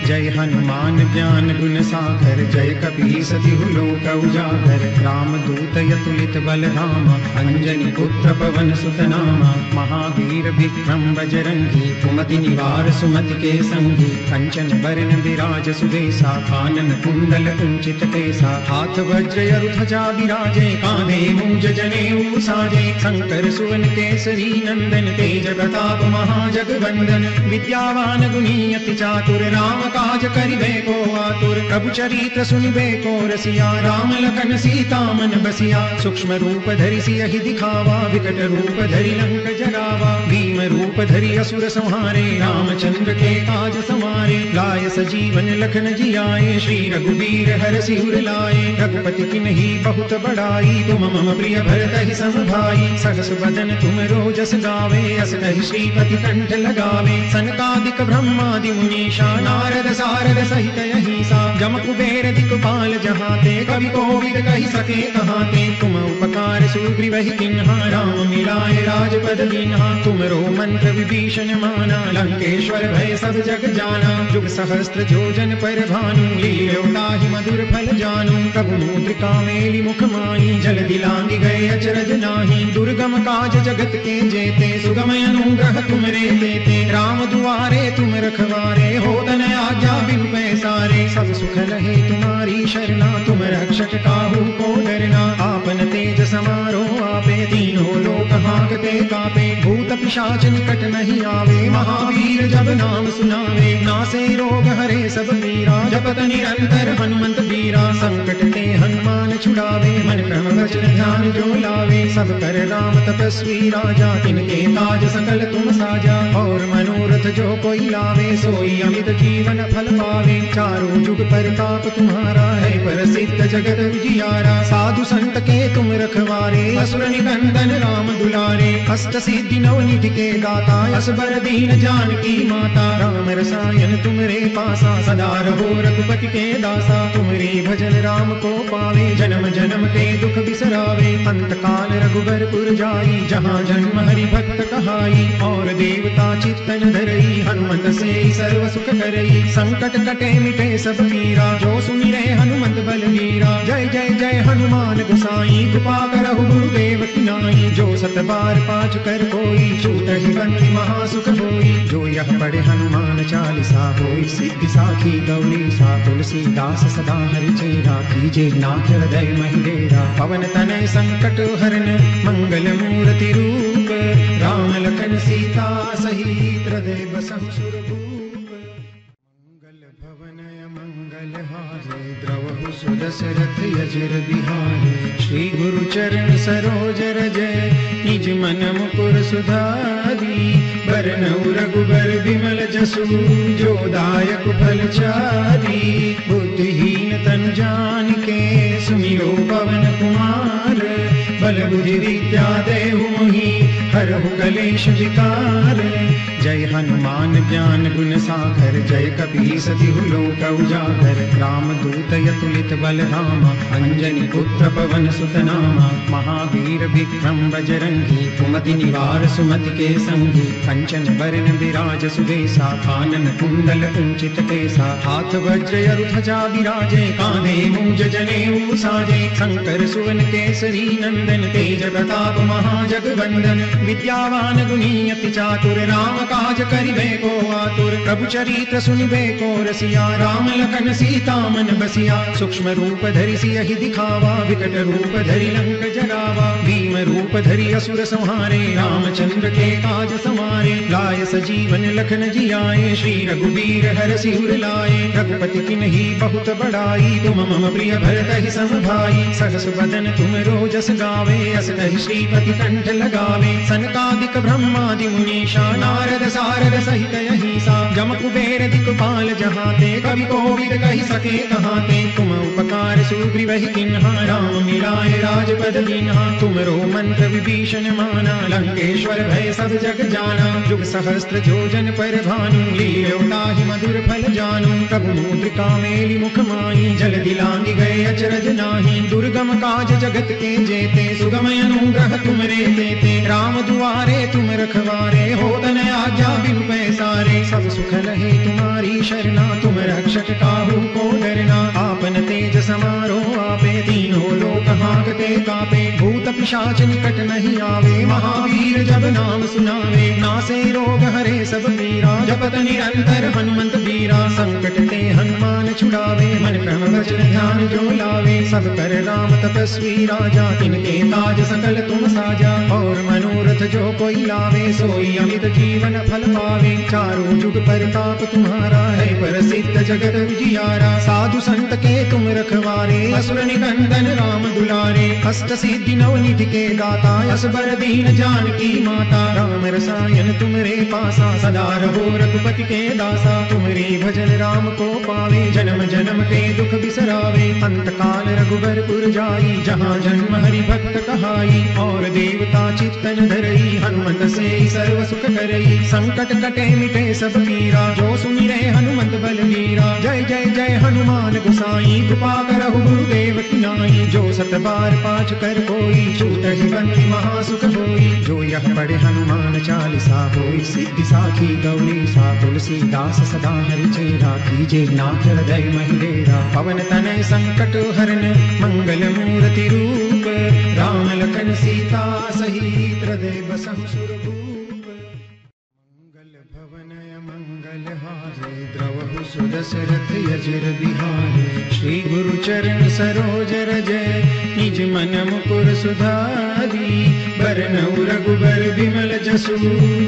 जय हनुमान ज्ञान गुण सागर, जय कपी सतिहु लोक उजागर। राम दूत यतुलित बल राम अंजनी पुत्र पवन सुत नाम महावीर विक्रम बजरंगी, कुमति निवार सुमति के संगी कंचन बरन विराज सुदेसा कानन कुंडल कुंचित केसा हाथ वज्र ध्वजा विराजे, कांधे मूज जनेऊ साजे। शंकर सुवन केसरी नंदन, तेज प्रताप महाजगवंदन विद्यावान गुणी अति चातुर राम काज करिबे को आतुर, प्रभु चरित्र सुनिबे को रसिया, राम लखन सीता मन बसिया, सूक्ष्म रूप धरि सियहि दिखावा, विकट रूप धरि लंक जरावा भीम रूप धरि असुर संहारे, रामचंद्र के काज समारे लाय सजीवन लखन जियाए, श्री रघुवीर हर सिर लाए। रघुपति किन्ही बहुत बड़ाई, तुम मम प्रिय भरत ही सम भाई सहस बदन तुम रोजस गावे, अस कहि श्रीपति कंठ लगावे। सनकादिक ब्रह्मादि मुनीषा, नारद सारद सहित यही सा जम कुबेर दिक्पाल जहाते, कवि कोविद कही सके कहाते। तुम उपकार सुग्रीव ही किन्हा, राम मिलाए राजपद दीन्हा तुमरो मंत्र विभीषण माना लंकेश्वर भय सब जग जाना जुग सहस्त्र जोजन पर भानु लील्योताहि मधुर फल जानू प्रभु मुद्रिका मेली मुख माई जल दिलांगी गए अचरज नाही, दुर्गम काज जगत के जेते सुगम अनुग्रह तुम रे देते राम दुआरे तुम रखवारे हो तन आज्ञा बिनु पैसारे सब सुख लहे तुम्हारी शरणा, तुम रक्षक काहू को डरना। आपन तेज समारो आपे, तीनों लोक हाकते कापे। भूत पिशाच निकट नहीं आवे, महावीर जब नाम सुनावे। नासे रोग हरे सब पीरा जपत निरंतर हनुमंत बीरा संकट ते हनुमान छुड़ावे, मन क्रम वचन ध्यान जो लावे। सब कर राम तपस्वी राजा तिनके ताज सकल तुम साजा। और मनोरथ जो कोई लावे, सोई अमित जीवन फल पावे। चारों जुग परताप तुम्हारा है, प्रसिद्ध जगत विजियारा साधु संत के तुम रखवारे, असुर निकंदन राम दुलारे। अष्ट सिद्धि नवनिधि के दाता, असबर दीन जानकी माता। राम रसायन तुमरे पासा, सदा रहो रघुपति के दासा। तुमरे भजन राम को पावे, जन्म जन्म के दुख बिसरावे। अंत काल रघुबर पुर जाई, जहाँ जन्म हरि भक्त कहाई। और देवता चित्तन धरई, हनुमत से सर्व सुख करई। संकट कटे मिटे सब पीरा जो सुमिरे हनुमत बलवीरा जय जय जय हनुमान गुसाई। कृपा करहु गुरुदेव की नाई। जो सत बार पाँच कर कोई, छूट ही बंदी महासुख होई जो यह पढ़े हनुमान चालीसा होई। सिद्धि साखी गौरी सा तुलसीदास सदा हरि चेरा। कीजे नाथ हृदय महिडेरा पवन तनय संकट हरन, मंगल मूर्ति रूप। राम लखन सीता सहित हृदय बसहु सुरभूप द्रवहु सुदशरथ यजिर बिहारे। श्री गुरु चरण सरोज रज, निज मन मुकुर सुधारी। बरनउ रघुबर बिमल जसु, जो दायक फल चारी। बुद्धिहीन तन जान के सुमिरो पवन कुमार। बल बुद्धि विद्या देहु मोहि, हरहु कलेश विकार। जय हनुमान ज्ञान गुण सागर, जय कपी सति लोक उजागर। राम दूत यतुलित बल राम अंजनी पुत्र पवन सुत नामा महावीर विक्रम बजरंगी, कुमति निवार सुमति के संगी कंचन बरन विराज सुबेसा कानन कुंडल कुंचित केसा। हाथ वज्र ध्वजा विराजे कांधे मूज जने साजे। शंकर सुवन केसरी नंदन, तेज प्रताप महाजगवंदन। विद्यावान गुणी अति चातुर राम काज करिबे को आतुर, प्रभु चरित्र सुनिबे को रसिया, राम लखन सीता मन बसिया, सूक्ष्म रूप धरि सियहि दिखावा, विकट रूप धरि लंक जरावा रूप धरि असुर संहारे रामचंद्र के काज समारे लाय सजीवन लखन जियाए श्री रघुबीर हर सिर लाए रघुपति की नहीं बहुत बड़ाई तुम मम प्रिय भरत ही सम भाई सहस बदन तुम रोजस गावे अस कहि श्रीपति कंठ लगावे सनकादिक ब्रह्मादि मुनीषा नारद सारद सहित अहिसा जम कुबेर दिक्पाल जहाँ ते कवि कोविद कही सके कहाँ ते तुम उपकार सुग्रीव ही किन्हा राम मिलाए राजपद दीन्हा तुमरो मंत्र विभीषण माना, लंकेश्वर भय सब जग जाना। जुग सहस्त्र जोजन पर भानु लील्योता ही मधुर फल जानु। प्रभु मुद्रिका मेली मुख माई जल दिलांग गए अचरज नाही। दुर्गम काज जगत के जेते सुगम अनुग्रह तुम रे देते। राम दुआरे तुम रखवारे हो तन आज्ञा बिनु पैसारे। सब सुख लहे तुम्हारी शरणा तुम रक्षक काहू को डरना। आपन तेज समारो आपे तीनों लोक हाकते कापे। भूत पिशाच निकट नहीं आवे, महावीर जब नाम सुनावे। नासे रोग हरे सब पीरा, जपत निरंतर हनुमंत बीरा संकट ते हनुमान छुड़ावे, मन क्रम वचन ध्यान जो लावे। सब कर राम तपस्वी राजा, तिनके ताज सकल तुम साजा। और मनोरथ जो कोई लावे, सोई अमित जीवन फल पावे। चारों जुग परताप तुम्हारा प्रसिद्ध जगत जियारा साधु संत के तुम रखवारे। असुर निकंदन राम दुलारे। अष्ट सिद्धि नवनिधि के दाता। असबर दीन जानकी माता। राम रसायन तुमरे पासा। सदा रहो रघुपति के दासा। तुमरे भजन राम को पावे। जन्म जन्म के दुख बिसरावे। अंत काल रघुबर पुर जाई। जहाँ जन्म हरि भक्त कहाई। और देवता चित्तन धरई। हनुमत से सर्व सुख करई। संकट कटे मिटे सब पीरा जो सुन सुमिरे हनुमत बलवीरा जय जय जय हनुमान गुसाई, कृपा करहु गुरुदेव की नाई। जो सत बार पाँच कर कोई छूट महासुख होई जो यह पढ़े हनुमान चालीसा होई, सिद्धि साखी गौरी सा तुलसीदास सदा हरि चेरा। कीजे नाथ हृदय महिडेरा पवन तनय संकट हरन, मंगल मूर्ति रूप। राम लखन सीता सहित हृदय बसहु सुरभूप सुदशरथ यजिर बिहारे श्री गुरु चरण सरोज रज, निज मन मुकुर सुधारी। बरनउ रघुबर बिमल जसु,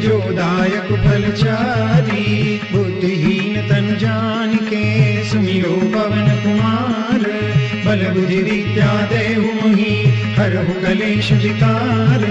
जो दायक फल चारी। बुद्धिहीन तन जान के सुमिरो पवन कुमार। बल बुद्धि विद्या देहु मोहि हरहु कलेश विकार।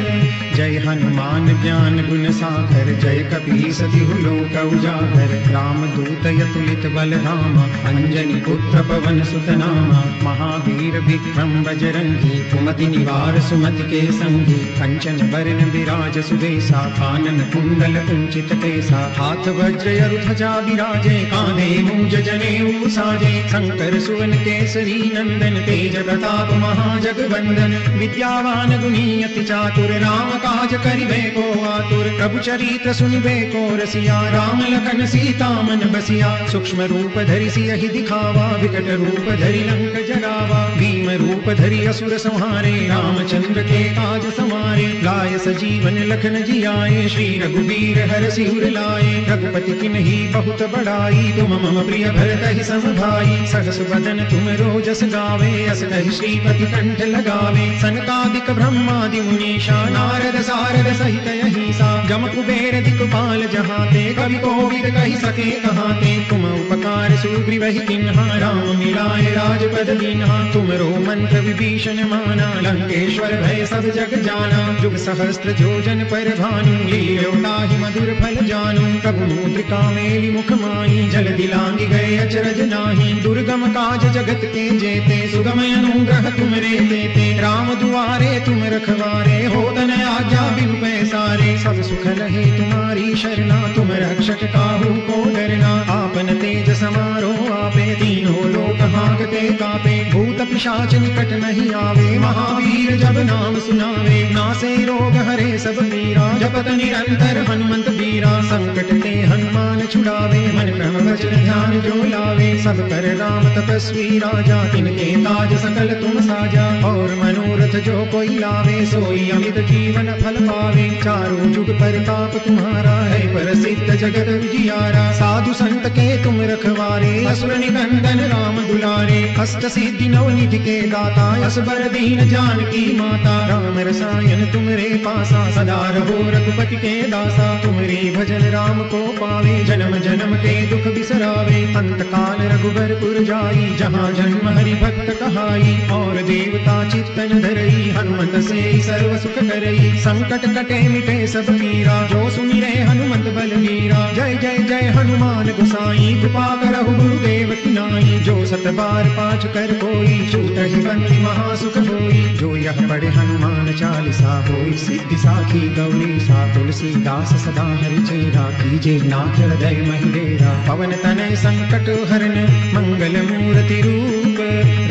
जय हनुमान ज्ञान गुण सागर, जय कपी सति लोक उजागर राम दूत यतुलित बल धाम अंजनी पुत्र पवन सुत नाम महावीर विक्रम बजरंगी, कुमति निवार सुमति के संगी कंचन बरन विराज सुबेसा कानन कुंडल कुंचित केसा। हाथ वज्र यरु ध्वजा विराजे कांधे मूज जनेऊ साजे शंकर सुवन केसरी नंदन, तेज प्रताप महाजगवंदन। विद्यावान गुणी अति चातुर राम काज करिबे को आतुर, प्रभु चरित्र सुनिबे को रसिया, राम लखन सीता मन बसिया, सूक्ष्म रूप धरि सियहि दिखावा, विकट रूप धरि लंक जरावा भीम रूप धरि असुर संहारे, रामचंद्र के काज समारे लाय सजीवन लखन जियाए, श्री रघुवीर हर सिर लाए, रघुपति किन्ही बहुत बड़ाई, तुम मम प्रिय भरत ही सम भाई सहस बदन तुम रोजस गावे, अस कहि श्रीपति कंठ लगावे, सनकादिक ब्रह्मादि मुनीषा, नारद सारद सहित अहिसा जम कुबेर दिक्पाल जहाते, कवि कोविद कहि सके कहाते तुम उपकार सुग्रीवहि किन्हा, राम मिलाए राजपद दीन्हा। तुमरो मंत्र विभीषण माना, लंकेश्वर भय सब जग जाना। जुग सहस्त्र जोजन पर भानु लील्योताहि मधुर फल जानु। प्रभु मुद्रिका मेलि मुख माई जल दिलांगी गए अचरज नाही। दुर्गम काज जगत के जेते सुगम अनुग्रह तुम रे देते राम दुआरे तुम रखवारे हो तन आज्ञा बिनु पैसारे। सब सुख लहे तुम्हारी शरणा, तुम रक्षक काहू को डरना। आपन तेज समारो आपे तीनों लोक हाकते कापे। भूत पिशाच निकट नहीं आवे, महावीर जब नाम सुनावे। नासे रोग हरे सब पीरा, जपत निरंतर हनुमंत बीरा संकट ते हनुमान छुड़ावे, मन क्रम वचन ध्यान जो लावे। सब कर राम तपस्वी राजा, तिनके ताज सकल तुम साजा। और मनोरथ जो कोई लावे, सोई अमित जीवन फल पावे चारों जुग परताप तुम्हारा है। प्रसिद्ध जगत विजियारा साधु संत के तुम रखवारे। असुर निकंदन राम दुलारे, अष्ट सिद्धि नव निधि के दाता। असबर दीन जानकी माता, राम रसायन तुमरे पासा। सदा रहो रघुपति के दासा, तुमरे भजन राम को पावे। जन्म जन्म के दुख बिसरावे। अंत काल रघुबरपुर जाई, जहाँ जन्म हरि भक्त कहाई। और देवता चित्तन धरई, हनुमत से सर्व सुख करई। संकट कटे मिटे सब पीरा जो सुमिरे हनुमत बलवीरा जय जय जय हनुमान गोसाई। कृपा करहु गुरुदेव की नाई। जो सत बार पाठ कर कोई छूट बंदी महासुख होई जो यह पढ़े हनुमान चालीसा होई। सिद्धि साखी गौरी सा तुलसीदास सदा हरि चेरा कीजे। नाथ हृदय महिडेरा पवन तनय संकट हरन मंगल मूर्ति रूप।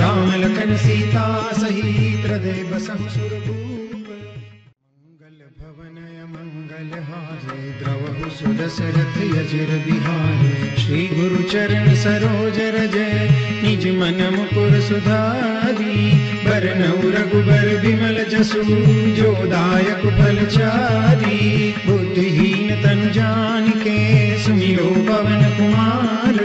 राम लखन सीता सहित हृदय बसहु सुरभूप सुदशरथ यजिर बिहारे। श्री गुरु चरण सरोज रज, निज मन मुकुर सुधारी। बरनउ रघुबर विमल जसु, जो दायक फल चारी। बुद्धिहीन तन जान के सुमिरो पवन कुमार।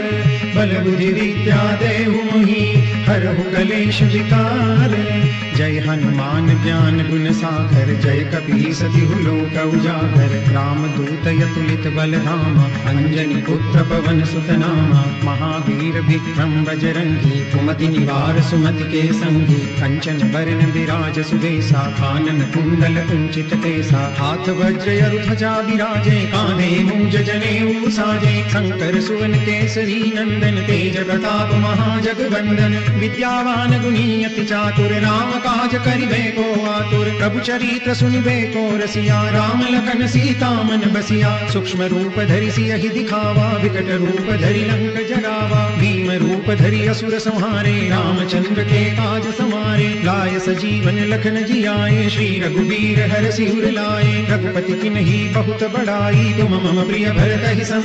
बल बुद्धि विद्या देहु मोहि, हरहु कलेश विकार। जय हनुमान ज्ञान गुण सागर, जय कपी सतिहु लोक उजागर। राम दूत यतुलित बल धाम अंजनी पुत्र पवन सुत नाम महावीर विक्रम बजरंगी, कुमति निवार सुमति के संगी। कंचन बरन विराज सुबेसा कानन कुंडल कुंचित केसा। हाथ वज्र ध्वजा विराजे कांधे मूज जनेऊ साजे। शंकर सुवन केसरी नंदन, तेज प्रताप महाजगवंदन विद्यावान गुणी अति चातुर, राम काज करिबे को आतुर, प्रभु चरित्र सुनिबे को रसिया, राम लखन, सीता मन बसिया। सूक्ष्म रूप धरि सियहि दिखावा, विकट रूप धरि लंक जरावा भीम रूप धरि असुर संहारे, रामचंद्र के काज समारे। लाय सजीवन लखन जियाए, श्री रघुवीर हर सिर लाए। रघुपति किन्ही बहुत बड़ाई तुम मम प्रिय भरत ही सम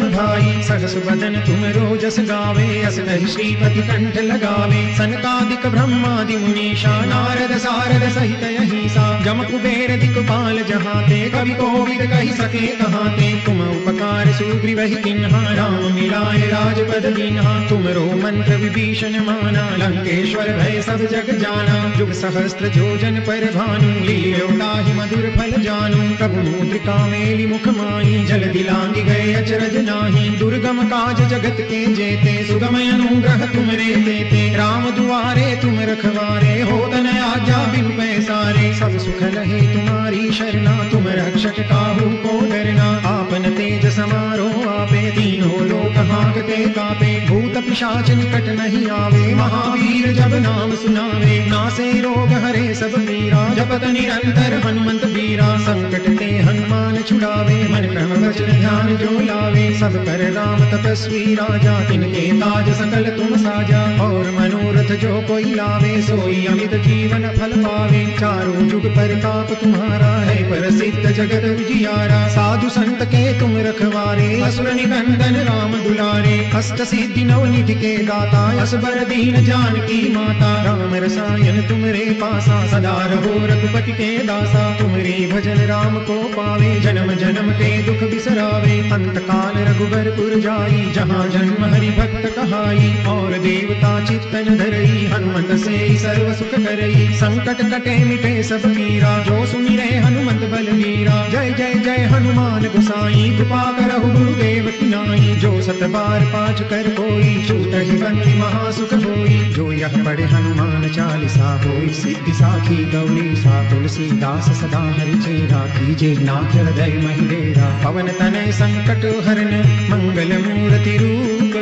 सहस बदन तुम रोजस गावे, अस श्रीपति कंठ लगावे। सनकादिक ब्रह्मादि मुनीषा, नारद सारद सहित अहिसा जम कुबेर दिक्पाल जहाते कवि कोविद कहि सके कहाते तुम उपकार सुग्रीवहि किन्हा राम मिलाए राजपद दीन्हा तुमरो मंत्र विभीषण माना, लंकेश्वर भय सब जग जाना। जुग सहस्त्र जोजन पर भानु लील्योताहि मधुर फल जानू। प्रभु मुद्रिका मेली मुख माई जल दिलांगी गए अचरज नाही। दुर्गम काज जगत के जेते सुगम अनुग्रह तुम रे देते राम दुआरे तुम रखवारे हो तन आज्ञा बिन पैसारे सब सुख रहे तुम्हारी शरणा, तुम रक्षक काहू को डरना। आपन तेज समारो आपे, तीनों लोक हाकते कापे। भूत पिशाच निकट नहीं आवे, महावीर जब नाम सुनावे। नासे रोग हरे सब पीरा, जपत निरंतर हनुमंत बीरा संकट ते हनुमान छुड़ावे, मन क्रम वचन ध्यान जो लावे। सब कर राम तपस्वी राजा, तिनके ताज सकल तुम साजा। और मनोरथ जो कोई लावे, सोई अमित जीवन फल पावे, चारों जुग परताप तुम्हारा है। प्रसिद्ध जगत उजियारा, साधु संत के तुम रखवारे। असुर निबंधन राम दुलारे। अष्ट सिद्धि नव निधि के दाता, असबर दीन जानकी माता। राम रसायन तुमरे पासा, सदा रहो रघुपति के दासा। तुमरे भजन राम को पावे, जन्म जन्म के दुख बिसरावे। अंत काल रघुबरपुर जाई, जहाँ जन्म हरि भक्त कहाई। और देवता चित्तन धरई, हनुमंत से सर्व सुख करई। संकट कटे मिटे सब पीरा जो सुमिरे हनुमंत बलवीरा जय जय जय हनुमान गुसाई, कृपा करहु गुरुदेव की नाई। जो सत बार पाठ कर कोई छूट ही बंदी महासुख होई जो यह पढ़े हनुमान चालीसा होई, सिद्धि साखी गौरी, सा तुलसीदास सदा हरि चेरा। कीजे नाथ हृदय महिडेरा पवन तनय संकट हरन, मंगल मूर्ति रूप।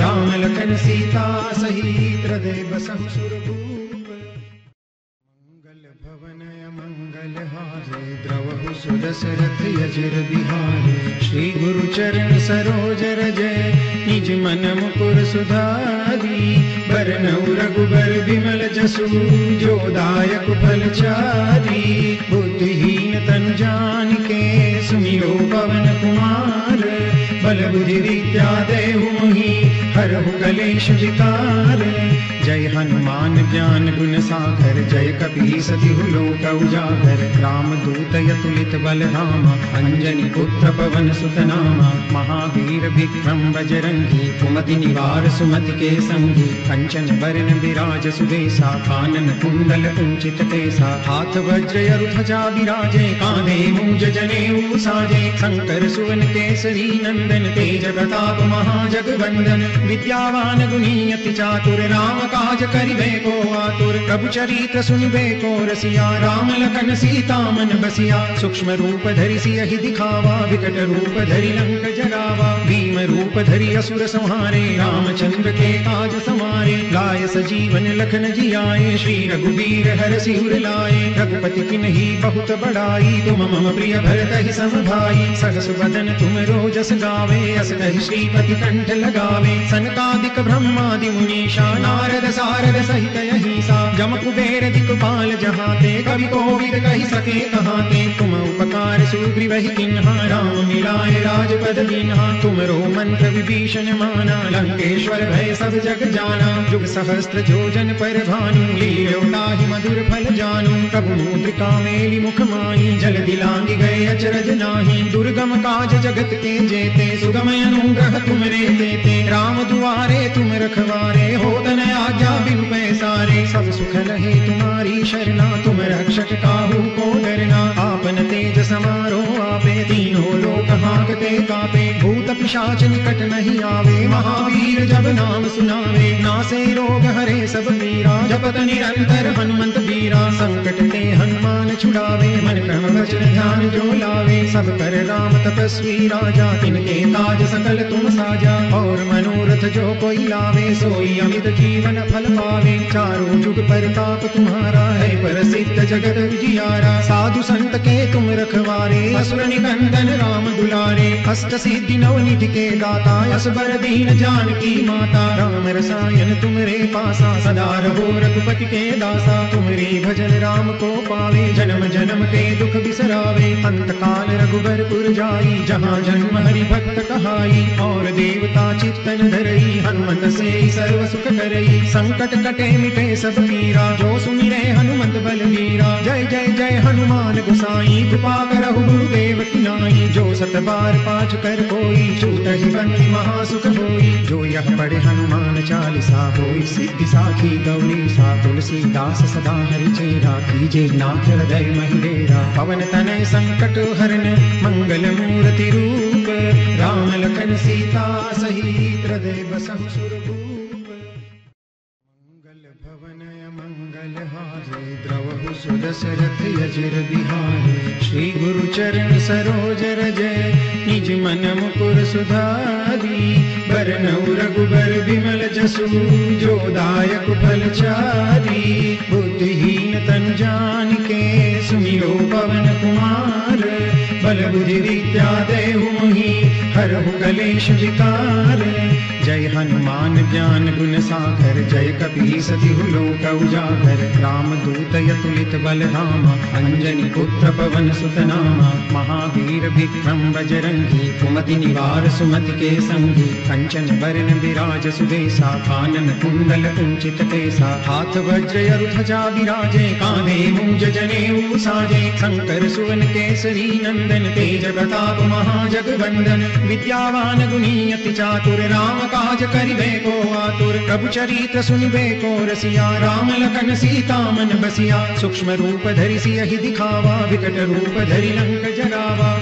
राम लखन सीता सहित हृदय बसहु द्रवहु सुदशरथ यजिर बिहारे। श्री गुरु चरण सरोज रजय निज मन मुकुर सुधारी। बरनउ रघुबर विमल जसु। जो दायक फल चारी। बुद्धिहीन तन जान के सुमिरो पवन कुमार। बल बुद्धि विद्या देहु मोहि, हरहु कलेश विकार। जय हनुमान ज्ञान गुण सागर, जय कपी सतिहु लोक उजागर। राम दूत यतुलित बल राम अंजनी पुत्र पवन सुत नामा महावीर विक्रम बजरंगी, कुमति निवार सुमति के संगी। कंचन बरन विराज सुबेसा कानन कुंडल कुंचित केसा। हाथ वज्र अरु ध्वजा विराजे कांधे मूज जनेऊ साजे। शंकर सुवन केसरी नंदन, तेज प्रताप महाजगवंदन। विद्यावान गुणी चातुर राम काज करिबे को आतुर, प्रभु चरित्र सुनिबे को रसिया, राम लखन सीता मन बसिया, सूक्ष्म रूप धरि सियहि दिखावा, विकट रूप धरि लंक भीम रूप धरि असुर संहारे, रामचंद्र के काज समारे। लाय सजीवन लखन जियाए, श्री रघुवीर हर सिर लाए। रघुपति किन्ही बहुत बड़ाई तुम मम प्रिय भरत ही सम भाई सहस बदन तुम रोजस गावे, अस कहि श्रीपति कंठ लगावे। सनकादिक ब्रह्मादि मुनीषा, नारद सारद सहित यही सा जम कुबेर दिक्पाल जहाते, कवि कोविद कही सके कहाते। तुम उपकार सुग्रीव ही किन्हा, राम मिलाए राजपद दीन्हा तुमरो मंत्र विभीषण माना, लंकेश्वर भय सब जग जाना जुग सहस्त्र जोजन पर भानु लील्योताहि मधुर फल जानू, प्रभु मुद्रिका मेली मुख माई जल दिलांगी गए अचरज नाही, दुर्गम काज जगत के जेते सुगम अनुग्रह तुम रे देते, राम दुआरे तुम रखवारे हो आज्ञा बिन पैसारे, सब सुख लहे तुम्हारी शरणा, तुम रक्षक काहू को डरना, आपन तेज समारो आपे तीनों लोक हाकते कापे, भूत पिशाच निकट नहीं आवे। महावीर जब नाम सुनावे, नासे रोग हरे सब पीरा जपत निरंतर हनुमंत बीरा संकट ते हनुमान छुड़ावे। मन क्रम वचन ध्यान जो लावे, सब कर राम तपस्वी राजा। तिनके ताज सकल तुम साजा, और मनोरथ जो कोई लावे, सोई अमित जीवन फल पावे। चारों जुग पर ताप तुम्हारा है, प्रसिद्ध जगत जियारा। साधु संत के तुम रखवारे, असुर निबंधन राम दुलारे, अष्ट सिद्धि नव निधि के दाता असबर दीन जानकी माता। राम रसायन तुमरे पासा, सदा रहो रघुपति के दासा। तुमरे भजन राम को पावे, जन्म जन्म के दुख बिसरावे। अंत काल रघुबरपुर जाई, जहाँ जन्म हरि भक्त कहाई। और देवता चित्तन धरई, हनुमंत से सर्व सुख करई। संकट कटे मिटे सब पीरा जो सुमिरे हनुमंत बलवीरा जय जय जय हनुमान गुसाई, कृपा करहु गुरुदेव की नाई जो सत बार पाठ कर कोई छूट ही महासुख होई जो यह पढ़े हनुमान चालीसा होई, सिद्धि साखी गौरी सा तुलसीदास सदा हरि चेरा कीजे नाथ हृदय महिडेरा पवन तनय संकट हरन, मंगल मूर्ति रूप। राम लखन सीता सहित हृदय बसहु सुरभूप सुदशरथ यजिर बिहारे। श्री गुरु चरण सरोज रजय निज मन मुकुर सुधारी। बरनऊ रघुबर विमल जसु। जो दायक फल चारी। बुद्धिहीन तन जान के सुमिरो पवन कुमार। बल बुद्धि विद्या देहु मोहि, हरहु कलेश विकार। जय हनुमान ज्ञान गुण सागर, जय कपी सतिहु लोक उजागर। राम दूत यतुलित बल धाम अंजनी पुत्र पवन सुत नामा महावीर विक्रम बजरंगी, कुमति निवार सुमति के संगी। कंचन बरन विराज सुबेसा कानन कुंडल कुंचित केसा। हाथ वज्र ध्वजा विराजे कांधे मूंज जनेऊ साजे। शंकर सुवन केसरी नंदन, तेज प्रताप महाजगवंदन। विद्यावान गुणी चातुर राम काज करिबे को आतुर, प्रभु चरित्र सुनिबे को रसिया, राम लखन सीता मन बसिया, सूक्ष्म रूप धरि सियहि दिखावा, विकट रूप धरि लंक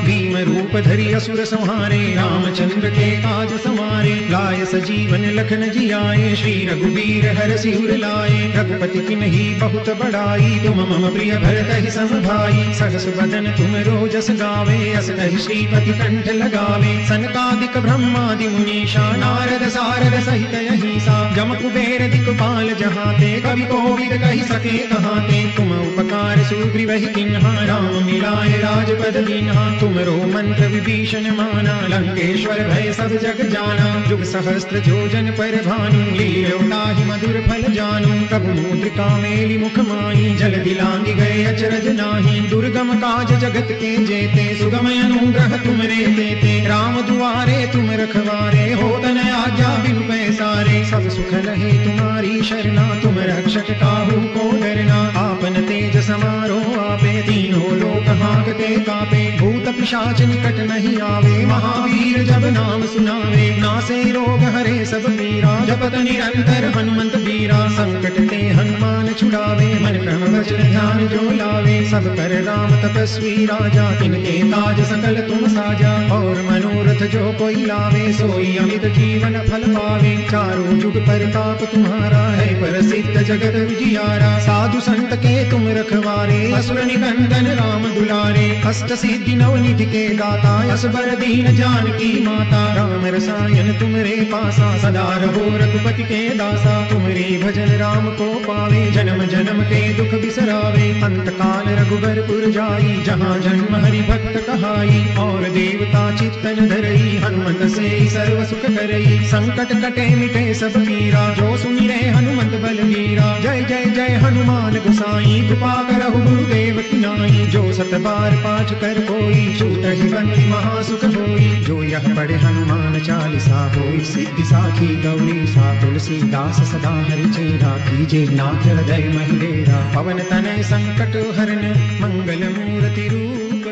भीम रूप धरि असुर संहारे, रामचंद्र के काज समारे। लाय सजीवन लखन जियाए, श्री रघुवीर हर सिर लाए। रघुपति किन्ही बहुत बड़ाई तुम मम प्रिय भरत ही सम भाई सहस बदन तुम रोजस गावे, अस कहि श्रीपति कंठ लगावे। सनकादिक ब्रह्मादि मुनीषा, नारद सारद सहित यही सा जम कुबेर दिक्पाल जहाते, कवि कोविद कही सके कहाते। तुम उपकार सुग्रीव ही किन्हा, राम मिलाए राजपद दीन्हा तुमरो मंत्र विभीषण माना लंकेश्वर भय सब जग जाना जुग सहस्त्र जोजन पर भानु लील्योताहि मधुर फल जानु प्रभु मुद्रिका मेली मुख माई जल दिलांगी गए अचरज नाही दुर्गम काज जगत के जेते सुगम अनुग्रह तुम रे देते राम दुआरे तुम रखवारे हो तन आज्ञा बिनु पैसारे सब सुख लहे तुम्हारी शरणा तुम रक्षक काहू को डरना आपन तेज समारोह आपे तीनों लोक हाकते कापे भूत पिशाच निकट नहीं आवे। महावीर जब नाम सुनावे। नासे रोग हरे सब पीरा। जपत निरंतर हनुमंत बीरा संकट ते हनुमान छुड़ावे। मन क्रम वचन ध्यान जो लावे। सब कर राम तपस्वी राजा। तिनके ताज सकल तुम साजा। और मनोरथ जो कोई लावे, सोई अमित जीवन फल पावे। चारों जुग परताप तुम्हारा है। प्रसिद्ध जगत विजियारा साधु संत के तुम रखवारे। असुर निकंदन राम दुलारे। अष्ट सिद्धि नव निधि के दाता असबर दीन जानकी माता। राम रसायन तुमरे पासा, सदा रहो रघुपति के दासा। तुमरे भजन राम को पावे, जन्म जन्म के दुख बिसरावे। अंत काल रघुबर पुर जाई, जहाँ जन्म हरि भक्त कहाई। और देवता चित्तन धरई, हनुमत से सर्व सुख करई। संकट कटे मिटे सब पीरा जो सुनि रे हनुमंत बल वीरा जय जय जय हनुमान गुसाई, कृपा करहु गुरुदेव की नाई। जो सत बार पाठ कर कोई छूट ही महासुख होई जो यह पढ़े हनुमान चालीसा होई, सिद्धि साखी गौरी सा तुलसीदास सदा हरि चेरा, कीजे नाथ हृदय महिडेरा पवन तनय संकट हरन, मंगल मूर्ति रूप,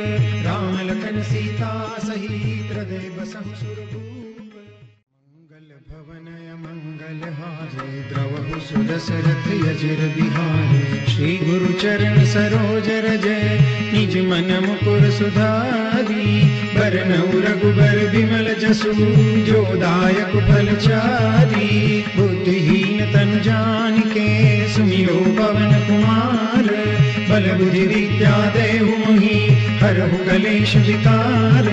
राम लखन सीता सहित हृदय सुरभूप मंगल भवनय मंगल हारे सुदशरथ यजिर बिहारे। श्री गुरु चरण सरोज रजय निज मन मुकुर सुधारी। बरनऊ रघुबर विमल जसु, जो दायक फल चारी। बुद्धिहीन तन जान के सुमिरो पवन कुमार। बल बुद्धि विद्या देहु मोहि, हरहु कलेश विकार।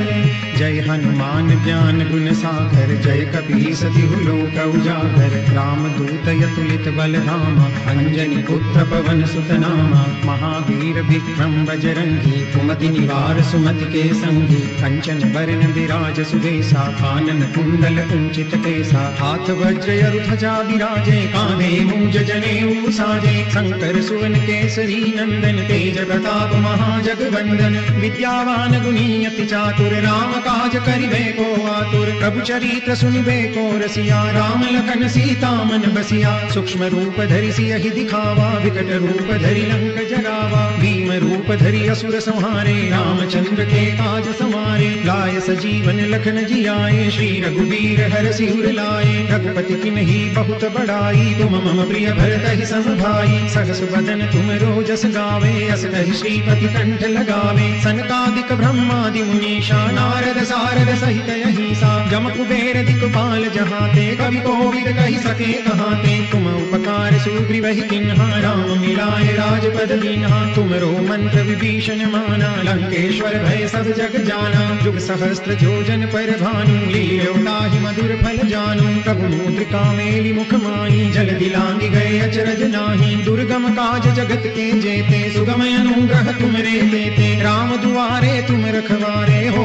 जय हनुमान ज्ञान गुण सागर, जय कपी सतिहु लोक उजागर। राम दूत यतुलित बल धाम अंजनी पुत्र पवन सुत नामा महावीर विक्रम बजरंगी, कुमति निवार सुमति के संगी। कंचन बरन विराज सुबेसा कानन कुंडल कुंचित केसा। हाथ वज्र ध्वजा विराजे कांधे मूंज जनेऊ साजे। शंकर सुवन केसरी नंदन, तेज प्रताप महाजगवंदन। विद्यावान गुणी चातुर राम काज करिबे को आतुर, प्रभु चरित्र सुनिबे को रसिया, राम लखन सीता मन बसिया, सूक्ष्म रूप धरि सिय दिखावा, विकट रूप धरि लंक सूक्ष्म रूप धरि असुर संहारे, रामचंद्र के काज समारे। लाय सजीवन लखन जी आए श्री रघुवीर हर सिर लाए। रघुपति की नहीं बहुत बड़ाई तुम मम प्रिय भरत ही सम भाई सहस बदन तुम रोजस गावे, अस श्रीपति कंठ लगावे। सनकादिक ब्रह्मादि मुनीषा, नारद सारद सहित यही सा जम कुबेर दिक्पाल जहाते, कवि कोविद कही सके कहाते। तुम उपकार सुग्रीव ही किन्हा, राम मिलाए राजपद दीन्हा तुमरो मंत्र विभीषण माना लंकेश्वर भय सब जग जाना जुग सहस्त्र जोजन पर भानु लील्योताहि मधुर फल जानू प्रभु मुद्रिका मेली मुख माई जल दिलांगी गए अचरज नाही दुर्गम काज जगत के जेते सुगम अनुग्रह तुमरे देते राम दुआरे तुम रखवारे हो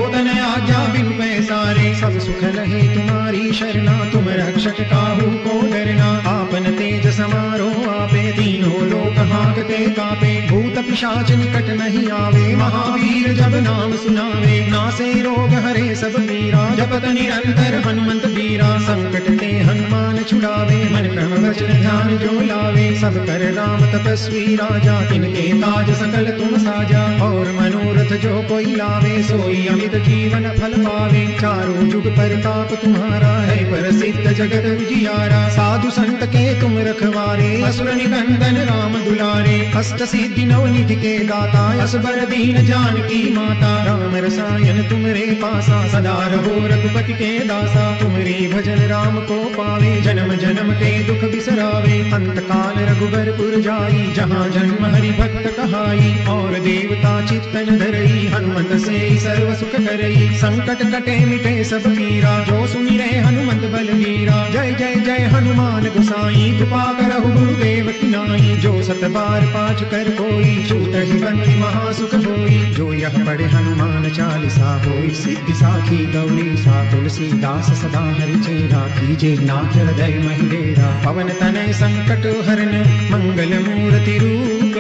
आज्ञा बिनु पैसारे सब सुख रहे तुम्हारी शरणा तुम रक्षक काहू को डरना आपन तेज समारोह आपे तीनों लोक हाकते कापे भूत पिशाच निकट नहीं आवे। महावीर जब नाम सुनावे। नासे रोग हरे सब पीरा जपत निरंतर हनुमंत बीरा संकट ते हनुमान छुड़ावे। मन क्रम वचन ध्यान जो लावे। सब कर राम तपस्वी राजा। तिनके ताज सकल तुम साजा। और मनोरथ जो कोई लावे। सोई अमित जीवन फल पावे। चारों जुग परताप तुम्हारा है। प्रसिद्ध जगत उजियारा। साधु संत के तुम रखवारे। असुर निकंदन राम दुलारे। अष्ट सिद्धि नव निधि के दाता असबर दीन जानकी माता। राम रसायन तुमरे पासा, सदा रहो रघुपति के दासा। तुमरे भजन राम को पावे, जन्म जन्म के दुख बिसरावे। अंत काल रघुबरपुर जाई, जहाँ जन्म हरि भक्त कहाई। और देवता चित्तन धरई, हनुमत से सर्व सुख करई। संकट कटे मिटे सब पीरा जो सुनि हनुमंत बलवीरा जय जय जय हनुमान गुसाई, कृपा करहु गुरुदेव की नाई। जो सत बार कर कोई छूट ही बंदी महासुख होई जो यह पढ़े हनुमान चालीसा होई। सिद्धि साखी गौरी सा तुलसी दास सदा हरि चेरा कीजे नाथ हृदय महिडेरा पवन तनय संकट हरन, मंगल मूर्ति रूप।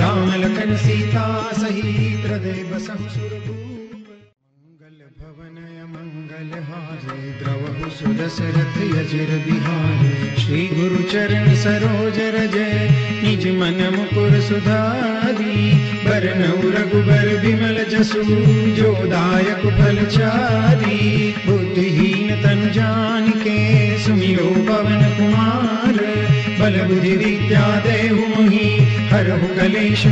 राम लखन सीता सहित हृदय बसहु सुरभूप सुदशरथ यजिर बिहारे श्री गुरु चरण सरोज रजय निज मन मुकुर सुधारी बरनउ रघुबर विमल जसु जो दायक फल चारी बुद्धिहीन तन जान के सुमिरो पवन कुमार बल बुद्धि विद्या देहु मोहि हरहु कलेश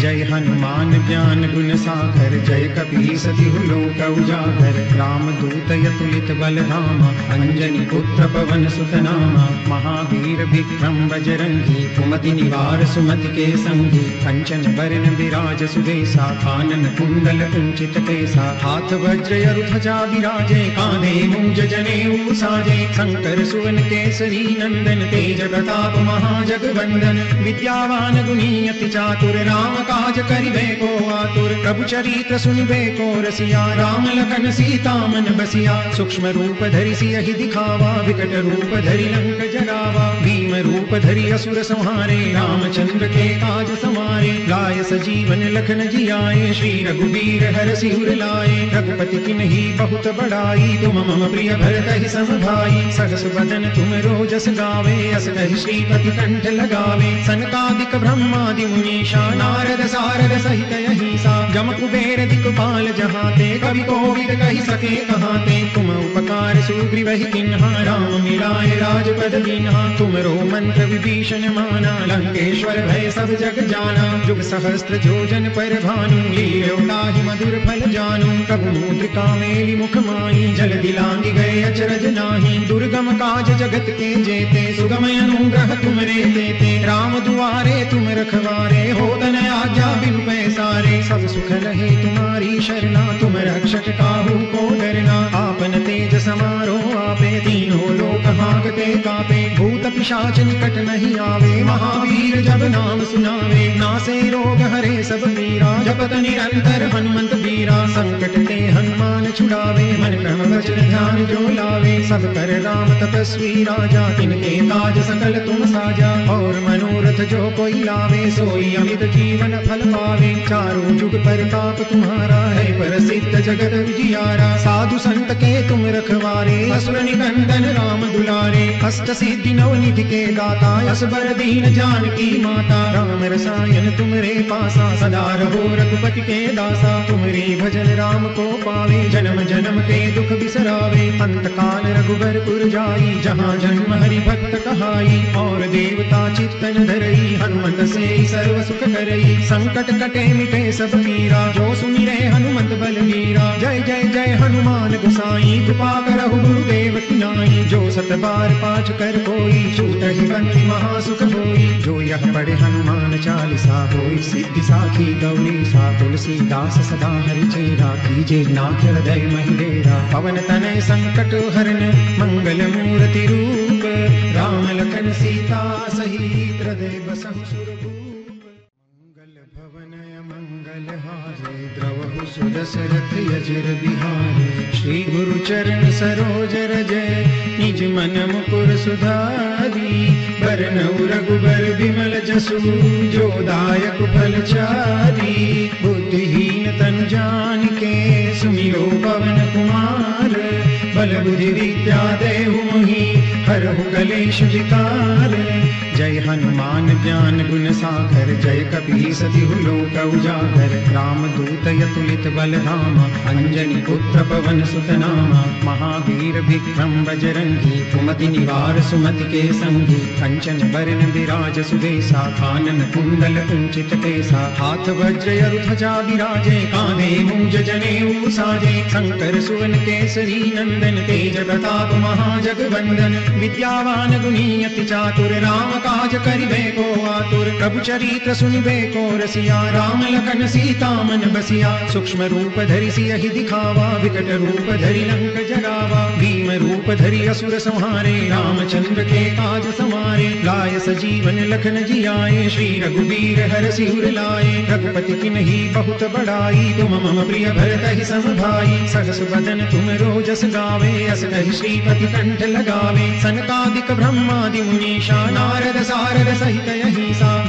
जय हनुमान ज्ञान गुण सागर, जय कपी सति लोक उजागर। राम दूत यतुलित बल धामा अंजनी पुत्र पवन सुत नामा महावीर विक्रम बजरंगी, कुमति निवार सुमति के संगी कंचन बरन विराज सुदेसा कानन कुंडल कुंचित केसा। हाथ वज्र यरु ध्वजा विराजे, कांधे मुंज जनेऊ साजे। शंकर सुवन केसरी नंदन, तेज प्रताप महाजगवंदन विद्यावान गुणी अति चातुर राम काज करिबे को आतुर, प्रभु चरित्र सुनिबे को रसिया, राम लखन सीता मन बसिया, सूक्ष्म रूप धरि सियहि दिखावा, विकट रूप धरि लंक जगावा, भीम रूप धरि असुर संहारे, रामचंद्र के काज समारे। लाय सजीवन लखन जी आए श्री रघुवीर हर सिर लाए। रघुपति की नहीं बहुत बड़ाई, तुम मम प्रिय भरत ही सम भाई सहस बदन तुम रोजस गावे, अस कहि श्रीपति कंठ लगावे। सनकादिक ब्रह्मादि मुनीषा, नारद सारद सहित यही सा जम कुबेर दिक्पाल जहाते, कवि कोविद कही सके कहाते। तुम उपकार सुग्रीव ही किन्हा, राम मिलाए राजपद दीन्हा तुमरो मंत्र विभीषण माना लंकेश्वर भय सब जग जाना जुग सहस्त्र जोजन पर भानु ही मधुर फल जानू प्रभु मुद्रिका मेली मुख मानी जल दिलांग गए अचरज नाही दुर्गम काज जगत के जेते सुगम अनुग्रह तुम रे देते राम दुआरे तुम रखवारे हो तन आज्ञा बिनु पैसारे सब सुख लहे तुम्हारी शरणा, तुम रक्षक काहू को डरना। आपन तेज समारो आपे, तीनों लोक हाकते कापे। भूत पिशाच निकट नहीं आवे, महावीर जब नाम सुनावे। नासे रोग हरे सब पीरा जपत निरंतर हनुमंत बीरा संकट ते हनुमान छुड़ावे, मन क्रम वचन ध्यान जो लावे। सब कर राम तपस्वी राजा तिनके काज सकल तुम साजा। और मनोरथ जो कोई लावे, सोई अमित जीवन फल पावे। चारों जुग परताप तुम्हारा है, प्रसिद्ध जगत विजियारा साधु संत के तुम रखवारे, असुर निकंदन राम दुलारे। अष्ट सिद्धि नवनिधि के दाता, असबर दीन जानकी माता। राम रसायन तुमरे पासा, सदा रहो रघुपति के दासा। तुमरे भजन राम को पावे, जन्म जन्म के दुख बिसरावे। अंत काल रघुबर पुर जाई, जहाँ जन्म हरि भक्त कहाई। और देवता चित्तन धरई, हनुमत से सर्व सुख करई। संकट कटे मिटे सब पीरा जो सुमिरे हनुमत बलवीरा जय जय जय हनुमान गुसाई, कृपा करहु गुरुदेव की नाई। जो सत बार पाठ कर कोई छूट ही बंदी महासुख होई जो यह पढ़े हनुमान चालीसा होई, सिद्धि साखी गौरी सा तुलसीदास सदा हरि चेरा कीजे नाथ हृदय महिलेरा पवन तनय संकट हरन, मंगल मूर्ति रूप। राम लखन सीता सहित हृदय बसहु द्रवहु सुदशरथ यजिर बिहारे। श्री गुरु चरण सरोज रजय निज मन मुकुर सुधारी। बरनउ रघुबर बिमल जसु, जो दायक फल चारी। बुद्धिहीन तन जान के सुमिरो पवन कुमार। बल बुद्धि विद्या देहु मोहि, हरहु कलेश विकार। जय हनुमान ज्ञान गुण सागर, जय कपी सतिहु लोक उजागर। राम दूत यतुलित बल धाम अंजनी पुत्र पवन सुत नाम महावीर विक्रम बजरंगी, कुमति निवार सुमति के संगी। कंचन बरन विराज सुदेसा कानन कुंडल कुंचित केसा हाथ वज्र ध्वजा विराजे कांधे मूज जनेऊ साजे शंकर सुवन केसरी नंदन, तेज प्रताप महाजगवंदन। विद्यावान गुणी अति चातुर राम काज करिबे को आतुर, प्रभु चरित्र सुनिबे को रसिया, राम लखन सीता मन बसिया। सूक्ष्म रूप धरि सियहि दिखावा, विकट रूप धरि लंक जगावा। भीम रूप धरि असुर संहारे, रामचंद्र के काज समारे। लाय सजीवन लखन जियाए, श्री रघुवीर हर सिर लाए। रघुपति की नहीं बहुत बड़ाई, तुम मम प्रिय भरत ही सम भाई सहस बदन तुम रोजस गावे अस कहि श्रीपति कंठ लगावे। सनकादिक ब्रह्मादि मुनीषा, नारद सारद सहित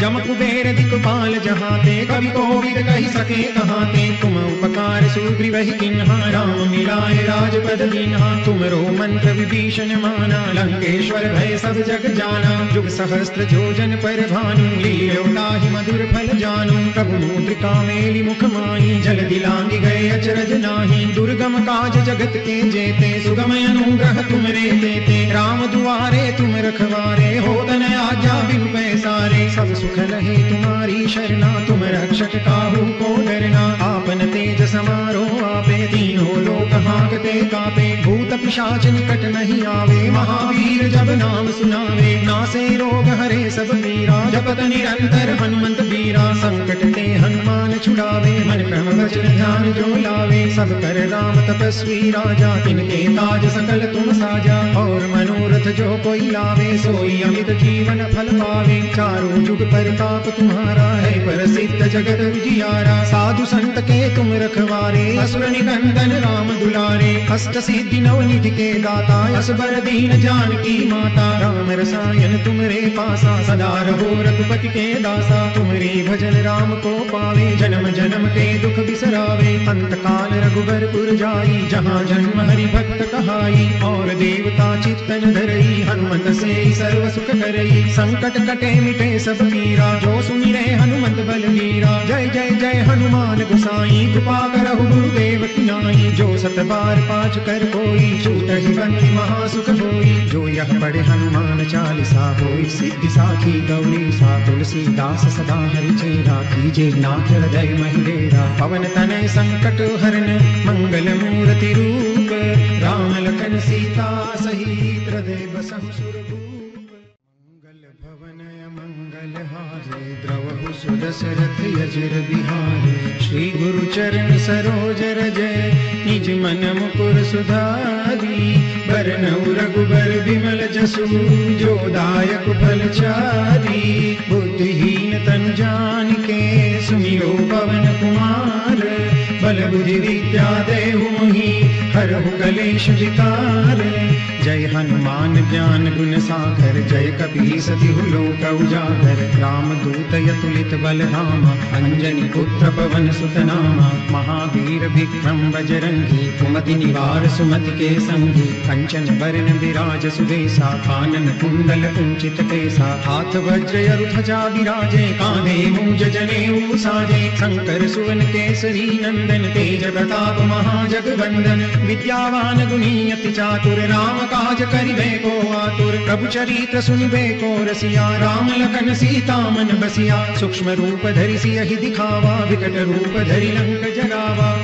जम कुबेर दिक्पाल जहाँ कवि कोविद कही सके कहाँ तुम उपकार सुग्रीव किन्हा, राम मिलाए राजपद दीन्हा तुम रो मंत्र विभीषण माना, लंकेश्वर भय सब जग जाना। जुग सहस्त्र जोजन पर भानु लील्योताहि मधुर फल जानु। प्रभु मुद्रिका मेली मुख माई जल दिलांगी गए अचरज नाही। दुर्गम काज जगत के जेते सुगम अनुग्रह तुम रे देते राम दुआरे तुम रखवारे, हो तन आज्ञा बिनु पैसारे सब सुख रहे तुम्हारी शरणा, तुम रक्षक काहू को डरना। आपन तेज समारो आपे तीनों लोक हाकते कापे। भूत पिशाच निकट नहीं आवे, महावीर जब नाम सुनावे। नासे रोग हरे सब पीरा जपत निरंतर हनुमंत बीरा संकट ते हनुमान छुड़ावे, मन क्रम वचन ध्यान जो लावे। सब कर राम तपस्वी राजा, तिनके ताज सकल तुम साजा। और मनोरथ जो कोई लावे, सोई अमित जीवन फल पावे, चारों जुग परताप तुम्हारा है। प्रसिद्ध जगत जियारा साधु संत के तुम रखवारे। असुर निकंदन राम दुलारे, अष्ट सिद्धि नवनिधि के दाता। असबर दीन जानकी माता, राम रसायन तुमरे पासा। सदा रहो रघुपति के दासा, तुमरे भजन राम को पावे। जन्म जन्म के दुख बिसरावे। अंत काल रघुबर पुर जाई, जहाँ जन्म हरि भक्त कहाई। और देवता चित्तन धरई, हनुमत से सर्व सुख करई। संकट कटे मिटे सब पीरा जो सुमिरे हनुमत बलवीरा जय जय जय हनुमान गुसाई, कृपा करहु गुरुदेव की नाई। जो सत बार पाठ कर कोई छूट बंदी महासुख होई जो यह पढ़े हनुमान चालीसा होई, सिद्धि साखी गौरी सा तुलसीदास सदा हरि चेरा कीजे नाथ हृदय महिलेरा पवन तनय संकट हरन, मंगल मूर्ति रूप। राम लखन सीता सहित हृदय बसहु सुरभूप श्री गुरु चरण सरोज रजय निज मन मुकुर सुधारी। बरनउ रघुबर बिमल जसु। जो दायक फल चारी। बुद्धिहीन तन जान के सुमिरो पवन कुमार। बल बुद्धि विद्या देहु मोहि हरहु कलेश विकार। जय हनुमान ज्ञान गुण सागर, जय कपी सतिहु लोक उजागर। राम दूत यतुलित बल धाम अंजनी पुत्र पवन सुत नामा महावीर विक्रम बजरंगी, कुमति निवार सुमति के संगी। कंचन बरन विराज सुबेसा कानन कुंडल कुंचित केसा। हाथ वज्र ध्वजा विराजे कांधे मूज जने साजे। शंकर सुवन केसरी नंदन, तेज प्रताप महाजगवंदन विद्यावान गुणी अति चातुर राम काज करिबे को आतुर, प्रभु चरित्र सुनिबे को रसिया, राम लखन सीता मन बसिया, सूक्ष्म रूप धरि सियहि दिखावा, विकट रूप धरि लंक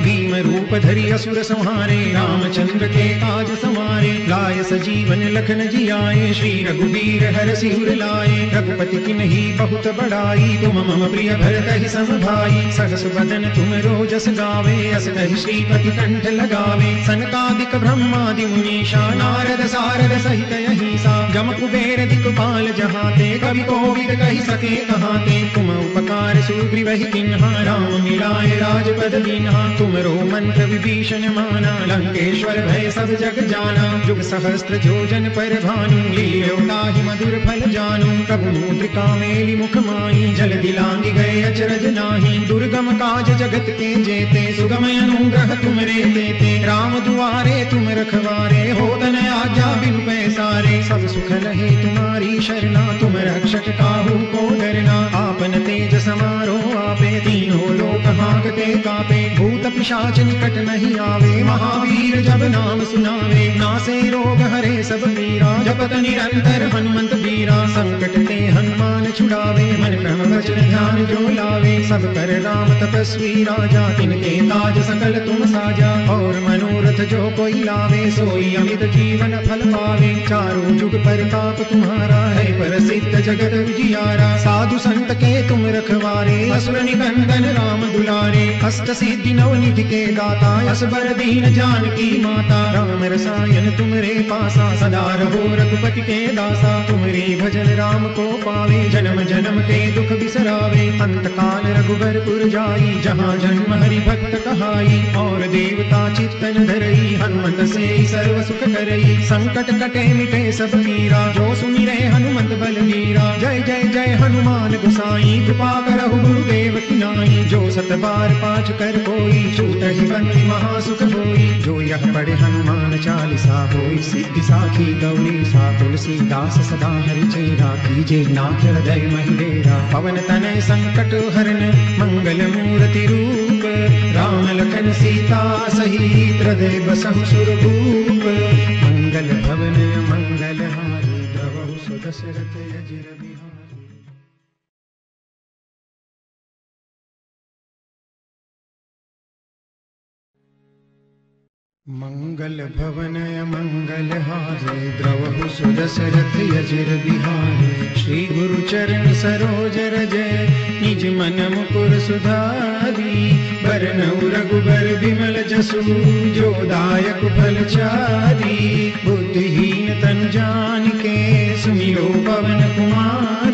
भीम रूप धरि असुर संहारे रामचंद्र के काज समारे लाय सजीवन लखन जियाए श्री रघुवीर हर सिर लाए रघुपति किन्ही बहुत बड़ाई तुम मम प्रिय भरत ही सम भाई सहस बदन तुम रोजस गावे अस कहि श्रीपति कंठ लगावे सनकादिक ब्रह्मादि मुनीषा नारद सारद सहित अहिसा जम कुबेर दिक्पाल जहाते कवि कोविद कही सके कहाते तुम उपकार सुग्रीव किन्हा राम मिलाए राजपद दीन्हा तुमरो मंत्र विभीषण माना लंकेश्वर भय सब जग जाना। जुग सहस्त्र जोजन पर भानु लील्योताहि मधुर फल जानू। प्रभु मुद्रिका मेली मुख माई जल दिलांगी गए अचरज नाही। दुर्गम काज जगत के जेते सुगम अनुग्रह तुमरे देते। राम दुआरे तुम रखवारे, हो तन आज्ञा बिनु पैसारे। सब सुख रहे तुम्हारी शरणा, तुम रक्षक काहू को डरना। आपन तेज समारोह आपे, तीनों लोक हाकते कापे। भूत पिशाच निकट नहीं आवे। महावीर जब नाम सुनावे, नासे रोग हरे सब पीरा जपत निरंतर हनुमंत बीरा संकट ते हनुमान छुड़ावे, मन क्रम वचन ध्यान जो लावे। सब कर राम तपस्वी राजा, तिनके काज सकल तुम साजा। और मनोरथ जो कोई लावे, सोई अमित जीवन फल पावे। चारों जुग परताप तुम्हारा है, प्रसिद्ध जगत उजियारा। साधु संत के तुम रखवारे, असुर निबंधन राम दुलारे। अष्ट सिद्धि नव निधि के दाता असबर दीन जानकी माता। राम रसायन तुमरे पासा, सदा रहो रघुपति के दासा। तुमरे भजन राम को पावे, जन्म जन्म के दुख बिसरावे। अंत काल रघुबरपुर जाई जहाँ जन्म हरि भक्त कहाई। और देवता चित्तन धरई, हनुमत से सर्व सुख करई। संकट कटे मिटे सब पीरा जो सुनि रे हनुमत बलवीरा जय जय जय हनुमान गुसाई, कृपा करहु गुरुदेव की नाई। जो सत बार कर कोई छूट बंदी महासुख होई जो यह पढ़े हनुमान चालीसा होई, सिद्धि साखी गौरी सा, तुलसीदास सदा हरि चेरा, कीजे नाथ हृदय महिडेरा पवन तनय संकट हरन, मंगल मूर्ति रूप, राम लखन सीता सहित हृदय बसहु सुर मंगल भवन, मंगल हारी द्रवहु सुदशरथ अजिर मंगल भवनय मंगल हारे, द्रवहु सुदशरथ यजिर बिहारी। श्री गुरु चरण सरोज रजय निज मन मुकुर सुधारी। बरनउ रघुबर बिमल जसु, जो दायक फल चारी। बुद्धिहीन तन जान के सुमिरो पवन कुमार।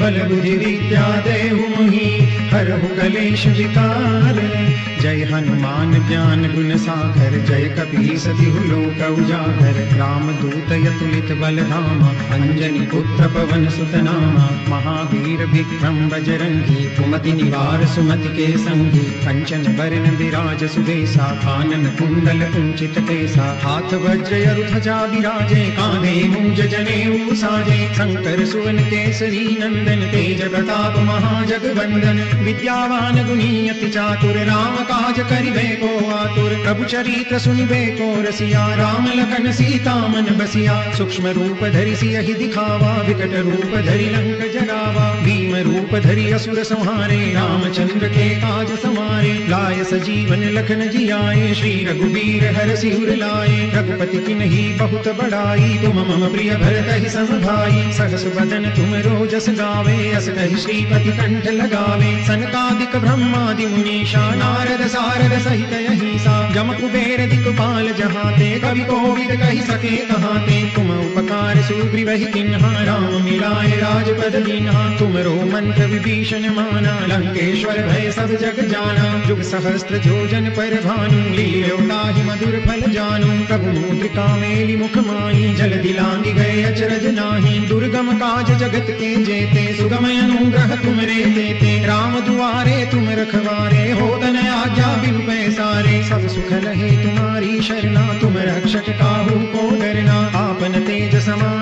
बल बुद्धि विद्या देहु मोहि, हरहु कलेश विकार। जय हनुमान ज्ञान गुण सागर, जय कपी सतिहु लोक उजागर। राम दूत यतुलित बल धाम अंजनी पुत्र पवन सुत नामा महावीर विक्रम बजरंगी, कुमति निवार सुमति के संगी कंचन बरन विराज सुबेसा कानन कुंडल कुंचित केसा। हाथ वज्र अरु ध्वजा विराजे कांधे मूज जने साजे। शंकर सुवन केसरी नंदन, तेज प्रताप महाजगवंदन विद्यावान गुणी अति चातुर राम काज करिबे को आतुर, प्रभु चरित्र सुनिबे को रसिया, राम लखन सीता मन बसिया, सूक्ष्म रूप धरि सियहि दिखावा, विकट रूप धरि लंक जरावा भीम रूप धरि असुर संहारे, रामचंद्र के काज समारे लाय सजीवन लखन जियाए, श्री रघुवीर हर सिर लाए, रघुपति किन्ही बहुत बड़ाई, तुम मम प्रिय भरत ही सम भाई सहस बदन तुम रोजस गावे, अस कहि श्रीपति कंठ लगावे, सनकादिक ब्रह्मादि मुनीषा, नारद सारद सहित अहिसा जम कुबेर दिक्पाल जहाते, कवि कोविद कही सके कहाते तुम उपकार सुग्रीवहि किन्हा, राम मिलाए राजपद दीन्हा तुमरो मंत्र विभीषण माना, लंकेश्वर भय सब जग जाना। जुग सहस्त्र जोजन पर भानु लील्यो ताहि मधुर फल जानू। प्रभु मुद्रिका मेली मुख माई जल दिलांगी गए अचरज नाही। दुर्गम काज जगत के जेते सुगम अनुग्रह तुम रे देते राम दुआरे तुम रखवारे हो तन आज्ञा बिन पैसारे। सब सुख रहे तुम्हारी शरणा, तुम रक्षक काहू को डरना। आपन तेज आपे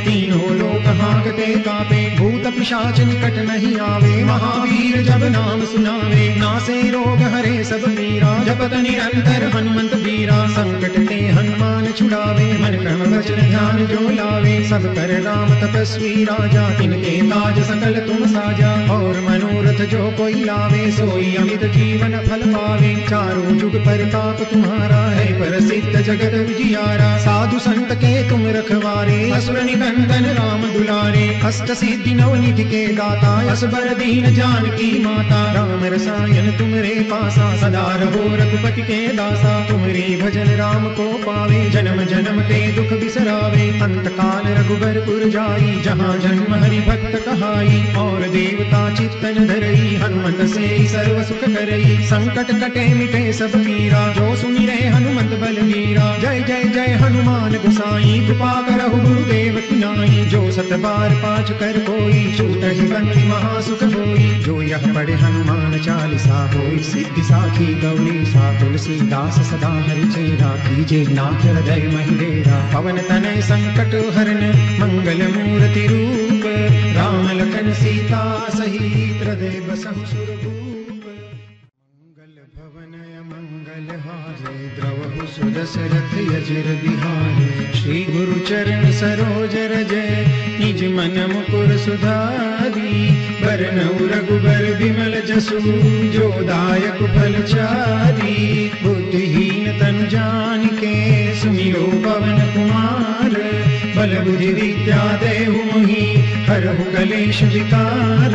तीनों लोक हाकते कापे, भूत पिशाच निकट नहीं आवे। महावीर जब नाम सुनावे, नासे रोग हरे सब पीरा जपत निरंतर हनुमंत बीरा संकट ते हनुमान छुड़ावे। मन क्रम वचन ध्यान जो लावे, सब कर राम तपस्वी राजा। तिनके काज सकल तुम साजा, और मनोरथ जो कोई लावे, सोई अमित जीवन फल पावे। चारों जुग पर ताप तुम्हारा है, प्रसिद्ध जगत विजियारा साधु संत के तुम रखवारे, असुर निकंदन राम दुलारे अष्ट सिद्धि नवनिधि के दाता, असबर दीन जानकी माता। राम रसायन तुमरे पासा, सदा रहो रघुपति के दासा। तुमरे भजन राम को पावे, जन्म जन्म के दुख बिसरावे। अंत काल रघुबरपुर जाई जहाँ जन्म हरि भक्त कहाई। और देवता चित्तन धरई, हनुमत से सर्व सुख करई। संकट कटे मिटे सब पीरा, जो सुनि रे हनुमत बलवीरा जय जय जय हनुमान गुसाई, कृपा करहु गुरुदेव की नाई जो सत बार पाँच कर कोई छूट ही महासुख होई जो यह पढ़े हनुमान चालीसा होई, सिद्धि साखी गौरी सा, तुलसीदास सदा हरि चेरा, कीजे नाथ हृदय महिलेरा पवन तनय संकट हरण मंगल मूर्ति रूप, राम लखन सीता सहित हृदय बसहु सुरभूप द्रवहु सुदशरथ यजिर बिहारे। श्री गुरु चरण सरोज रजय निज मन मुकुर सुधारी। बरनउ रघुबर विमल जसु, जो दायक फल चारी। बुद्धिहीन तन जान के सुमिरो पवन कुमार। बल बुद्धि विद्या देहु मोहि हरहु कलेश विकार।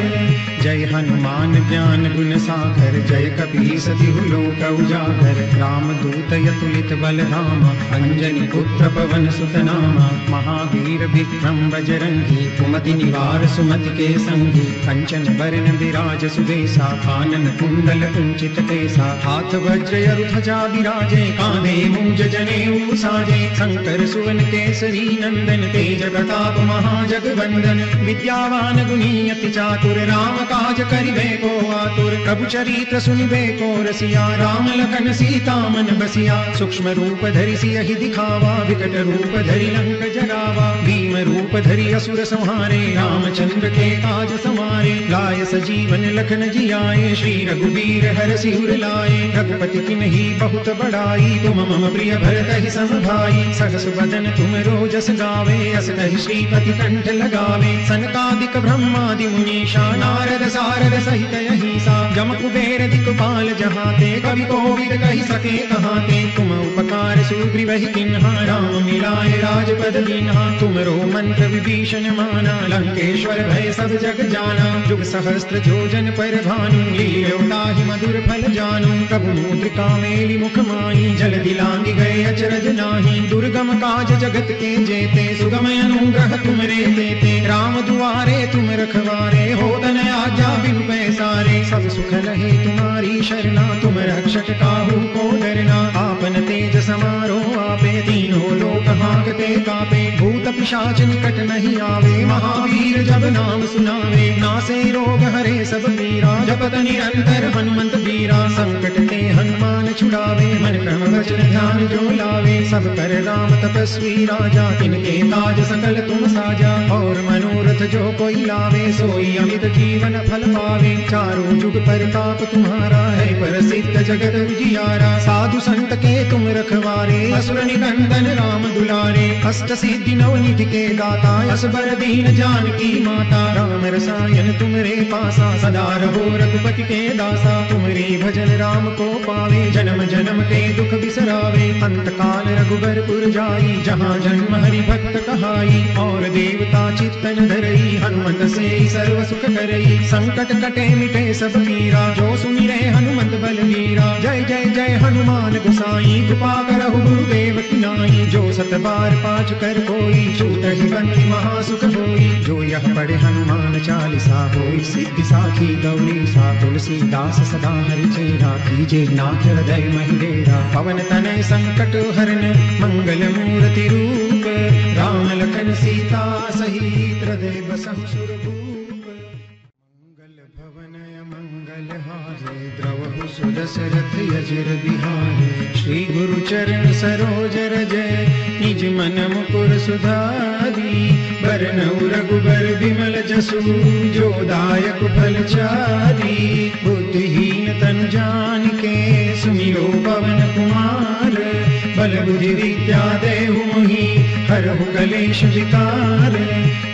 जय हनुमान ज्ञान गुण सागर, जय कपी सतिहु लोक उजागर। राम दूत यतुलित बल धाम अंजनी पुत्र पवन सुत नाम महावीर विक्रम बजरंगी, कुमति निवार सुमति के संगी। कंचन बरन विराज सुबेसा कानन कुंडल कुंचित केसा हाथ वज्र यरु ध्वजा विराजे कांधे मूज जनेऊ साजे शंकर सुवन केसरी नंदन, तेज प्रताप महाजगवंदन। विद्यावान गुणी अति चातुर, राम काज करिबे को आतुर। प्रभु चरित्र सुनिबे को रसिया, राम लखन सीता मन बसिया। सूक्ष्म रूप धरि सियहि दिखावा, विकट रूप धरि लंक जरावा भीम रूप धरि असुर संहारे, रामचंद्र के काज समारे। लाय सजीवन लखन जियाए, श्री रघुवीर हर सिहुर लाए। रघुपति की नहीं बहुत बड़ाई, तुम मम प्रिय भरत ही सम भाई सहस बदन तुम रोजस गावे, अस कहि श्रीपति कंठ लगावे। सनकादिक ब्रह्मादि मुनीषा, नारद सारद सहित अहिसा जम कुबेर दिक्पाल जहाते, कवि कोविद कही सके कहाते, तुम उपकार सुग्रीवहि किन्हा, राम मिलाए राजपद दीन्हा तुमरो मंत्र विभीषण माना, लंकेश्वर भय सब जग जाना जुग सहस्त्र जोजन पर भानु लील्यो ताहि मधुर फल जानू, प्रभु मुद्रिका मेली मुख माई जल दिलांग गए अचरज नाही, दुर्गम काज जगत के जेते सुगम अनुग्रह तुमरे देते राम दुआरे, तुम रखवारे, हो तन आज्ञा, बिनु पैसारे। सब सुख लहे तुम्हारी शरणा, तुम रक्षक काहू को डरना। आपन तेज समारो आपे तीनों लोक हाकते कापे। भूत पिशाच निकट नहीं आवे, महावीर जब नाम सुनावे। नासे रोग हरे सब पीरा, जपत निरंतर हनुमंत बीरा संकट ते हनुमान छुड़ावे, मन क्रम वचन ध्यान जो लावे। सब कर राम तपस्वी राजा, तिनके ताज सकल तुम साजा। और मनोरथ जो कोई लावे, सोई अमित जीवन फल पावे। चारों जुग परताप तुम्हारा है, प्रसिद्ध जगत विजियारा साधु संत के तुम रखवारे, असुर निकंदन राम दुलारे। अष्ट सिद्धि नवनिधि के दाता, असबर दीन जानकी माता। राम रसायन तुमरे पासा, सदा रहो रघुपति के दासा। तुमरे भजन राम को पावे, जन्म जन्म के दुख बिसरावे। अंत काल रघुबरपुर जाई, जहाँ जन्म हरि भक्त कहाई। और देवता चित्तन धरई हनुमत से सर्व सुख करई संकट कटे, मिटे सब पीरा जो सुनि रे हनुमत बलवीरा जय जय जय हनुमान गोसाई। कृपा करहु गुरुदेव की नाई। जो सत बार पाँच कर कोई, छूट ही बंदी महासुख होई जो यह पढ़े हनुमान चालीसा होई। सिद्धि साखी गौरी सा तुलसी दास सदा हरि चेरा कीजे। नाथ हृदय महिडेरा पवन तनय संकट हरन, मंगल मूर्ति रूप। राम लखन सीता सहित हृदय बसहु सुरभूप मंगल भवनय मंगल हारे द्रवहु यजिर बिहारे। श्री गुरु चरण सरोज रजय निज मन मुकुर सुधारी। बरनउ रघुबर बिमल जसु, जो दायक फल चारी। बुद्धिहीन तन जान के सुमिरो पवन कुमार। बल बुद्धि विद्या देहु मोहि, हरहु कलेश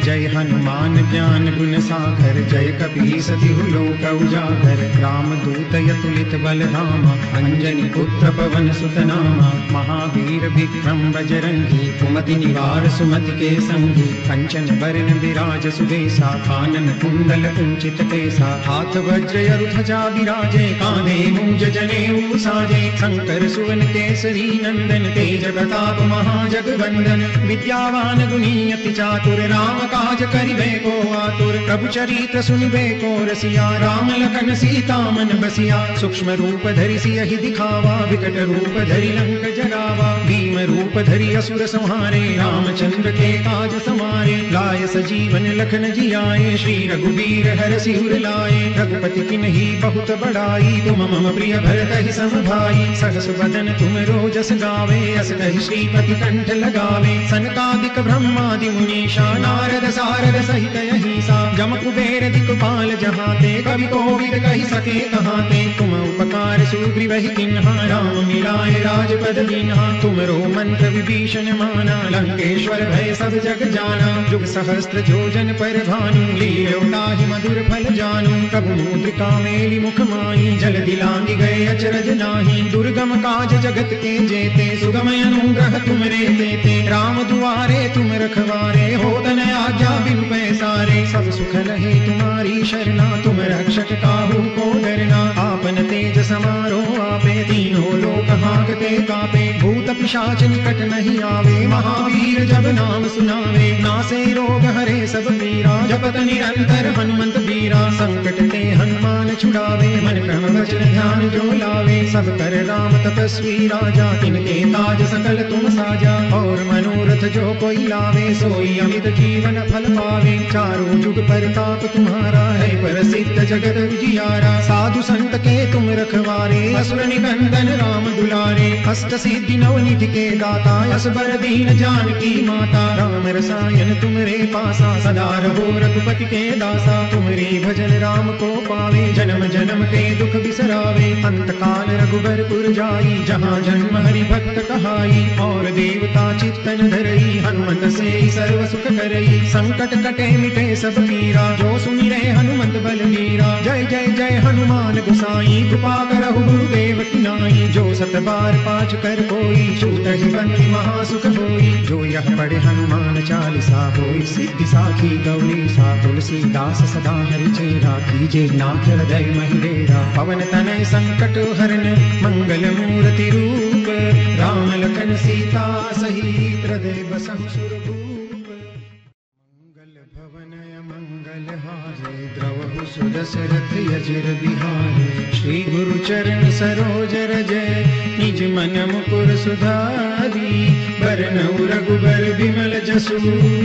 जय हनुमान ज्ञान गुण सागर, जय कपी सतिहु लोक उजागर। राम दूत यतुलित बल धाम अंजनी पुत्र पवन सुत नामा महावीर विक्रम बजरंगी, कुमति निवार सुमति के संगी। कंचन बरन विराज सुबेसा कानन कुंडल कुंचित केसा। हाथ वज्र ध्वजा विराजे कांधे मूज जनेऊ साजे। शंकर सुवन केसरी नंदन, तेज प्रताप महाजगवंदन। विद्यावान गुणी अति चातुर राम काज करिबे को आतुर, प्रभु चरित्र सुनिबे को रसिया, राम लखन सीता मन बसिया, सूक्ष्म रूप धरि सियहि दिखावा, विकट रूप धरि लंक जरावा भीम रूप धरि असुर संहारे, रामचंद्र के काज समारे, लाय सजीवन लखन जियाए, श्री रघुवीर हर सिहुर लाए, रघुपति किन्ही बहुत बड़ाई, तुम मम प्रिय भरत ही सम भाई सहस बदन तुम रोजस गावे, अस श्रीपति कंठ लगावे, सनकादिक ब्रह्मादि मुनीषा, नारद सारद सहित अहिसा जम कुबेर दिक्पाल जहाते, कवि कोविद कहि सके कहाते। तुम उपकार सुग्रीव किन्हा, राम मिलाए राजपद दीन्हा तुमरो मंत्र विभीषण माना, लंकेश्वर भय सब जग जाना। जुग सहस्त्र जोजन पर भानु लील्योताहि मधुर फल जानू। प्रभु मुद्रिका मेली मुख माई जल दिलांगी गए अचरज नाही। दुर्गम काज जगत के जेते सुगम अनुग्रह तुमरे देते। राम दुआरे तुम रखवारे हो तन आज्ञा बिनु पैसारे। सब सुख रहे तुम्हारी शरणा, तुम रक्षक काहू को डरना। आपन तेज समारो आपे तीनों लोक हाकते कापे। भूत पिशाच निकट नहीं आवे, महावीर जब नाम सुनावे। नासे रोग हरे सब पीरा जपत निरंतर हनुमंत बीरा संकट ते हनुमान छुड़ावे, मन क्रम वचन ध्यान जो लावे। सब कर राम तपस्वी राजा, तिनके ताज सकल तुम साजा। और मनोरथ जो कोई लावे, सोई अमित जीवन फल पावे। चारों जुग परताप तुम्हारा है। प्रसिद्ध जगत जियारा साधु संत के तुम रखवारे। असुर निबंधन राम दुलारे। अष्ट सिद्धि नवनिधि के दाता। असबर दीन जानकी माता। राम रसायन तुमरे पासा। सदा रहो रघुपति के दासा। तुमरे भजन राम को पावे। जन्म जन्म के दुख बिसरावे। अंत काल रघुबरपुर जाई। जहाँ जन्म हरि भक्त कहाई। और देवता चित्तन धरई। हनुमत से सर्व सुख करई। संकट कटे मिटे सब पीरा जो सुनि रे हनुमंत बलवीरा जय जय जय हनुमान गुसाई। कृपा करहु गुरुदेव नाई। जो सत बार पाँच कर कोई, छूट बंदी महासुख होई जो यह पढ़े हनुमान चालीसा होई, सिद्धि साखी गौरी। सा तुलसीदास सदा हरि चेरा। कीजे नाथ हृदय महिडेरा पवन तनय संकट हरन, मंगल मूर्ति रूप। राम लखन सीता सहित हृदय बसहु द्रवहु सुदशरथ यजिर श्री गुरु चरण सरोज रजय निज मन मुकुर सुधारी। बरनउ रघुबर बिमल जसु,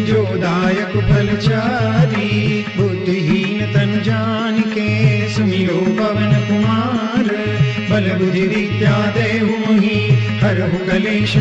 जो दायक फल चारी। बुद्धिहीन तन जान के सुमिरो पवन कुमार। बल बुद्धि विद्या देहु मोहि, हरहु कलेश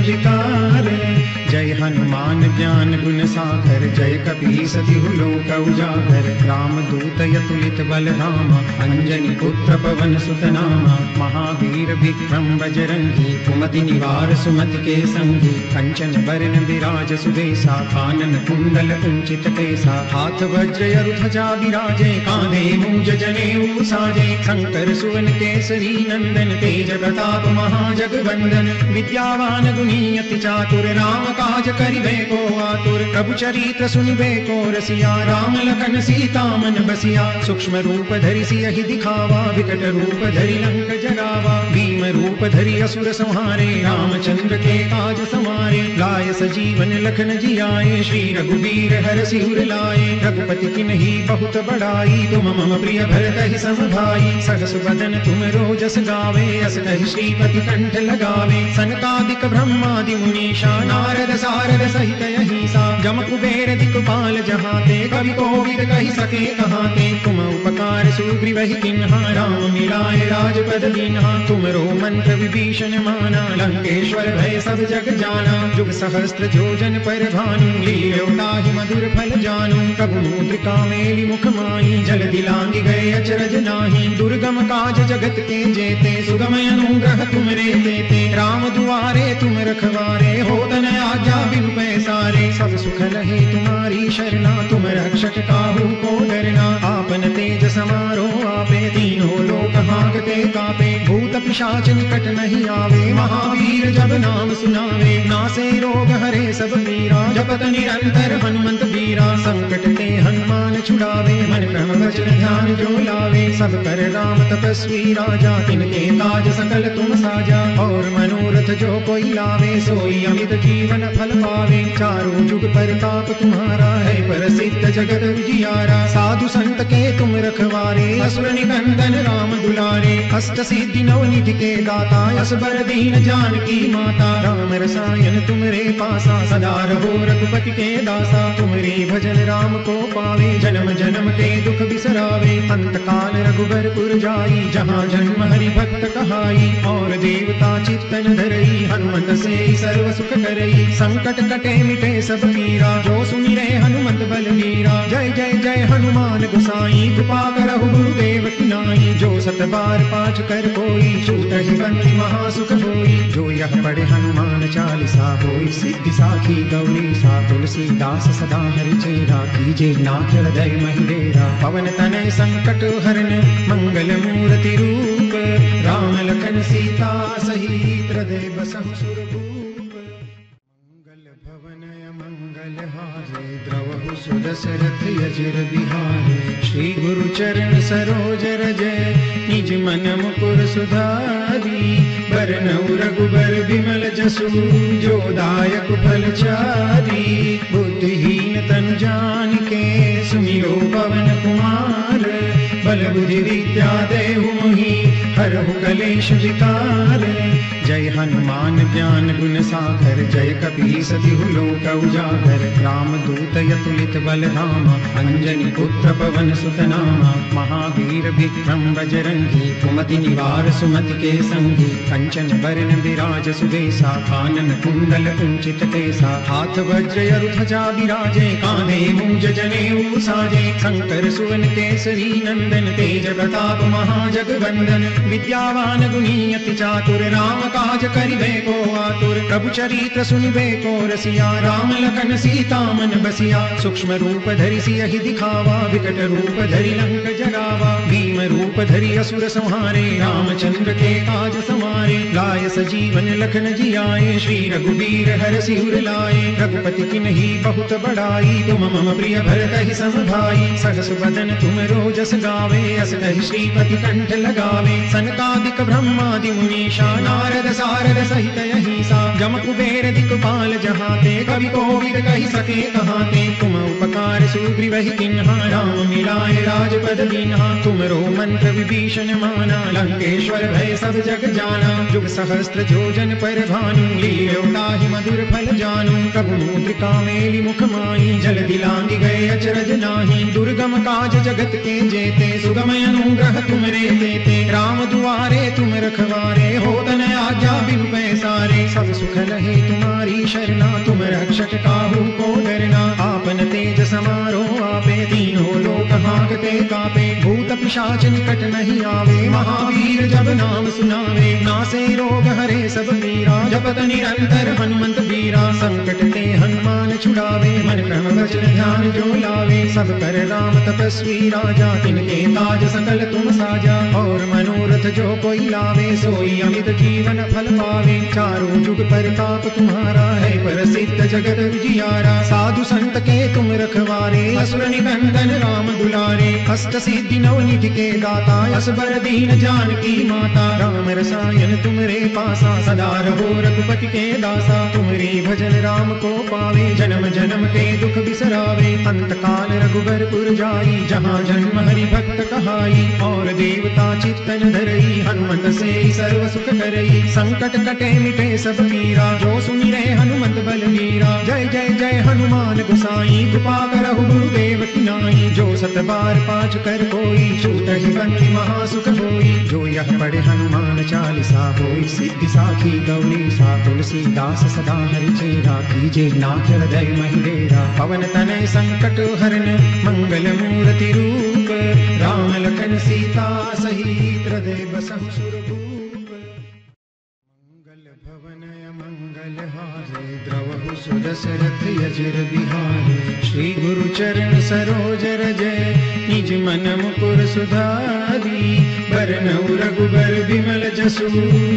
जय हनुमान ज्ञान गुण सागर, जय कपी सतिहु लोक उजागर। राम दूत यतुलित बल धाम अंजनी पुत्र पवन सुत नामा महावीर विक्रम बजरंगी, कुमति निवार सुमति के संगी। कंचन बरन विराज सुबेसा कानन कुंडल कुंचित केसा। हाथ वज्र अरु ध्वजा विराजे कांधे मूज जनेऊ साजे शंकर सुवन केसरी नंदन, तेज प्रताप महाजगवंदन। विद्यावान गुणी अति चातुर राम काज करिबे को आतुर, प्रभु चरित्र सुनिबे को रसिया, राम लखन सीता मन बसिया, सूक्ष्म रूप धरि सियहि दिखावा, विकट रूप धरि लंक जगावा रूप धरि असुर संहारे, रामचंद्र के काज संवारे लाय सजीवन लखन जी आए श्री रघुवीर हर सिर लाए। रघुपति की नहीं बहुत बड़ाई, तुम मम प्रिय भरत ही सम भाई। सहस बदन तुम रोजस गावे अस कहि श्रीपति कंठ लगावे। सनकादिक ब्रह्मादि मुनीषा, नारद सारद सहित यही सा जम कुबेर दिक्पाल जहाते, कवि कोविद कही सके कहाते। तुम उपकार सुग्रीव ही किन्हा राम मिलाए राजपद दीन्हा। तुमरो मंत्र विभीषण माना, लंकेश्वर भय सब जग जाना। जुग सहस्त्र जोजन पर भानु लील्योताहि मधुर फल जानू। प्रभु मुद्रिका मेली मुख माई जल दिलांगी गए अचरज नाही। दुर्गम काज जगत के जेते सुगम अनुग्रह तुम रे देते राम दुआरे तुम रखवारे हो तन आज्ञा बिनु पैसारे। सब सुख लहे तुम्हारी शरणा, तुम रक्षक काहू को डरना। आपन तेज समारो आपे तीनों लोक हाकते कापे। भूत पिशाच निकट नहीं आवे, महावीर जब नाम सुनावे। नासे रोग हरे सब पीरा जपत निरंतर हनुमंत बीरा संकट ते हनुमान छुड़ावे, मन क्रम वचन ध्यान जो लावे। सब कर राम तपस्वी राजा, तिनके ताज सकल तुम साजा। और मनोरथ जो कोई लावे, सोई अमित जीवन फल पावे। चारों जुग परताप तुम्हारा है, प्रसिद्ध जगत उजियारा। साधु संत के तुम रखवारे असुर निकंदन राम दुलारे। अष्ट सिद्धि नव निधि के दाता, असबर दीन जानकी माता। राम रसायन तुमरे पासा, सदा रहो रघुपति के दासा। तुमरे भजन राम को पावे, जन्म जन्म के दुख बिसरावे। अंत काल रघुबर पुर जाई, जहाँ जन्म हरि भक्त कहाई। और देवता चित्तन धरई, हनुमत से सर्व सुख करई। संकट कटे मिटे सब पीरा जो सुनि रे हनुमत बलवीरा जय जय जय हनुमान गुसाई, कृपा करहु गुरुदेव की नाई। जो सत बार पाठ कर कोई छूट बंदी महासुख होई जो यह पढ़े हनुमान चालीसा होई सिद्धि साखी गौरी सा तुलसीदास सदा हरि चेरा कीजे नाथ हृदय महिडेरा पवन तनय संकट हरन, मंगल मूर्ति रूप। राम लखन सीता सहित हृदय बसहु सुदशरथ यजिर बिहारे श्री गुरु चरण सरोज रजय निज मन मुकुर सुधारी बरनऊ रघुबर विमल जसु जो दायक फल चारी बुद्धिहीन तन जान के सुमिरो पवन कुमार बल बुद्धि विद्या देहु मोहि हरहु कलेश विकार जय हनुमान ज्ञान गुण सागर, जय कपी सतिहु लोक उजागर। राम दूत यतुलित बल धाम अंजनी पुत्र पवन सुत नामा महावीर विक्रम बजरंगी, कुमति निवार सुमति के संगी कंचन बरन विराज सुबेसा कानन कुंडल कुंचित केसा। हाथ वज्र यरु ध्वजा विराजे कांधे मूंज जनेऊ साजे शंकर सुवन केसरी नंदन, तेज प्रताप महाजगवंदन विद्यावान गुणी अति चातुर राम काज करिबे को आतुर, प्रभु चरित्र सुनिबे को रसिया, राम लखन सीता मन बसिया, सूक्ष्म रूप धरि सियहि दिखावा, विकट रूप धरि लंक जरावा भीम रूप धरि असुर संहारे, रामचंद्र के काज समारे लाय सजीवन लखन जी आए श्री रघुवीर हर सिर लाए, रघुपति की नहीं बहुत बड़ाई, तुम मम प्रिय भरत ही सम भाई सहस बदन तुम रोजस गावे, अस कहि श्रीपति कंठ लगावे, सनकादिक ब्रह्मादि मुनीषा, नारद सारद सहित यही सा। जम कुबेर दिक्पाल जहाते, कवि कोविद कही सके कहाते। तुम उपकार सुग्रीव किन्हा, राम मिलाए राजपद दीन्हा तुमरो मंत्र विभीषण माना, लंकेश्वर भय सब जग जाना। जुग सहस्त्र जोजन पर भानु लील्योताहि मधुर फल जानू। प्रभु मुद्रिका मेली मुख माई जल दिलांगी गए अचरज नाही। दुर्गम काज जगत के जेते सुगम अनुग्रह तुम रे देते। राम दुआरे तुम रखवारे हो तन आज्ञा बिनु पैसारे। सब सुख लहे तुम्हारी शरणा, तुम रक्षक काहू को डरना। आपन तेज समारो आपे, तीनों लोक हाकते कापे। भूत पिशाच निकट नहीं आवे, महावीर जब नाम सुनावे। नासे रोग हरे सब पीरा जपत निरंतर हनुमंत बीरा संकट ते हनुमान छुड़ावे, मन क्रम वचन ध्यान जो लावे। सब कर राम तपस्वी राजा, तिनके ताज सकल तुम साजा। और मनोरथ जो कोई लावे, सोई अमित जीवन फल पावे चारों जुग परताप तुम्हारा है, प्रसिद्ध जगत उजियारा। साधु संत के तुम रखवारे, असुर निकंदन राम दुलारे। अष्ट सिद्धि नवनिधि के दाता, असबर दीन जानकी माता। राम रसायन तुमरे पासा, सदा रहो रघुपति के दासा। तुमरे भजन राम को पावे, जन्म जन्म के दुख बिसरावे। अंत काल रघुबर पुर जाई, जहाँ जन्म हरि भक्त कहाई। और देवता चित्तन धरई, हनुमत से सर्व सुख करई। संकट कटे मिटे सब पीरा। जो सुमिरे हनुमत बलवीरा जय जय जय हनुमान गुसाई। कृपा करहु गुरुदेव की नाई। जो सत बार पाँच कर कोई, छूट ही बंदी महासुख होई जो यह पढ़े हनुमान चालीसा होई, सिद्धि साखी गौरी सा। तुलसीदास सदा हरि चेरा कीजे नाथ हृदय महिलेरा पवन तनय संकट हरन, मंगल मूर्ति रूप। राम लखन सीता सहित हृदय बसहु सुरभूप श्री गुरु चरण सरोज रजय निज मन मुकुर सुधारी। बरनउ रघुबर विमल जसु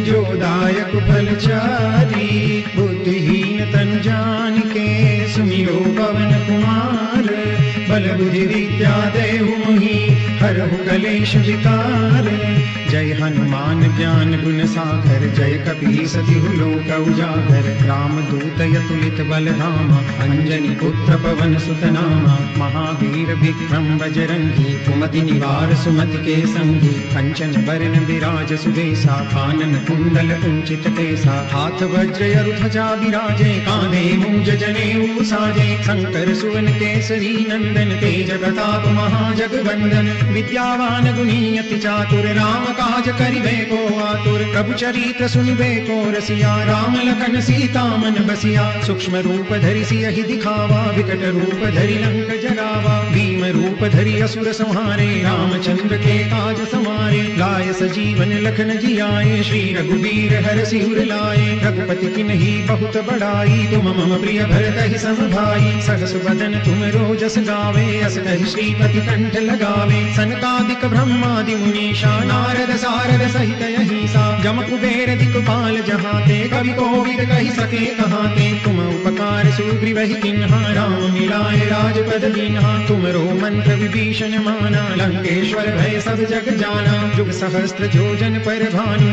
जो दायक फल चारी। बुद्धिहीन तन जान के सुमिरो पवन कुमार। बल बुद्धि विद्या मोहि हरहु कलेश विकार जय हनुमान ज्ञान गुण सागर, जय कपी सतिहु लोक उजागर। राम दूत यतुलित बल धाम अंजनी पुत्र पवन सुत नामा महावीर विक्रम बजरंगी, कुमति निवार सुमति के संगी कंचन बरन विराज सुबेसा कानन कुंडल कुंचित केसा। हाथ वज्र यरु ध्वजा विराजे, कांधे मूज जनेऊ साजे। शंकर सुवन केसरी नंदन, तेज प्रताप महाजगवंदन विद्यावान गुणी अति चातुर राम काज करिबे को आतुर प्रभु चरित्र सुनिबे को रसिया, राम लखन सीता मन बसिया, सूक्ष्म रूप धरि सियहि दिखावा, विकट रूप धरि लंक जरावा भीम रूप धरि असुर संहारे, रामचंद्र के काज समारे लाय सजीवन लखन जियाए, श्री रघुवीर हर सिर लाए, रघुपति किन्ही बहुत बड़ाई, तुम मम प्रिय भरत ही सम भाई सहस बदन तुम रोजस गावे, अस श्रीपति कंठ लगावे, सनकादिक ब्रह्मादि मुनीषा, नारद सारद सहित अहिसा जम कुबेर दिक्पाल जहाते, कवि कोविद कहि सके कहाते। तुम उपकार सुग्रीवहि किन्हा, राम मिलाए राजपद दीन्हा तुमरो मंत्र विभीषण माना, लंकेश्वर भय सब जग जाना। जुग सहस्त्र जोजन पर भानु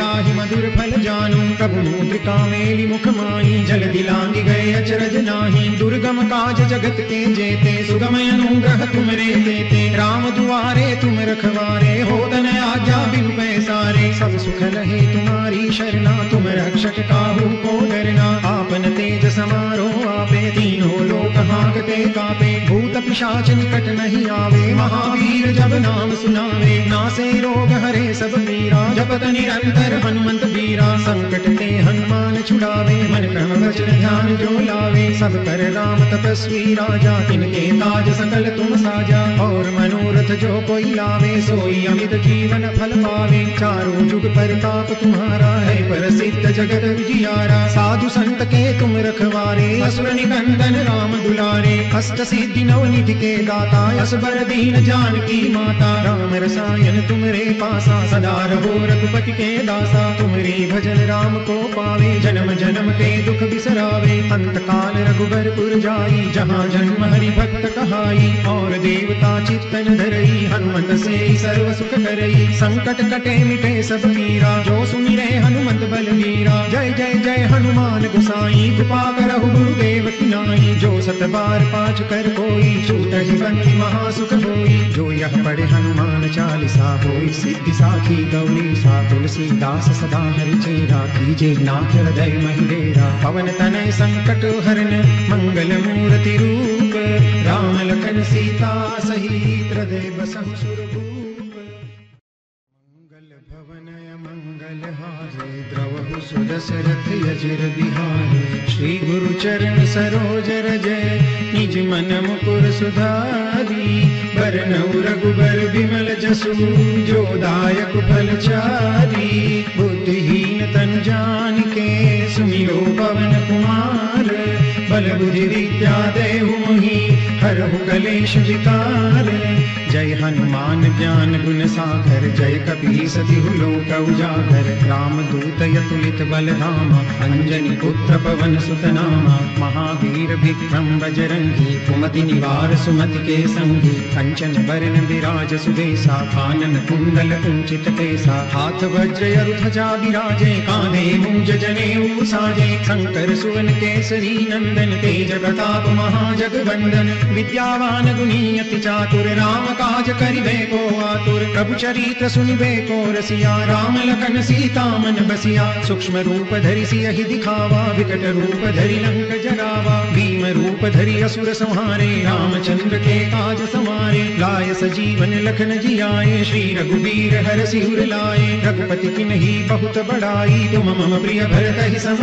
ताहि मधुर फल जानु। प्रभु मुद्रिका मेली मुख माई जल दिलांगी गए अचरज नाही। दुर्गम काज जगत के जेते सुगम अनुग्रह तुमरे देते। राम दुआरे तुम रखवारे हो तन आज्ञा बिनु पैसारे सब सुख रहे तुम्हारी शरणा, तुम रक्षक काहू को डरना। आपन तेज समारोह, आपे तीनों लोग हाकते कापे। भूत पिशाच निकट नहीं आवे। महावीर जब नाम सुनावे। नासे रोग हरे सब पीरा जपत निरंतर हनुमंत बीरा संकट ते हनुमान छुड़ावे। मन क्रम वचन ध्यान जो लावे? सब कर राम तपस्वी राजा। तिनके ताज सकल तुम साजा। और मनोरथ जो कोई लावे, सोई अमित जीवन फल पावे। चारों जुग पर ताप तुम्हारा है, प्रसिद्ध जगत विजियारा साधु संत के तुम रखवारे। असुर निकंदन राम दुलारे। अष्ट सिद्धि नवनिधि के दाता असबर दीन जानकी माता। राम रसायन तुमरे पासा, सदा रहो रघुपति के दासा। तुमरे भजन राम को पावे, जन्म जन्म के दुख बिसरावे। अंत काल रघुबरपुर जाई, जहाँ जन्म हरि भक्त कहाई। और देवता चित्तन धरई, हनुमत से सर्व सुख करई। संकट कटे मिटे सब पीरा, जो सुमिरे हनुमत बलवीरा जय जय जय हनुमान गुसाई, कृपा करहु गुरुदेव की नाई। जो सत बार पाँच कर कोई छूट ही बंदी महासुख होई। जो यह पढ़े हनुमान चालीसा होई, सिद्धि साखी गौरी, सा तुलसीदास सदा हरि चेरा कीजे नाथ हृदय महिलेरा पवन तनय संकट हरन, मंगल मूर्ति रूप। राम लखन सीता सहित हृदय बसहु सुरभूप द्रवहु सुदशरथ यजिर बिहारे श्री गुरु चरण सरोज रजय निज मन मुकुर सुधारी बरनउ रघुबर विमल जसु जो दायक फल चारी, बुद्धिहीन तन जान के सुमिरो पवन कुमार बल बुद्धि विद्या देहु मोहि हरहु कलेश जय हनुमान ज्ञान गुण सागर, जय कपी सतिहु लोक उजागर। राम दूत यतुलित बल धामा अंजनी पुत्र पवन सुत नामा महावीर विक्रम बजरंगी, कुमति निवार सुमति के संगी कंचन बरन विराज सुबेसा कानन कुंडल कुंचित केसा। हाथ वज्र ध्वजा विराजे कांधे मुंज जनेऊ साजे। शंकर सुवन केसरी नंदन, तेज प्रताप महाजगवंदन विद्यावान गुणी चातुर राम काज करिबे को आतुर, प्रभु चरित्र सुनिबे को रसिया, राम लखन सीता मन बसिया, सूक्ष्म रूप धरि सियहि दिखावा, विकट रूप धरि लंक जरावा भीम रूप धरि असुर संहारे, रामचंद्र के काज समारे लाय सजीवन लखन जियाए, श्री रघुबीर हर सिर लाए, रघुपति किन्ही बहुत बड़ाई, तुम मम प्रिय भरत ही सम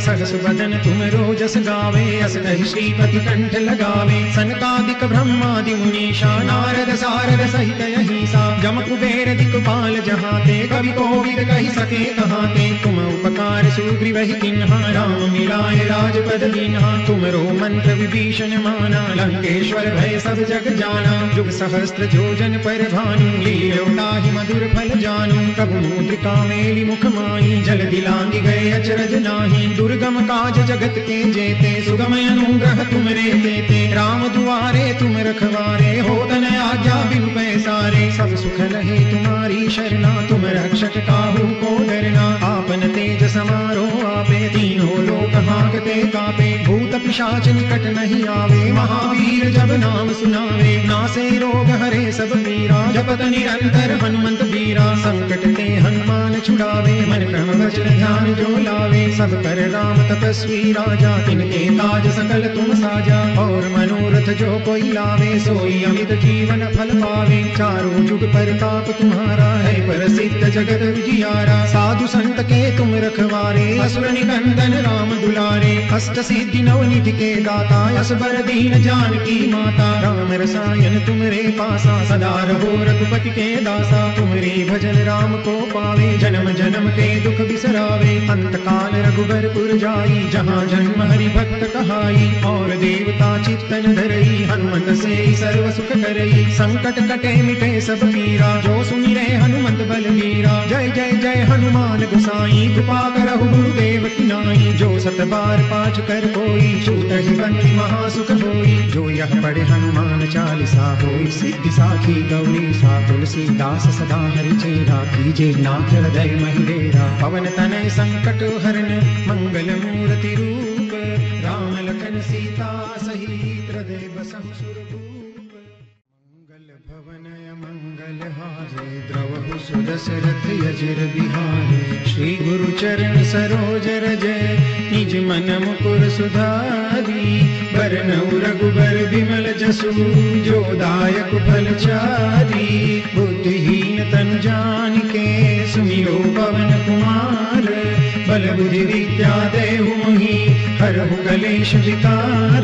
सहस बदन तुम रोजस गावे, अस श्रीपति कंठ लगावे, सनकादिक ब्रह्मादि मुनीषा, नारद सारद सहित अहिसा जम कुबेर दिक्पाल जहाते कवि कोविद कहि सके कहाते तुम उपकार सुग्रीवहि किन्हा, राम मिलाए राजपद दीन्हा तुमरो मंत्र विभीषण माना, लंकेश्वर भय सब जग जाना। जुग सहस्त्र जोजन पर भानु लील्योताहि मधुर फल जानू। प्रभु मुद्रिका मेली मुख माई जल दिलांगी गए अचरज नाही। दुर्गम काज जगत के जेते, सुगम अनुग्रह तुम रे देते। राम दुआरे तुम रखवारे हो तन आज्ञा बिनु पैसारे। सब सुख लहे तुम्हारी शरणा तुम रक्षक काहू को डरना। आपन तेज समारो आपे तीनों लोक हाकते कापे। भूत पिशाच निकट नहीं आवे। महावीर जब नाम सुनावे। नासे रोग हरे सब पीरा जपत निरंतर हनुमंत बीरा संकट ते हनुमान छुड़ावे। मन क्रम वचन ध्यान जो लावे। सब कर राम तपस्वी राजा। तिनके काज सकल तुम साजा। और मनोरथ जो कोई लावे। सोई अमित जीवन फल पावे। चारों जुग पर ताप तुम्हारा है। प्रसिद्ध जगत विजियारा। साधु संत के तुम रखवारे। असुर निकंदन राम दुलारे अष्ट सिद्धि नव निधि के दाता यस बर दीन जानकी माता। राम रसायन तुमरे पासा, सदा रहो रघुपति के दासा। तुमरे भजन राम को पावे, जन्म जन्म के दुख बिसरावे। अंत काल रघुबरपुर जाई, जहाँ जन्म हरि भक्त कहाई। और देवता चित्तन धरई, हनुमत से सर्व सुख करई। संकट कटे मिटे सब पीरा, जो सुनि रे हनुमंत बलवीरा जय जय जय हनुमान गुसाई, कृपा करहु गुरुदेव की नाई जो सत बार पाठ कर कोई छूट ही महासुख होई जो यह पढ़े हनुमान चालीसा होई सिद्धि साखी गौरी सा, तुलसीदास सदा हरि चेरा, कीजे नाथ हृदय महिलेरा पवन तनय संकट हरण, मंगल मूर्ति रूप, राम लखन सीता सहित हृदय बसहु सुरभूप द्रवहु सुदशरथ यजिर बिहारे श्री गुरु चरण सरोज रजय निज मन मुकुर सुधारी। बरनउ रघुबर विमल जसु, जो दायक फल चारी। बुद्धिहीन तन जान के सुमिरो पवन कुमार। बल बुद्धि विद्या देहु मोहि विकार।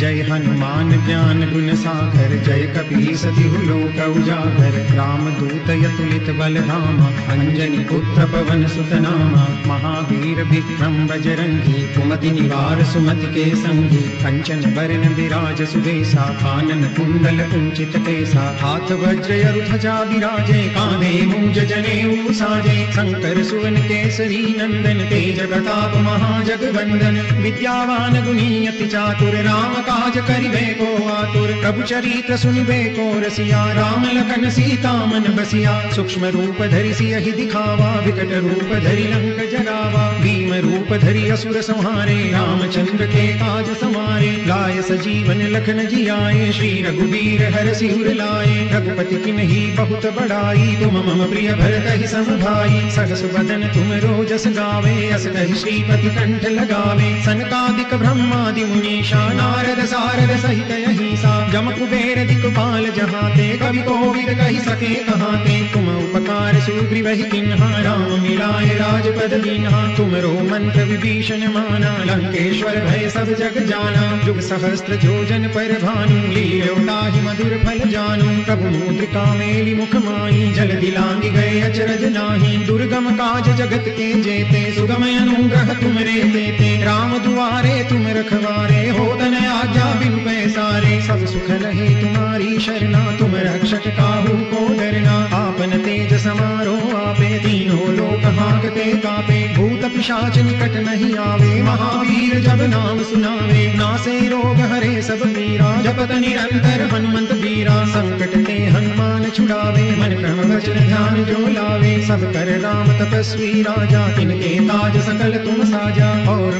जय हनुमान ज्ञान गुण सागर, जय कपी सतिहु लोक उजागर। राम दूत यतुलित बल धामा अंजनी पुत्र पवन सुत नामा महावीर विक्रम बजरंगी, कुमति निवार सुमति के संगी। कंचन बरन विराज सुबेसा कानन कुंडल कुंचित केसा हाथ वज्र ध्वजा विराजे, कांधे मुंज जनेऊ साजे शंकर सुवन केसरी नंदन, तेज प्रताप महाजगवंदन विद्यावान गुणी चातुर, राम काज करिबे को आतुर। प्रभु चरित्र सुनिबे को रसिया, राम लखन सीता मन बसिया। सूक्ष्म रूप धरि सियहि दिखावा, विकट रूप धरि लंक जरावा भीम रूप धरि असुर संहारे, रामचंद्र के काज समारे। लाय सजीवन लखन जियाए, श्री रघुबीर हर सिर लाए। रघुपति किन्ही बहुत बड़ाई, तुम मम प्रिय भरत ही सम भाई सहस बदन तुम रोजस गावे, अस कहि श्रीपति कंठ लगावे। सनकादिक ब्रह्मादि मुनीषा, नारद सारद सहित अहिसा। जम कुबेर दिक्पाल जहाते, कवि कोविद कहि सके कहाते। तुम उपकार सुग्रीवहि किन्हा, राम मिलाए राजपद दीन्हा तुमरो मंत्र मंत्र विभीषण माना, लंकेश्वर भय सब जग जाना। जुग सहस्त्र जोजन पर भानु लील्योताहि मधुर फल जानू। प्रभु मुद्रिका मेली मुख माही, जल दिलांगी गए अचरज नाही। दुर्गम काज जगत के जेते सुगम अनुग्रह तुम रे देते। राम दुआरे, तुम रखवारे, हो तन आज्ञा, बिनु पैसारे। सब सुख लहे तुम्हारी शरणा, तुम रक्षक काहू को डरना। आपन तेज समारो आपे, तीनों लोक हाकते कापे। भूत पिशाच निकट नहीं आवे, महावीर जब नाम सुनावे। नासे रोग हरे सब पीरा जपत निरंतर हनुमंत वीरा। संकट ते हनुमान छुड़ावे, मन क्रम वचन ध्यान जो लावे। सब कर राम तपस्वी राजा, तिनके ताज सकल तुम साजा। और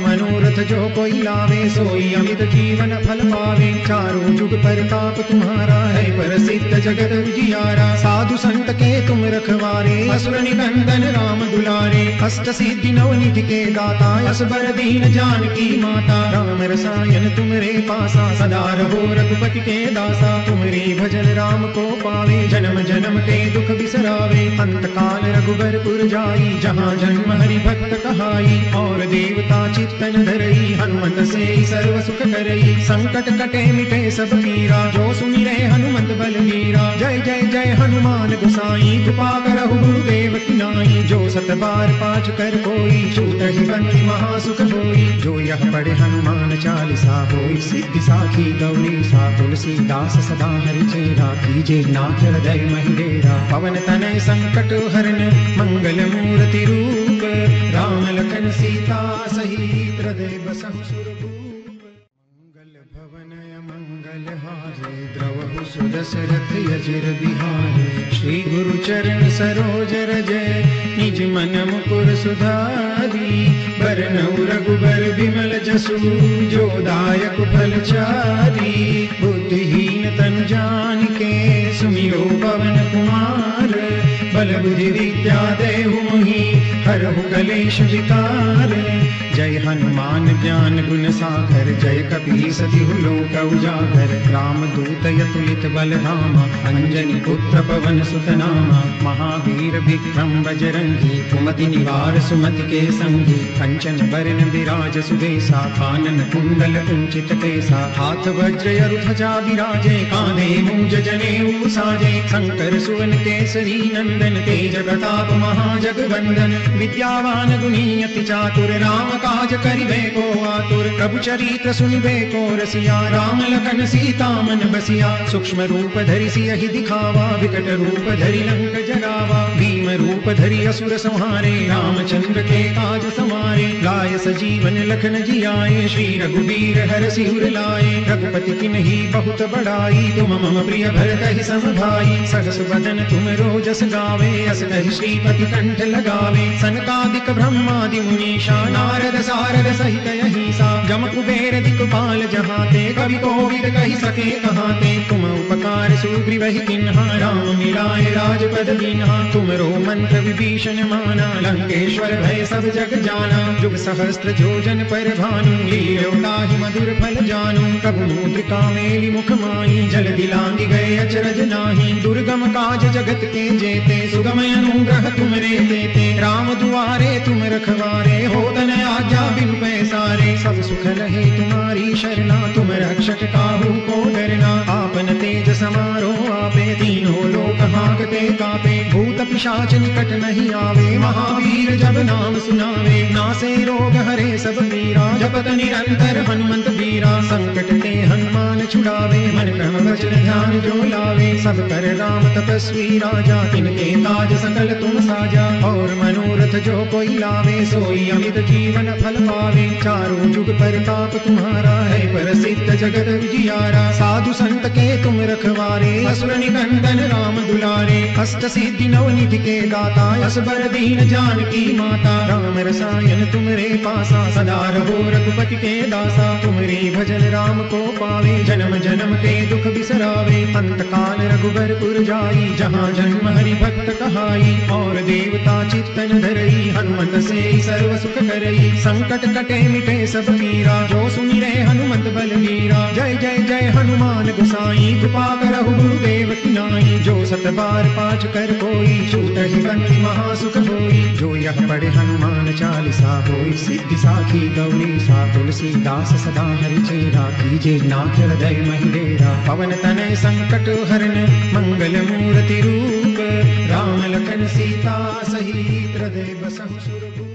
मनोरथ जो कोई लावे, सोई अमित जीवन फल पावे। चारों जुग परताप तुम्हारा है, प्रसिद्ध जगत उजियारा। साधु संत के तुम रखवारे, असुर निकंदन राम दुलारे। अष्ट सिद्धि नवनिधि के दाता असबर दीन जानकी माता। राम रसायन तुमरे पासा, सदा रहो रघुपति के दासा। तुमरे भजन राम को पावे, जन्म जन्म के दुख बिसरावे। अंत काल रघुबरपुर जाई जहाँ जन्म हरि भक्त कहाई। और देवता चित्तन धरई हनुमत से सर्व सुख करई। संकट कटे मिटे सब पीरा जो सुमिरे हनुमत बलवीरा जय जय जय हनुमान गुसाई, कृपा करहु गुरुदेव की नाई। जो सत बार पाँच कर कोई, छूट ही बंदी महासुख होई जो यह पढ़े हनुमान चालीसा होई, सिद्धि साखी गौरी सा। तुलसीदास सदा हरि चेरा कीजे, नाथ हृदय महिडेरा पवन तनय संकट हरण मंगल मूर्ति रूप। राम लखन सीता सहित बसहु मंगल भवनय मंगल हारे द्रवहु सुदशरथ यजिर बिहारे श्री गुरु चरण सरोज रजय निज मन मुकुर सुधारी बरनउ रघुबर विमल जसु जो दायक फल चारी बुद्धिहीन तन जान के सुमिरो पवन कुमार बल बुद्धि विद्या देहु मोहि हरहु कलेश जय हनुमान ज्ञान गुण सागर, जय कपी सति लोक उजागर। राम दूत यतुलित बल धामा अंजनी पुत्र पवन सुत नामा महावीर विक्रम बजरंगी, कुमति निवार सुमति के संगी। कंचन बरन विराज सुबेसा कानन कुंडल कुंचित केसा हाथ वज्र ध्वजा विराजे कांधे मूज जनेऊ साजे। शंकर सुवन केसरी नंदन, तेज प्रताप महाजगवंदन। विद्यावान गुणी अति चातुर राम काज करिबे को आतुर, प्रभु चरित्र सुनिबे को रसिया, राम लखन सीता मन बसिया, सूक्ष्म रूप धरि सियहि दिखावा, विकट रूप धरि लंक जगावा, भीम रूप धरि असुर संहारे, रामचंद्र के काज समारे, लाय सजीवन लखन जियाए, श्री रघुवीर हर सिर लाए, रघुपति की नहीं बहुत बड़ाई, तुम मम प्रिय भरत ही सम भाई सहस बदन तुम रोजस गावे, अस कहि श्रीपति कंठ लगावे, सनकादिक ब्रह्मादि मुनीषा, नारद सारद सहित अहिसा जम कुबेर दिक्पाल जहाते, कवि कोविद कहि सके कहाते। तुम उपकार सुग्रीव ही किन्हा, राम मिलाए राजपद दीन्हा। तुमरो मंत्र विभीषण माना, लंकेश्वर भय सब जग जाना। जुग सहस्त्र जोजन पर भानु लील्योताहि मधुर फल जानू। प्रभु मुद्रिका मेली मुख माई जल दिलांगी गए अचरज नाही। दुर्गम काज जगत के जेते सुगम अनुग्रह तुमरे देते राम दुआरे तुम रखवारे हो तन आज्ञा बिनु पैसारे सब सुख रहे तुम्हारी शरणा, तुम रक्षक काहू को डरना। आपन तेज समारो आपे तीनों लोक हाकते कापे। भूत पिशाच निकट नहीं आवे, महावीर जब नाम सुनावे। नासे रोग हरे सब पीरा, जपत निरंतर हनुमंत वीरा संकट ते हनुमान छुड़ावे, मन क्रम वचन ध्यान जो लावे। सब कर राम तपस्वी राजा, तिनके ताज सकल तुम साजा। और मनोरथ जो कोई लावे, सोई अमित जीवन फल पावे, चारों जुग परताप तुम्हारा है। प्रसिद्ध जगत जियारा साधु संत के तुम रखवारे। असुर निकंदन राम दुलारे, अष्ट सिद्धि नवनिधि के दाता, असबर दीन जानकी माता। राम रसायन तुमरे पासा, सदा रहो रघुपति के दासा। तुमरे भजन राम को पावे, जन्म जन्म के दुख बिसरावे। अंत काल रघुबरपुर जाई, जहाँ जन्म हरि भक्त कहाई। और देवता चित्तन धरई, हनुमत से सर्व सुख करई। संकट कटे मिटे सब पीरा जो सुमिरे हनुमत बलवीरा जय जय जय हनुमान गुसाई। कृपा करहु गुरुदेव की नाई। जो सत बार पाँच कर कोई, छूट ही महासुख होई जो यह पढ़े हनुमान चालीसा होई। सिद्धि साखी गौरी सा तुलसीदास सदा हरि चेरा। कीजे नाथ हृदय महिडेरा पवन तनय संकट हरन, मंगल मूर्ति रूप। राम लखन सीता सहित बसहु सुरभूप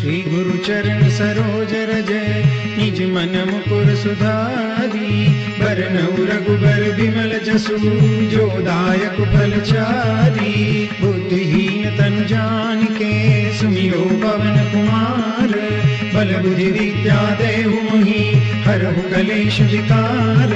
श्री गुरु चरण सरोज निज मन मुकुर सुधारी। बरनऊ रघुबर विमल जसु। जो दायक फल चारी। बुद्धिहीन तन जान के सुमिरो पवन कुमार। बल बुद्धि विद्या देहु मोहि। हरहु कलेश विकार।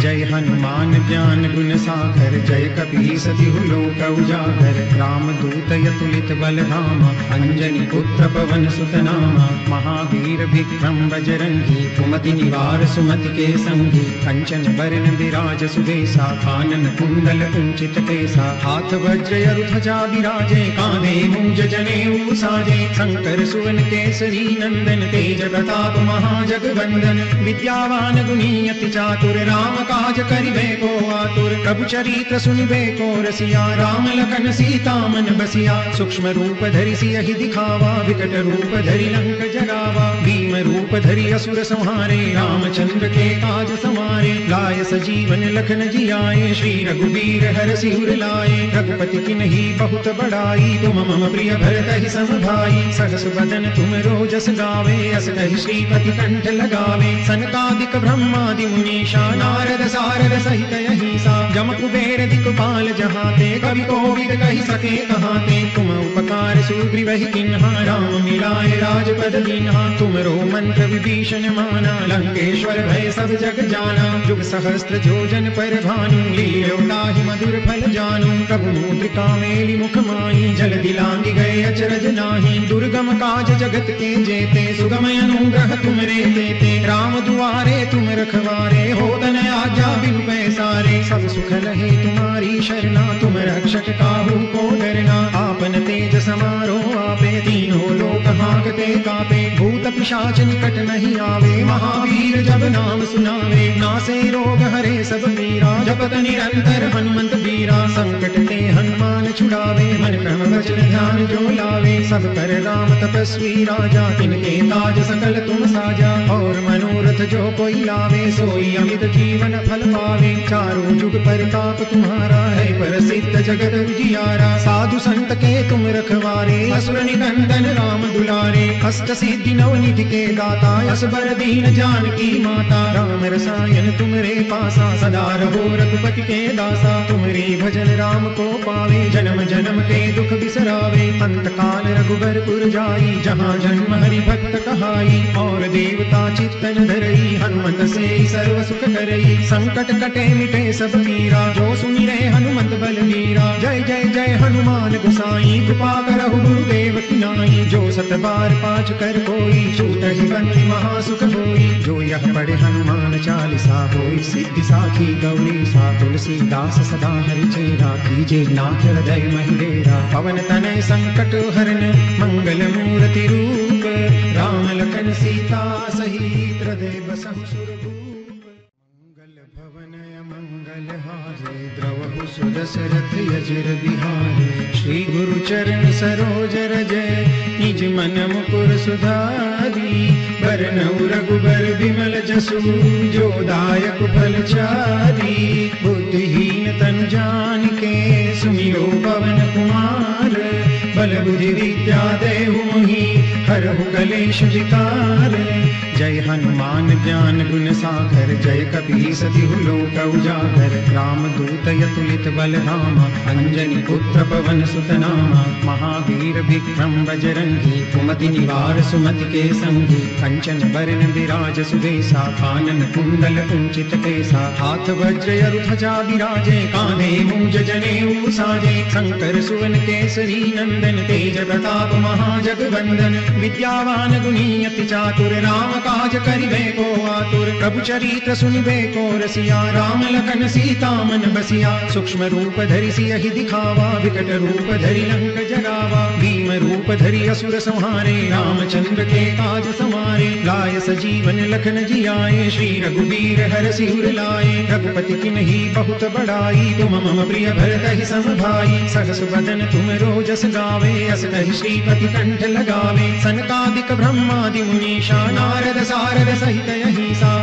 जय हनुमान ज्ञान गुण सागर, जय कपी सतिहु लोक उजागर। राम दूत यतुलित बल धाम अंजनी पुत्र पवन सुत नामा महावीर विक्रम बजरंगी, कुमति निवार सुमति के संगी। कंचन बरन विराज सुबेसा कानन कुंडल कुंचित केसा। हाथ वज्र ध्वजा विराजे कांधे मूंज जनेऊ साजे। शंकर सुवन केसरी नंदन, तेज प्रताप महाजगवंदन विद्यावान गुणी अति चातुर राम काज करिबे को आतुर, प्रभु चरित्र सुनिबे को रसिया, राम लखन सीता मन बसिया, सूक्ष्म रूप धरि सियहि दिखावा, विकट रूप धरि लंक जरावा भीम रूप धरि असुर संहारे, रामचंद्र के काज समारे। लाय सजीवन लखन जियाए, श्री रघुवीर हर सिर लाए। रघुपति किन्ही बहुत बड़ाई तुम मम प्रिय भरत ही सम भाई सहस बदन तुम रोजस गावे, अस कहि श्रीपति कंठ लगावे। सनकादिक ब्रह्मादि मुनीषा, नारद सारद सहित अहिसा। जम कुबेर दिक्पाल जहाते, कवि कोविद कहि सके कहाते। तुम उपकार सुग्रीव किन्हा, राम मिलाए राजपद दीन्हा मंत्र विभीषण माना, लंकेश्वर भय सब जग जाना। जुग सहस्त्र जोजन पर भानु लील्योताहि मधुर फल जानु। प्रभु मुद्रिका मेली मुख माई जल दिलांगी गए अचरज नाही। दुर्गम काज जगत के जेते सुगम अनुग्रह तुमरे देते। राम दुआरे तुम रखवारे, हो तन आज्ञा बिनु पैसारे। सब सुख लहे तुम्हारी शरणा, तुम रक्षक काहू को डरना। आपन तेज समारोह आपे, तीनों लोक हाकते कापे। भूत पिशाच निकट नहीं आवे, महावीर जब नाम सुनावे। नासे रोग हरे सब पीरा जपत निरंतर हनुमंत बीरा संकट ते हनुमान छुड़ावे, मन क्रम वचन ध्यान जो लावे। सब कर राम तपस्वी राजा, तिनके काज सकल तुम साजा। और मनोरथ जो कोई लावे, सोई अमित जीवन फल पावे। चारों जुग परताप तुम्हारा है, प्रसिद्ध जगत उजियारा। साधु संत के तुम रखवारे, असुर निकंदन राम दुलारे। अष्ट सिद्धि नव निधि के दाता असबर दीन जानकी माता। राम रसायन तुमरे पासा, सदा रहो रघुपति के दासा। तुमरे भजन राम को पावे, जन्म जन्म के दुख बिसरावे। अंत काल रघुबरपुर जाई, जहाँ जन्म हरि भक्त कहाई। और देवता चित्तन धरई, हनुमत से सर्व सुख करई। संकट कटे मिटे सब पीरा जो सुनि रे हनुमंत बलवीरा जय जय जय हनुमान गुसाई, कृपा करहु गुरुदेव की नाई। जो सत बार पाठ कर कोई छूट ही महासुख होई जो यह पढ़े हनुमान चालीसा होई। सिद्धि साखी गौरी, सा तुलसीदास सदा हरि चेरा कीजे नाथ हृदय महिडेरा पवन तनय संकट हरन मंगल मूर्ति रूप। राम लखन सीता सहित हृदय सुरभूप सुदशरथ यजिर बिहारे। श्री गुरु चरण सरोज रजय निज मन मुकुर सुधारी। बरनऊ रघुबर विमल जसु, जो दायक फल चारी। बुद्धिहीन तन जान के सुमिरो पवन कुमार। बल बुद्धि विद्या देहु मोहि, हरहु कलेश विकार। जय हनुमान ज्ञान गुण सागर, जय कपी सतिहु लोक उजागर। राम दूत यतुलित बल धामा अंजनी पुत्र पवन सुत नामा महावीर विक्रम बजरंगी, कुमति निवार सुमति के संगी कंचन बरन विराज सुबेसा कानन कुंडल कुंचित केसा। हाथ वज्र ध्वजा विराजे, कांधे मूंज जनेऊ साजे शंकर सुवन केसरी नंदन, तेज प्रताप महाजगवंदन। विद्यावान गुणी अति चातुर राम काज करिबे को आतुर। प्रभु चरित्र सुनिबे को रसिया। राम लखन सीता मन बसिया। सूक्ष्म रूप धरि सियहि दिखावा। विकट रूप धरि लंक जरावा भीम रूप धरि असुर संहारे। रामचंद्र के काज समारे। लाय सजीवन लखन जियाए। श्री रघुवीर हर सिर लाए। रघुपति की नहीं बहुत बड़ाई। तुम मम प्रिय भरत ही सम भाई सहस बदन तुम रोजस गावे। अस कहि श्रीपति कंठ लगावे। सनकादिक ब्रह्मादि मुनीषा नारद सारद सहित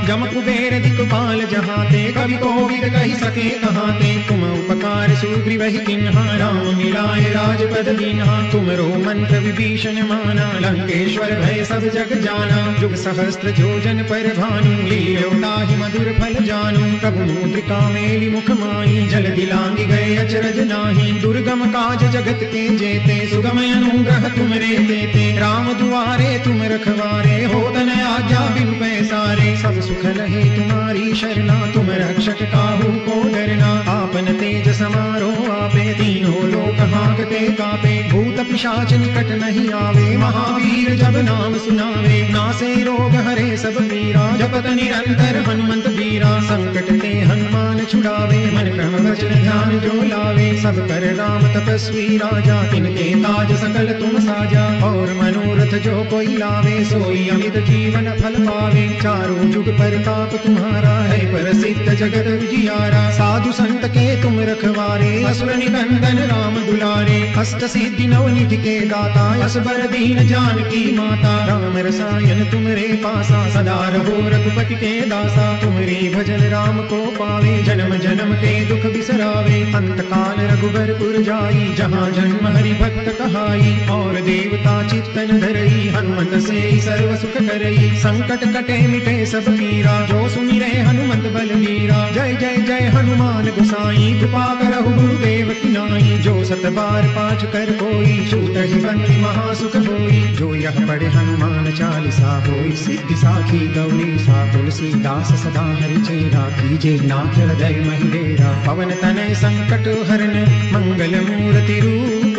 जम कुबेर दिक्पाल जहाते, कवि कोविद कहि सके कहाते। तुम उपकार सुग्रीव किन्हा, राम मिलाए राजपद दीन्हा। तुम रो मंत्र विभीषण माना, लंकेश्वर भय सब जग जाना। जुग सहस्त्र जोजन पर भानु लील्योताहि मधुर फल जानु। प्रभु मुद्रिका मेली मुख माई जल दिलांगी गए अचरज नाही। दुर्गम काज जगत के जेते सुगम अनुग्रह तुम रे देते राम दुआरे तुम रखवारे हो तन आज्ञा बिनु पैसारे सब सुख लहे तुम्हारी शरणा, तुम रक्षक काहू को डरना। आपन तेज समारो आपे तीनों लोक हाकते कापे। भूत पिशाच निकट नहीं आवे, महावीर जब नाम सुनावे। नासे रोग हरे सब पीरा, जपत निरंतर हनुमंत वीरा। संकट ते हनुमान छुड़ावे, मन क्रम वचन ध्यान जो लावे। सब कर राम तपस्वी राजा, तिनके ताज सकल तुम साजा। और मनोरथ जो कोई लावे, सोई अमित जीवन फल पावे चारों जुग परताप तुम्हारा है। प्रसिद्ध जगत विजियारा साधु संत के तुम रखवारे। असुर निकंदन राम दुलारे। अष्ट सिद्धि नवनिधि के दाता, असबर दीन जानकी माता। राम रसायन तुमरे पासा, सदा रहो रघुपति के दासा। तुमरे भजन राम को पावे, जन्म जन्म के दुख बिसरावे। अंत काल रघुबर पुर जाई, जहाँ जन्म हरि भक्त कहाई। और देवता चित्तन धरई, हनुमत से सर्व सुख करई। संकट कटे मिटे सब पीरा जो सुमिरे हनुमत बलवीरा। जय जय जय हनुमान गुसाई। कृपा करहु गुरुदेव की नाई। जो सत बार पाँच कर कोई, छूट ही महासुख होई जो यह पढ़े हनुमान चालीसा होई सिद्धि साखी गौरी सा तुलसीदास सदा हरि चेरा कीजे। नाथ हृदय महिलेरा पवन तनय संकट हरन, मंगल मूर्ति रूप।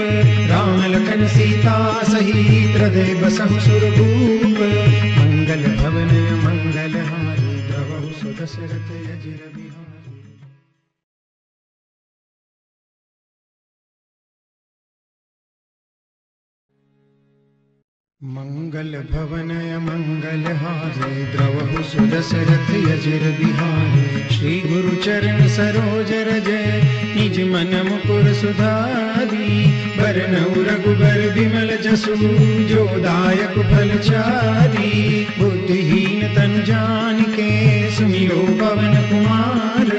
राम लखन सीता सहित हृदय बसहु सुरभूप। मंगल भवन, मंगल हारी द्रवहु सुदशरथ बिहारी मंगल भवनय द्रवहु सुदशरथ यजिर बिहारी श्री गुरु चरण सरोज रजय निज मन मुकुर सुधारी। बरनउ रघुबर बिमल जसु जो दायक फल चारी बुद्धिहीन तन जान के सुमिरो पवन कुमार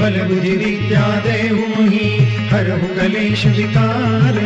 बल बुद्धि विद्या देहु मोहि, हरहु कलेश विकार।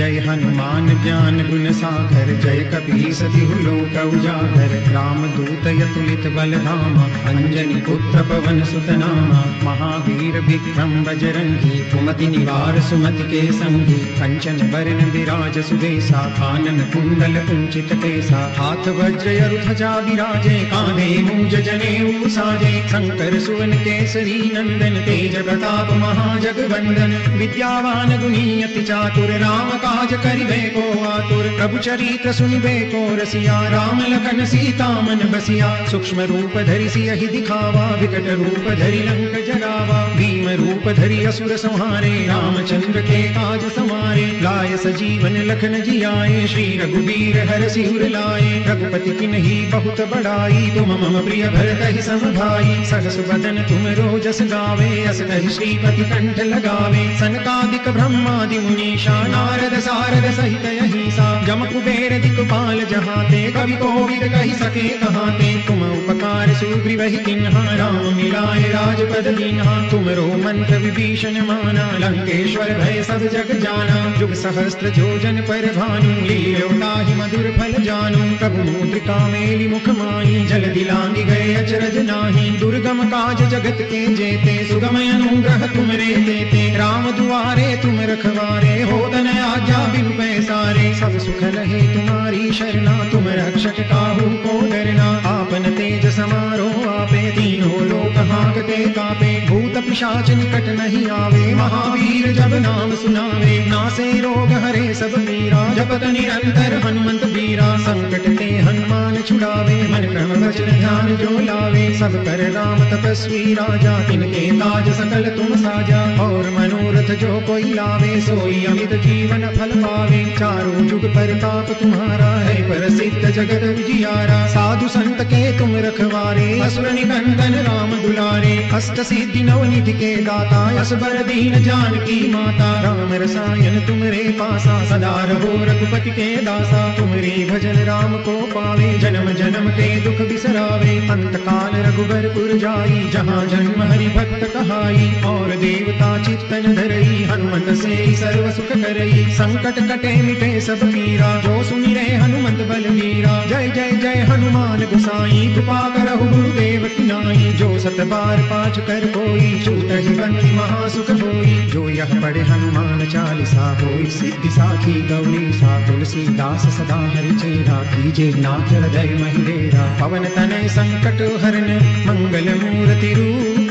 जय हनुमान ज्ञान गुण सागर, जय कपी सति लोक उजागर। राम दूत यतुलित बल धामा अंजनी पुत्र पवन सुत नामा महावीर विक्रम बजरंगी, कुमति निवार सुमति के संगी कंचन बरन विराज सुबेसा, कानन कुंडल कुंचित केसा। हाथ वज्र अरु ध्वजा विराजे कांधे मूज जनेऊ साजे शंकर सुवन केसरी नंदन, तेज प्रताप महाजग वंदन विद्यावान गुणी अति चातुर राम काज करिबे को आतुर, प्रभु चरित्र सुनिबे को रसिया, राम लखन सीता मन बसिया, सूक्ष्म रूप धरि सियहि दिखावा, विकट रूप धरि लंक जरावा भीम रूप धरि असुर संहारे, रामचंद्र के काज समारे लाय सजीवन लखन जियाए, श्री रघुवीर हर सिर लाए, रघुपति की नहीं बहुत बड़ाई तुम मम प्रिय भरत ही सम भाई सहस बदन तुम रोजस गावे, अस श्रीपति कंठ लगावे, सनकादिक ब्रह्मादि मुनीषा, नारद सारद सहित अहिसा। जम कुबेर दिक्पाल जहाते। कवि कोविद कही सके कहाते। तुम उपकार सुग्रीव ही किन्हा राम मिलाए राजपद दीन्हा तुम रो मंत्र विभीषण माना। लंकेश्वर भय सब जग जाना। जुग सहस्त्र जोजन पर भानु। लील्योताहि मधुर फल जानु। प्रभु मुद्रिका मेली मुख माई जल दिलांगी गए अचरज नाही। दुर्गम काज जगत के जेते। सुगम अनुग्रह तुम रे देते। राम दुआरे तुम रखवारे। हो तन आज्ञा बिनु पैसारे सब सुख लहे तुम्हारी शरणा, तुम रक्षक काहू को डरना। आपन तेज समारो आपे, तीनों लोक हाकते कापे। भूत पिशाच निकट नहीं आवे, महावीर जब नाम सुनावे। नासे रोग हरे सब पीरा जपत निरंतर हनुमंत बीरा संकट ते हनुमान छुड़ावे, मन क्रम वचन ध्यान जो लावे। सब कर राम तपस्वी राजा तिनके ताज सकल तुम साजा। और मनोरथ जो कोई लावे, सोई अमित जीवन फल पावे चारों जुग परताप तुम्हारा है, प्रसिद्ध जगत विजियारा साधु संत के तुम रखवारे, असुर निकंदन राम दुलारे। अष्ट सिद्धि नवनिधि के दाता, असबर दीन जानकी माता। राम रसायन तुमरे पासा, सदा रहो रघुपति के दासा। तुमरे भजन राम को पावे, जन्म जन्म के दुख बिसरावे। अंत काल रघुबर पुर जाई, जहाँ जन्म हरि भक्त कहाई। और देवता चित्तन धरई, हनुमंत से सर्व सुख करई। संकट कटे मिटे सब पीरा जो सुनि रे हनुमंत बलवीरा जय जय जय हनुमान गुसाई। कृपा करहु गुरुदेव की नाई। जो सत बार पाँच कर कोई, छूट ही बंदी महासुख होई जो यह पढ़े हनुमान चालीसा होई। सिद्धि साखी गौरी सा तुलसीदास सदा हरि चेरा कीजे। नाथ हृदय महिडेरा पवन तनय संकट हरण मंगल मूर्ति रूप।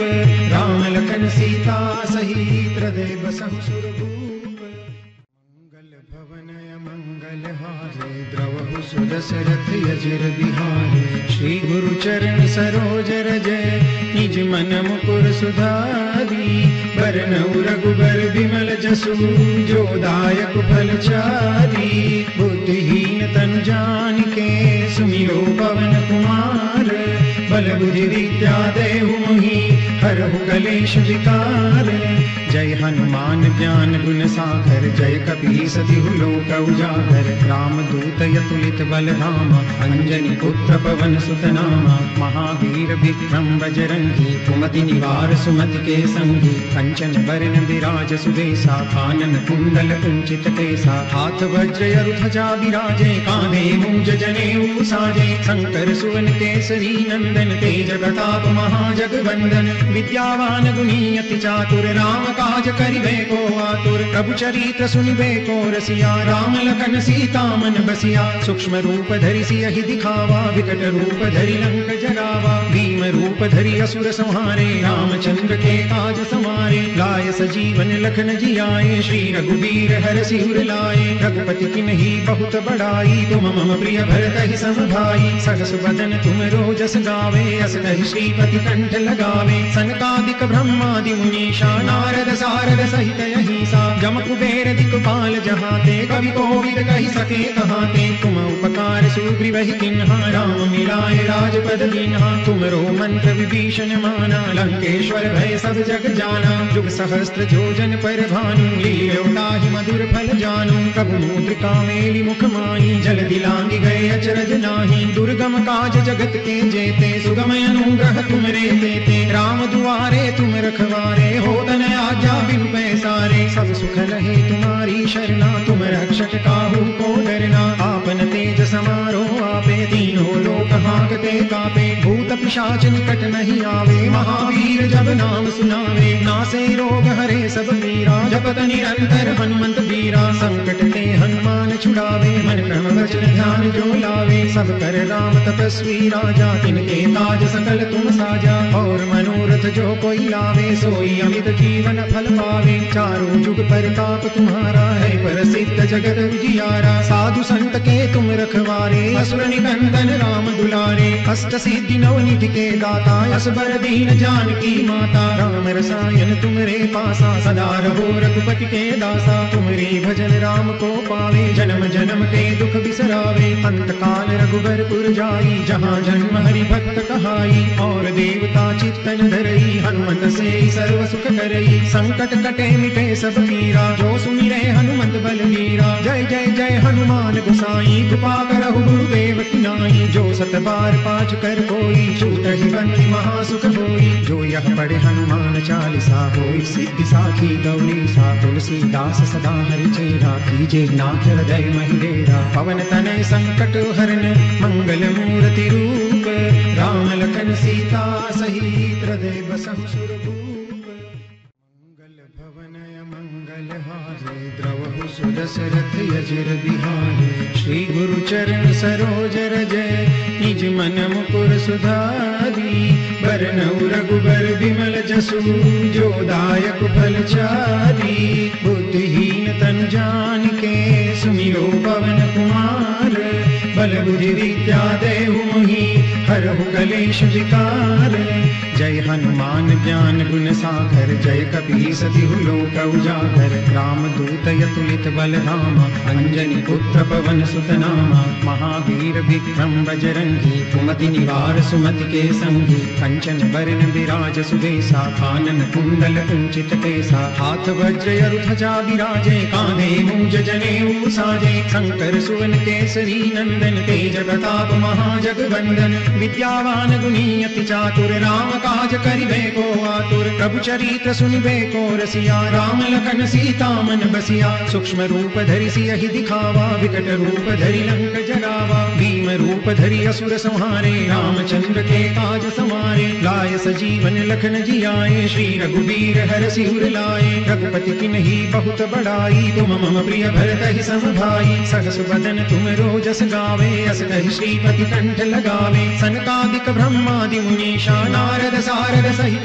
राम लखन सीता सहित हृदय बसहु सुरभूप द्रवहु सुदशरथ यजिर श्री गुरु चरण सरोज रजय निज मन मुकुर सुधारी। बरनऊ रघुबर विमल जसु, जो दायक फल चारी। बुद्धिहीन तन जान के सुमिरो पवन कुमार। बल बुद्धि विद्या देहु मोहि, हरहु कलेश विकार। जय हनुमान ज्ञान गुण सागर, जय कपी सतिहु लोक उजागर। राम दूत यतुलित बल धाम अंजनी पुत्र पवन सुत नामा महावीर विक्रम बजरंगी, कुमति निवार सुमति के संगी कंचन बरन विराज सुबेसा कानन कुंडल कुंचित केसा। हाथ वज्र ध्वजा विराजे, कांधे मूंज जनेऊ साजे। शंकर सुवन केसरी नंदन, तेज प्रताप महाजगवंदन विद्यावान गुणी चातुर राम काज करिबे को आतुर। प्रभु चरित्र सुनिबे को रसिया। राम लखन सीता मन बसिया। सूक्ष्म रूप धरि सियहि दिखावा। विकट रूप धरि लंक जरावा भीम रूप धरि असुर संहारे। रामचंद्र के काज समारे। लाय सजीवन लखन जियाए। श्री रघुवीर हर सिर लाए। रघुपति किन्ही बहुत बड़ाई। तुम मम प्रिय भरत ही सम भाई सहस बदन तुम रोजस गावे। अस कहि श्रीपति कंठ लगावे। सनकादिक ब्रह्मादि मुनीषा नारद सारद सहित जम कुबेर दिक्पाल जहाते, कवि कोविद कहि सके कहाते तुम उपकार सुग्रीव ही किन्हा, राम मिलाए राजपद दीन्हा। तुमरो मंत्र विभीषण माना, लंकेश्वर भय सब जग जाना। जुग सहस्त्र जोजन पर भानु लील्योताहि मधुर फल जानु। कबु मुद्रिका मेली मुख माई जल दिलांगी गए अचरज नाही। दुर्गम काज जगत के जेते सुगम अनुग्रह तुमरे देते राम दुआरे तुम रखवारे, हो तन आज्ञा बिनु पैसारे। सब सुख रहे तुम्हारी शरणा, तुम रक्षक काहू को डरना। आपन तेज समारो आपे तीनों लोक हाकते कापे, भूत पिशाच निकट नहीं आवे। महावीर जब नाम सुनावे, नासे रोग हरे सब पीरा जपत निरंतर हनुमंत बीरा संकट ते हनुमान छुड़ावे। मन क्रम वचन ध्यान जो लावे, सब कर राम तपस्वी राजा। तिनके काज सकल तुम साजा, और मनोरथ जो कोई लावे, सोई अमित जीवन फल पावे। चारों जुग परताप तुम्हारा है, प्रसिद्ध जगत जियारा साधु संत के तुम रखवारे, असुर निकंदन राम दुलारे अष्ट सिद्धि नवनिधि के दाता असबर दीन जानकी माता। राम रसायन तुमरे पासा, सदा रहो रघुपति के दासा। तुमरे भजन राम को पावे, जन्म जन्म के दुख बिसरावे। अंत काल रघुबरपुर जाई, जहाँ जन्म हरि भक्त कहाई। और देवता चित्तन धरई, हनुमंत से सर्व सुख करई। संकट कटे मिटे सब पीरा, जो सुनि रे हनुमंत बल बलवीरा जय जय जय हनुमान गुसाई, कृपा करहु गुरुदेव की नाई। जो सत बार पाँच कर कोई छूटी बंदी महासुख होई जो यह पढ़े हनुमान चालीसा होई, सिद्धि साखी गौरी सा तुलसी दास सदा हरि चेरा। कीजे नाथ हृदय महिडेरा पवन तनय संकट हरण, मंगल मूर्ति रूप। राम लखन सीता सहित हृदय बसम सुरभूप द्रवहु सुदशरथ यजिर बिहारे श्री गुरु चरण सरोज रजय निज मन मुकुर सुधारी बरनऊ रघुबर बिमल जसु जो दायक फल चारी बुद्धिहीन तन जान के सुमिरो पवन कुमार बल बुद्धि विद्या देहु मोहि हरहु कलेश विकार जय हनुमान ज्ञान गुण सागर, जय कपी सतिहु लोक उजागर। राम दूत यतुलित बल धामा अंजनी पुत्र पवन सुत नामा महावीर विक्रम बजरंगी, कुमति निवार सुमति के संगी। कंचन बरन विराज सुबेसा कानन कुंडल कुंचित केसा हाथ वज्र यरु ध्वजा विराजे कांधे मूज जनेऊ साजे। शंकर सुवन केसरी नंदन, तेज प्रताप महाजगवंदन। विद्यावान गुणी अति चातुर राम काज करिबे को आतुर, प्रभु चरित्र सुनिबे को रसिया, राम लखन सीता मन बसिया, सूक्ष्म रूप धरि सिय दिखावा, विकट रूप धरि लंक जरावा रूप धरि असुर संहारे, रामचंद्र के काज समारे। लाय सजीवन लखन जियाए, श्री रघुवीर हर सिर लाए। रघुपति किन्ही बहुत बड़ाई, तुम मम प्रिय भरत ही सम भाई सहस बदन तुम रोजस गावे, अस कहि श्रीपति कंठ लगावे। सनकादिक ब्रह्मादि मुनीषा, नारद सारद सहित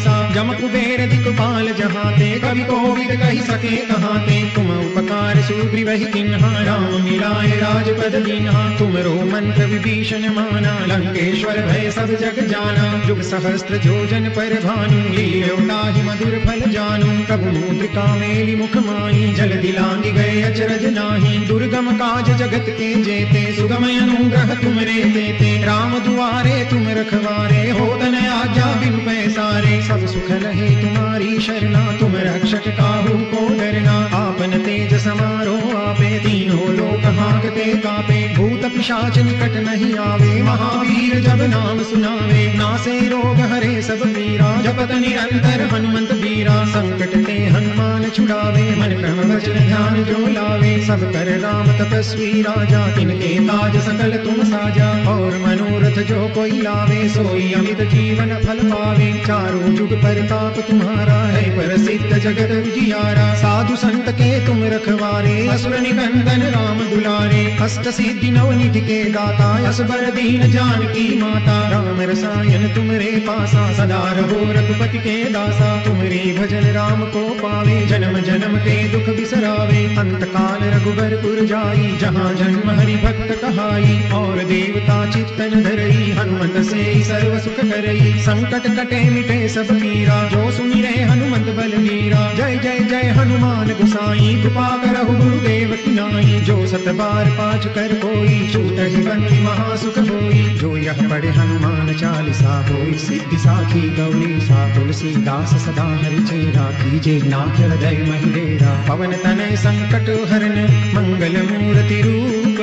सा जम कुबेर दिक्पाल जहाते, कवि कोविद कही सके कहाते। तुम उपकार सुग्रीव ही किन्हा, राम मिलाए राजपद दीन्हा तुमरो मंत्र विभीषण माना लंकेश्वर भय सब जग जाना युग सहस्त्र जोजन पर भानु लील्योताहि मधुर फल जानु प्रभु मुद्रिका मेली मुख माई जल दिलांगी गए अचरज नाही दुर्गम काज जगत के जेते सुगम अनुग्रह तुम रे देते राम दुआरे तुम रखवारे हो तन आज्ञा बिनु पैसारे सब सुख रहे तुम्हारी शरणा तुम रक्षक काहू को डरना आपन तेज समारोह आपे तीनों लोक हाकते कापे भूत पिशाच निकट नहीं आवे। महावीर जब नाम सुनावे। नासे रोग हरे सब पीरा जपत निरंतर हनुमंत बीरा संकट ते हनुमान छुड़ावे। मन क्रम वचन ध्यान जो लावे। सब कर राम तपस्वी राजा। तिनके ताज सकल तुम साजा। और मनोरथ जो कोई लावे, सोई अमित जीवन फल पावे। चारों जुग परताप तुम्हारा है, प्रसिद्ध जगत उजियारा। साधु संत के तुम रखवारे। असुर निकंदन राम दुलारे। अष्ट सिद्धि नव निधि के दाता असबर दीन जानकी माता। राम रसायन तुम रे पासा, सदा रहो रघुपति के दासा। तुम रे भजन राम को पावे, जन्म जन्म के दुख बिसरावे। अंत काल रघुबर पुर जाई, जहाँ जन्म हरि भक्त कहाई। और देवता चित्तन धरई, हनुमत से सर्व सुख करई। संकट कटे मिटे सब पीरा जो सुमिरे हनुमत बल मीरा। जय जय जय हनुमान गुसाई, कृपा करहु गुरुदेव की नाई। जो सत बार पाठ कर कोई छूट ही महासुख होई जो यह पढ़े हनुमान चालीसा होई, सिद्धि साखी गौरी सा तुलसीदास सदा हरि चेरा कीजे नाथ हृदय मंदेरा पवन तनय संकट हरन, मंगल मूर्ति रूप,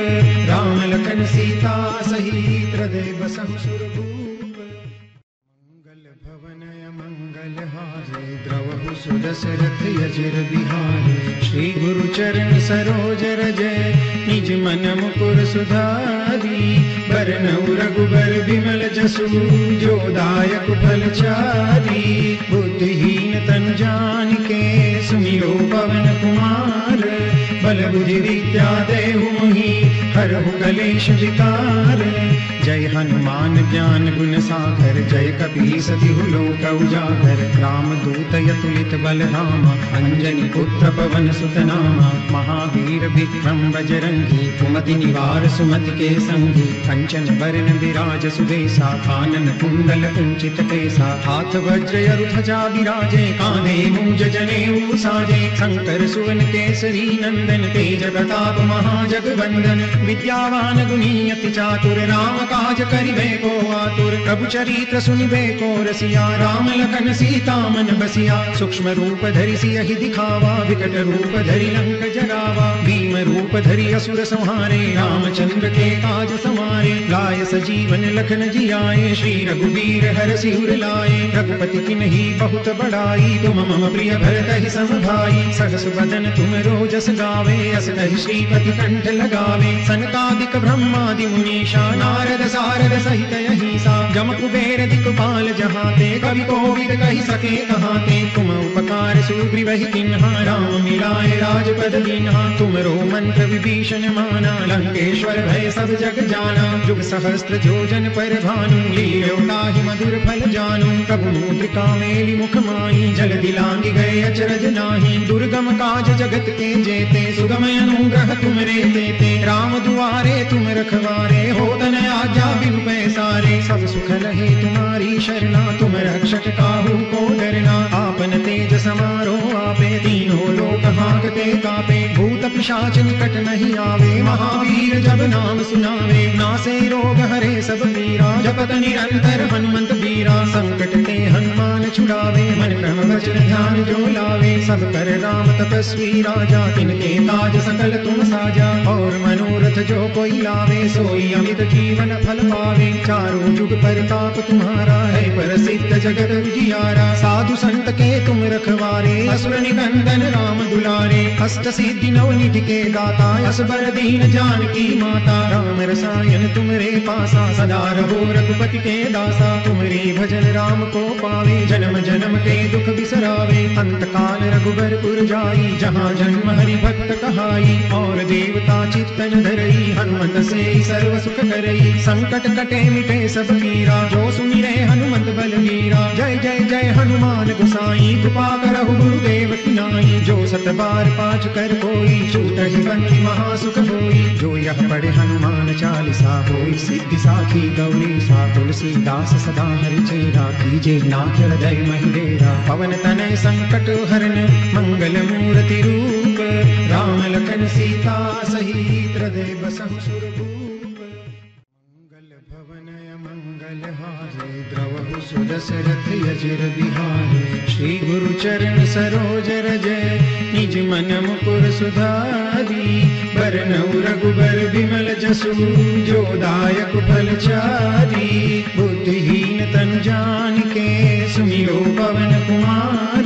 राम लखन सीता सहित हृदय बसहु सुरभूप यजिर बिहारे। श्री गुरु चरण सरोज रजय निज मन मुकुर सुधारी। बरनऊ रघुबर बिमल जसु, जो दायक फल चारी। बुद्धिहीन तन जान के सुमिरो पवन कुमार। बल बुद्धि विद्या देहु हरहु कलेश विकार। जय हनुमान ज्ञान गुण सागर, जय कपी सतिहु लोक उजागर। राम दूत यतुलित बल धामा अंजनी पुत्र पवन सुत नामा महावीर विक्रम बजरंगी, कुमति निवार सुमति के संगी। कंचन बरन विराज सुबेसा कानन कुंडल कुंचित केसा हाथ वज्र यरु ध्वजा विराजे कांधे मूज जनेऊ साजे शंकर सुवन केसरी नंदन, तेज प्रताप महाजगवंदन विद्यावान गुणी चातुर, राम काज करिबे को आतुर। प्रभु चरित्र सुनिबे को रसिया, राम लखन सीता मन बसिया। सूक्ष्म रूप धरि सियहि दिखावा, विकट रूप धरि लंक जरावा भीम रूप धरि असुर संहारे, रामचंद्र के काज समारे। लाय सजीवन लखन जियाए, श्री रघुवीर हर सिर लाए। रघुपति किन्ही बहुत बड़ाई, तुम मम प्रिय भरत ही सम भाई सहस बदन तुम रोजस गावे, अस श्रीपति कंठ लगावे। सनक सनकादिक ब्रह्मादि मुनीषा, नारद सारद सहित सा जम कुबेर दिक्पाल जहाते, कवि कोविद कही सके कहाते तुम उपकार सुग्रीव ही किन्हा, राम मिलाए राजपद दीन्हा। तुमरो मंत्र विभीषण माना, लंकेश्वर भय सब जग जाना। जुग सहस्त्र जोजन पर भानु लील्योता मधुर फल जानू। प्रभु मुद्रिका मेली मुख माई जल दिलांग गए अचरज नाही। दुर्गम काज जगत के जेते सुगम अनुग्रह तुम रे देते राम दुआरे तुम रखवारे हो तन बिन बिनु पैसारे सब सुख लहे तुम्हारी शरणा, तुम रक्षक काहू को डरना। आपन तेज समारो आपे तीनों लोक हाकते कापे। भूत पिशाच निकट नहीं आवे, महावीर जब नाम सुनावे। नासे रोग हरे सब पीरा, जपत निरंतर हनुमंत बीरा संकट ते हनुमान छुड़ावे, मन क्रम वचन ध्यान जो लावे। सब कर राम तपस्वी राजा, तिनके ताज सकल तुम साजा। और मनोरथ जो कोई लावे, सोई अमित जीवन फल पावे। चारों जुग परताप तुम्हारा है, प्रसिद्ध जगत उजियारा साधु संत के तुम रखवारे असुर निकंदन राम दुलारे। अष्ट सिद्धि नव निधि के दाता, असबर दीन जानकी माता। राम रसायन तुमरे पासा, सदा रहो रघुपति के दासा। तुमरे भजन राम को पावे, जन्म जन्म के दुख बिसरावे। अंत काल रघुबर पुर जाई, जहाँ जन्म हरि भक्त कहाई। और देवता चित्तन धरई, हनुमत से सर्व सुख करई। संकट कटे मिटे सब पीरा जो सुनि रे हनुमत बलवीरा जय जय जय हनुमान गुसाई, कृपा करहु गुरुदेव नाई। जो सत बार पाठ कर कोई, छूट महासुख होई जो यह पढ़े हनुमान चालीसा होई, सिद्धि साखी गौरी सा तुलसीदास सदा हरि चेरा कीजे नाथ हृदय महिडेरा पवन तनय संकट हरण मंगल मूर्ति रूप। राम लखन सीता सहित हृदय बसहु सुरभूप द्रवहु सुदशरथ यजिर बिहारे। श्री गुरु चरण सरोज रज, निज मन मुकुर सुधारी। बरनउ रघुबर बिमल जसु, जो दायक फल चारी। बुद्धिहीन तनु जान के सुमिरो पवन कुमार।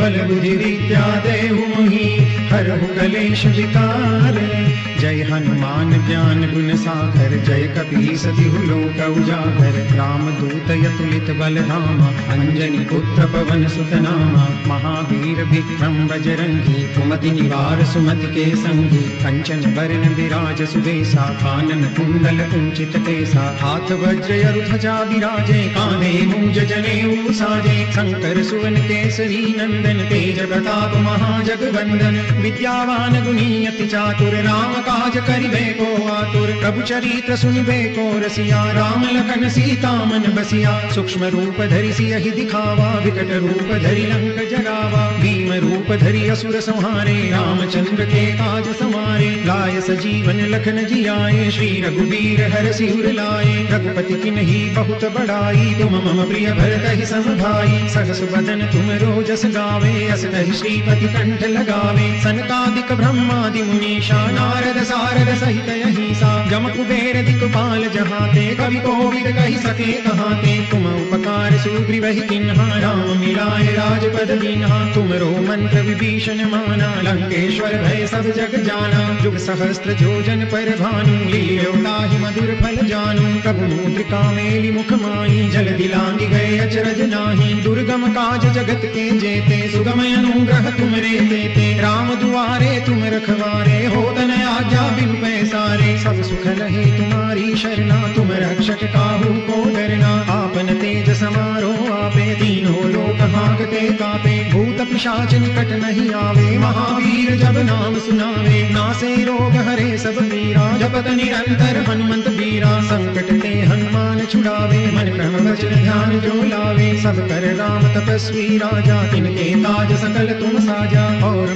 बल बुद्धि विद्या देहु मोहि, हरहु कलेश विकार। जय हनुमान ज्ञान गुण सागर, जय कपी सतिहु लोक उजागर। राम दूत यतुलित बल धामा अंजनी पुत्र पवन सुत नामा महावीर विक्रम बजरंगी, कुमति निवार सुमति के संगी कंचन बरन विराज सुबेसा कानन कुंडल कुंचित केसा। हाथ वज्र ध्वजा विराजे कांधे मूज जनेऊ साजे। शंकर सुवन केसरी नंदन, तेज प्रताप महाजगवंदन। विद्यावान गुणी चातुर राम काज करिबे को आतुर, प्रभु चरित्र सुनिबे को रसिया, राम लखन, सीता मन बसिया। सूक्ष्म रूप धरि सियहि दिखावा, विकट रूप धरि लंक जरावा भीम रूप धरि असुर संहारे, रामचंद्र के काज समारे। लाय सजीवन लखन जियाए, श्री रघुवीर हर सिर लाए। रघुपति किन्ही बहुत बड़ाई तुम मम प्रिय भरत ही सम भाई सहस बदन तुम रोजस गावे, अस श्रीपति कंठ लगावे। सनकादिक ब्रह्मादि मुनीषा, नारद सारद सहित यही सा जम कुबेर दिक्पाल जहाते, कवि कोविद कही सके कहाते। तुम उपकार सुग्रीव ही किन्हा, राम मिलाए राजपद दीन्हा तुमरो मंत्र विभीषण माना, लंकेश्वर भय सब जग जाना। जुग सहस्त्र जोजन पर भानु लील्योता ही मधुर फल जानू। प्रभु मुद्रिका मेली मुख माई जल दिलांगी गए अचरज नाही। दुर्गम काज जगत के जेते सुगम अनुग्रह तुम रे देते राम दुआरे तुम रखवारे हो तन आज्ञा बिनु पैसारे। सब सुख लहे तुम्हारी शरणा, तुम रक्षक काहू को डरना। आपन तेज समारो आपे, तीनों लोक हाकते कापे। भूत पिशाच निकट नहीं आवे, महावीर जब नाम सुनावे। नासे रोग हरे सब पीरा जपत निरंतर हनुमंत बीरा संकट ते हनुमान छुड़ावे, मन क्रम वचन ध्यान जो लावे। सब कर राम तपस्वी राजा, तिनके ताज सकल तुम साजा। और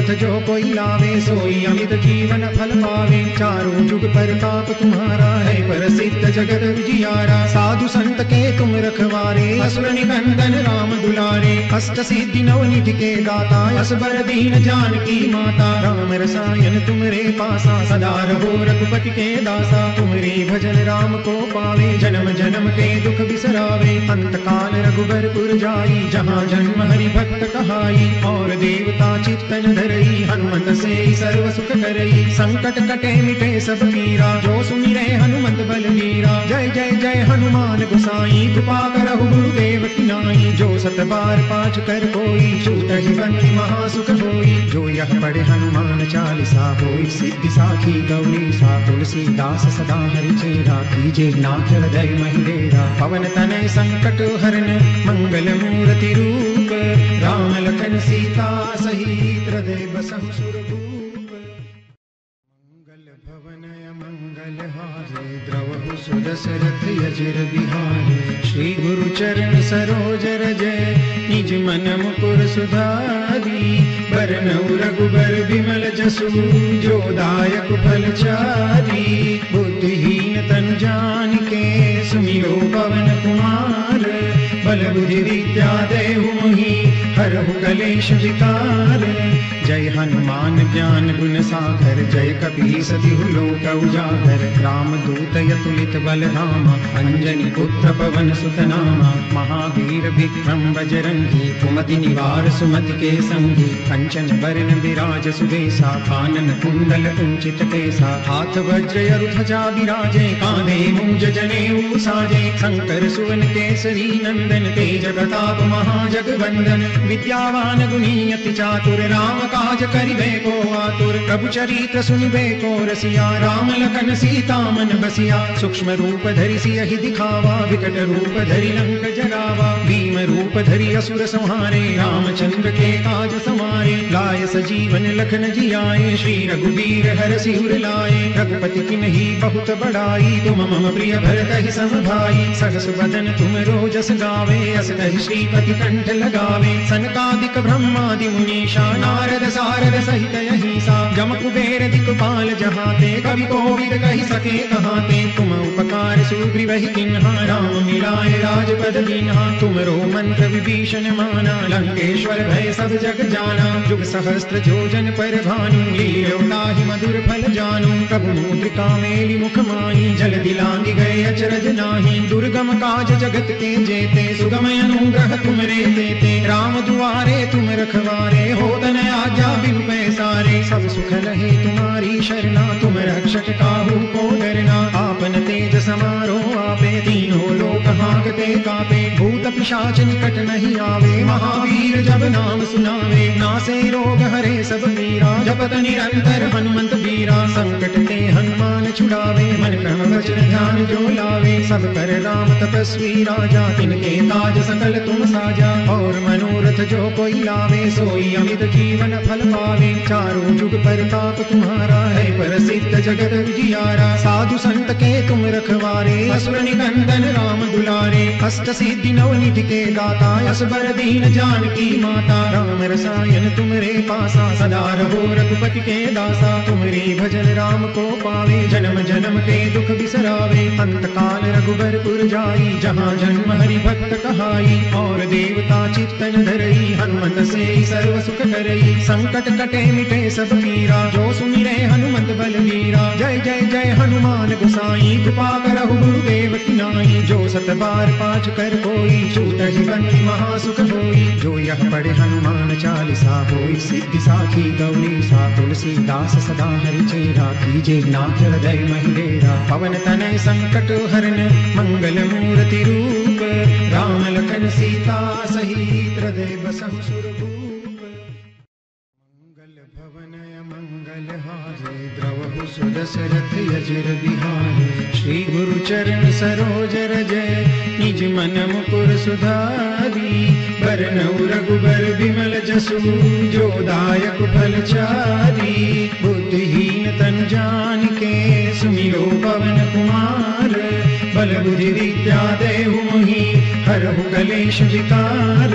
मनोरथ जो कोई लावे, सोई अमित जीवन फल पावे। चारों जुग परताप तुम्हारा है, प्रसिद्ध जगत उजियारा। साधु संत के तुम रखवारे, असुर निकंदन राम दुलारे। अष्ट सिद्धि नव निधि के दाता असबर दीन जानकी माता। राम रसायन तुमरे पासा, सदा रहो रघुपति के दासा। तुमरे भजन राम को पावे, जन्म जन्म के दुख बिसरावे। अंत काल रघुबरपुर जाई, जहाँ जन्म हरि भक्त कहाई। और देवता चित्तन धरई धरई हनुमंत से सर्व सुख करई। संकट कटे मिटे सब पीरा जो सुमिरे हनुमंत बलवीरा जय जय जय हनुमान गोसाई, कृपा करहु गुरुदेव की नाई। जो सत बार पाठ कर कोई छूट ही बंदी महासुख होई जो यह पढ़े हनुमान चालीसा होई, सिद्धि साखी गौरी सा तुलसीदास सदा हरि चेरा कीजे नाथ हृदय महिडेरा पवन तनय संकट हरण मंगल मूर्ति रूप, राम लखन सीता सहित हृदय सुरभूप मंगल भवनय मंगल हारे द्रवहु सुदशरथ यजिर बिहारे। श्री गुरु चरण सरोज रजय निज मन मुकुर सुधारी। बरनउ रघुबर बिमल जसु, जो दायक फल चारी। बुद्धिहीन तन जान के सुमिरो पवन कुमार। बल बुद्धि विद्या देहु मोहि, हरहु कलेश जय हनुमान ज्ञान गुण सागर, जय कपी सतिहु लोक उजागर। राम दूत यतुलित बल धाम अंजनी पुत्र पवन सुत नामा महावीर विक्रम बजरंगी, कुमति निवार सुमति के संगी कंचन बरन विराज सुबेसा कानन कुंडल कुंचित केसा। हाथ वज्र ध्वजा विराजे कांधे मूज जनेऊ साजे। शंकर सुवन केसरी नंदन, तेज प्रताप महाजगवंदन। विद्यावान गुणी अति चातुर, राम काज करिबे को आतुर, प्रभु चरित्र सुनिबे को रसिया, राम लखन सीता मन बसिया, सूक्ष्म रूप धरि सियहि दिखावा, विकट रूप धरि लंक जरावा भीम रूप धरि असुर संहारे, रामचंद्र के काज समारे, लाय सजीवन लखन जियाए, श्री रघुवीर हर सिर लाए, रघुपति किन्ही बहुत बड़ाई तुम मम प्रिय भरत ही सम भाई, सहस बदन तुम रोजस गावे, अस श्रीपति कंठ लगावे, सनकादिक ब्रह्मादि मुनीषा, नारद सारद सहित अहिसा जम कुबेर दिक्पाल जहाते, कवि कोविद कहि सके कहाते। तुम उपकार सुग्रीव किन्हा, राम मिलाए राजपद दीन्हा तुमरो मंत्र विभीषण माना, लंकेश्वर भय सब जग जाना। जुग सहस्त्र जोजन पर भानु लीलोताहि मधुर फल जानु। प्रभु मुद्रिका मेली मुख माई जल दिलांगी गए अचरज नाही। दुर्गम काज जगत के जेते सुगम अनुग्रह तुम रे देते। राम दुआरे तुम रखवारे हो तन आज्ञा बिनु पैसारे सब सुख रहे तुम्हारी शरणा, तुम रक्षक काहू को डरना। आपन तेज समारो आपे, तीनों लोक हाकते कापे। भूत पिशाच निकट नहीं आवे, महावीर जब नाम सुनावे। नासे रोग हरे सब पीरा जपत निरंतर हनुमंत बीरा संकट ते हनुमान छुड़ावे, मन वचन ध्यान जो लावे। सब कर राम तपस्वी राजा, तिनके ताज सकल तुम साजा। और मनोरथ जो कोई लावे, सोई अमित जीवन फल पावे चारों जुग परताप तुम्हारा है। प्रसिद्ध जगत विजियारा साधु संत के तुम रखवारे। असुर निकंदन राम दुलारे, अष्ट सिद्धि नव निधि के दाता, असबर दीन जानकी माता। राम रसायन तुमरे पासा, सदा रहो रघुपति के दासा। तुमरे भजन राम को पावे, जन्म जन्म के दुख बिसरावे। अंत काल रघुबर रघुबरपुर जाई, जहाँ जन्म हरि भक्त कहाई। और देवता चित्तन धरई, हनुमंत से सर्व सुख करई। संकट कटे मिटे सब पीरा जो सुमिरे हनुमंत बलवीरा। जय जय जय हनुमान गोसाई, कृपा करहु गुरुदेव की नाई। जो सत बार पाठ कर कोई छूट ही बंदी महासुख होई जो यह पढ़े हनुमान चालीसा होई, सिद्धि साखी गौरी सा तुलसीदास सदा हरि चेरा कीजे नाथ हृदय महिडेरा पवन तनय संकट हरण मंगल मूर्ति रूप। राम लखन सीता सहित हृदय बसहु सुरभूप द्रवहु सुदशरथ यजिर बिहारे। श्री गुरु चरण सरोज रजय निज मन मुकुर सुधारी। बरनउ रघुबर बिमल जसु, जो दायक फल चारी। बुद्धिहीन तन जान के सुमिरो पवन कुमार। बल बुद्धि विद्या देहु मोहि, हरहु कलेश विकार।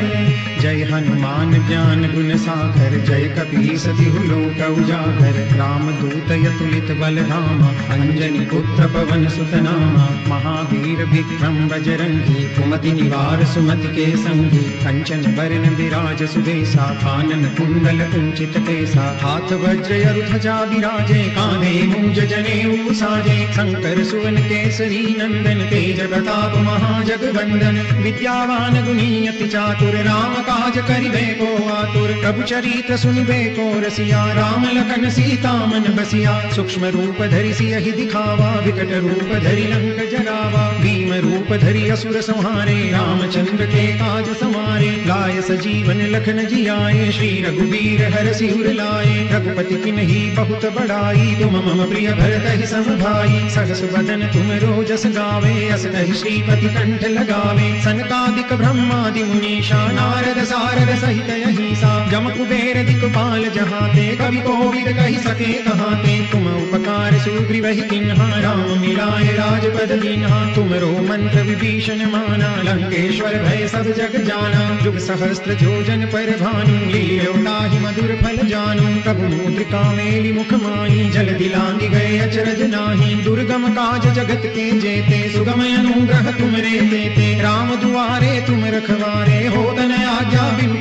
जय हनुमान ज्ञान गुण सागर, जय कपी सतिहु लोक उजागर। राम दूत यतुलित बल धाम अंजनी पुत्र पवन सुत नामा महावीर विक्रम बजरंगी, कुमति निवार सुमति के संगी कंचन बरन विराज सुबेसा कानन कुंडल कुंचित केसा। हाथ वज्र अरु ध्वजा विराजे कांधे मूज जनेऊ साजे। शंकर सुवन केसरी नंदन, तेज प्रताप महाजगवंदन विद्यावान गुणी चातुर राम का काज करिबे को आतुर प्रभु चरित्र सुनिबे को रसिया, राम लखन सीता मन बसिया। सूक्ष्म रूप धरि सियहि दिखावा, विकट रूप धरि लंक जरावा भीम रूप धरि असुर संहारे, रामचंद्र के काज समारे। लाय सजीवन लखन जियाए, श्री रघुवीर हर सिर लाए। रघुपति की नहीं बहुत बड़ाई, तुम मम प्रिय भरत ही सम भाई। सहस बदन तुम रोजस गावे, अस श्रीपति कंठ लगावे। सनकादिक ब्रह्मादि मुनीषा, नारद सारद सहित अहिसा जम कुबेर दिक्पाल जहाते कवि कोविद कहि सके कहाते तुम उपकार सुग्रीव ही किन्हा, राम मिलाए राजपद दीन्हा तुमरो मंत्र विभीषण माना, लंकेश्वर भय सब जग जाना। जुग सहस्त्र जोजन पर भानु लील्योताहि मधुर फल जानु। प्रभु मुद्रिका मेली मुख माई जल दिलांगी गए अचरज नाही। दुर्गम काज जगत के जेते सुगम अनुग्रह तुम रे देते। राम दुआरे तुम रखवारे हो तन आज्ञा बिन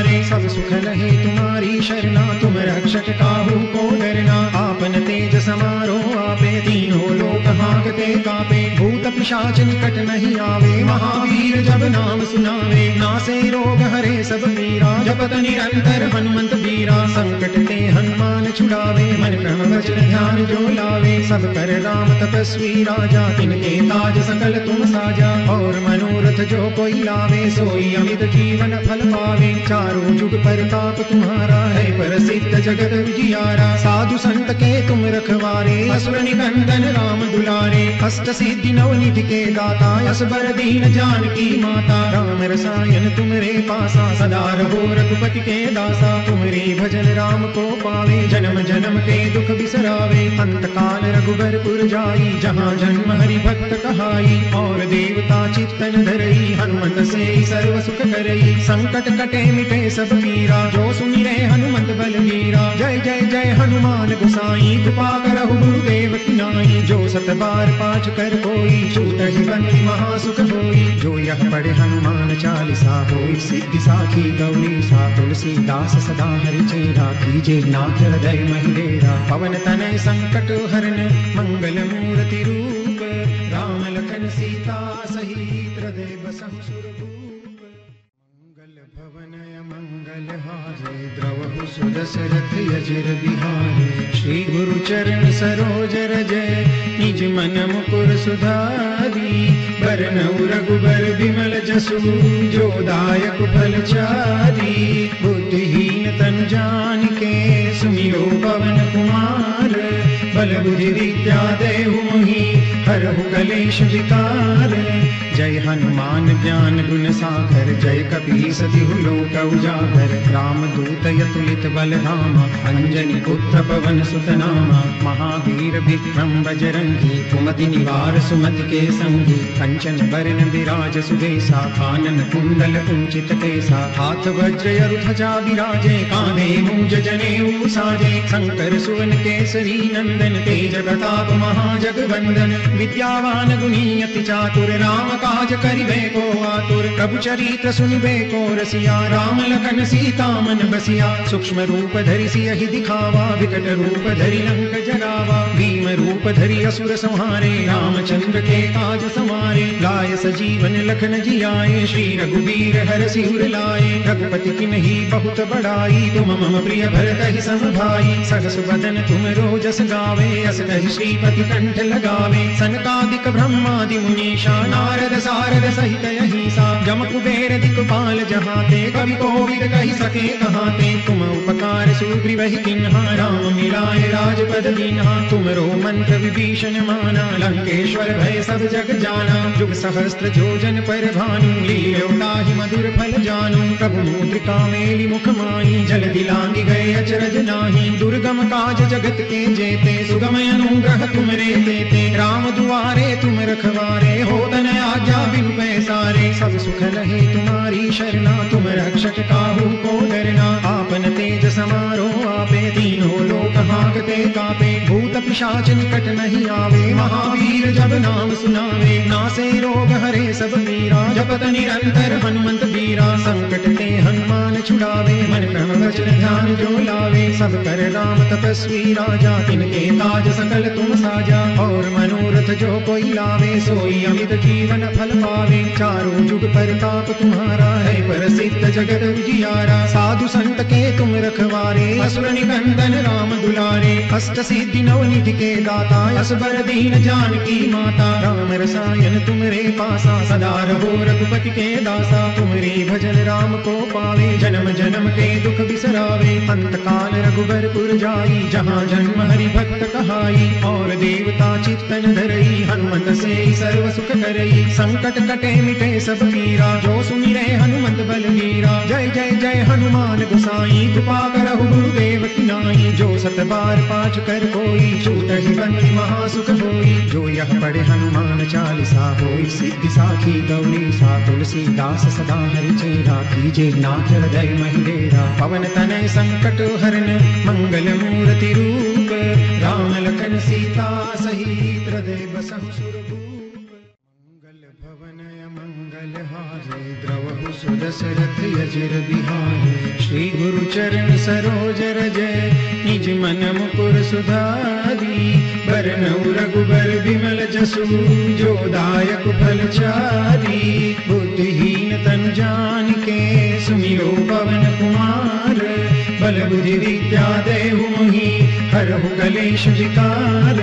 पैसारे सब सुख लहे तुम्हारी शरणा, तुम रक्षक काहू को डरना। आपन तेज समारो आपे, तीनों लोक हाकते कापे। भूत पिशाच निकट नहीं आवे, महावीर जब नाम सुनावे। नासे रोग हरे सब पीरा जपत निरंतर हनुमंत बीरा संकट ते हनुमान छुड़ावे, मन क्रम वचन ध्यान जो लावे। सब कर राम तपस्वी राजा, तिनके ताज सकल तुम साजा। और मनोरथ जो कोई लावे, सोई अमित जीवन फल पावे। चारों जुग परताप तुम्हारा है, प्रसिद्ध जगत विजियारा। साधु संत के तुम रखवारे, असुर निकंदन राम दुलारे। अष्ट सिद्धि नवनिधि के दाता, असबर दीन जानकी माता। राम रसायन तुमरे पासा, सदा रहो रघुपति के दासा। तुमरे भजन राम को पावे, जन्म जन्म के दुख बिसरावे। अंत काल रघुबरपुर जाई, जहाँ जन्म हरि भक्त कहाई। और देवता चित्तन धरई, हनुमंत से सर्व सुख करई। संकट कटे मिटे सब पीरा जो सुमिरे हनुमंत बलवीरा जय जय जय हनुमान गुसाई, कृपा करहु गुरुदेव की नाई। जो सत बार पाठ कर कोई छूट ही बंदी महासुख होई जो यह पढ़े हनुमान चालीसा होई, सिद्धि साखी गौरी सा तुलसीदास सदा हरि चेरा कीजे नाथ हृदय महिडेरा पवन तनय संकट हरण मंगल मूर्ति रूप। राम लखन सीता सहित हृदय बसहु सुरभूप द्रवहु सुदशरथ यजिर बिहारे। श्री गुरु चरण सरोज रजय निज मन मुकुर सुधारी। बरनउ रघुबर बिमल जसु, जो दायक फल चारी। बुद्धिहीन तन जान के सुमिरो पवन कुमार। बल बुद्धि विद्या देहु मोहि, हरहु कलेश विकार। जय हनुमान ज्ञान गुण सागर, जय कपी सति लोक उजागर। राम दूत यतुलित बल धाम अंजनी पुत्र पवन सुत नामा महावीर विक्रम बजरंगी, कुमति निवार सुमति के संगी। कंचन बरन विराज सुबेसा कानन कुंडल कुंचित केसा। हाथ वज्र ध्वजा विराजे कांधे मूज जनेऊ साजे। शंकर सुवन केसरी नंदन, तेज प्रताप महाजगवंदन। विद्यावान गुणी चातुर राम काज करिबे को आतुर, प्रभु चरित्र सुनिबे को रसिया, राम लखन सीता मन बसिया, सूक्ष्म रूप धरि सियहि दिखावा, विकट रूप धरि लंक जरावा भीम रूप धरि असुर संहारे, रामचंद्र के काज समारे लाय सजीवन लखन जियाए, श्री रघुवीर हर सिर लाए, रघुपति की नहीं बहुत बड़ाई, तुम मम प्रिय भरत ही सम भाई सहस बदन तुम रोजस गावे, अस श्रीपति कंठ लगावे, सनकादिक ब्रह्मादि मुनीषा, नारद सारद सहित अहिसा जम कुबेर दिक्पाल जहाते कवि कोविद कही सके कहाते तुम उपकार सुग्रीव ही किन्हा, राम मिलाए राजपद दीन्हा तुमरो मंत्र विभीषण माना, लंकेश्वर भय सब जग जाना। जुग सहस्त्र जोजन पर भानु लील्योताहि मधुर फल जानु। प्रभु मुद्रिका मेली मुख माई जल दिलांगी गए अचरज नाही। दुर्गम काज जगत के जेते सुगम अनुग्रह तुम रे देते। राम दुआरे तुम रखवारे, हो तन आज्ञा बिन पैसारे। सब सुख लहे तुम्हारी शरणा, तुम रक्षक काहू को डरना। आपन तेज समारो आपे तीनों लोक हाकते कापे। भूत पिशाच निकट नहीं आवे, महावीर जब नाम सुनावे। नासे रोग हरे सब पीरा जपत निरंतर हनुमंत बीरा संकट ते हनुमान छुड़ावे, मन क्रम वचन ध्यान जो लावे। सब कर राम तपस्वी राजा, तिनके ताज सकल तुम साजा। और मनोरथ जो कोई लावे, सोई अमित जीवन फल पावे चारों जुग परताप तुम्हारा है। प्रसिद्ध जगत उजियारा, साधु संत के तुम रखवारे। असुर निकंदन राम दुलारे। अष्ट सिद्धि नवनिधि के दाता, असबर दीन जानकी माता। राम रसायन तुमरे पासा, सदा रहो रघुपति के दासा। तुमरे भजन राम को पावे, जन्म जन्म के दुख बिसरावे। अंत काल रघुबर पुर जाई, जहाँ जन्म हरि भक्त कहाई। और देवता चित्तन धरई, हनुमंत से सर्व सुख करई। संकट कटे मिटे सब पीरा जो सुमिरे हनुमंत बलवीरा। जय जय जय हनुमान गुसाई, कृपा करहु गुरुदेव की नाई। जो सत बार पाठ कर कोई छूट ही बंदी महासुख होई जो यह पढ़े हनुमान चालीसा होई, सिद्धि साखी गौरी सा तुलसीदास सदा हरि चेरा कीजे। नाथ हृदय महिडेरा पवन तनय संकट हरन, मंगल मूर्ति रूप। राम लखन सीता सहित हृदय बसहु सुरभूप सुदशरथ यजिर बिहारे। श्री गुरु चरण सरोज रजय निज मन मुकुर सुधारी। बरनऊ रघुबर विमल जसु, जो दायक फल चारी। बुद्धिहीन तन जान के सुमिरो पवन कुमार। बल बुद्धि विद्या मोहि हरहु कलेश विकार।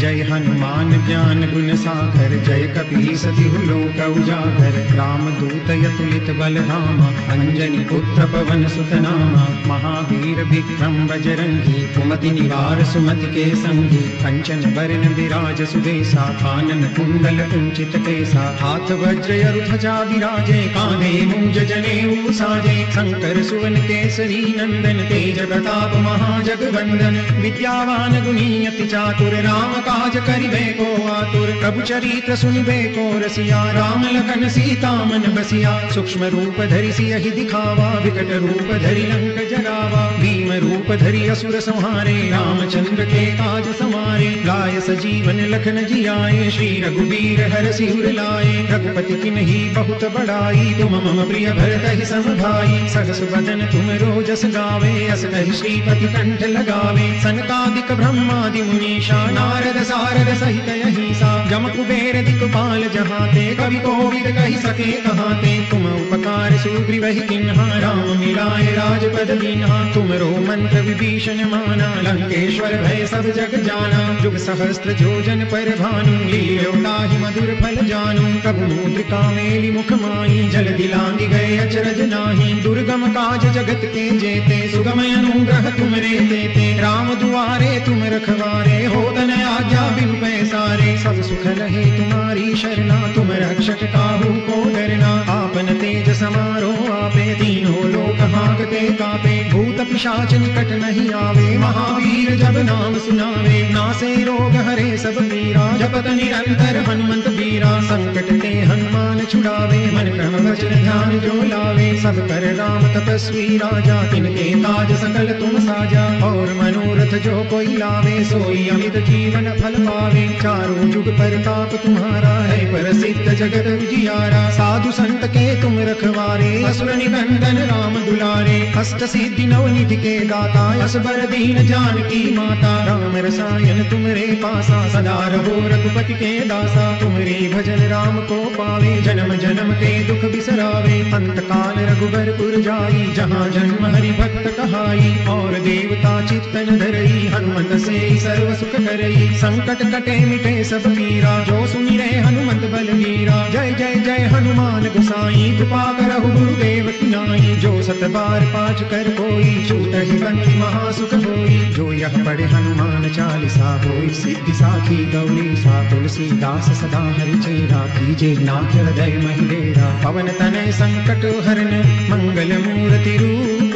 जय हनुमान ज्ञान गुण सागर, जय कपी सतिहु लोक उजागर। राम दूत यतुलित बल धाम अंजनी पुत्र पवन सुत नामा महावीर विक्रम बजरंगी, कुमति निवार सुमति के संगी कंचन बरन विराज सुबेसा कानन कुंडल कुंचित केसा। हाथ वज्र यरु ध्वजा विराजे कांधे मुंज जनेऊ साजे शंकर सुवन केसरी नंदन, तेज प्रताप महाजगवंदन विद्यावान गुणी चातुर, राम काज करिबे को आतुर। प्रभु चरित्र सुनिबे को रसिया, राम लखन सीता मन बसिया। सूक्ष्म रूप धरि सियहि दिखावा, विकट रूप धरि लंक जरावा भीम रूप धरि असुर संहारे, रामचंद्र के काज समारे। लाय सजीवन लखन जियाए, श्री रघुवीर हर सिर लाए। रघुपति की नहीं बहुत बड़ाई, तुम मम प्रिय भरत ही सम भाई। सरस बदन तुम रोजस गावे, अस कहि श्रीपति कंठ लगावे। सनकादिक ब्रह्मादि मुनीषा, नारद सारद सहित अहिसा जम कुबेर दिक्पाल जहाते, कवि कोविद कहि सके कहाते, तुम उपकार सुग्रीव ही किन्हा, राम मिलाए राजपद दीन्हा, तुम रो मंत्र विभीषण माना, लंकेश्वर भय सब जग जाना जुग सहस्त्र जोजन पर भानु लील्योताहि मधुर फल जानु, प्रभु मुद्रिका मेली मुख माई जल दिलांगी गए अचरज नाही, दुर्गम काज जगत के जेते सुगम अनुग्रह तुम रे देते राम दुआरे तुम रखवारे हो तन आज्ञा बिन पैसारे। सब सुख रहे तुम्हारी शरणा, तुम रक्षक काहू को डरना। आपन तेज समारो आपे तीनों लोक हाकते कापे। भूत पिशाच निकट नहीं आवे, महावीर जब नाम सुनावे। नासे रोग हरे सब पीरा, जपत निरंतर हनुमंत बीरा संकट ते हनुमान छुड़ावे, मन क्रम वचन ध्यान जो लावे। सब कर राम तपस्वी राजा, तिनके ताज सकल तुम साजा। और मनोरथ जो कोई लावे, सोई अमित जीवन फल पावे। चारों जुग परताप तुम्हारा है, प्रसिद्ध जगत उजियारा साधु संत के तुम रखवारे असुर निकंदन राम दुलारे। अष्ट सिद्धि नवनिधि के दाता असबर दीन जानकी माता। राम रसायन तुमरे पासा, सदा रहो रघुपति के दासा। तुमरे भजन राम को पावे, जन्म जन्म के दुख बिसरावे। अंत काल रघुबरपुर जाई, जहाँ जन्म हरि भक्त कहाई। और देवता चित्तन धरई, हनुमंत से सर्व सुख करई। संकट कटे मिटे सब पीरा जो सुमिरे हनुमंत बलवीरा जय जय जय हनुमान गुसाई, कृपा करहु गुरुदेव नाई। जो सत बार पाठ कर कोई छूट बंदी महासुख होई जो यह पढ़े हनुमान चालीसा होई, सिद्धि साखी गौरी, सा तुलसीदास सदा हरि चेरा। कीजे नाथ हृदय महिडेरा पवन तनय संकट हरन, मंगल मूर्ति रूप।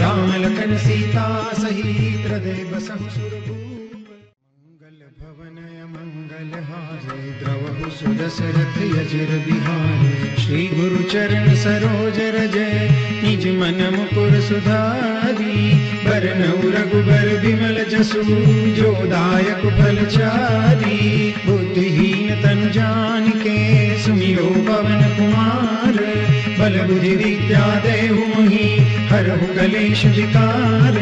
राम लखन सीता सहित हृदय बसहु सुरभूप द्रवहु सुदशरथ यजर बिहारे श्री गुरु चरण सरोजर जय निज मन मुकुर सुधारी बरनऊ रघुबर विमल जसु, जो दायक फल चारी, बुद्धिहीन तन जान के सुमिरो पवन कुमार। बल बुद्धि विद्या देहु मोहि हरहु कलेश विकार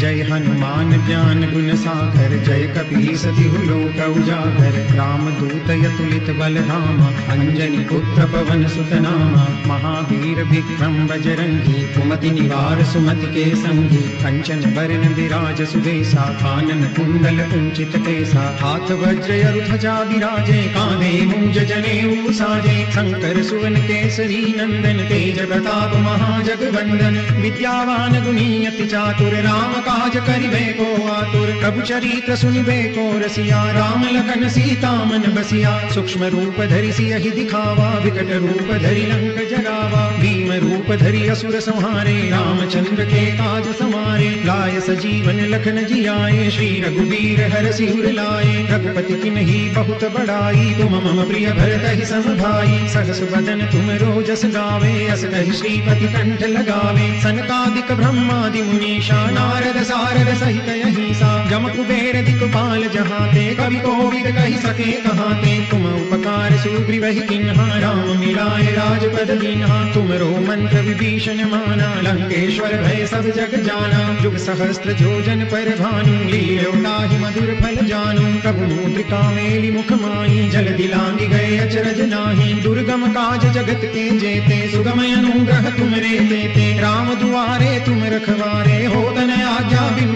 जय हनुमान ज्ञान गुण सागर, जय कपीस तिहु लोक उजागर। राम दूत यतुलित बल धाम अंजनी पुत्र पवन सुत नाम महावीर विक्रम बजरंगी, कुमति निवार सुमति के संगी। कंचन बरन विराज सुबेसा, कानन कुंडल कुंचित केसा। हाथ वज्र ध्वजा विराजे कांधे मूंज जनेऊ साजे। शंकर सुवन केसरी नंदन तेज प्रताप, महाजगवंदन। विद्यावान गुणी अति चातुर, राम काज करिबे को आतुर। प्रभु चरित्र सुनिबे को रसिया, राम लखन सीता मन बसिया। सूक्ष्म रूप धरि सियहि दिखावा, विकट रूप धरि लंक जरावा रूप धरि असुर संहारे, रामचंद्र के काज समारे। लाय सजीवन लखन जियाए, श्री रघुवीर हर सिर लाए। रघुपति की नहीं बहुत बड़ाई तुम मम प्रिय भरत ही सम भाई सहस बदन तुम रोजस गावे अस कहि श्रीपति कंठ लगावे। सनकादिक ब्रह्मादि मुनीषा, नारद सारद सहित यही सा जम कुबेर दिक्पाल जहाँ ते कवि कोविद कही सके कहाँ ते तुम उपकार सुग्रीव ही किन्हा, राम मिलाए राजपद दीन्हा तुमरो मंत्र विभीषण माना, लंकेश्वर भय सब जग जाना। जुग सहस्त्र जोजन पर भानु लील्योताहि मधुर फल जानू। प्रभु मुद्रिका मेली मुख माई जल दिलांगी गए अचरज नाही। दुर्गम काज जगत के जेते सुगम अनुग्रह तुम रे देते। राम दुआरे तुम रखवारे हो तन आज्ञा बिनु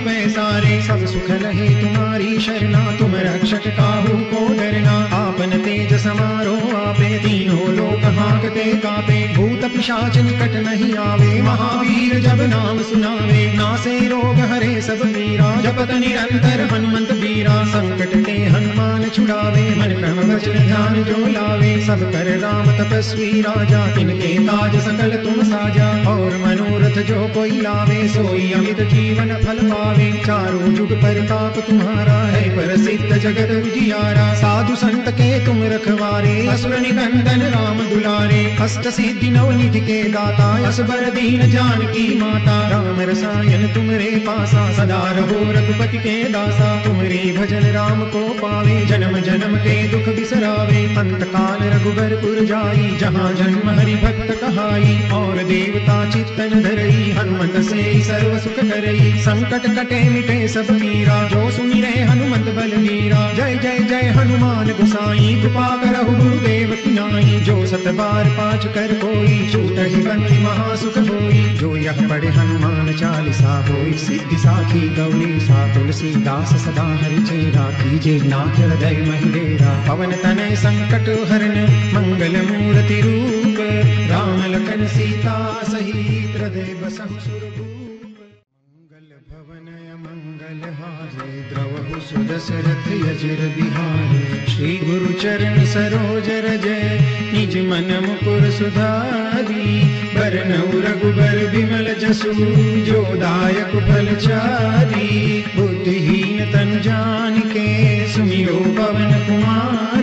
सब सुख लहे तुम्हारी शरणा, तुम रक्षक काहू को डरना। आपन तेज समारोह, आपे तीनों लोक हाकते कापे, भूत पिशाच निकट नहीं आवे। महावीर जब नाम सुनावे, नासे रोग हरे सब पीरा जपत निरंतर हनुमंत बीरा संकट ते हनुमान छुड़ावे। मन क्रम वचन ध्यान जो लावे, सब कर राम तपस्वी राजा। तिनके काज सकल तुम साजा, और मनोरथ जो कोई लावे, सोई अमित जीवन फल पावे। चारों जुग पर ताप तुम्हारा है, प्रसिद्ध जगत उजियारा। साधु संत के तुम रखवारे असुर निकंदन राम दुलारे अष्ट सिद्धि नव निधि के दाता असबर दीन जानकी माता। राम रसायन तुमरे पासा, सदा रहो रघुपति के दासा। तुमरे भजन राम को पावे, जन्म जन्म के दुख बिसरावे। अंत काल रघुबरपुर जाई, जहाँ जन्म हरि भक्त कहाई। और देवता चित्तन धरई, हनुमत से सर्व सुख करई। संकट कटे मिटे सब पीरा जो सुमिरे हनुमत बल मीरा। जय जय जय हनुमान गुसाई, कृपा करहु गुरुदेव की नाई। जो सत बार पाँच कर कोई छूट ही बंदी, महासुख होई जो यह पढ़े हनुमान चालीसा होई सिद्धि साखी गौरी सा, तुलसीदास सदा हरि चेरा, कीजे नाथ हृदय महिलेरा पवन तनय संकट हरण मंगल मूर्ति रूप। राम लखन सीता सहित बसहु सुरभूप। मंगल भवनय मंगल हारे द्रवहु सुदशरथ यजिर बिहारे। श्री गुरु चरण सरोज रजय निज मन मुकुर सुधारी। बरनऊ रघुबर विमल जसु, जो दायक फल चारी। बुद्धिहीन तन जान के सुमिरो पवन कुमार।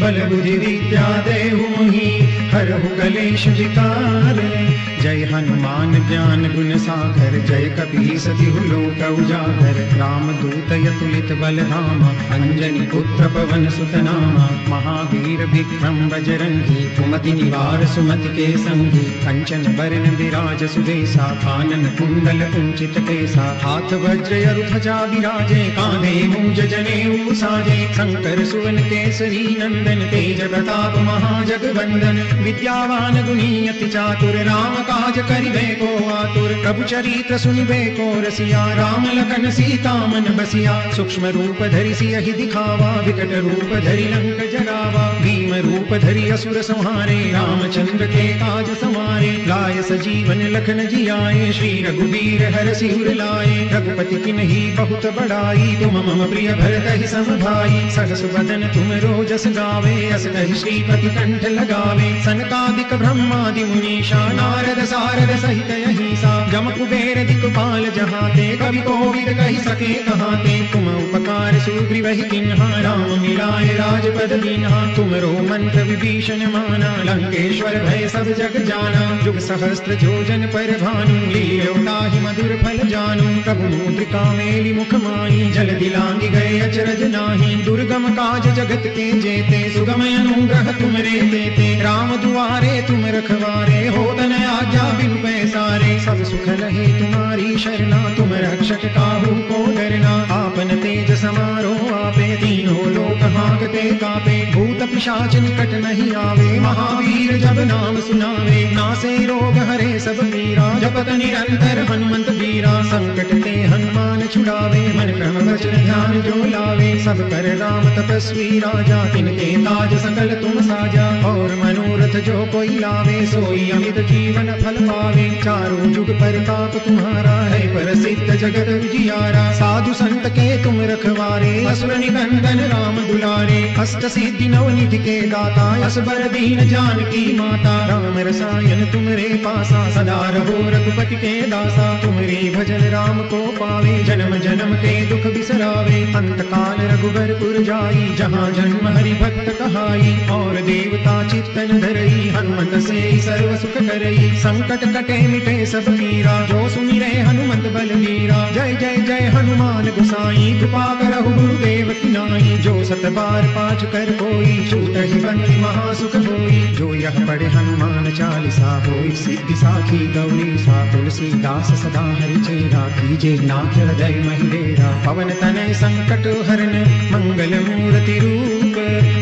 बल बुद्धि विद्या देहु मोहि, हरहु कलेश विकार। जय हनुमान ज्ञान गुण सागर, जय कपीस तिहु लोक उजागर। राम दूत यतुलित बल धाम अंजनी पुत्र पवन सुत नाम महावीर विक्रम बजरंगी, कुमति निवार सुमति के संगी। कंचन बरन विराज सुबेसा कानन कुंडल कुंचित केसा। हाथ वज्र अरु ध्वजा विराजे कांधे मूंज जनेऊ साजे। शंकर सुवन केसरी नंदन, तेज प्रताप महाजगवंदन। विद्यावान गुणी अति चातुर राम काज करिबे को आतुर, प्रभु चरित्र सुनिबे को रसिया, राम लखन सीता मन बसिया, सूक्ष्म रूप धरि सियहि दिखावा, विकट रूप धरि लंक जरावा भीम रूप धरि असुर संहारे, रामचंद्र के काज समारे। लाय सजीवन लखन जियाए, श्री रघुवीर हर सिर लाए। रघुपति की नहीं बहुत बड़ाई, तुम मम प्रिय भरत ही सम भाई सहस बदन तुम रोजस गावे, अस कहि श्रीपति कंठ लगावे। सनकादिक ब्रह्मादि मुनीषा, नारद सारद सहित यही सा जम कुबेर दिक्पाल जहाते, कवि कोविद कही सके कहाते। तुम उपकार सुग्रीवहि किन्हा, राम मिलाए राजपद दीन्हा तुम रो मंत्र विभीषण माना लंकेश्वर भय सब जग जाना। जुग सहस्त्र जोजन पर भानु लील्यो ताहि मधुर फल जानू। प्रभु मुद्रिका मेली मुख माई जल दिलांगी गए अचरज नाही। दुर्गम काज जगत के जेते, सुगम अनुग्रह तुम रे देते। राम दुआरे तुम रखवारे, हो तन आज्ञा बिन पैसारे। सब सुख रहे तुम्हारी शरणा, तुम रक्षक काहू को डरना। आपन तेज समारोह आपे, तीनों लोक हाकते कापे। भूत पिशाच निकट नहीं आवे, महावीर जब नाम सुनावे। नासे रोग हरे सब पीरा, जपत निरंतर हनुमंत वीरा। संकट ते हनुमान छुड़ावे, मन क्रम वचन ध्यान जो लावे। सब कर राम तपस्वी राजा, तिनके ताज सकल तुम साजा। और मनोरथ जो कोई लावे, सोई अमित जीवन फल पावे। चारों जुग परताप तुम्हारा है, प्रसिद्ध जगत जियारा साधु संत के तुम रखवारे, असुर निकंदन राम दुलारे। अष्ट सिद्धि नवनिधि के दाता असबर दीन जानकी माता। राम रसायन तुमरे पासा, सदा रहो रघुपति के दासा। तुमरे भजन राम को पावे, जन्म जन्म के दुख बिसरावे। अंत काल रघुबरपुर जाई, जहाँ जन्म हरि भक्त कहाई। और देवता चित्तन धरई, हनुमत से सर्व सुख करई। संकट कटे मिटे सब पीरा जो सुमिरे हनुमत बलवीरा जय जय जय हनुमान गुसाई, कृपा करहु गुरुदेव की नाई। जो सत बार पाठ कर कोई छूट ही बंदी महासुख होई जो यह पढ़े हनुमान चालीसा होई, सिद्धि साखी गौरी सा तुलसीदास सदा हरि चेरा कीजे नाथ हृदय महिडेरा पवन तनय संकट हरन, मंगल मूर्ति रूप।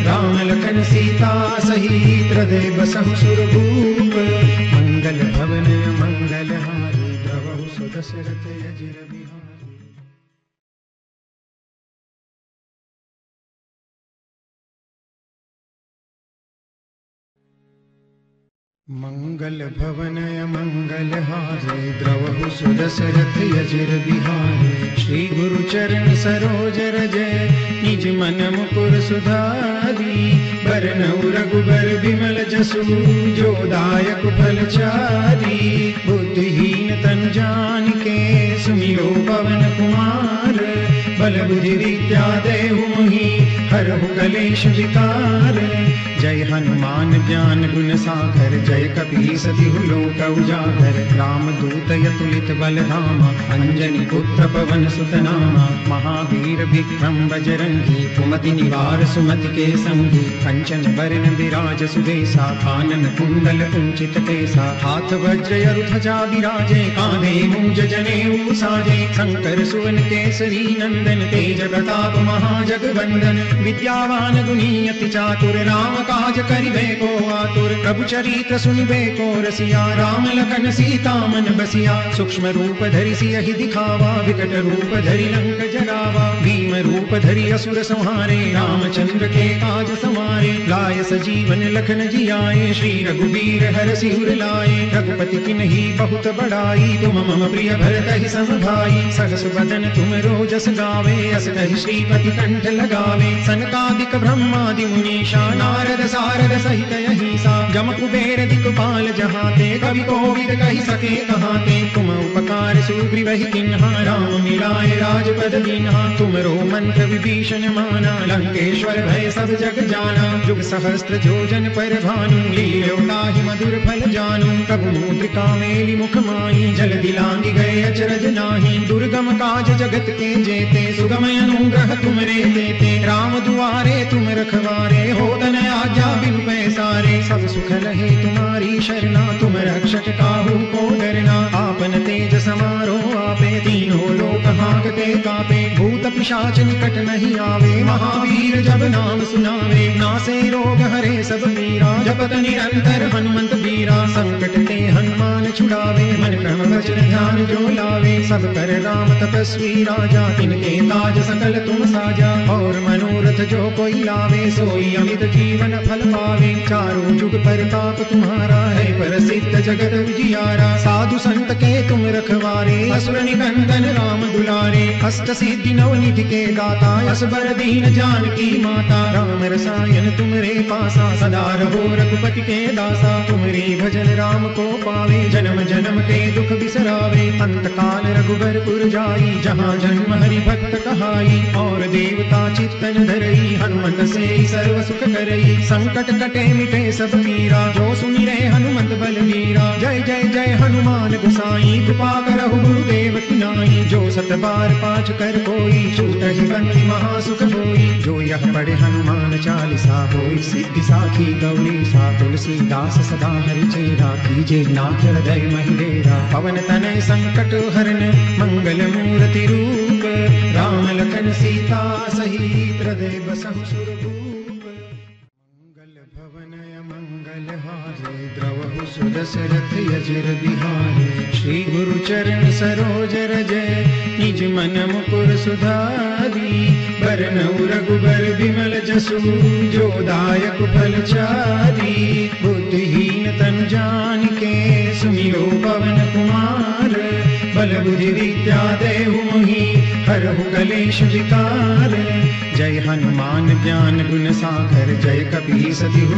राम लखन सीता सहित हृदय बसहु मंगल भवन, मंगल हारी द्रवहु सुदशरथ मंगल भवन मंगल हारे, द्रवहु सुदशरथ यजिर बिहारी। श्री गुरु चरण सरोज रजय निज मन मुकुर सुधारी। बरनउ रघुबर विमल जसु, जो दायक फल चारी। बुद्धिहीन तन जान के सुमिरो पवन कुमार। बल बुद्धि विद्या देहु मोहि, हरहु कलेश विकार। जय हनुमान ज्ञान गुण सागर, जय कपी सतिहु लोक उजागर। राम दूत यतुलित बल धामा अंजनी पुत्र पवन सुत नामा महावीर विक्रम बजरंगी, कुमति निवार सुमति के संगी कंचन बरन विराज सुबेसा कानन कुंडल कुंचित केसा। हाथ वज्र यरु ध्वजा विराजे कांधे मूज जनेऊ साजे। शंकर सुवन केसरी नंदन, तेज प्रताप महाजगवंदन। विद्यावान गुणी चातुर राम काज करिबे को आतुर, प्रभु चरित्र सुनिबे को रसिया, राम लखन सीता मन बसिया, सूक्ष्म रूप धरि सियहि दिखावा, विकट रूप धरि लंक भीम रूप धरि असुर संहारे, रामचंद्र के काज समारे। लाय सजीवन लखन जियाए, श्री रघुवीर हर सिर लाए। रघुपति किन्ही बहुत बड़ाई तुम मम प्रिय भरत ही सम भाई सहस बदन तुम रोजस गावे, अस कहि श्रीपति कंठ लगावे। सनकादिक ब्रह्मादि मुनीषा, नारद सारद सहित अहिसा। जम कुबेर दिक्पाल जहाते, कवि कोविद कही सके कहाते। तुम उपकार सुग्रीवहि किन्हा, राम मिलाए राजपद दीन्हा तुम रो मंत्र विभीषण माना, लंकेश्वर भय सब जग जाना। जुग सहस्त्र जोजन पर भानु, लील्यो ताहि मधुर फल जानू। प्रभु मुद्रिका मेली मुख माई, जल दिलांगी गए अचरज नाही। दुर्गम काज जगत के जेते सुगम अनुग्रह तुम रे देते। राम दुआरे तुम रखवारे हो तन आज्ञा बिन पैसारे। सब सुख रहे तुम्हारी शरणा, तुम रक्षक काहू को डरना। आपन तेज समारोह आपे, तीनों लोक हाकते कापे। भूत पिशाच निकट नहीं आवे। महावीर जब नाम सुनावे। नासे रोग हरे सब पीरा जपत निरंतर हनुमंत वीरा। संकट ते हनुमान छुड़ावे। मन क्रम वचन ध्यान जो लावे। सब कर राम तपस्वी राजा। तिनके ताज सकल तुम साजा। और मनोरथ जो कोई लावे, सोई अमित जीवन फल पावे। चारों जुग परताप तुम्हारा है। प्रसिद्ध जगत विजियारा साधु संत के तुम रखवारे। असुर निकंदन राम दुलारे। अष्ट सिद्धि नवनिधि निधि के दाता असबर दीन जानकी माता, राम रसायन तुमरे पासा, सदा रहो रघुपति के दासा। तुमरे भजन राम को पावे, जन्म जन्म के दुख बिसरावे। अंत काल रघुबरपुर जाई, जहाँ जन्म हरि भक्त कहाई। और देवता चित्तन धरई, हनुमत से सर्व सुख करई। संकट कटे मिटे सब पीरा जो सुनि रे हनुमत बलवीरा जय जय जय हनुमान गुसाई, कृपा करहु गुरुदेव की नाई। जो सत बार पाँच कर कोई छूट ही महासुख होई जो यह पढ़े हनुमान चालीसा होई। सिद्धि साखी गौरी, सा तुलसी दास सदा हरि चेरा कीजे नाथ हृदय महिलेरा पवन तनय संकट हरन, मंगल मूर्ति रूप। राम लखन सीता सहित हृदय बसहु सुदशरथ यजिर बिहारे। श्री गुरु चरण सरोज रजय निज मन मुकुर सुधारी। बरनउ रघुबर बिमल जसु, जो दायक फल चारी। बुद्धिहीन तन जान के सुमिरो पवन कुमार। बल बुद्धि विद्या देहु मोहि, हरहु कलेश विकार। जय हनुमान ज्ञान गुण सागर, जय कपी सतिहु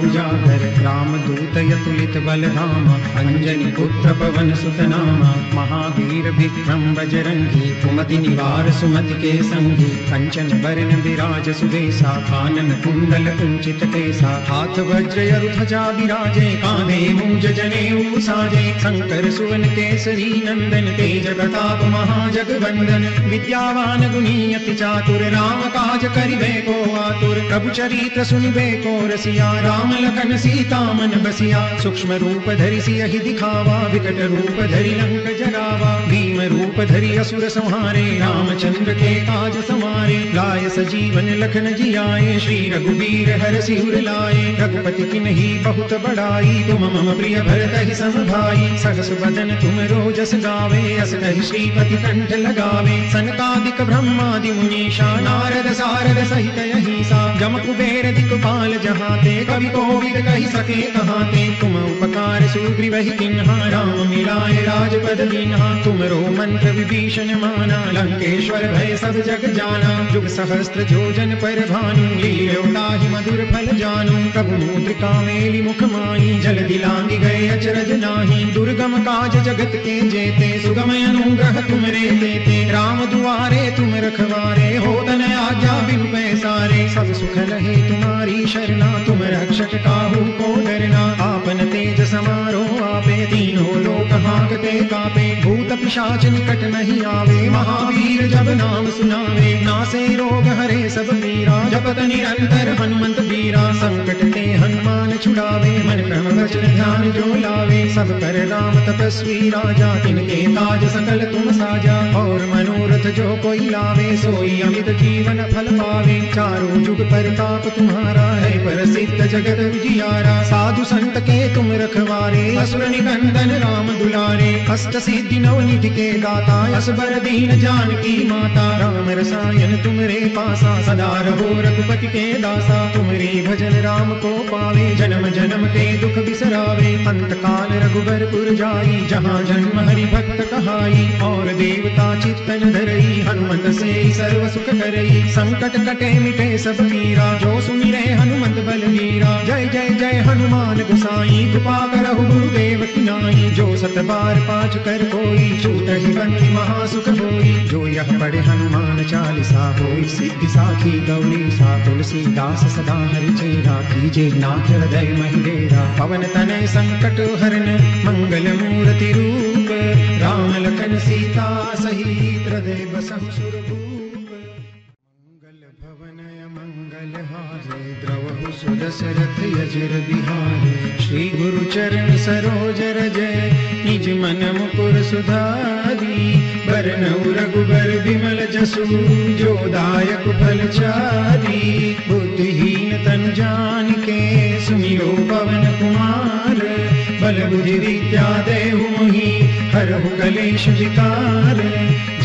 उजागर। राम दूत यतुलित बल धाम अंजनी पुत्र पवन सुत नाम महावीर विक्रम बजरंगी, कुमति निवार सुमति के संगी कंचन बरन विराज सुबेसा कानन कुंडल कुंचित केसा हाथ वज्र यरु ध्वजा विराजे, कांधे मूज जनेऊ साजे। शंकर सुवन केसरी नंदन, तेज प्रताप महाजगवंदन विद्यावान गुणी अति चातुर राम काज करिबे को आतुर, प्रभु चरित्र सुनिबे को रसिया, राम लखन सीता मन बसिया, सूक्ष्म रूप धरि सियहि दिखावा, विकट रूप धरि लंक भीम रूप धरि असुर संहारे, रामचंद्र के काज समारे। लाय सजीवन लखन जियाए, श्री रघुवीर हर सिर लाए। रघुपति किन्ही बहुत बड़ाई, तुम मम प्रिय भरत ही सम भाई सहस बदन तुम रोजस गावे, अस कहि श्रीपति कंठ लगावे। सनकादिक ब्रह्मादि मुनीषा, नारद सारद सहित अहिसा। जम कुबेर दिक्पाल जहाते, कवि कोविद कहि सके कहाते तुम उपकार सुग्रीवहि किन्हा, राम मिलाए राजपद दीन्हा तुमरो मंत्र विभीषण माना लंकेश्वर भय सब जग जाना। जुग सहस्त्र जोजन पर भानु लील्योताहि मधुर फल जानू। प्रभु मुद्रिका मेली मुख माई जल दिलांगी गए अचरज नाही। दुर्गम काज जगत के जेते सुगम अनुग्रह तुम रे देते राम दुआरे तुम रखवारे, हो तन आज्ञा बिनु पैसारे। सब सुख लहे तुम्हारी शरणा, तुम रक्षक काहू को डरना। आपन तेज समारो आपे, तीनों लोक हाकते कापे। भूत पिशाच निकट नहीं आवे, महावीर जब नाम सुनावे। नासे रोग हरे सब पीरा जपत निरंतर हनुमंत बीरा संकट ते हनुमान छुड़ावे, मन क्रम वचन ध्यान जो लावे। सब कर राम तपस्वी राजा, तिनके ताज सकल तुम साजा। और मनोरथ जो कोई लावे, सोई अमित जीवन फल पावे। चारों जुग परताप तुम्हारा है, प्रसिद्ध जगत विजियारा साधु संत के तुम रखवारे, असुर निकंदन राम दुलारे। अष्ट सिद्धि नव निधि के दाता, असबर दीन जानकी माता। राम रसायन तुमरे पासा, सदा रहो रघुपति के दासा। तुमरे भजन राम को पावे, जन्म जन्म के दुख बिसरावे। अंत काल रघुबर पुर जाई, जहाँ जन्म हरि भक्त कहाई। और देवता चित्तन धरई, हनुमत से सर्व सुख करई। संकट कटे मिटे सब पीरा जो सुनि रे हनुमत बलवीरा जय जय जय हनुमान गुसाई, कृपा करहु गुरुदेव की नाई। जो सत बार पाँच कर कोई छूट ही बंदी महासुख होई जो यह पढ़े हनुमान चालीसा होई, सिद्धि साखी गौरी, सा तुलसीदास सदा हरि चेरा कीजे, नाथ हृदय महिलेरा पवन तनय संकट हरन, मंगल मूर्ति रूप। राम लखन सीता सहित हृदय बसहु सुरभूप द्रवहु सुदशरथ यजिर श्री गुरु चरण सरोज रजय निज मन मुकुर सुधारी बरनउ रघुबर बिमल जसु जो दायक फल चारी बुद्धिहीन तन जान के सुमिरो पवन कुमार बल बुद्धि विद्या देहु मोहि हरहु कलेश विकार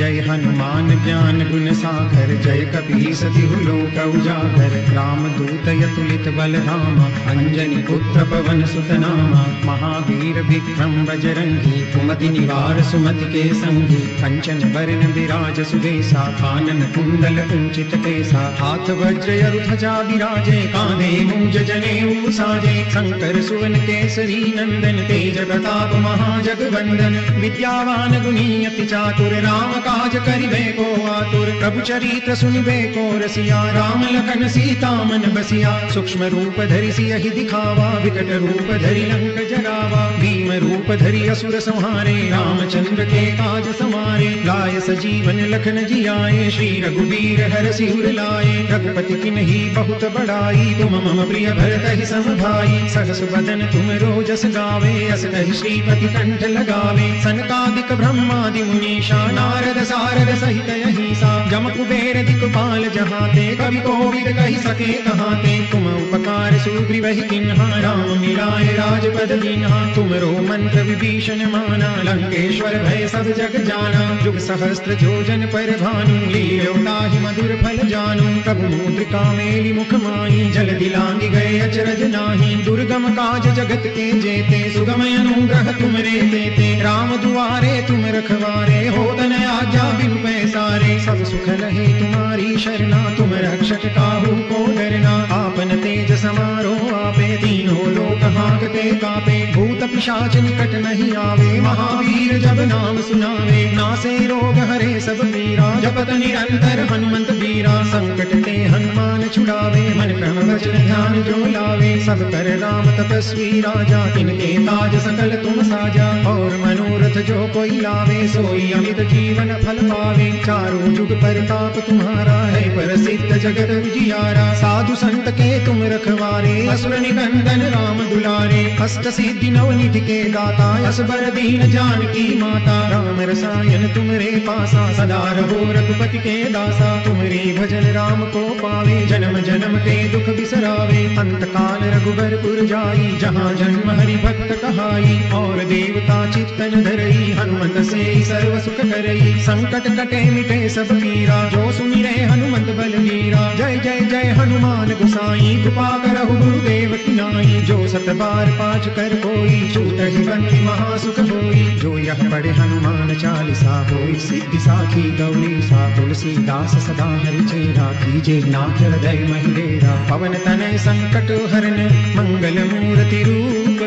जय हनुमान ज्ञान गुण सागर, जय कपीस तिहु लोक उजागर। राम दूत यतुलित बल धाम अंजनी पुत्र पवन सुत नाम महावीर विक्रम बजरंगी, कुमति निवार सुमति के संगी। कंचन बरन विराज सुबेसा कानन कुंडल कुंचित केसा हाथ वज्र ध्वजा विराजे कांधे मूज जने साजे। शंकर सुवन केसरी नंदन, तेज प्रताप महाजगवंदन। विद्यावान गुणी अति चातुर राम काज करिबे को आतुर, प्रभु चरित सुनिबे को रसिया, राम लखन सीता मन बसिया, सूक्ष्म रूप धरि सिय दिखावा, विकट रूप धरि लंक जरावा रूप धरि असुर संहारे, रामचंद्र के काज समारे। लाय सजीवन लखन जियाए, श्री रघुबीर हर सिर लाए। रघुपति की नहीं बहुत बड़ाई, तुम मम प्रिय भरत ही सम भाई सहस बदन तुम रोजस गावे अस कहि श्रीपति कंठ लगावे। सनकादिक ब्रह्मादि मुनीषा, नारद सारद सहित अहिसा। जम कुबेर दिक्पाल जहाते, कवि कोविद कहि सके कहाते। तुम उपकार सुग्रीव ही किन्हा, राम मिलाए राजपद दीन्हा तुमरो मंत्र विभीषण माना, लंकेश्वर भय सब जग जाना। जुग सहस्त्र जोजन पर भानु लील्योताहि मधुर फल जानु। प्रभु मुद्रिका मेलि मुख माई जल दिलांगी गए अचरज नाही। दुर्गम काज जगत के जेते, सुगम अनुग्रह तुम रे देते राम दुआरे तुम रखवारे, हो तन आज्ञा बिनु पैसारे। सब सुख रहे तुम्हारी शरणा, तुम रक्षक काहू को डरना। आपन तेज समारो आपे, तीनों लोक हाकते कापे। भूत पिशाच निकट नहीं आवे, महावीर जब नाम सुनावे। नासे रोग हरे सब पीरा, जपत निरंतर हनुमंत वीरा संकट ते हनुमान छुड़ावे, मन क्रम वचन ध्यान जो लावे। सब कर राम तपस्वी राजा, तिनके ताज सकल तुम साजा। और मनोरथ जो कोई लावे, सोई अमित जीवन फल पावे। चारों जुग परताप तुम्हारा है, प्रसिद्ध जगत जियारा साधु संत के तुम रखवारे, असुर निकंदन राम दुलारे। अष्ट सिद्धि नवनिधि के दाता असबर दीन जानकी माता। राम रसायन तुमरे पासा, सदा रहो रघुपति के दासा। तुमरे भजन राम को पावे, जन्म जन्म के दुख बिसरावे। अंत काल रघुबर पुर जाई, जहाँ जन्म हरि भक्त कहाई। और देवता चित्तन धरई, हनुमंत से सर्व सुख करई। संकट कटे मिटे सब पीरा जो सुमिरे हनुमंत बलवीरा जय जय जय हनुमान गुसाई, कृपा करहु गुरुदेव की नाई। जो सत बार पाँच कर कोई छूट बंदी महासुख होई जो यह पढ़े हनुमान चालीसा होई, सिद्धि साखी गौरी सा तुलसीदास सदा हरि चेरा कीजे नाथ हृदय महिडेरा पवन तनय संकट हरन, मंगल मूर्ति रूप,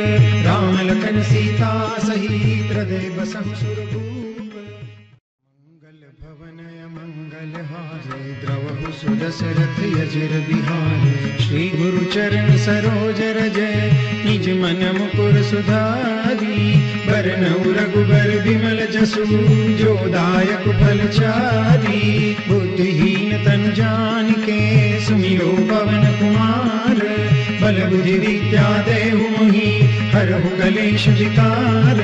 राम लखन सीता सहित हृदय बसम सुरभूप सुदशरथ यजिर बिहारे श्री गुरु चरण सरोज रजय निज मन मुकुर सुधारी। बरनउ रघुबर विमल जसु जो दायक फल चारी बुद्धिहीन तन जान के सुमिरो पवन कुमार। बल बुद्धि विद्या देहु मोहि, हरहु कलेश विकार।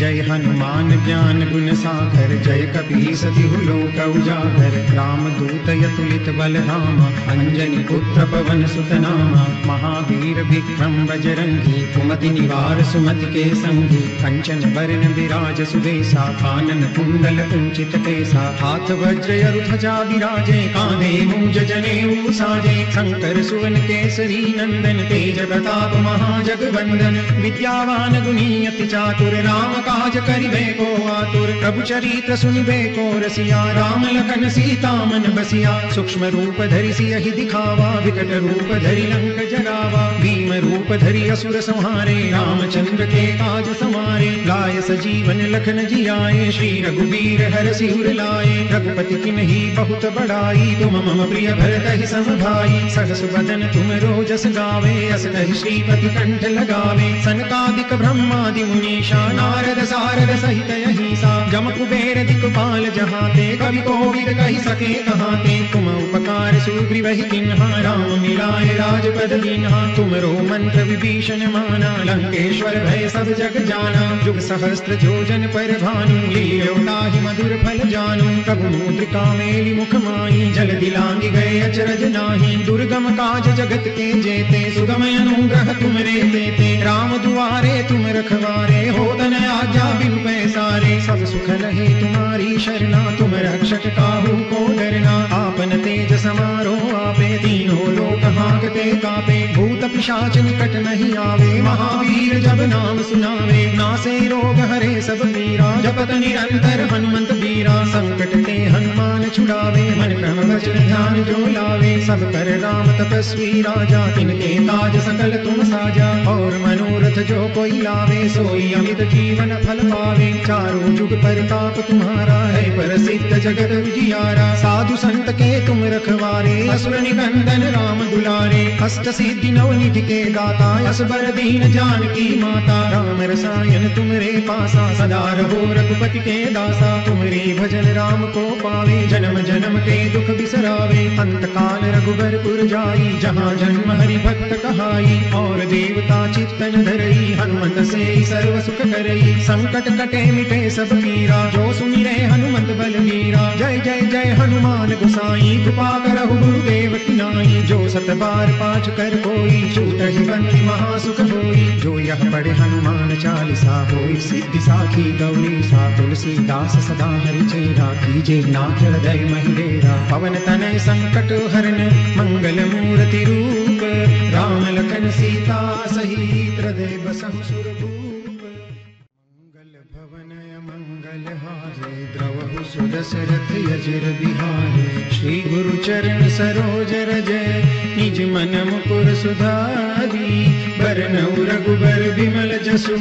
जय हनुमान ज्ञान गुण सागर, जय कपीस तिहु लोक उजागर। राम दूत यतुलित बल धाम अंजनी पुत्र पवन सुत नाम महावीर विक्रम बजरंगी, कुमति निवार सुमति के संगी कंचन बरन विराज सुबेसा कानन कुंडल कुंचित केसा। हाथ वज्र यरु ध्वजा विराजे कांधे मूज जने साजे शंकर सुवन केसरी नंदन, तेज प्रताप महाजगवंदन। विद्यावान गुणी अति चातुर राम काज करिबे को आतुर, प्रभु चरित्र सुनिबे को रसिया, राम लखन सीता मन बसिया, सूक्ष्म रूप धरि सियहि दिखावा, विकट रूप धरि लंक जरावा भीम रूप धरि असुर संहारे, रामचंद्र के काज समारे लाय सजीवन लखन जियाए, श्री रघुबीर हर सिर लाए, रघुपति की नहीं बहुत बड़ाई, तुम मम प्रिय भरत ही सम भाई सहस बदन तुम रोजस गावे, अस कहि श्रीपति कंठ लगावे, सनकादिक ब्रह्मादि मुनीषा, नारद सारद सहित अहिसा जम कुबेर दिक्पाल जहाते, कवि कोविद कहि सके कहाते तुम उपकार सुग्रीव ही किन्हा, राम मिलाए राजपद दीन्हा। तुमरो मंत्र विभीषण माना, लंकेश्वर भय सब जग जाना। जुग सहस्त्र जोजन पर भानु लील्योताहि मधुर फल जानु। प्रभु मुद्रिका मेलि मुख माई जल दिलांग गए अचरज नाही। दुर्गम काज जगत के जेते सुगम अनुग्रह तुम रे देते राम दुआरे तुम रखवारे हो आज आज्ञा बिन पैसारे सब सुख लहे तुम्हारी शरणा, तुम रक्षक काहू को डरना। आपन तेज समारो आपे, तीनों लोक हाकते कापे। भूत पिशाच निकट नहीं आवे, महावीर जब नाम सुनावे। नासे रोग हरे सब पीरा, जपत निरंतर हनुमंत बीरा संकट ते हनुमान छुड़ावे, मन क्रम वचन ध्यान जो लावे। सब कर राम तपस्वी राजा, तिनके ताज सकल तुम साजा। और मनोरथ जो कोई लावे, सोई अमित जीवन फल पावे, चारों जुग परताप तुम्हारा है। प्रसिद्ध जगत विजियारा साधु संत के तुम रखवारे। असुर निकंदन राम दुलारे, अष्ट सिद्धि नव निधि के दाता, असबर दीन जानकी माता। राम रसायन तुमरे पासा, सदा रहो रघुपति के दासा। तुमरे भजन राम को पावे, जन्म जन्म के दुख बिसरावे। अंत काल रघुबरपुर जाई, जहाँ जन्म हरि भक्त कहाई। और देवता चित्तन धरई, हनुमंत से सर्व सुख करई। संकट कटे मिटे सब पीरा जो सुमिरे हनुमंत बलवीरा जय जय जय हनुमान गुसाई। कृपा करहु गुरुदेव की नाई। जो सत बार पाँच कर कोई, छूट ही बंदी महासुख होई जो यह पढ़े हनुमान चालीसा होई। सिद्धि साखी गौरी, सा तुलसीदास सदा हरि चेरा। कीजे नाथ हृदय महिडेरा पवन तनय संकट हरण मंगल मूर्ति रूप। राम लखन सीता सहित हृदय बसहु सुरभूप सुदशरथ यजिर बिहारे। श्री गुरु चरण सरोज रज, निज मन मुकुर सुधारी। बरनउ रघुबर विमल जसु,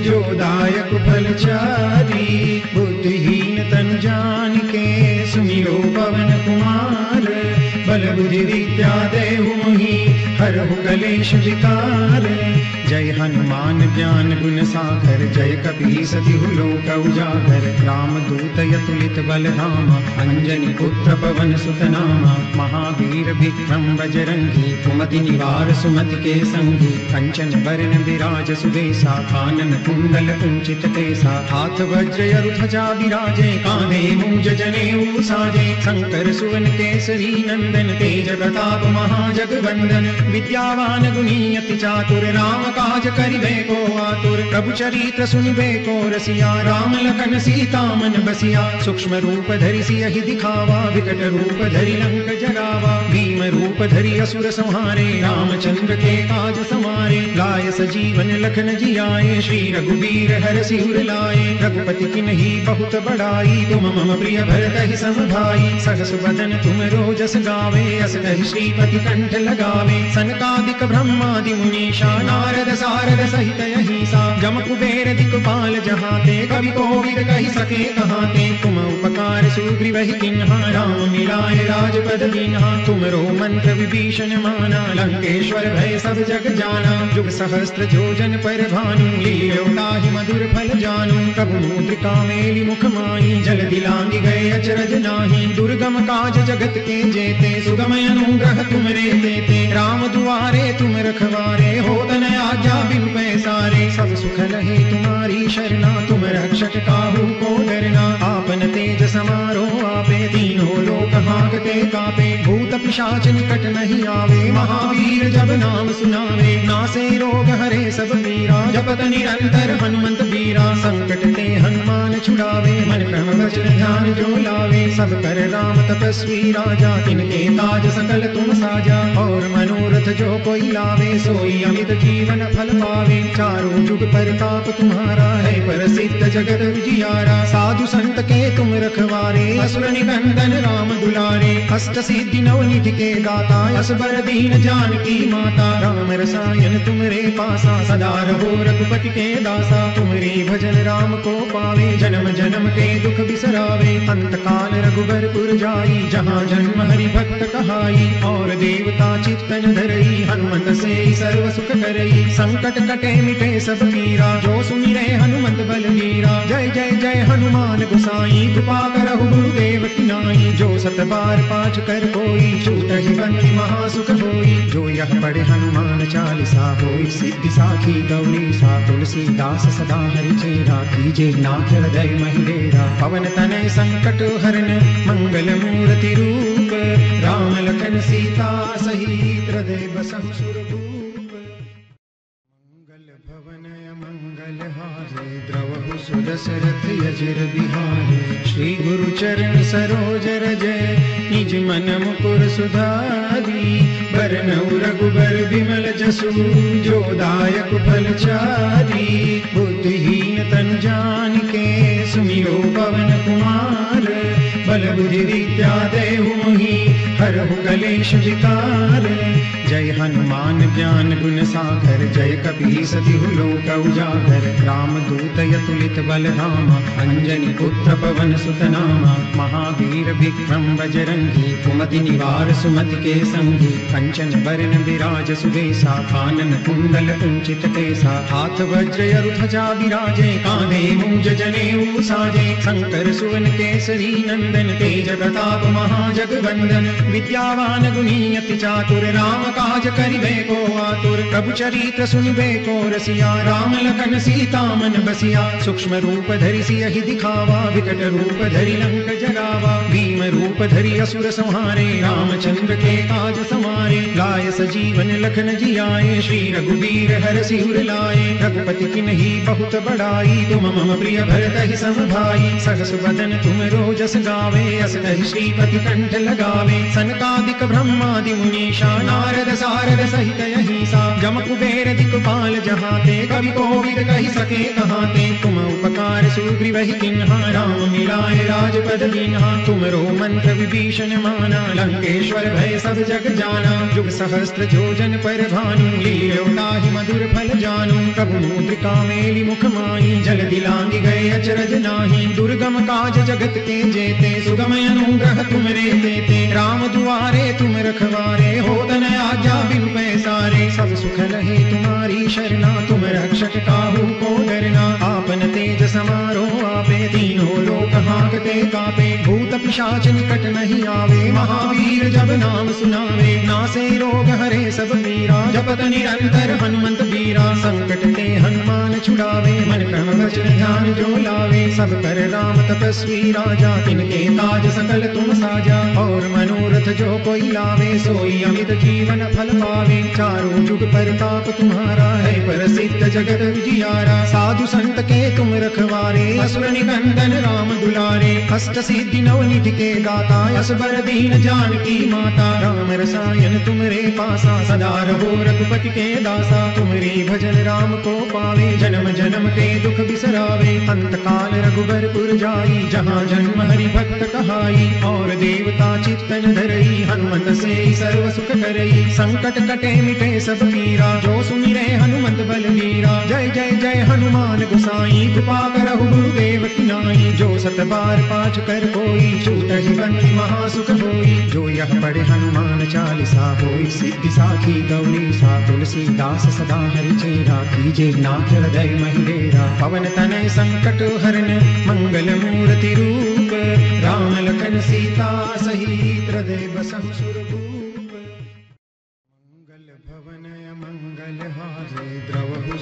जो दायक फल चारी। बुद्धिहीन तन जान के सुमिरो पवन कुमार। बल बुद्धि विद्या देहु मोहि, हरहु कलेश विकार। जय हनुमान ज्ञान गुण सागर, जय कपी सतिहु लोक उजागर। राम दूत यतुलित बल राम अंजनी पुत्र पवन सुत नामा महावीर विक्रम बजरंगी, कुमति निवार सुमति के संगी। कंचन बरन विराज सुबेसा कानन कुंडल कुंचित केसा। हाथ वज्र ध्वजा विराजे कांधे मूज जनेऊ साजे। शंकर सुवन केसरी नंदन, तेज प्रताप महाजगवंदन। विद्यावान गुणी चातुर राम काज करिबे को आतुर, प्रभु चरित्र सुनिबे को रसिया, राम लखन सीता मन बसिया, सूक्ष्म रूप धरि सियहि दिखावा, विकट रूप धरि लंक जगावा भीम रूप धरि असुर संहारे, रामचंद्र के काज समारे लाय सजीवन लखन जियाए, श्री रघुवीर हर सिर लाए। रघुपति की नहीं बहुत बड़ाई तुम मम प्रिय भरत ही सम भाई सहस बदन तुम रोजस गावे, अस कहि श्रीपति कंठ लगावे। सनकादिक ब्रह्मादि मुनीषा, नारद सारद सहित यही सा जम कुबेर दिक्पाल जहाते, कवि कोविद कही सके कहाते। तुम उपकार सुग्रीव ही किन्हा, राम मिलाए राजपद दीन्हा तुमरो मंत्र विभीषण माना, लंकेश्वर भय सब जग जाना जुग सहस्त्र जोजन पर भानु लील्योताहि मधुर फल जानू प्रभु मुद्रिका मेली मुख माई जल दिलांगी गए अचरज नाही, दुर्गम काज जगत के जेते सुगम अनुग्रह तुमरे देते, राम दुआरे तुम रखवारे हो तन आज्ञा बिन पैसारे, सब सुख लहे तुम्हारी शरणा, तुम रक्षक काहू को डरना, आपन तेज समारोह आपे, तीनों लोक हाकते कापे, भूत पिशाच निकट नहीं आवे। महावीर जब नाम सुनावे। नासे रोग हरे सब पीरा जपत निरंतर हनुमंत बीरा संकट ते हनुमान छुड़ावे। मन क्रम वचन ध्यान जो लावे। सब कर राम तपस्वी राजा। तिनके ताज सकल तुम साजा। और मनोरथ जो कोई लावे, सोई अमित जीवन फल पावे। चारों जुग परताप तुम्हारा है। प्रसिद्ध जगत विजियारा साधु संत के तुम रखवारे। असुर निकंदन राम दुलारे। अष्ट सिद्धि नव निधि के दाता असबर दीन जान की माता, राम रसायन तुमरे पासा सदा रहो रघुपति के दासा, तुमरे भजन राम को पावे, जन्म जन्म के दुख बिसरावे अंत काल रघुबर पुर जाई, जहाँ जन्म हरि भक्त कहाई, और देवता संकट कटे मिटे सब पीरा जो सुमिरे हनुमंत बलवीरा जय जय जय हनुमान गुसाई, कृपा करहु गुरुदेव की नाई। जो सत बार पाँच कर कोई, छूट ही बंदी महासुख होई जो यह पढ़े हनुमान चालीसा होई, सिद्धि साखी गौरी, सा तुलसीदास सदा हरि चेरा। कीजे नाथ हृदय महिडेरा पवन तनय संकट हरण मंगल मूर्ति रूप। राम लखन सीता सहित हृदय बसहु सुरभूप मंगल हारे यजिर बिहारी श्री गुरु चरण सरोज रज, निज मन मुकुर सुधारी। बरनऊ रघुबर विमल जसु, जो दायक फल चारी। बुद्धिहीन तन जान के सुमिरो पवन कुमार। बल बुद्धि विद्या देहु मोहि हरहु कलेश विकार। जय हनुमान ज्ञान गुण सागर, जय कपी सतिहु लोक उजागर। राम दूत यतुलित बल धाम अंजनी पुत्र पवन सुत नामा महावीर विक्रम बजरंगी, कुमति निवार सुमति के संगी। कंचन बरन विराज सुबेसा कानन कुंडल कुंचित केसा। हाथ वज्र अरु ध्वजा विराजे कांधे मूज जनेऊ साजे। शंकर सुवन केसरी नंदन, तेज प्रताप महाजगवंदन। विद्यावान गुणी अति चातुर राम काज करिबे को आतुर। प्रभु चरित्र सुनिबे को रसिया। राम लखन सीता मन बसिया। सूक्ष्म रूप धरि सियहि दिखावा। विकट रूप धरि लंक जगावा। रूप धरि असुर संहारे, रामचंद्र के काज समारे लाय सजीवन लखन जियाए, श्री रघुवीर हर सिर लाए। रघुपति की नहीं बहुत बड़ाई तुम मम प्रिय भरत ही सम भाई सहस बदन तुम रोजस गावे, अस श्रीपति कंठ लगावे। सनकादिक ब्रह्मादि मुनीषा, नारद सारद सहित यही सा जम कुबेर दिक्पाल जहाते, कवि कोविद कही सके कहाते। तुम उपकार सुग्रीव ही किन्हा, राम मिलाए राजपद दीन्हा तुम रो मंत्र विभीषण माना लंकेश्वर भय सब जग जाना जुग सहस्त्र जोजन पर भानु लील्योताहि मधुर फल जानू प्रभु मुद्रिका मेली मुख माई जल दिलांगी गए अचरज नाही दुर्गम काज जगत के जेते सुगम अनुग्रह तुम रे देते राम दुआरे तुम रखवारे हो तन आज्ञा बिनु पैसारे सब सुख लहे तुम्हारी शरणा तुम रक्षक काहू को डरना आपन तेज समारो तीनों लोक हाकते कापे, भूत पिशाच निकट नहीं आवे। महावीर जब नाम सुनावे, नासे रोग हरे सब पीरा जपत निरंतर हनुमंत बीरा संकट ते हनुमान छुड़ावे। मन वचन ध्यान जो लावे, सब कर राम तपस्वी राजा। तिनके ताज सकल तुम साजा, और मनोरथ जो कोई लावे, सोई अमित जीवन फल पावे। चारों जुग परताप तुम्हारा है, प्रसिद्ध जगत विजियारा साधु संत के तुम रखवारे, असुर निकंदन राम दुलारे, अष्ट सिद्धि नव निधि के दाता, असबर दीन जानकी माता। राम रसायन तुमरे पासा, सदा रहो रघुपति के दासा। तुमरे भजन राम को पावे, जन्म जन्म के दुख बिसरावे। अंत काल रघुबरपुर जाई, जहाँ जन्म हरि भक्त कहाई। और देवता चित्तन धरई, हनुमत से सर्व सुख करई। संकट कटे मिटे सब पीरा जो सुमिरे हनुमंत बलवीरा जय जय जय हनुमान गुसाई, कृपा करहु गुरुदेव की नाई जो सत बार पाठ कर कोई छूट बंदी महासुख होई जो यह पढ़े हनुमान चालीसा होई। सिद्धि साखी गौरी सा तुलसीदास सदा हरि चेरा। कीजे नाथ हृदय महिलेरा पवन तनय संकट हरन, मंगल मूर्ति रूप। राम लखन सीता सहित हृदय बसहु सुरभूप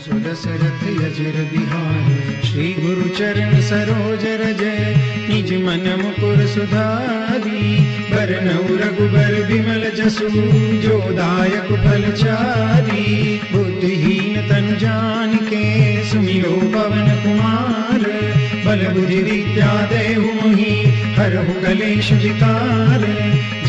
द्रवहु सुदशरथ यजिर श्री गुरु चरण सरोज रज, निज मन मुकुर सुधारी। बरनऊ रघुबर विमल जसु, जो दायक फल चारी। बुद्धिहीन तन जान के सुमिरो पवन कुमार। बल बुद्धि विद्या देहु मोहि, हरहु कलेश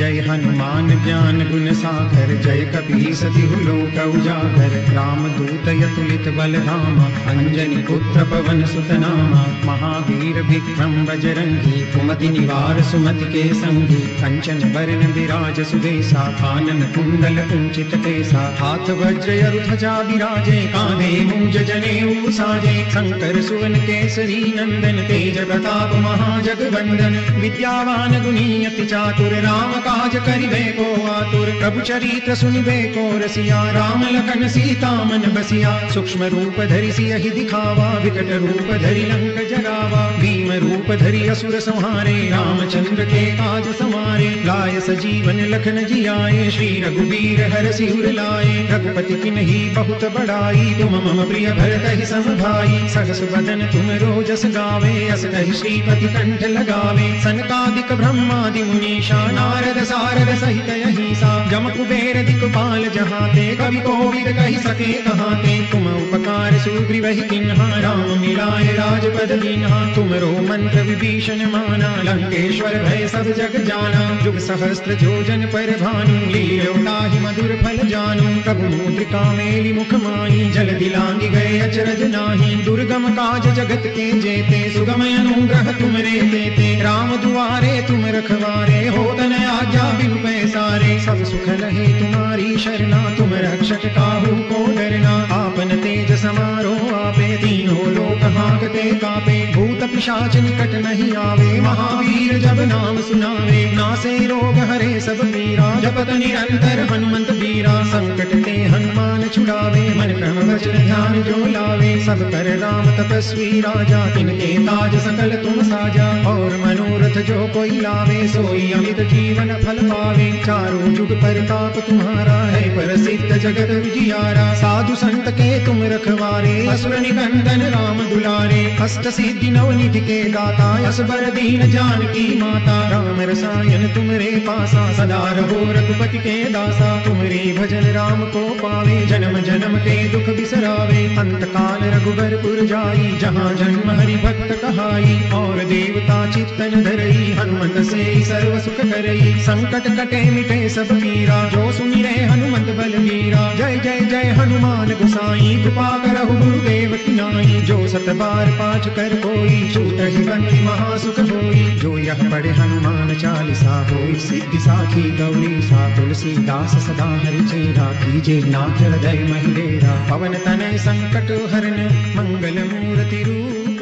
जय हनुमान ज्ञान गुण सागर, जय कपी सति लोक उजागर। राम दूत यतुलित बल धाम अंजनी पुत्र पवन सुत नामा महावीर विक्रम बजरंगी, कुमति निवार सुमति के संगी। कंचन बरन विराज सुबेसा कानन कुंडल कुंचित केसा। हाथ वज्र ध्वजा विराजे कांधे मूज जनेऊ साजे। शंकर सुवन केसरी नंदन, तेज प्रताप महाजगवंदन विद्यावान गुणी चातुर, राम काज करिबे को आतुर, प्रभु चरित्र सुनिबे को रसिया, राम लखन सीता मन बसिया, सूक्ष्म रूप धरि सियहि दिखावा, विकट रूप धरि लंक जरावा भीम रूप धरि असुर संहारे, रामचंद्र के काज समारे लाय सजीवन लखन जियाए, श्री रघुवीर हर सिर लाए, रघुपति की नहीं बहुत बड़ाई तुम मम प्रिय भरत ही सम भाई सहस बदन तुम रोजस गावे, अस कहि श्रीपति कंठ लगावे, सनकादिक ब्रह्मादि मुनीषा, नारद सारद सहित यही सा जम कुबेर दिक्पाल जहाते, कवि कोविद कही सके कहाते। तुम उपकार सुग्रीव ही किन्हा, राम मिलाए राजपद दीन्हा तुमरो मंत्र विभीषण माना, लंकेश्वर भय सब जग जाना। जुग सहस्त्र जोजन पर भानु, लील्यो ताहि मधुर फल जानू। प्रभु मुद्रिका मेली मुख माई जल दिलांगी गए अचरज नाही। दुर्गम काज जगत के जेते सुगम अनुग्रह तुम रे देते राम दुआरे तुम रखवारे हो तन आज्ञा बिनु पैसारे सब सुख लहे तुम्हारी शरणा। तुम रक्षक काहू को डरना। आपन तेज समारो आपे, तीनों लोक हाकते कापे। भूत पिशाच निकट नहीं आवे, महावीर जब नाम सुनावे। नासे रोग हरे सब पीरा, जपत निरंतर हनुमंत बीरा संकट ते हनुमान छुड़ावे, मन क्रम वचन ध्यान जो लावे। सब कर राम तपस्वी राजा, तिनके ताज सकल तुम साजा। और मनोरथ जो कोई लावे, सोई अमित जीवन फल पावे। चारों जुग परताप तुम्हारा है, प्रसिद्ध जगत विजियारा। साधु संत के तुम रखवारे, असुर निकंदन राम दुलारे। अष्ट सिद्धि नव निधि के दाता, असबर दीन जानकी माता। राम रसायन तुमरे पासा, सदा रहो रघुपति के दासा। तुमरे भजन राम को पावे, जन्म जन्म के दुख बिसरावे। अंत काल रघुबर पुर जाई, जहाँ जन्म हरि भक्त कहाई। और देवता चित्तन धरई, हनुमत से सर्व सुख करई। संकट कटे मिटे सब पीरा जो सुमिरे हनुमंत बलवीरा जय जय जय हनुमान गुसाई, कृपा करहु गुरुदेव की नाई। जो सत बार पाठ कर कोई, छूट बंदी महासुख होई जो यह पढ़े हनुमान चालीसा होई, सिद्धि साखी गौरी, सा तुलसीदास सदा हरि चेरा। कीजे नाथ हृदय महिडेरा पवन तनय संकट हरन, मंगल मूर्ति रूप।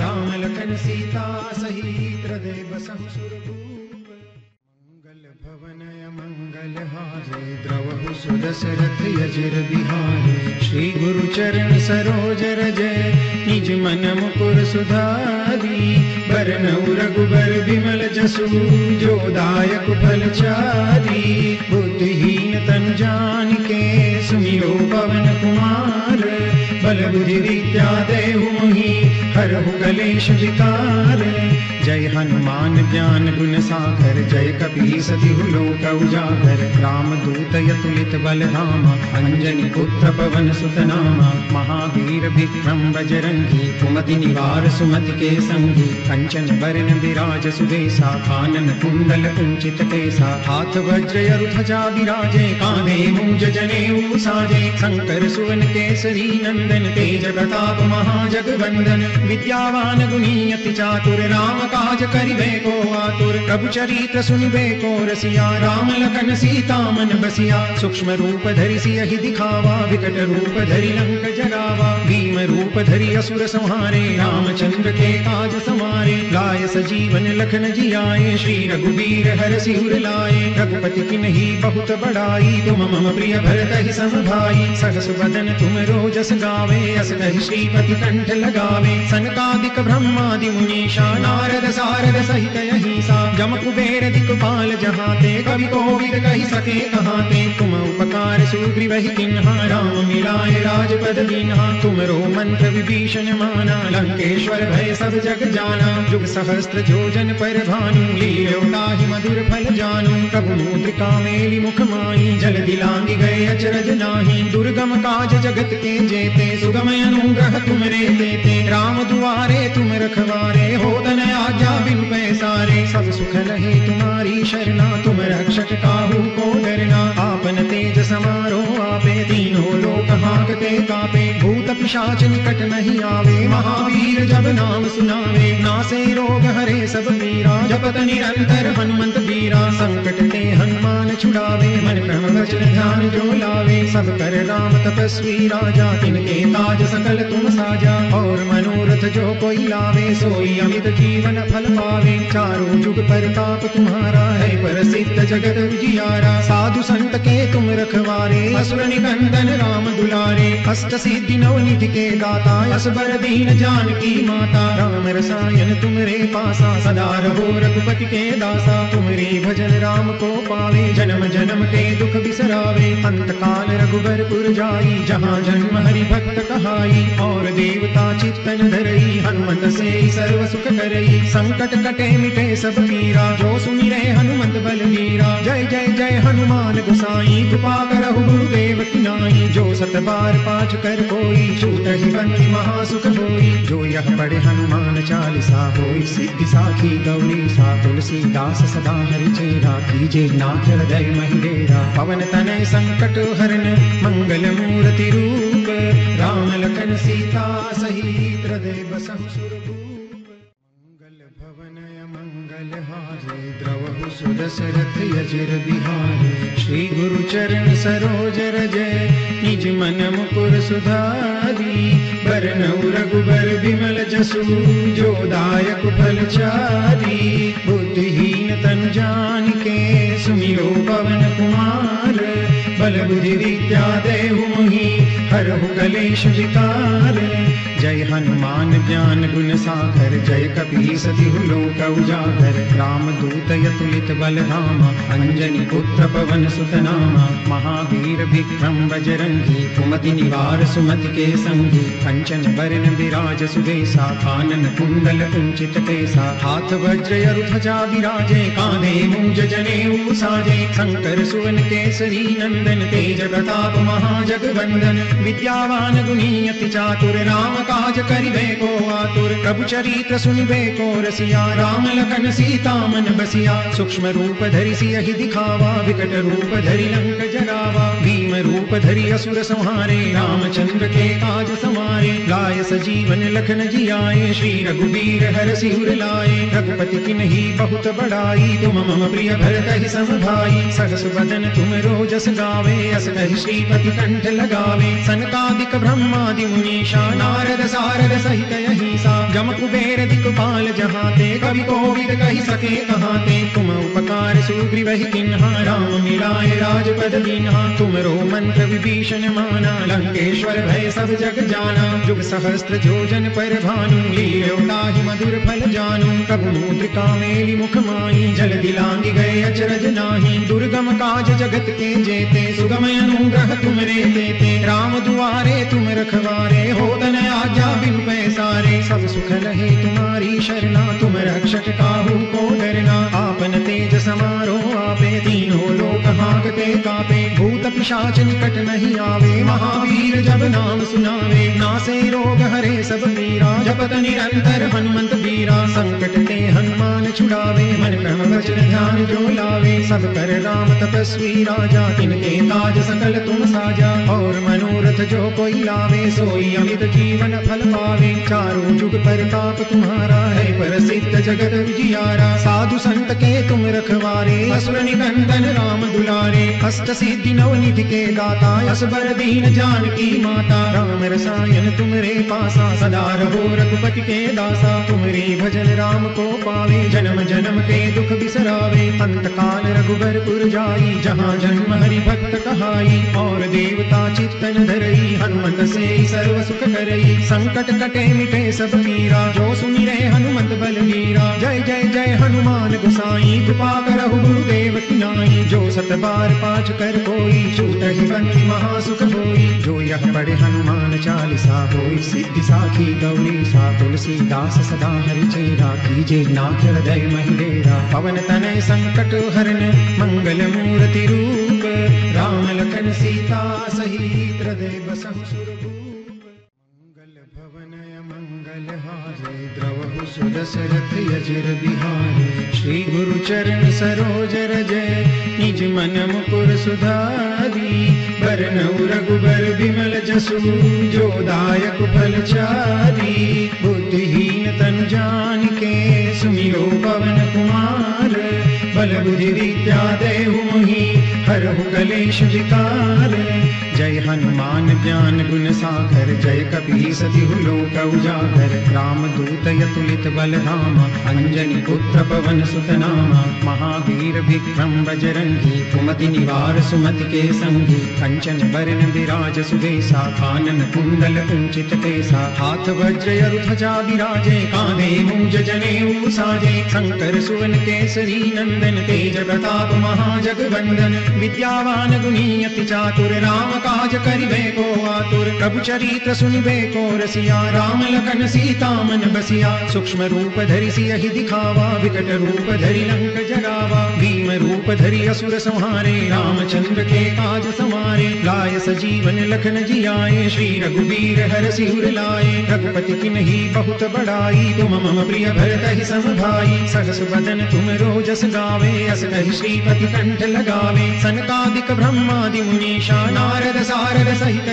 राम लखन सीता सहित हृदय बसहु सुरभूप श्री गुरु चरण सरोज रजय निज मन मुकुर सुधारी। बरनउ रघुबर विमल जसु, जो दायक फल चारी। बुद्धिहीन तन जान के सुमिरो पवन कुमार। बल बुद्धि विद्या देहु मोहि, हरहु कलेश विकार। जय हनुमान ज्ञान गुण सागर, जय कपी सतिहु लोक उजागर। राम दूत यतुलित बल धाम अंजनी पुत्र पवन सुत नामा महावीर विक्रम बजरंगी, कुमति निवार सुमति के संगी। कंचन बरन विराज सुबेसा कानन कुंडल कुंचित केसा। हाथ वज्र अरु ध्वजा विराजे कांधे मूज जनेऊ साजे। शंकर सुवन केसरी नंदन, तेज प्रताप महाजगवंदन। विद्यावान गुणी चातुर, राम काज करिबे को आतुर, प्रभु चरित्र सुनिबे को रसिया, राम लखन सीता मन बसिया, सूक्ष्म रूप धरि सियहि दिखावा, विकट रूप धरि लंक जरावा भीम रूप धरि असुर संहारे, रामचंद्र के काज समारे लाय सजीवन लखन जियाए, श्री रघुवीर हर सिर लाए, रघुपति की नहीं बहुत बड़ाई तुम मम प्रिय भरत ही सम भाई, सहस बदन तुम रोजस गावे, अस श्रीपति कंठ लगावे, सनकादिक ब्रह्मादि मुनीषा, नारद सारद सहित अहिसा जम कुबेर दिक्पाल जहाते कवि कोविद कही सके कहाते तुम उपकार सुग्रीव ही किन्हा राम मिलाए राजपद दीन्हा। तुमरो मंत्र विभीषण माना, लंकेश्वर भय सब जग जाना। जुग सहस्त्र जोजन पर भानु, लील्यो ताहि मधुर फल जानू। प्रभु मुद्रिका मेली मुख माई जल दिलांगी गए अचरज नाही। दुर्गम काज जगत के जेते सुगम अनुग्रह तुम रे देते राम दुआरे तुम रखवारे, हो तन आज्ञा बिन पैसारे सब सुख लहे तुम्हारी शरणा, तुम रक्षक काहू को डरना। आपन तेज समारो आपे तीनों लोक हाकते कापे। भूत पिशाच निकट नहीं आवे, महावीर जब नाम सुनावे। नासे रोग हरे सब पीरा जपत निरंतर हनुमंत बीरा संकट ते हनुमान छुड़ावे, मन क्रम वचन ध्यान जो लावे। सब कर राम तपस्वी राजा, तिनके ताज सकल तुम साजा। और मनोरथ जो कोई लावे, सोई अमित जीवन फल पावे। चारों जुग परताप तुम्हारा है, प्रसिद्ध जगत विजियारा साधु संत के तुम रखवारे असुर निकंदन राम दुलारे। अष्ट सिद्धि नव निधि के दाता, असबर दीन जानकी माता। राम रसायन तुमरे पासा, सदा रहो रघुपति के दासा। तुमरे भजन राम को पावे, जन्म जन्म के दुख बिसरावे। अंत काल रघुबरपुर जाई, जहाँ जन्म हरि भक्त कहाई। और देवता चित्तन धरई, हनुमत से सर्व सुख करई। संकट कटे मिटे सब पीरा जो सुमिरे हनुमंत बलवीरा जय जय जय हनुमान गुसाई, कृपा करहु गुरुदेव की नाई। जो सत बार पाठ कर कोई छूट ही बंदी महासुख होई जो यह पढ़े हनुमान चालीसा होई, सिद्धि साखी गौरी, सा तुलसीदास सदा हरि चेरा। कीजे नाथ हृदय महिडेरा पवन तनय संकट हरन, मंगल मूर्ति रूप। राम लखन सीता सहित हृदय बसहु सुरभूप सुदशरथ यजिर बिहारे श्री गुरु चरण सरोज रजय निज मन मुकुर सुधारी। बरनउ रघुबर बिमल जसु, जो दायक फल चारी। बुद्धिहीन तन जान के सुमिरो पवन कुमार। बल बुद्धि विद्या देहु मोहि हरहु कलेश जय हनुमान ज्ञान गुण सागर, जय कपी सति लोक उजागर। राम दूत यतुलित बल धामा अंजनी पुत्र पवन सुत नामा महावीर विक्रम बजरंगी, कुमति निवार सुमति के संगी कंचन बरन विराज सुबेसा कानन कुंडल कुंचित केसा। हाथ वज्र अरु ध्वजा विराजे, कांधे मूंज जनेऊ साजे शंकर सुवन केसरी नंदन, तेज प्रताप महाजगवंदन विद्यावान गुणी चातुर राम काज करिबे को आतुर प्रभु चरित्र सुनिबे को रसिया राम लखन सीता मन बसिया। सूक्ष्म रूप धरि सियहि दिखावा। विकट रूप धरि लंक जगावा। रूप धरि असुर संहारे, रामचंद्र के काज समारे। लाय सजीवन लखन जियाए, श्री रघुवीर हर सिर लाए। रघुपति किन्ही बहुत बड़ाई, तुम मम प्रिय भरत ही सम भाई सहस बदन तुम रोजस गावे, अस कहि श्रीपति कंठ लगावे। सनकादिक ब्रह्मादि मुनीषा, नारद सारद सहित अहिसा। जम कुबेर दिक्पाल जहाते, कवि कोविद कहि सके कहाते। तुम उपकार सुग्रीवहि किन्हा, राम मिलाए राजपद दीन्हा तुम रो मंत्र विभीषण माना, लंकेश्वर भय सब जग जाना। जुग सहस्त्र जोजन पर भानु लील्योताहि मधुर फल जानू। प्रभु मुद्रिका मेली मुख माई जल दिलांगी गए अचरज नाही। दुर्गम काज जगत के जेते, सुगम अनुग्रह तुम रे देते। राम दुआरे तुम रखवारे, हो तन आज्ञा बिन पैसारे। सब सुख लहे तुम्हारी शरणा, तुम रक्षक काहू को डरना। आपन तेज समारो आपे, तीनों लोक हाकते कापे। भूत पिशाच निकट नहीं आवे, महावीर जब नाम सुनावे। नासे रोग हरे सब पीरा जपत निरंतर हनुमंत बीरा संकट ते हनुमान छुड़ावे, मन वचन ध्यान जो लावे। सब कर राम तपस्वी राजा तिनके ताज सकल तुम साजा। और मनोरथ जो कोई लावे, सोई अमित जीवन फल पावे। चारों जुग परताप तुम्हारा है, प्रसिद्ध जगत विजियारा साधु संत के तुम रखवारे असुर निकंदन राम दुलारे। अष्ट सिद्धि नव निधि के दाता असबर दीन जानकी माता। राम रसायन तुमरे पासा, सदा रहो रघुपति के दासा। तुमरे भजन राम को पावे, जन्म जन्म के दुख बिसरावे। अंत काल रघुबर पुर जाई, जहाँ जन्म हरि भक्त कहाई। और देवता चित्तन धरई, हनुमत से सर्व सुख करई। संकट कटे मिटे सब पीरा जो सुमिरे हनुमत बलवीरा। जय जय जय हनुमान गुसाई, कृपा करहु गुरुदेव की नाई। जो सत बार पाठ कर कोई छूट ही बंदी महासुख होई जो यह पढ़े हनुमान चालीसा होई सिद्धि साखी गौरी सा तुलसीदास सदा हरि चेरा कीजे नाथ हृदय महिडेरा पवन तनय संकट हरन, मंगल मूर्ति रूप। राम लखन सीता सहित हृदय बसहु सुरभूप द्रवहु सुदशरथ यजिर बिहारे। श्री गुरु चरण सरोज रजय निज मन मुकुर सुधारी। बरनउ रघुबर बिमल जसु, जो दायक फल चारी। बुद्धिहीन तन जान के सुमिरो पवन कुमार। बल बुद्धि विद्या देहु मोहि, हरहु कलेश विकार। जय हनुमान ज्ञान गुण सागर, जय कपीस तिहु लोक उजागर। राम दूत यतुलित बल धाम अंजनी पुत्र पवन सुत नाम महावीर विक्रम बजरंगी, कुमति निवार सुमति के संगी। कंचन बरन विराज सुदेसा कानन कुंडल कुंचित केसा हाथ वज्र ध्वजा विराजे कांधे मूज जने साजे शंकर सुवन केसरी नंदन, तेज प्रताप महाजगवंदन। विद्यावान गुणी अति चातुर राम काज करिबे को आतुर, प्रभु चरित्र सुनिबे को रसिया, राम लखन सीता मन बसिया। सूक्ष्म रूप धरि सियहि दिखावा, विकट रूप धरि लंक जगावा। भीम रूप धरि असुर संहारे, रामचंद्र के काज समारे। लाय सजीवन लखन जियाए, श्री रघुबीर हर सिर लाए। रघुपति की नहीं बहुत बड़ाई, तुम मम प्रिय भरत ही सम भाई सहस बदन तुम रोजस गावे अस कहि श्रीपति कंठ लगावे। सनकादिक ब्रह्मादि मुनीषा, नारद सारद सहित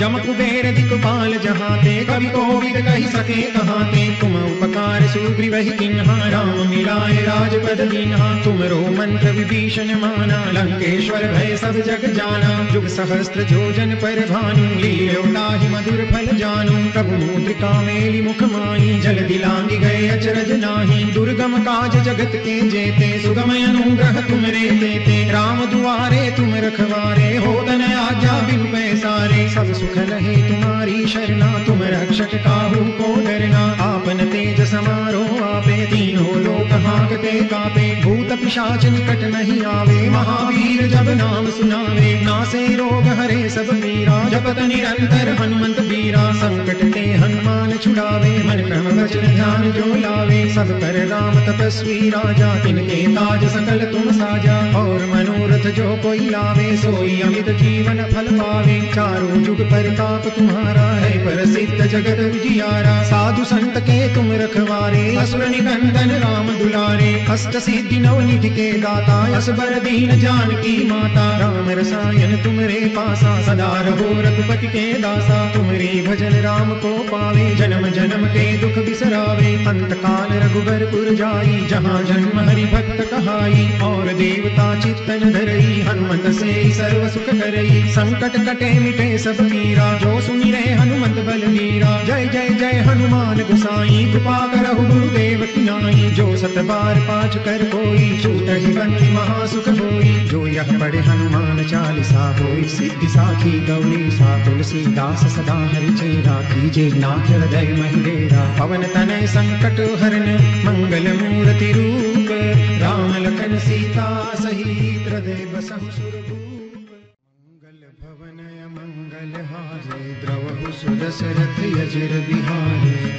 जम कुबेर दिक्पाल जहाते कवि कोविद कहि सके कहाते। तुम उपकार सुग्रीव ही किन्हा, राम मिलाए राजपद दीन्हा तुमरो मंत्र विभीषण माना, लंकेश्वर भय सब जग जाना। जुग सहस्त्र जोजन पर भानु लील्यो ताहि मधुर फल जानु। प्रभु मुद्रिका मेली मुख माई जल दिलांगी गए अचरज नाही। दुर्गम काज जगत के जेते सुगम अनुग्रह तुम रे देते राम दुआरे तुम रखवारे, हो तन आज्ञा बिनु पैसारे सब सुख रहे तुम्हारी शरणा, तुम रक्षक काहू को डरना। आपन तेज समारो आपे, तीनों लोक हाकते कापे। भूत पिशाच निकट नहीं आवे, महावीर जब नाम सुनावे। नासे रोग हरे सब पीरा जपत निरंतर हनुमंत बीरा संकट ते हनुमान छुड़ावे, मन क्रम वचन ध्यान जो लावे। सब कर राम तपस्वी राजा, तिनके ताज सकल तुम साजा। और मनोरथ जो कोई लावे, सोई अमित जीवन फल पावे, चारों जुग परताप तुम्हारा है, प्रसिद्ध जगत विजियारा साधु संत के तुम रखवारे, असुर निकंदन राम दुलारे। अष्ट सिद्धि नव निधि के दाता असबर दीन जान की माता। राम रसायन तुमरे पासा, सदा रहो रघुपति के दासा। तुमरे भजन राम को पावे, जन्म जन्म के दुख बिसरावे। अंत काल रघुबर पुर जाई, जहाँ जन्म हरि भक्त कहाई। और देवता चित्तन धरई, हनुमत से सर्व सुख करई। संकट कटे मिटे सब पीरा जो सुनि रे हनुमत बलवीरा जय जय जय हनुमान गुसाई, कृपा करहु गुरुदेव की नाई। जो सत बार पाठ कर कोई, छूट ही बंदी महासुख होई जो यह पढ़े हनुमान चालीसा होई, सिद्धि साखी गौरी सा तुलसीदास सदा हरि चेरा कीजे नाथ हृदय महिडेरा पवन तनय संकट हरन, मंगल मूर्ति रूप। राम लखन सीता सहित बसहु सुरभूप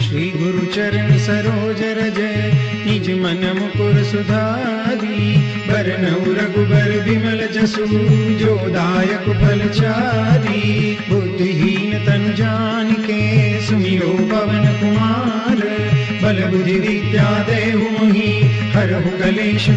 श्री गुरु चरण सरोज रजय निज मन मुकुर सुधारी। बरनऊ रघुबर विमल जसु, जो दायक फल चारी। बुद्धिहीन तन जान के सुमिरो पवन कुमार। बल बुद्धि विद्या देहु मोहि, हरहु कलेश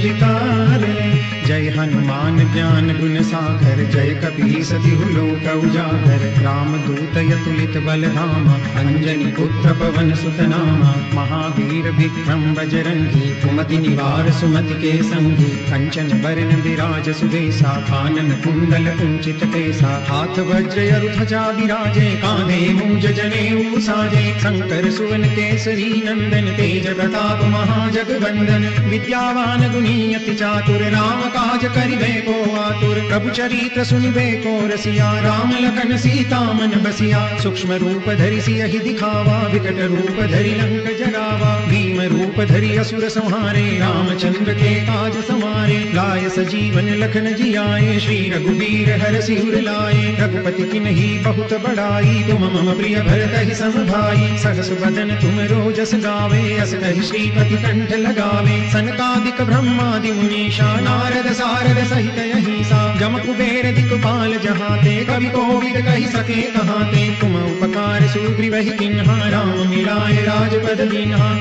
जय हनुमान ज्ञान गुण सागर, जय कपीस तिहु लोक उजागर। राम दूत यतुलित बल धाम अंजनी पुत्र पवन सुत नाम महावीर विक्रम बजरंगी, कुमति निवार सुमति के संगी। कंचन बरन विराज सुदेसा कानन कुंडल कुंचित केसा। हाथ वज्र यरु ध्वजा विराजे कांधे मूज जने साजे। शंकर सुवन केसरी नंदन, तेज प्रताप महाजगवंदन विद्यावान गुणी अति चातुर राम काज करिबे को आतुर, प्रभु चरित्र सुनिबे को रसिया, राम लखन सीता मन बसिया, सूक्ष्म रूप धरि सियहि दिखावा, विकट रूप धरि लंक जगावा भीम रूप धरि असुर संहारे, रामचंद्र के काज समारे। लाय सजीवन लखन जियाए, श्री रघुबीर हर सिर लाए। रघुपति की नहीं बहुत बड़ाई, तुम मम प्रिय भरत ही सम भाई सहस बदन तुम रोजस गावे, अस कहि श्रीपति कंठ लगावे। सनकादिक ब्रह्मादि मुनीषा, नारद सारद सहित यहीसा जम कुबेर दिक्पाल जहाते, कवि कोविद कहि सके कहाते। तुम उपकार सुग्रीव ही किन्हा, राम मिलाए राजपद दीन्हा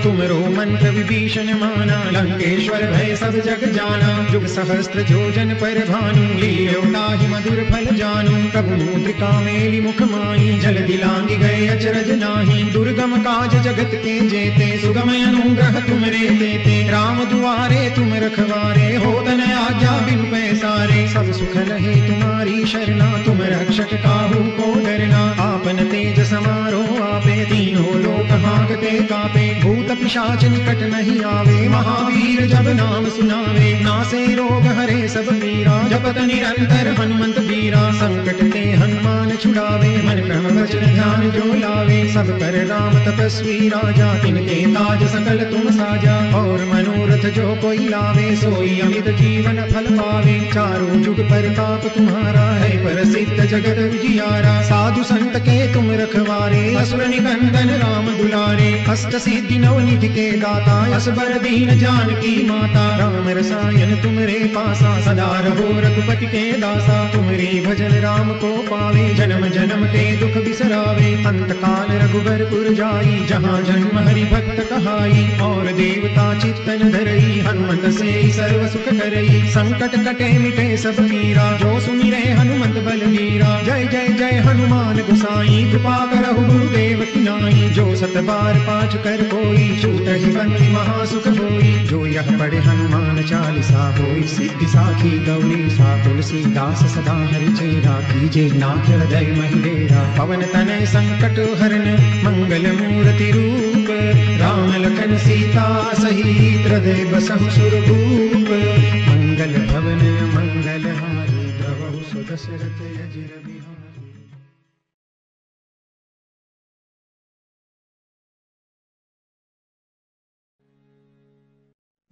मंत्र विभीषण माना, लंकेश्वर भय सब जग जाना। जुग सहस्त्र जोजन पर भानु लील्यो ताहि मधुर फल जानु। प्रभु मुद्रिका मेली मुख माई जल दिलांगी गए अचरज नाही। दुर्गम काज जगत के जेते सुगम अनुग्रह तुम रे देते। राम दुआरे तुम रखवारे, हो तन आज्ञा बिनु पैसारे। सब सुख रहे तुम्हारी शरणा, तुम रक्षक काहू को डरना। आपन तेज समारोह आपे, तीनों लोक हाकते कापे। भूत पिशाच निकट नहीं आवे। महावीर जब नाम सुनावे। नासे रोग हरे सब पीरा जपत निरंतर हनुमंत बीरा संकट ते हनुमान छुड़ावे। मन क्रम वचन ध्यान जो लावे। सब कर राम तपस्वी राजा। तिनके ताज सकल तुम साजा। और मनोरथ जो कोई लावे। सोई अमित जीवन फल पावे। चारों जुग परताप तुम्हारा है। प्रसिद्ध जगत विजियारा साधु संत के तुम रखवारे। असुर निकंदन राम दुलारे। अष्ट सिद्धि नवनिधि के दाता असबर दीन जानकी माता। राम रसायन तुमरे पासा, सदा रहो रघुपति के दासा। तुमरे भजन राम को पावे, जन्म जन्म के दुख बिसरावे। अंत काल रघुबरपुर जाई, जहाँ जन्म हरि भक्त कहाई। और देवता चित्तन धरई, हनुमत से सर्व सुख करई। संकट कटे मिटे सब पीरा जो सुमिरे हनुमंत बलवीरा जय जय जय हनुमान गुसाई, कृपा करहु गुरुदेव की नाई। जो सत बार कर कोई छूट बंदी महासुख होई जो यह पढ़े हनुमान चालीसा होई, सिद्धि साखी गौरी सा तुलसीदास सदा हरि चेरा। कीजे नाथ हृदय महिडेरा पवन तनय संकट हरन, मंगल मूर्ति रूप। राम लखन सीता सहित हृदय बसहु मंगल भवन, मंगल हारी द्रवहु सुदशरथ अजिर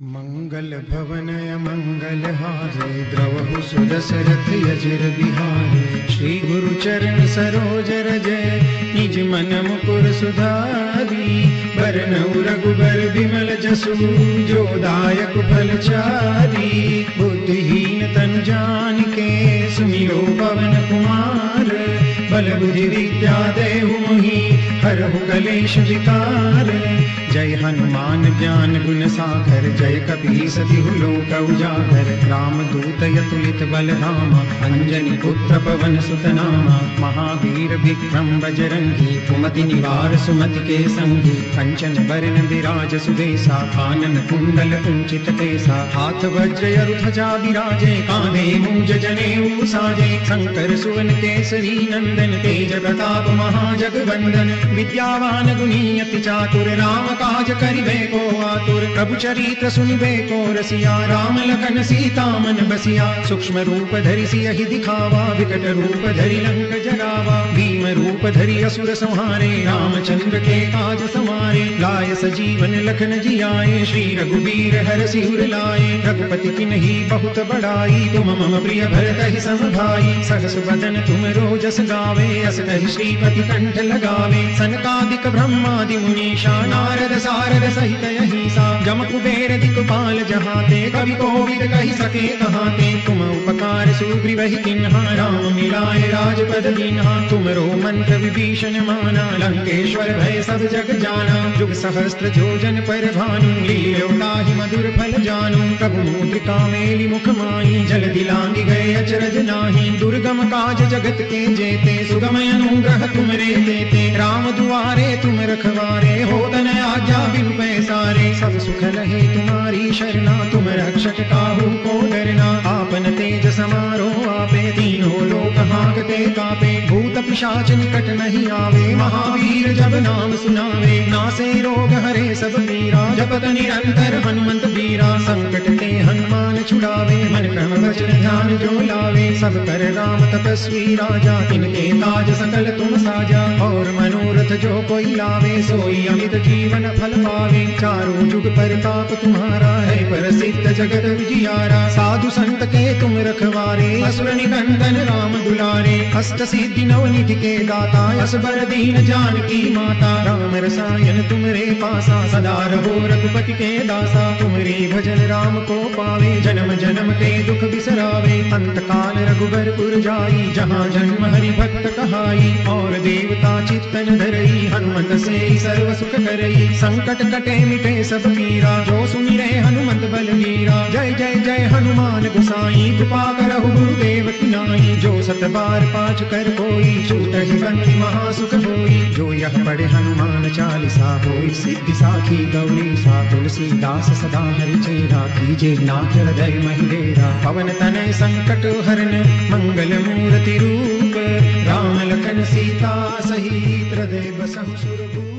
मंगल भवनय मंगल हारे, द्रवहु सुदशरथ यजिर बिहारी। श्री गुरु चरण सरोज रजय निज मन मुकुर सुधारी। बरनउ रघुबर बिमल जसु, जो दायक फल चारी। बुद्धिहीन तन जान के सुमिरो पवन कुमार। बल बुद्धि विद्या देहु मोहि हरहु कलेश विकार। जय हनुमान ज्ञान गुण सागर, जय कपी सतिहु लोक उजागर। राम दूत यतुलित बल धाम अंजनी पुत्र पवन सुत नामा महावीर विक्रम बजरंगी, कुमति निवार सुमति के संगी कंचन बरन विराज सुदेसा कानन कुंडल कुंचित केसा हाथ वज्र ध्वजा विराजे कांधे मूज जनेऊ साजे। शंकर सुवन केसरी नंदन, तेज प्रताप महाजगवंदन विद्यावान गुणी चातुर राम काज करिबे को आतुर, प्रभु चरित्र सुनिबे को रसिया, राम लखन सीता मन बसिया, सूक्ष्म रूप धरि सियहि दिखावा, विकट रूप धरि लंक जरावा भीम रूप धरि असुर संहारे, रामचंद्र के काज समारे, लाय सजीवन लखन जियाए, श्री रघुवीर हर सिर लाए, रघुपति किन्ही बहुत बड़ाई, तुम मम प्रिय भरत ही सम भाई सहस बदन तुम रोजस गावे, अस कहि श्रीपति कंठ लगावे, सनकादिक ब्रह्मादि मुनीषा, नारद सारद सहित जम कुबेर दिक्पाल जहाते, कवि कोविद कहि सके कहाते तुम उपकार सुग्रीवहि किन्हा, राम मिलाए राजपद दीन्हा तुमरो मंत्र विभीषण माना, लंकेश्वर भय सब जग जाना। जुग सहस्त्र जोजन पर भानु लील्योताहि मधुर फल जानु। प्रभु मुद्रिका मेलि मुख माई जल दिलांगी गए अचरज नाही। दुर्गम काज जगत के जेते, सुगमय अनुग्रह तुमरे देते। राम दुआरे तुम रखवारे हो तन आज्ञा बिनु पैसारे सब सुख रहे तुम्हारी शरणा, तुम रक्षक काहू को डरना। आपन तेज समारो आपे तीनों लोक हाकते कापे। भूत पिशाच निकट नहीं आवे, महावीर जब नाम सुनावे। नासे रोग हरे सब पीरा जपत निरंतर हनुमंत बीरा संकट ते हनुमान छुड़ावे, मन क्रम वचन ध्यान जो लावे। सब कर राम तपस्वी राजा तिनके ताज सकल तुम साजा। और मनोरथ जो कोई लावे, सोई अमित जीवन फल पावे। चारों जुग पर ताप तुम्हारा है पर सिद्ध जगत विजियारा साधु संत के तुम रखवारे, असुर निकंदन राम दुलारे अष्ट सिद्धि नवनिधि के दाता, असबर दीन जानकी माता। राम रसायन तुमरे पासा, सदा रहो रघुपति के दासा। तुमरे भजन राम को पावे, जन्म जन्म के दुख बिसरावे। अंत काल रघुबरपुर जाई जहाँ जन्म हरि भक्त कहाई। और देवता चित्तन धरई, हनुमत से सर्व सुख करई। संकट कटे मिटे सब पीरा जो सुमिरे हनुमंत बलवीरा जय जय जय हनुमान गुसाई, कृपा करहु गुरुदेव। की नाई, जो सत बार पाँच कर कोई छूट ही महासुख जो यह पढ़े हनुमान चालीसा होई, सिद्धि साखी गौरी, सा तुलसीदास सदा हरि चेरा, कीजे नाथ हृदय महिलेरा पवन तनय संकट हरण मंगल मूर्ति रूप, राम लखन सीता सहित हृदय बसहु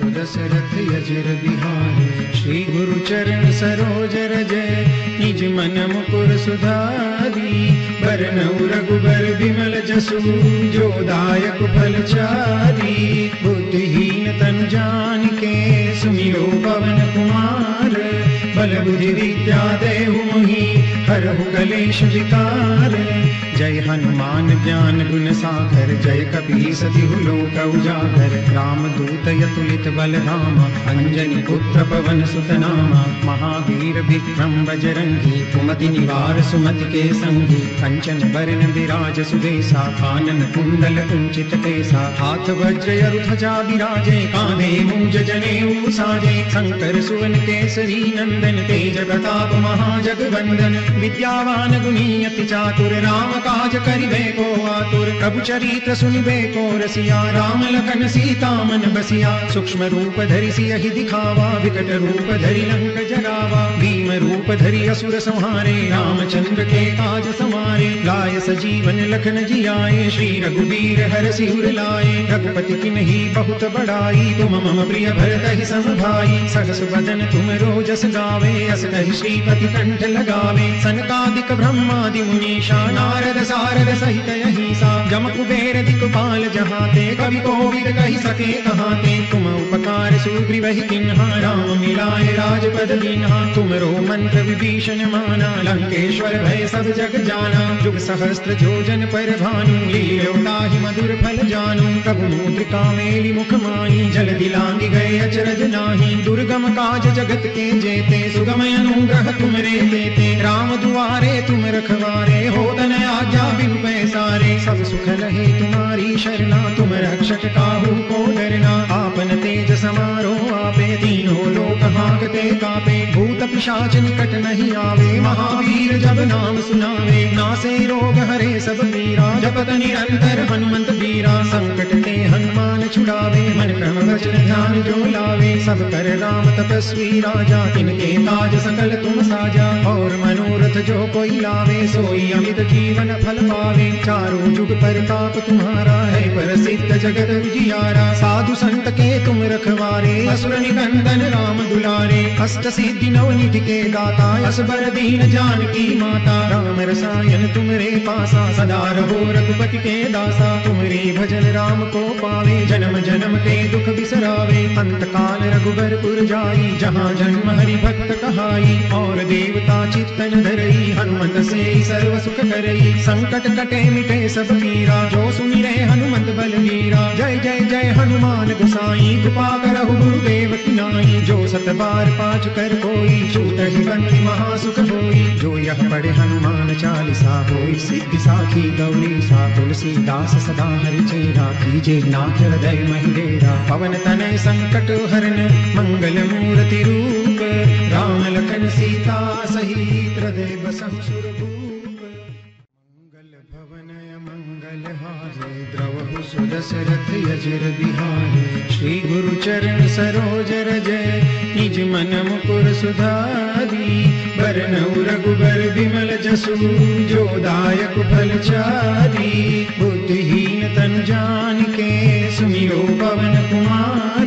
द्रवहु सुदशरथ यजिर बिहारे। श्री गुरु चरण सरोज रज, निज मन मुकुर सुधारी। बरनउ रघुबर बिमल जसु, जो दायक फल चारी। बुद्धिहीन तन जान के सुमिरो पवन कुमार। बल बुद्धि विद्या देहु मोहि हरहु कलेश विकार जय हनुमान ज्ञान गुण सागर, जय कपी सतिहु लोक उजागर। राम दूत यतुलित बल धाम अंजनी पुत्र पवन सुत नाम महावीर विक्रम बजरंगी, कुमति निवार सुमति के संगी। कंचन बरन विराज सुदेसा कानन कुंडल कुंचित केसा हाथ वज्र यरु ध्वजा विराजे कांधे मूज जनेऊ साजे। शंकर सुवन केसरी नंदन, तेज प्रताप महाजगवंदन। विद्यावान अति चातुर, राम काज करिबे को आतुर। प्रभु चरित्र सुनिबे को रसिया, राम लखन सीता मन बसिया। सूक्ष्म रूप धरि सियहि दिखावा, विकट रूप धरि लंक जरावा भीम रूप धरि असुर संहारे, रामचंद्र के काज समारे। लाय सजीवन लखन जियाए, श्री रघुवीर हर सिर लाए। रघुपति की नहीं बहुत बड़ाई, तुम मम प्रिय भरत ही सम भाई सहस बदन तुम रोजस गावे, अस कहि श्रीपति कंठ लगावे। सनकादिक ब्रह्मादि मुनीषा, नारद सारद सहित अहिसा, जम कुबेर दिक्पाल जहाते, कवि कोविद कहि सके कहाते, तुम उपकार सुग्रीव ही किन्हा, राम मिलाए राजपद दीन्हा तुम रो मंत्र विभीषण माना, लंकेश्वर भय सब जग जाना जुग सहस्त्र जोजन पर भानु लील्योताहि मधुर फल जानु कबु मुद्रिका मेली मुख माही जल दिलांगी गए अचरज नाही, दुर्गम काज जगत के जेते सुगम अनुग्रह तुम रे देते राम दुआरे, तुम रखवारे, हो तन आज्ञा, बिनु पैसारे। सब सुख लहे तुम्हारी शरणा, तुम रक्षक काहू को डरना। आपन तेज समारो आपे तीनों लोक हाकते कापे। भूत पिशाच निकट नहीं आवे, महावीर जब नाम सुनावे। नासे रोग हरे सब पीरा, जपत निरंतर हनुमंत बीरा संकट ते हनुमान छुड़ावे, मन क्रम वचन ध्यान जो लावे। सब कर राम तपस्वी राजा, तिनके ताज सकल तुम साजा। और मनोरथ जो कोई लावे, सोई अमित जीवन फल पावे। चारों जुग परताप तुम्हारा है, प्रसिद्ध जगत उजियारा। साधु संत के तुम रखवारे, असुर निकंदन राम दुलारे। अष्ट सिद्धि नव निधि के दाता, असबर दीन जानकी माता। राम रसायन तुमरे पासा, सदा रहो रघुपति के दासा। तुमरे भजन राम को पावे, जन्म जन्म के दुख बिसरावे। अंत काल रघुबर रघुबरपुर जाई, जहाँ जन्म हरि भक्त कहाई। और देवता चित्तन धरई हनुमत से सर्व सुख करई। संकट कटे मिटे सब पीरा जो सुनि रे हनुमत बलवीरा जय जय जय हनुमान गुसाई, कृपा करहु गुरुदेव की नाई। जो सत बार पाँच कर कोई, छूट ही बंदी महासुख होई जो यह पढ़े हनुमान चालीसा होई, सिद्धि साखी गौरी सा तुलसीदास सदा हरि चेरा कीजे। नाथ हृदय महिलेरा पवन तनय संकट हरण मंगल मूर्ति रूप, राम लखन सीता सहित हृदय बसहु सुरभूप मंगल भवनय मंगल हारे, द्रवहु सुदशरथ यजिर बिहारे। श्री गुरु चरण सरोज रज, निज मन मुकुर सुधारी। बरनउ रघुबर बिमल जसु, जो दायक फल चारी। बुद्धिहीन तन जान के सुमिरो पवन कुमार।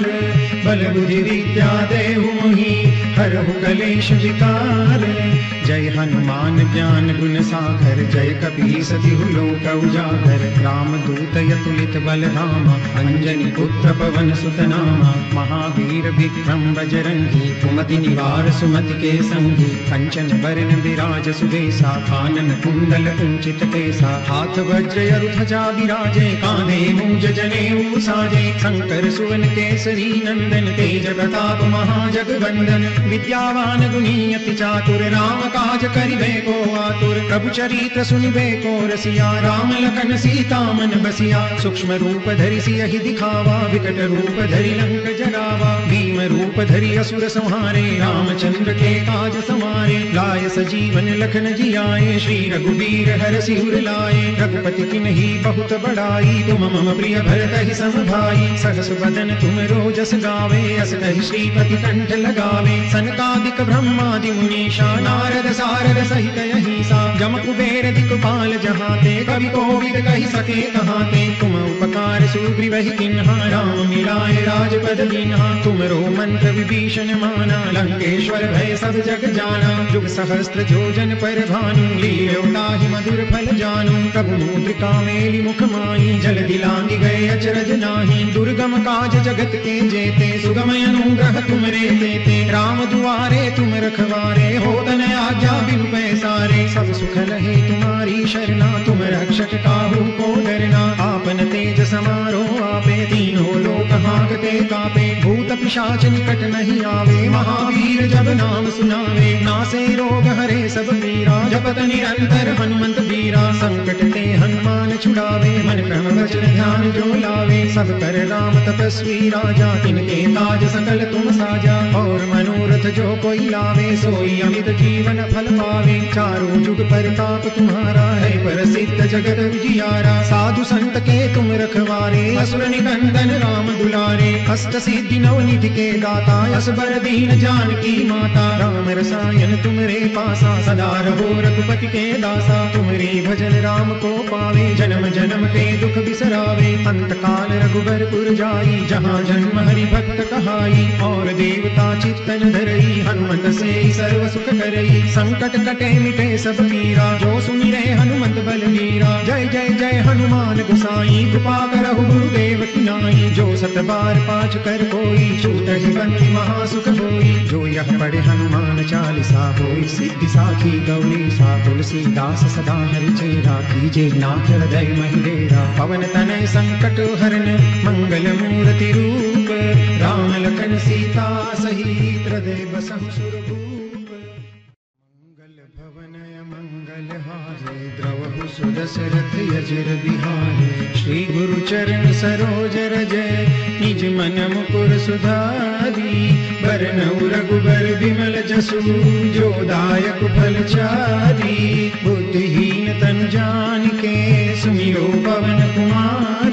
बल बुद्धि विद्या देहु मोहि, हरहु कलेश विकार। जय हनुमान ज्ञान गुण सागर, जय कपी सतिहु लोक उजागर। राम दूत यतुलित बल धाम अंजनी पुत्र पवन सुत नाम महावीर विक्रम बजरंगी, कुमति निवार सुमति के संगी। कंचन बरन विराज सुदेसा कानन कुंडल कुंचित केसा। हाथ वज्र ध्वजा विराजे कांधे मूज जनेऊ साजे। शंकर सुवन केसरी नंदन, तेज प्रताप महाजगवंदन विद्यावान गुणी अति चातुर राम काज करिबे को आतुर, प्रभु चरित्र सुनिबे को रसिया, राम लखन सीता मन बसिया, सूक्ष्म रूप धरि सियहि दिखावा, विकट रूप धरि लंक जरावा भीम रूप धरि असुर संहारे, रामचंद्र के काज समारे, लाय सजीवन लखन जियाए, श्री रघुबीर हर सिहुर लाए, रघुपति किन्ही बहुत बड़ाई, तुम मम प्रिय भरत ही सम भाई सहस बदन तुम रोजस गावे, अस कहि श्रीपति कंठ लगावे, सनकादिक ब्रह्मादि मुनीषा, नारद सारद सहित यही सा जम कुबेर दिक्पाल जहाँ ते, कवि कोविद कही सके कहाँ ते। तुम उपकार सुग्रीव ही किन्हा राम, मिलाए राजपद दीन्हा तुमरो मंत्र विभीषण माना, लंकेश्वर भय सब जग जाना। जुग सहस्त्र जोजन पर भानु लील्योताहि मधुर फल जानू। प्रभु मुद्रिका मेली मुख माई जल दिलांगी गए अचरज नाही। दुर्गम काज जगत के जेते सुगम अनुग्रह तुम रे देते। राम दुआरे तुम रखवारे हो तन आज्ञा बिनु पैसारे। सब सुख रहे तुम्हारी शरणा, तुम रक्षक काहू को डरना। आपन तेज समारोह, आपे तीनों लोग हाकते कापे। भूत पिशाच निकट नहीं आवे। महावीर जब नाम सुनावे। नासे रोग हरे सब पीरा जपत निरंतर हनुमंत बीरा संकट ते हनुमान छुड़ावे। मन क्रम वचन ध्यान जो लावे। सब कर राम तपस्वी राजा। तिनके काज सकल तुम साजा। और मनोरथ जो कोई लावे, सोई अमित जीवन फल पावे। चारों जुग परताप तुम्हारा है। प्रसिद्ध जगत विजियारा साधु संत के तुम रखवारे। असुर निकंदन राम दुलारे। अष्ट सिद्धि नव निधि के दाता असबर दीन जानकी माता। राम रसायन तुमरे पासा, सदा रहो रघुपति के दासा। तुमरे भजन राम को पावे, जन्म जन्म के दुख बिसरावे। अंत काल रघुबरपुर जाई, जहाँ जन्म हरि भक्त कहाई। और देवता चित्तन धरई, हनुमत से सर्व सुख करई। संकट कटे मिटे सब पीरा जो सुनि रे हनुमंत बलवीरा जय जय जय हनुमान गुसाई, कृपा करहु गुरुदेव की नाई। जो सत बार पाठ कर कोई छूट ही बंदी महासुख होई। जो यह पढ़े हनुमान चालीसा होई, सिद्धि साखी गौरी सा तुलसी दास सदा हरि चेरा कीजे नाथ हृदय मंदेरा पवन तनय संकट हरन, मंगल मूर्ति रूप। राम लखन सीता सहित हृदय बसहु सुरभूप सुदशरथ यजिर बिहारे। श्री गुरु चरण सरोज रजय निज मन मुकुर सुधारी। बरनउ रघुबर विमल जसु, जो दायक फल चारी। बुद्धिहीन तन जान के सुमिरो पवन कुमार।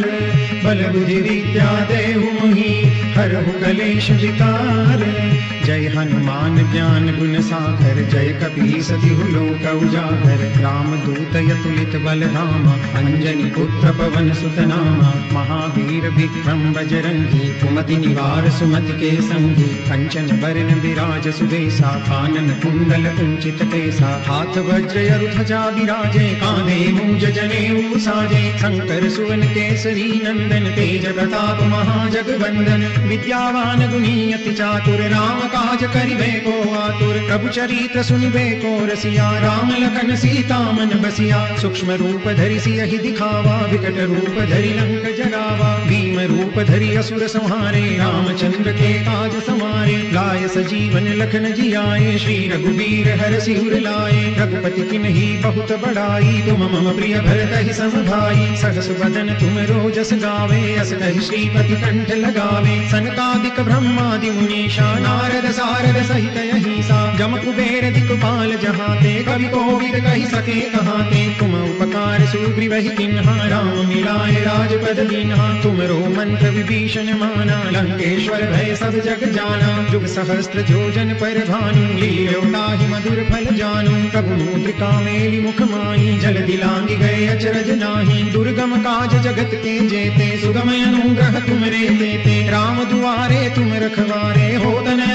बल बुद्धि विद्या देहु मोहि, हरहु कलेश विकार। जय हनुमान ज्ञान गुण सागर, जय कपी सतिहु लोक उजागर। राम दूत यतुलित बल धाम अंजनी पुत्र पवन सुत नामा महावीर विक्रम बजरंगी, कुमति निवार सुमति के संगी कंचन बरन विराज सुदेसा, कानन कुंडल कुंचित केसा। हाथ वज्र अरु ध्वजा विराजे कांधे मूज जनेऊ साजे। शंकर सुवन केसरी नंदन, तेज प्रताप महाजगवंदन। विद्यावान गुणी अति चातुर राम काज करिबे को आतुर, प्रभु चरित्र सुनिबे को रसिया, राम लखन सीता मन बसिया, सूक्ष्म रूप धरि सियहि दिखावा, विकट रूप धरि लंक जरावा भीम रूप धरि असुर संहारे, रामचंद्र के काज समारे लाय सजीवन लखन जियाए, श्री रघुबीर हर सिहुर लाए, रघुपति किन्ही बहुत बड़ाई तुम मम प्रिय भरत ही सम भाई सहस बदन तुम रोजस गावे, अस कहि श्रीपति कंठ लगावे, सनकादिक ब्रह्मादि मुनीषा, नारद सारद सहित यही सा जम कुबेर दिक्पाल जहाँ ते कवि कोविद कही सके कहाँ ते तुम उपकार सुग्रीव ही किन्हा राम मिलाए राजपद दीन्हा। तुमरो मंत्र विभीषण माना, लंकेश्वर भय सब जग जाना। जुग सहस्त्र जोजन पर भानु लील्योताहि मधुर फल जानू। प्रभु मुद्रिका मेली मुख माई जल दिलांगी गए अचरज नाही। दुर्गम काज जगत के जेते सुगम अनुग्रह तुम रे देते। राम दुआरे तुम रखवारे हो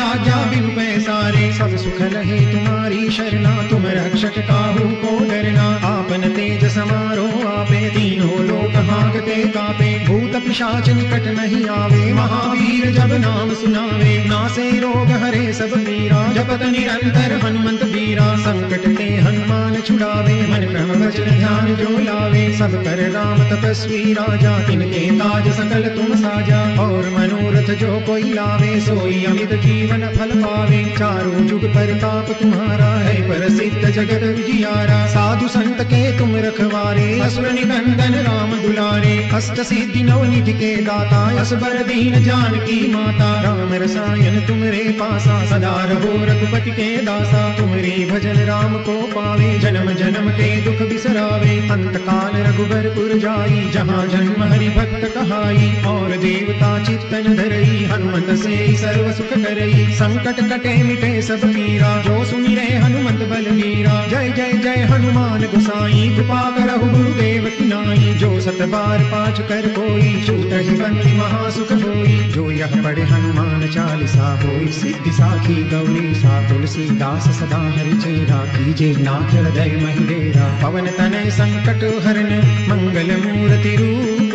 आज्ञा बिनु पैसारे। सब सुख लहे तुम्हारी शरणा, तुम रक्षक काहू को डरना। आपन तेज समारो आपे तीनों लोक हाकते कापे। भूत पिशाच निकट नहीं आवे, महावीर जब नाम सुनावे। नासे रोग हरे सब पीरा जपत निरंतर हनुमंत बीरा संकट ते हनुमान छुड़ावे, मन क्रम वचन ध्यान जो लावे। सब कर राम तपस्वी राजा, तिनके ताज सकल तुम साजा। और मनोरथ जो कोई लावे, सोई अमित जीवन फल पावे। चारों जुग परताप तुम्हारा है, प्रसिद्ध जगत उजियारा। साधु संत के तुम रखवारे असुर निकंदन राम दुलारे। अष्ट सिद्धि नवनिधि के दाता असबर दीन जानकी माता। राम रसायन तुमरे पासा, सदा रहो रघुपति के दासा। तुमरे भजन राम को पावे, जन्म जन्म के दुख बिसरावे। अंत काल रघुबरपुर जाई, जहाँ जन्म हरि भक्त कहाई। और देवता चित्तन धरई, हनुमत से सर्व सुख करई। संकट कटे मिटे सब पीरा जो सुनि रे हनुमत बलवीरा जय जय जय हनुमान गुसाई। कृपा करहु गुरुदेव की नाई। जो सत बार पाँच कर कोई छूट बंदी महासुख होई जो यह पढ़े हनुमान चालीसा होई। सिद्धि साखी गौरी सा तुलसीदास सदा हरि चेरा। कीजे नाथ हृदय महिडेरा पवन तनय संकट हरन। मंगल मूर्ति रूप।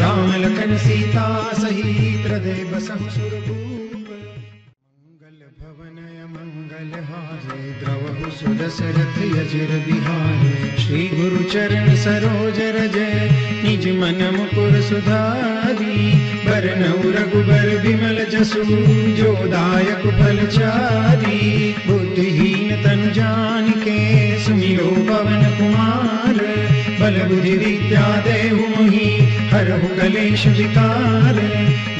राम लखन सीता सहित हृदय बसहु सुदशरथ यजिर बिहारे श्री गुरु चरण सरोज रजय निज मन मुकुर सुधारी। बरनऊ रघुबर विमल जसु, जो दायक फल चारी। बुद्धिहीन तन जान के सुमिरो पवन कुमार। बल बुद्धि विद्या देहु मोहि हरहु कलेश विकार।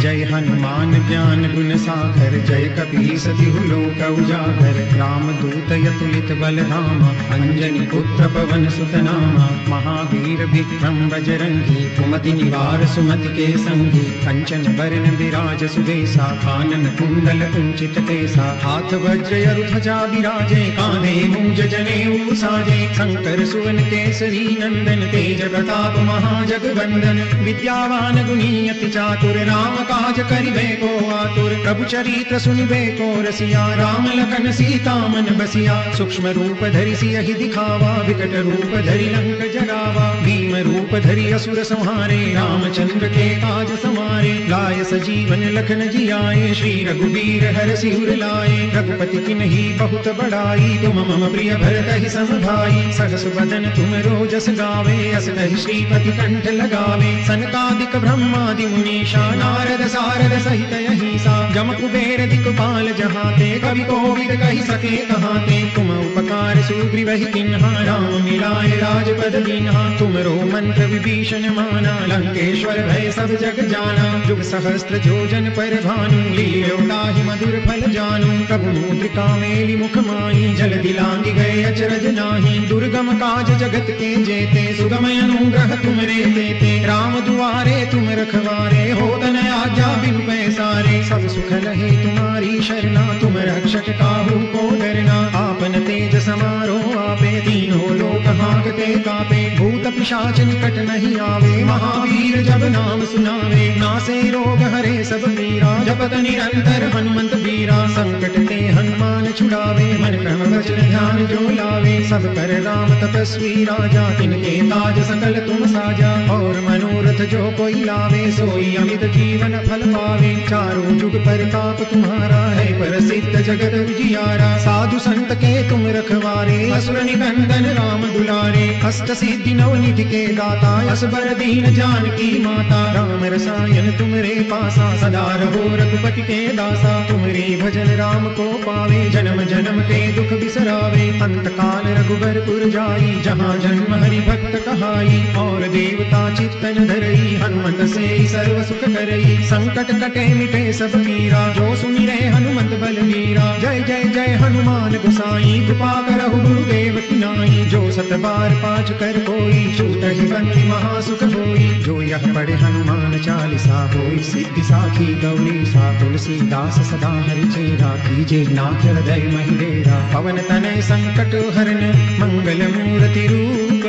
जय हनुमान ज्ञान गुण सागर, जय कपी सतिहु लोक उजागर। राम दूत यतुलित बल धाम अंजनी पुत्र पवन सुत नामा महावीर विक्रम बजरंगी, कुमति निवार सुमति के संगी कंचन बरन विराज सुदेसा कानन कुंडल कुंचित केसा। हाथ वज्र यरु विराजे, कांधे मूंज जनेऊ साजे। शंकर सुवन केसरी नंदन, तेज प्रताप महाजगवंदन विद्यावान गुणी अति चातुर राम काज करिबे को आतुर, प्रभु चरित्र सुनिबे को रसिया, राम लखन सीता मन बसिया, सूक्ष्म रूप धरि सियहि दिखावा, विकट रूप धरि लंक जरावा भीम रूप धरि असुर संहारे, रामचंद्र के काज समारे लाय सजीवन लखन जियाए, श्री रघुवीर हर सिर लाए, रघुपति किन्ही बहुत बड़ाई, तुम मम प्रिय भरत ही सम भाई सहस बदन तुम रोजस गावे, अस श्रीपति कंठ लगावे, सनकादिक ब्रह्मादि मुनीषा, नारद सारद सहित अहिसा जम कुबेर दिक्पाल जहाते, कवि कोविद कहि सके कहाते। तुम उपकार सुग्रीवहि किन्हा, राम मिलाए राजपद दीन्हा तुमरो मंत्र विभीषण माना, लंकेश्वर भय सब जग जाना। जुग सहस्त्र जोजन पर भानु लील्योताहि मधुर फल जानु। प्रभु मुद्रिका मेली मुख माई जल दिलांगी गए अचरज नाही। दुर्गम काज जगत के जेते सुगम अनुग्रह तुम रे देते। राम दुआरे तुम रखवारे हो तन आज्ञा बिन पैसारे। सब सुख रहे तुम्हारी शरणा तुम रक्षक काहू को डरना। आपन तेज समारो आपे तीनों लोक हाकते कापे। भूत पिशाच निकट नहीं आवे, महावीर जब नाम सुनावे। नासे रोग हरे सब पीरा, जपत निरंतर हनुमंत वीरा संकट ते हनुमान छुड़ावे, मन क्रम वचन ध्यान जो लावे। सब कर राम तपस्वी राजा, तिनके ताज सकल तुम साजा। और मनोरथ जो कोई लावे, सोई अमित जीवन फल पावे। चारों जुग परताप तुम्हारा है, प्रसिद्ध जगत उजियारा। साधु संत के तुम रखवारे असुर निकंदन राम दुलारे। अष्ट सिद्धि नवनिधि के दाता, असबर दीन जानकी माता। राम रसायन तुमरे पासा, सदा रहो रघुपति के दासा। तुमरे भजन राम को पावे, जन्म जन्म के दुख बिसरावे। अंत काल रघुबरपुर जाई जहाँ जन्म हरि भक्त कहाई। और देवता चित्तन धरई, हनुमत से सर्व सुख करई। संकट कटे मिटे सब पीरा जो सुनि रे हनुमत बलवीरा जय जय जय हनुमान गुसाई। कृपा करहु गुरुदेव की नाई, जो सत बार पाँच कर कोई, छूट बंदी महासुख होई जो यह पढ़े हनुमान चालीसा होई सिद्धि साखी गौरी, सा तुलसीदास सदा हरि चेरा, कीजे नाथ हृदय महिडेरा पवन तनय संकट हरन, मंगल मूर्ति रूप,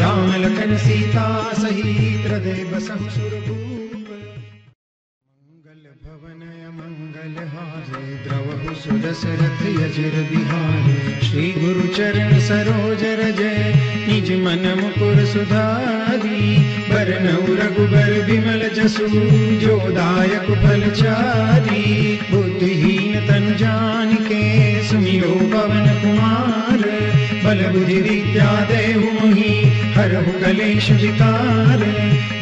राम लखन सीता सहित हृदय बसहु सुरभूप श्री गुरु चरण सरोज रजय निज मन मुकुर सुधारी। बरनऊ रघुबर विमल जसु, जो दायक फल चारी। बुद्धिहीन तन जान के सुमिरो पवन कुमार। बल बुद्धि विद्या देहु मोहि, हरहु कलेश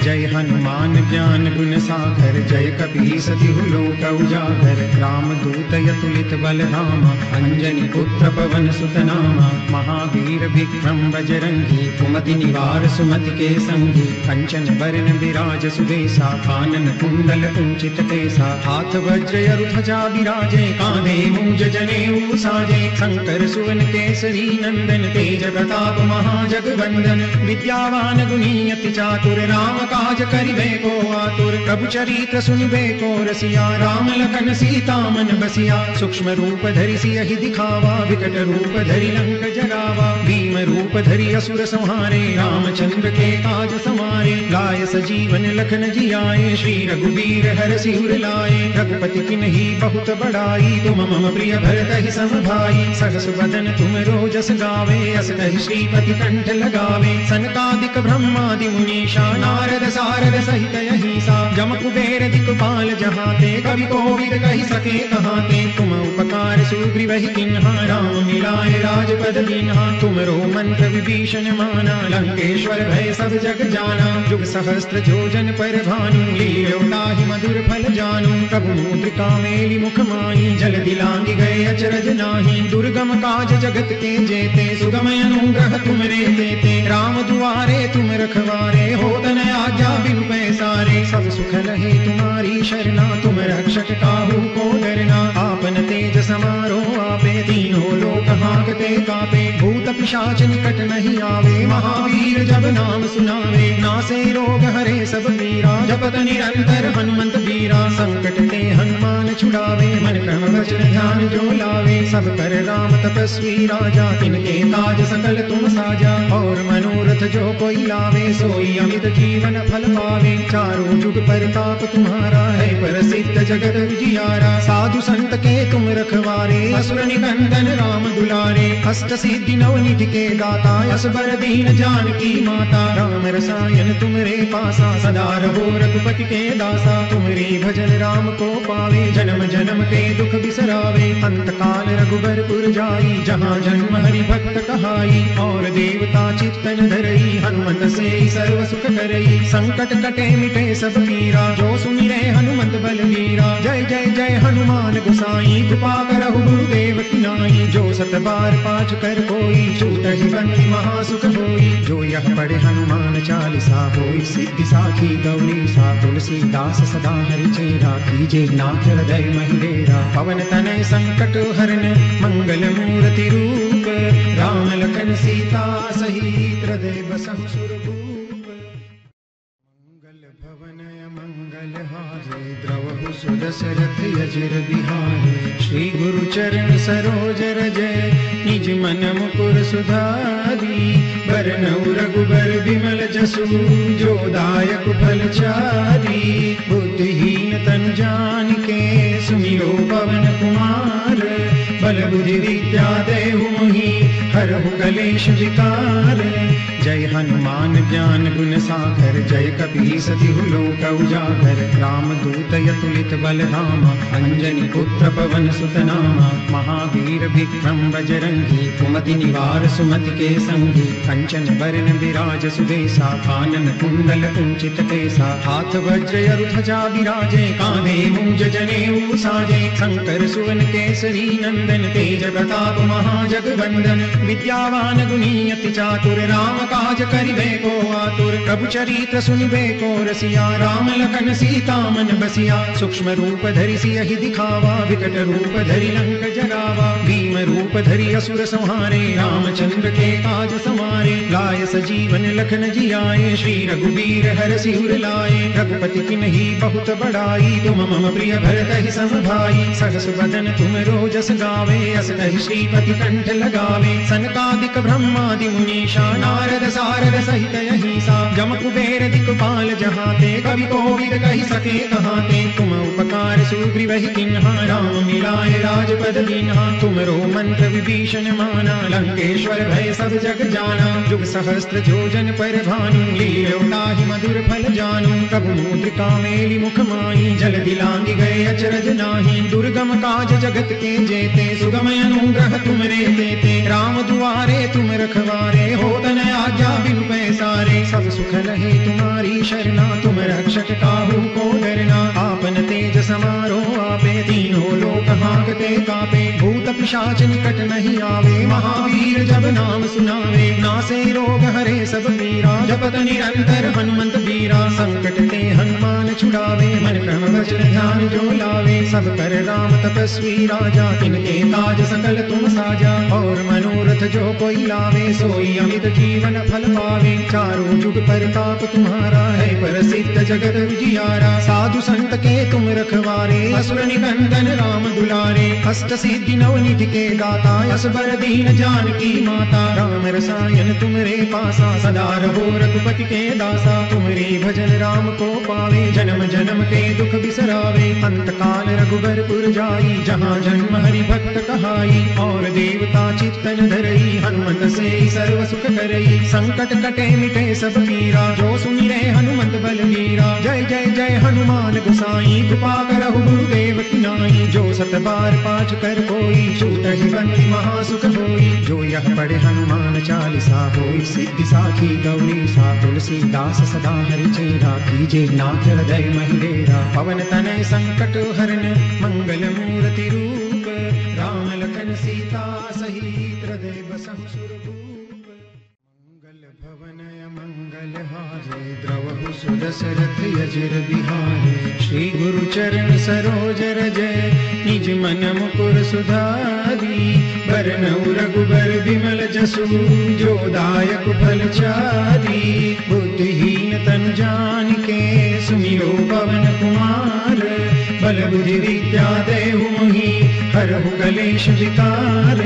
जय हनुमान ज्ञान गुण सागर, जय कपी सतिहु लोक उजागर। राम दूत यतुलित बल धाम अंजनी पुत्र पवन सुत नामा महावीर विक्रम बजरंगी, कुमति निवार सुमति के संगी कंचन बरन विराज सुबेसा कानन कुंडल कुंचित केसा हाथ वज्र अरु ध्वजा विराजे, कांधे मूज जनेऊ साजे शंकर सुवन केसरी नंदन, तेज प्रताप महाजगवंदन विद्यावान गुणी अति चातुर राम काज करिबे को आतुर प्रभु चरित्र सुनिबे को रसिया, राम लखन सीता मन बसिया, सूक्ष्म रूप धरि सियहि दिखावा, विकट रूप धरि लंक जरावा भीम रूप धरि असुर संहारे, रामचंद्र के काज समारे, लाय सजीवन लखन जियाए, श्री रघुवीर हर सिर लाए, रघुपति किन्ही बहुत बड़ाई, तुम मम प्रिय भरत ही सम भाई सहस बदन तुम रोजस गावे, अस श्रीपति कंठ लगावे, सनकादिक ब्रह्मादि मुनीषा, नारद सारद सहित अहिसा जम कुबेर दिक्पाल जहाते, कवि कोविद कहि सके कहाते। तुम उपकार सुग्रीवहि किन्हा, राम मिलाए राजपद दीन्हा तुमरो मंत्र विभीषण माना, लंकेश्वर भय सब जग जाना। जुग सहस्त्र जोजन पर भानु लील्योताहि मधुर फल जानु। प्रभु मुद्रिका मेली मुख माही, जल दिलांगी गए अचरज नाही। दुर्गम काज जगत के जेते, सुगमय अनुग्रह तुमरे देते। राम दुआरे तुम रखवारे हो तन आज्ञा बिनु पैसारे। सब सुख रहे तुम्हारी शरणा, तुम रक्षक काहू को डरना। आपन तेज समारोह, आपे तीनों लोग हाकते, कापे। भूत पिशाच निकट नहीं आवे। महावीर जब नाम सुनावे, नासे रोग हरे सब पीरा जपत निरंतर हनुमंत बीरा संकट ते हनुमान छुड़ावे। मन क्रम वचन ध्यान जो लावे, सब कर राम तपस्वी राजा। तिनके ताज सकल तुम साजा, और मनोरथ जो कोई लावे, सोई अमित जीवन फल पावे। चारों जुग परताप तुम्हारा है, प्रसिद्ध जगत विजियारा साधु संत के तुम रखवारे असुर निकंदन राम दुलारे। अष्ट सिद्धि नव निधि के दाता असबर दीन जानकी माता। राम रसायन तुमरे पासा, सदा रहो रघुपति के दासा। तुमरे भजन राम को पावे, जन्म जन्म के दुख बिसरावे। अंत काल रघुबरपुर जाई, जहाँ जन्म हरि भक्त कहाई। और देवता चित्तन धरई, हनुमत से सर्व सुख करई। संकट कटे मिटे सब पीरा, जो सुमिरे हनुमत बलवीरा जय जय जय हनुमान गुसाई, कृपा करहु गुरुदेव की नाई। जो सत बार कर कोई छूट ही बंदी महासुख होई जो यह पढ़े हनुमान चालीसा होई, सिद्धि साखी गौरी, सा तुलसीदास सदा हरि चेरा कीजे नाथ हृदय महिलेरा पवन तनय संकट हरण मंगल मूर्ति रूप। राम लखन सीता सहित हृदय बसहु श्री गुरु चरण सरोज रजय निज मन मुकुर सुधारी। बरनऊ रघुबर विमल जसु। जो दायक फल चारी बुद्धिहीन पवन कुमार। बल बुद्धि विद्या मोहि हरहु कलेश विकार जय हनुमान ज्ञान गुण सागर, जय कपी सतिहु लोक उजागर। राम दूत यतुलित बल धाम अंजनी पुत्र पवन सुत नामा महावीर विक्रम बजरंगी, कुमति निवार सुमति के संगी कंचन बरन विराज सुबेसा कानन कुंडल कुंचित केसा। हाथ वज्र ध्वजा विराजे कांधे मूज जनेऊ साजे। शंकर सुवन केसरी नंदन, तेज प्रताप महाजगवंदन विद्यावान गुणी अति चातुर राम काज करिबे को आतुर, प्रभु चरित्र सुनिबे को रसिया, राम लखन सीता मन बसिया, सूक्ष्म रूप धरि सियहि दिखावा, विकट रूप धरि लंक जरावा भीम रूप धरि असुर संहारे, रामचंद्र के काज समारे लाय सजीवन लखन जियाए, श्री रघुवीर हर सिर लाए, रघुपति किन्ही बहुत बड़ाई, तुम मम प्रिय भरत ही सम भाई सहस बदन तुम रोजस गावे, अस श्रीपति कंठ लगावे, सनकादिक ब्रह्मादि मुनीषा, नारद सारद सहित अहिसा जम कुबेर दिक्पाल जहाते, कवि कोविद कहि सके कहाते। तुम उपकार सुग्रीवहि किन्हा, राम मिलाए राजपद दीन्हा तुमरो मंत्र विभीषण माना, लंकेश्वर भय सब जग जाना। जुग सहस्त्र जोजन पर भानु लील्योताहि मधुर फल जानु। प्रभु मुद्रिका मेली मुख माई जल दिलांगी गए अचरज नाही। दुर्गम काज जगत के जेते, सुगमय अनुग्रह तुमरे देते। राम दुआरे तुम रखवारे हो तन आज्ञा बिनु पैसारे। सब सुख रहे तुम्हारी शरणा संकट काहू को डरना। आपन तेज समारो आपे तीनों लोक हाकते कापे। भूत पिशाच निकट नहीं आवे। महावीर जब नाम सुनावे। नासे रोग हरे सब पीरा जपत निरंतर हनुमंत बीरा संकट ते हनुमान छुड़ावे। मन क्रम वचन ध्यान जो लावे। सब कर राम तपस्वी राजा। तिनके ताज सकल तुम साजा। और मनोरथ जो कोई लावे। सोई अमित जीवन फल पावे। चारों जुग परताप तुम्हारा है। प्रसिद्ध जगत विजियारा साधु संत के तुम रखवारे। असुर निकंदन राम दुलारे। अष्ट सिद्धि नवनिधि के दाता। असबर दीन जान की माता। राम रसायन तुमरे पासा। सदा रहो रघुपति के दासा। तुमरे भजन राम को पावे। जन्म जन्म के दुख बिसरावे। अंत काल रघुबर पुर जाई। जहाँ जन्म हरि भक्त कहाई। और देवता चित्तन धरई। हनुमत से सर्व सुख करई। संकट कटे मिटे सब पीरा जो सुमिरे हनुमत बलवीरा जय जय जय हनुमान गुसाई कृपा करहु गुरुदेव नाई। जो सत बार पाठ कर कोई छूट बंदी महासुख होई जो यह पढ़े हनुमान चालीसा होई, सिद्धि साखी गौरी, सा तुलसीदास सदा हरि चेरा। कीजे नाथ हृदय महिलेरा पवन तनय संकट हरण मंगल मूर्ति रूप। राम लखन सीता सहित हृदय बसहु सुरभूप द्रवहु सुदशरथ यजिर बिहारे। श्री गुरु चरण सरोज रजय निज मन मुकुर सुधारी। बरनऊ रघुबर विमल जसु, जो दायक फल चारी। बुद्धिहीन तन जान के सुमिरो पवन कुमार। बल बुद्धि विद्या देहु मोहि हरहु कलेश विकार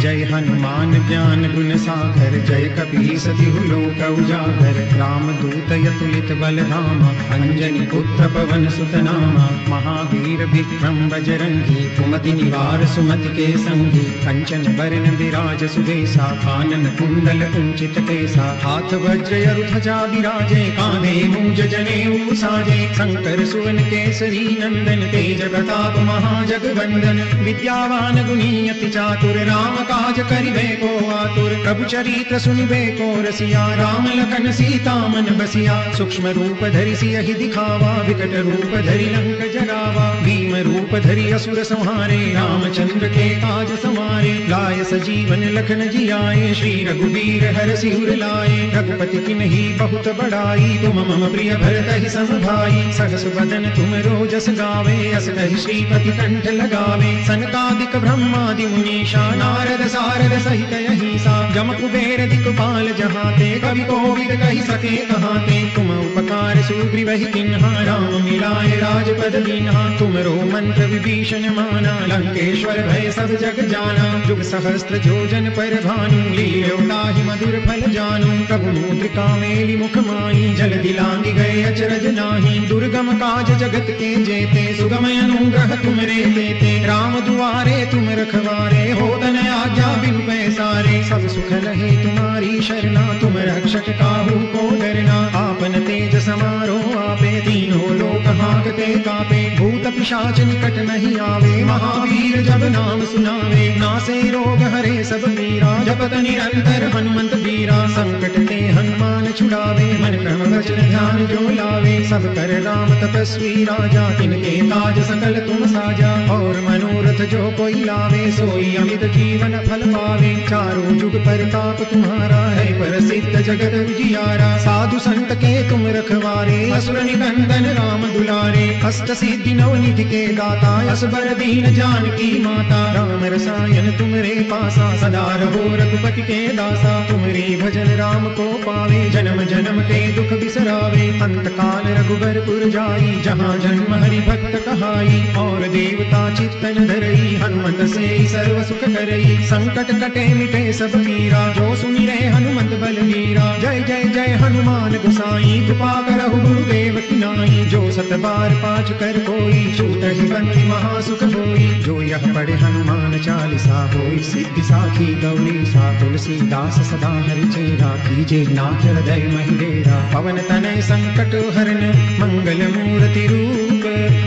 जय हनुमान ज्ञान गुण सागर, जय कपी सतिहु लोक उजागर। राम दूत यतुलित बल धाम अंजनी पुत्र पवन सुत नामा महावीर विक्रम बजरंगी, कुमति निवार सुमति के संगी। कंचन बरन विराज सुबेसा कानन कुंडल कुंचित केसा हाथ वज्र यरु ध्वजा विराजे, कांधे मूज जनेऊ साजे शंकर सुवन केसरी नंदन, तेज प्रताप महाजगवंदन विद्यावान गुणी चातुर, राम काज करिबे को आतुर। प्रभु चरित्र सुनिबे को रसिया, राम लखन सीता मन बसिया। सूक्ष्म रूप धरि सियहि दिखावा, विकट रूप धरि लंक जरावा भीम रूप धरि असुर संहारे, रामचंद्र के काज समारे। लाय सजीवन लखन जियाए, श्री रघुवीर हर सिर लाए। रघुपति किन्ही बहुत बड़ाई, तुम मम प्रिय भरत ही सम भाई सहस बदन तुम रोजस गावे, अस श्रीपति कंठ लगावे। सनकादिक ब्रह्मादि मुनीषा, नारद सारद सहित अहिसा। जम कुबेर दिक्पाल जहाते, कवि कोविद कही सके कहाते तुम उपकार सुग्रीवहि किन्हा, राम मिलाए राजपद दीन्हा तुमरो मंत्र विभीषण माना, लंकेश्वर भय सब जग जाना। जुग सहस्त्र जोजन पर भानु लील्योताहि मधुर फल जानु। प्रभु मुद्रिका मेली मुख माई जल दिलांगी गए अचरज नाही। दुर्गम काज जगत के जेते सुगम अनुग्रह तुमरे देते। राम दुआरे, तुम रखवारे, हो तन आज्ञा, बिन पैसारे। सब सुख रहे तुम्हारी शरणा, तुम रक्षक काहू को डरना। आपन तेज समारोह, आपे तीनों लोग हाकते कापे। पिशाच निकट नहीं आवे, महावीर जब नाम सुनावे। नासे रोग हरे सब पीरा जपत निरंतर हनुमंत बीरा संकट ते हनुमान छुड़ावे, मन क्रम वचन ध्यान जो लावे? सब कर राम तपस्वी राजा, तिनके काज सकल तुम साजा। और मनोरथ जो कोई लावे, सोई अमित जीवन फल पावे। चारों जुग पर ताप तुम्हारा है, प्रसिद्ध जगत विजियारा साधु संत के तुम रखवारे, असुर निकंदन राम दुलारे। अष्ट सिद्धि नवनिधि के दाता, असबर दीन जानकी माता। राम रसायन तुमरे पासा, सदा रहो रघुपति के दासा। तुमरे भजन राम को पावे, जन्म जन्म के दुख बिसरावे। अंत काल रघुबरपुर जाई, जहाँ जन्म हरि भक्त कहाई। और देवता चित्तन धरई, हनुमत से सर्व सुख करई। संकट कटे मिटे सब पीरा जो सुमिरे हनुमत बलवीरा जय जय जय हनुमान गुसाई, कृपा करहु गुरुदेव की नाई। जो सत बार पाठ कर कोई ही बंदी महासुख होई जो यह पढ़े हनुमान चालीसा होई, सिद्धि साखी गौरी सा, तुलसीदास सदा हरि चेरा, कीजे नाथ हृदय महिलेरा पवन तनय संकट हरण मंगल मूर्ति रूप।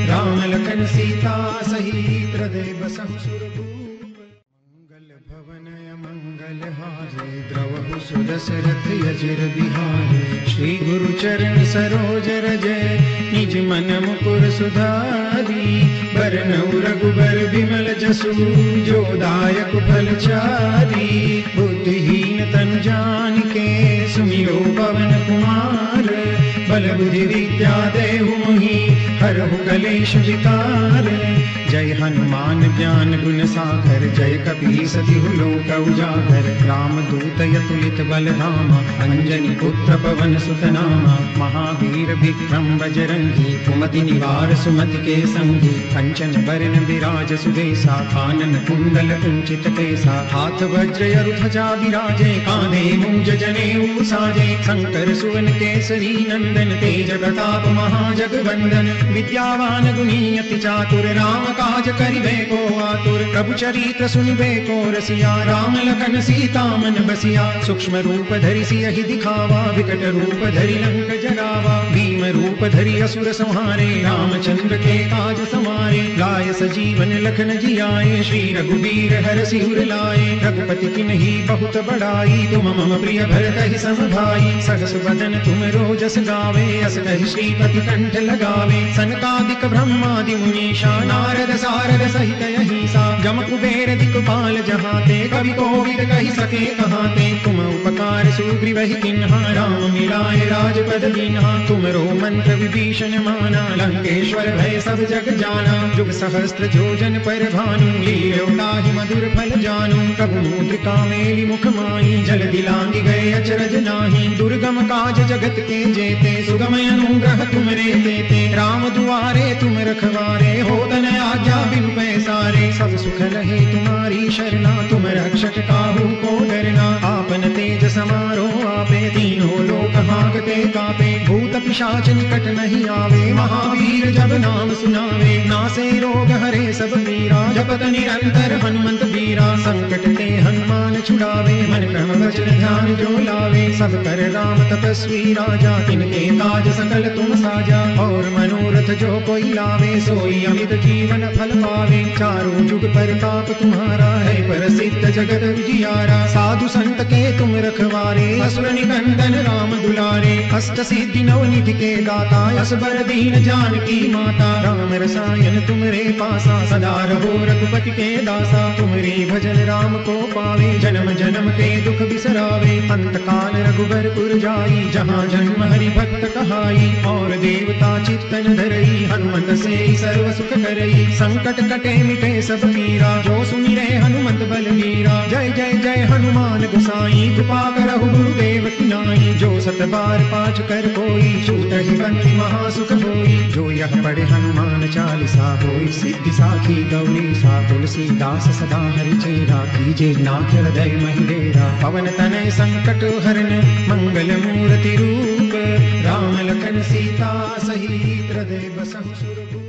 राम लखन सीता सहित हृदय बसहु सुरभूप द्रवहु सुदशरथ यजिर बिहारी श्री गुरु चरण सरोज रजय निज मन मुकुर सुधारी। बरनऊ रघुबर बिमल जसु, जो दायक फल चारी। बुद्धिहीन तन जान के सुमिरो पवन कुमार। बल बुद्धि विद्या देहु मोहि, हरहु कलेश विकार। जय हनुमान ज्ञान गुण सागर, जय कपी सति लोक उजागर। राम दूत यतुलित बल धाम अंजनी पुत्र पवन सुत नाम महावीर विक्रम बजरंगी, कुमति निवार सुमति के संगी कंचन बरन विराज सुदेसा कानन कुंडल कुंचित केसा। हाथ वज्र ध्वजा विराजे कांधे मूंज जने साजे। शंकर सुवन केसरी नंदन, तेज प्रताप महाजगवंदन। विद्यावान गुणी अति चातुर राम काज करिबे को आतुर, प्रभु चरित्र सुनिबे को रसिया, राम लखन सीता मन बसिया, सूक्ष्म रूप धरि सियहि दिखावा, विकट रूप धरि लंक जरावा भीम रूप धरि असुर संहारे, रामचंद्र के काज समारे, लाय सजीवन लखन जियाए, श्री रघुबीर हर सिर लाए, रघुपति की नहीं बहुत बड़ाई, तुम मम प्रिय भरत ही सम भाई सहस बदन तुम रोजस गावे, अस कहि श्रीपति कंठ लगावे, सनकादिक ब्रह्मादि मुनीषा, नारद सारद सहित अहिसा जम कुबेर दिक्पाल जहाते, कवि कोविद कही सके कहाते। तुम उपकार सुग्रीव किन्हा, राम मिलाए राजपद दीन्हा तुमरो मंत्र विभीषण माना, लंकेश्वर भय सब जग जाना। जुग सहस्त्र जोजन पर भानु लील्योताहि मधुर फल जानु। प्रभु मुद्रिका मेली मुख माई जल दिलांगी गए अचरज नाही। दुर्गम काज जगत के जेते सुगम अनुग्रह तुमरे देते। राम दुआरे तुम रखवारे, हो तन आज्ञा बिनु पैसारे सब सुख रहे तुम्हारी शरणा, तुम रक्षक काहू को डरना। आपन तेज समारो आपे तीनों लोक हाकते कापे। भूत पिशाच निकट नहीं आवे, महावीर जब नाम सुनावे। नासे रोग हरे सब पीरा, जपत निरंतर हनुमंत बीरा संकट ते हनुमान छुड़ावे, मन क्रम वचन ध्यान जो लावे। सब कर राम तपस्वी राजा, तिनके काज सकल तुम साजा। और मनोरथ जो कोई लावे, सोई अमित जीवन फल पावे, चारों जुग पर ताप तुम्हारा है। प्रसिद्ध जगत विजियारा साधु संत के तुम रखवारे। असुर निकंदन राम दुलारे, अष्ट सिद्धि नव निधि के दाता, असबर दीन जानकी माता। राम रसायन तुमरे पासा, सदा रहो रघुपति के दासा। तुमरे भजन राम को पावे, जन्म जन्म के दुख बिसरावे। अंत काल रघुबर पुर जाई, जहाँ जन्म हरि भक्त कहाई। और देवता चित्तन धरई, हनुमत से सर्व सुख करई। संकट कटे मिटे सब पीरा जो सुनि रे हनुमत बल वीरा जय जय जय हनुमान गुसाई। कृपा करहु गुरुदेव की नाई। जो सत बार पाठ कर कोई, छूट ही बंदी महासुख होई जो यह पढ़े हनुमान चालीसा होई सिद्धि साखी गौरी सा तुलसीदास सदा हरि चेरा। कीजे नाथ हृदय महिडेरा पवन तनय संकट हरन, मंगल मूर्ति रूप। राम लखन सीता सहित हृदय बसहु सुरभूप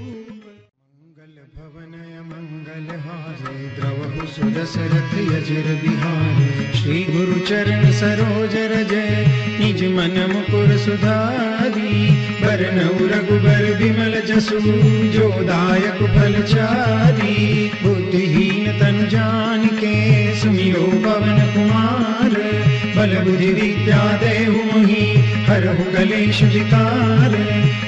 द्रवहु सुदशरथ यजिर बिहारी। श्री गुरु चरण सरोज रजय निज मन मुकुर सुधारी। बरनऊ रघुबर बिमल जसु। जो दायक फल चारी। बुद्धिहीन तन जान के सुमिरो पवन कुमार। बल बुद्धि विद्या देहु मोहि। हरहु कलेश विकार।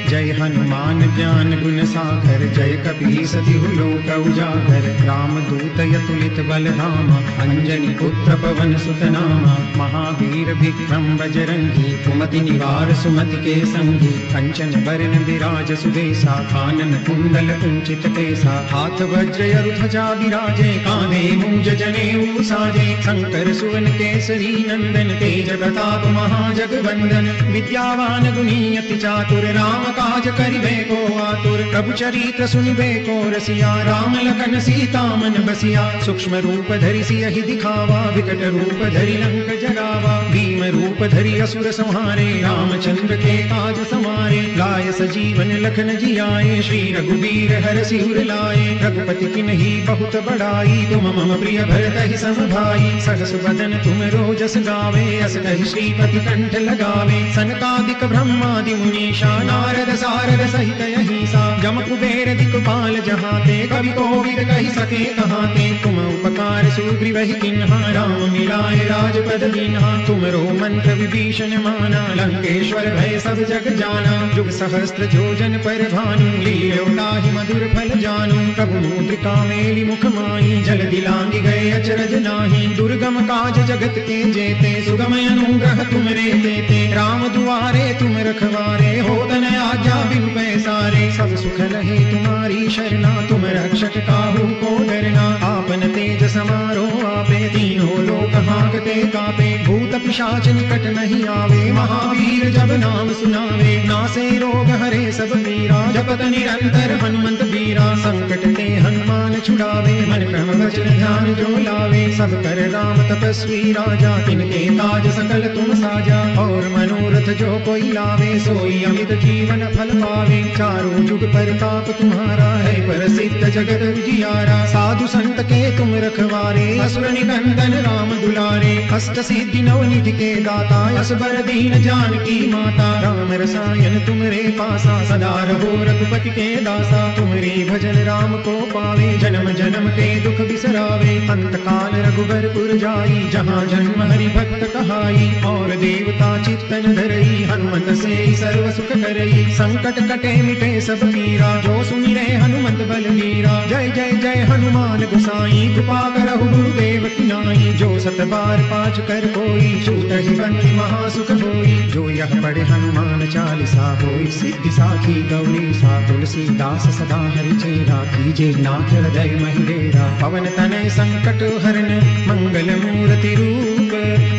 जय हनुमान ज्ञान गुण सागर, जय कपी सतिहु लोक उजागर। राम दूत यतुलित बल धाम अंजनी पुत्र पवन सुत नाम महावीर विक्रम बजरंगी, कुमति निवार सुमति के संगी। कंचन बरन विराज सुदेसा, कानन कुंडल कुंचित केसा। हाथ वज्र ध्वजा विराजे कांधे मूंज जने साजे। शंकर सुवन केसरी नंदन, तेज प्रताप महाजगवंदन। विद्यावान गुणी अति चातुर, राम काज करिबे को आतुर, प्रभु चरित्र सुनिबे को रसिया, राम लखन सीता मन बसिया, सूक्ष्म रूप धरि सियहि दिखावा, विकट रूप धरि लंक जरावा भीम रूप धरि असुर संहारे, रामचंद्र के काज समारे, लाय सजीवन लखन जी आए श्री रघुवीर हर सिर लाए, रघुपति की नहीं बहुत बड़ाई तुम मम प्रिय भरत ही सम भाई सहस बदन तुम रोजस गावे, अस श्रीपति कंठ लगावे, सनकादिक ब्रह्मादि मुनीषा, नारद सारद सहित यही सा। जम कुबेर दिक्पाल जहाँ ते, कवि कोविद कही सके कहाँ ते। तुम उपकार सुग्रीव ही किन्हा, राम मिलाए राजपद दीन्हा तुमरो मंत्र विभीषण माना, लंकेश्वर भय सब जग जाना। जुग सहस्त्र जोजन पर भानु लील्योताहि मधुर फल जानू। प्रभु मुद्रिका मेली मुख माई जल दिलांगी गए अचरज नाही। दुर्गम काज जगत के जेते सुगम अनुग्रह तुम रे देते। राम दुआरे तुम रखवारे हो तन आज्ञा बिनु पैसारे। सब सुख रहे तुम्हारी शरणा, तुम रक्षक काहू को डरना। आपन तेज समारो आपे, तीनों लोक हाकते कापे। भूत पिशाच निकट नहीं आवे, महावीर जब नाम सुनावे। नासे रोग हरे सब पीरा जपत निरंतर हनुमंत बीरा संकट ते हनुमान छुड़ावे, मन क्रम वचन ध्यान जो लावे। सब कर राम तपस्वी राजा, तिनके ताज सकल तुम साजा। और मनोरथ जो कोई लावे, सोई अमित जीवन फल पावे चारों जुग परताप तुम्हारा है, प्रसिद्ध जगत जियारा साधु संत के तुम रखवारे असुर निकंदन राम दुलारे। अष्ट सिद्धि नव निधि के दाता, असबर दीन जान की माता। राम रसायन तुम रे पासा, सदा रहो रघुपति के दासा। तुम रे भजन राम को पावे, जन्म जन्म के दुख बिसरावे। अंत काल रघुबरपुर जाई, जहाँ जन्म हरि भक्त कहाई। और देवता चित्तन धरई, हनुमत से सर्व सुख करई। संकट कटे मिटे सब पीरा जो सुनि रे हनुमंत बलवीरा जय जय जय हनुमान गुसाई, कृपा करहु गुरुदेव की नाई। जो सत बार पाँच कर कोई छूट ही बंदी महासुख होई जो यह पढ़े हनुमान चालीसा होई, सिद्धि साखी गौरी सा। तुलसीदास सदा हरि चेरा कीजे नाथ हृदय महिलेरा पवन तनय संकट हरण मंगल मूर्ति रूप।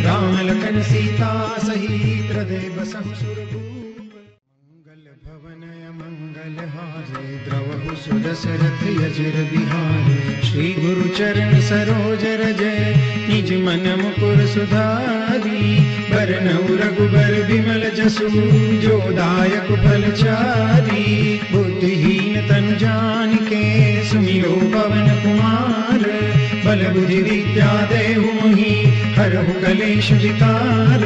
राम लखन सीता सहित हृदय बसहु सुरभूप सुदशरथ यजिर बिहारे श्री गुरु चरण सरोज रजय निज मन मुकुर सुधारी। बरनउ रघुबर विमल जसु, जो दायक फल चारी। बुद्धिहीन तन जान के सुमिरो पवन कुमार। बल बुद्धि विद्या देहु मोहि, हरहु कलेश विकार।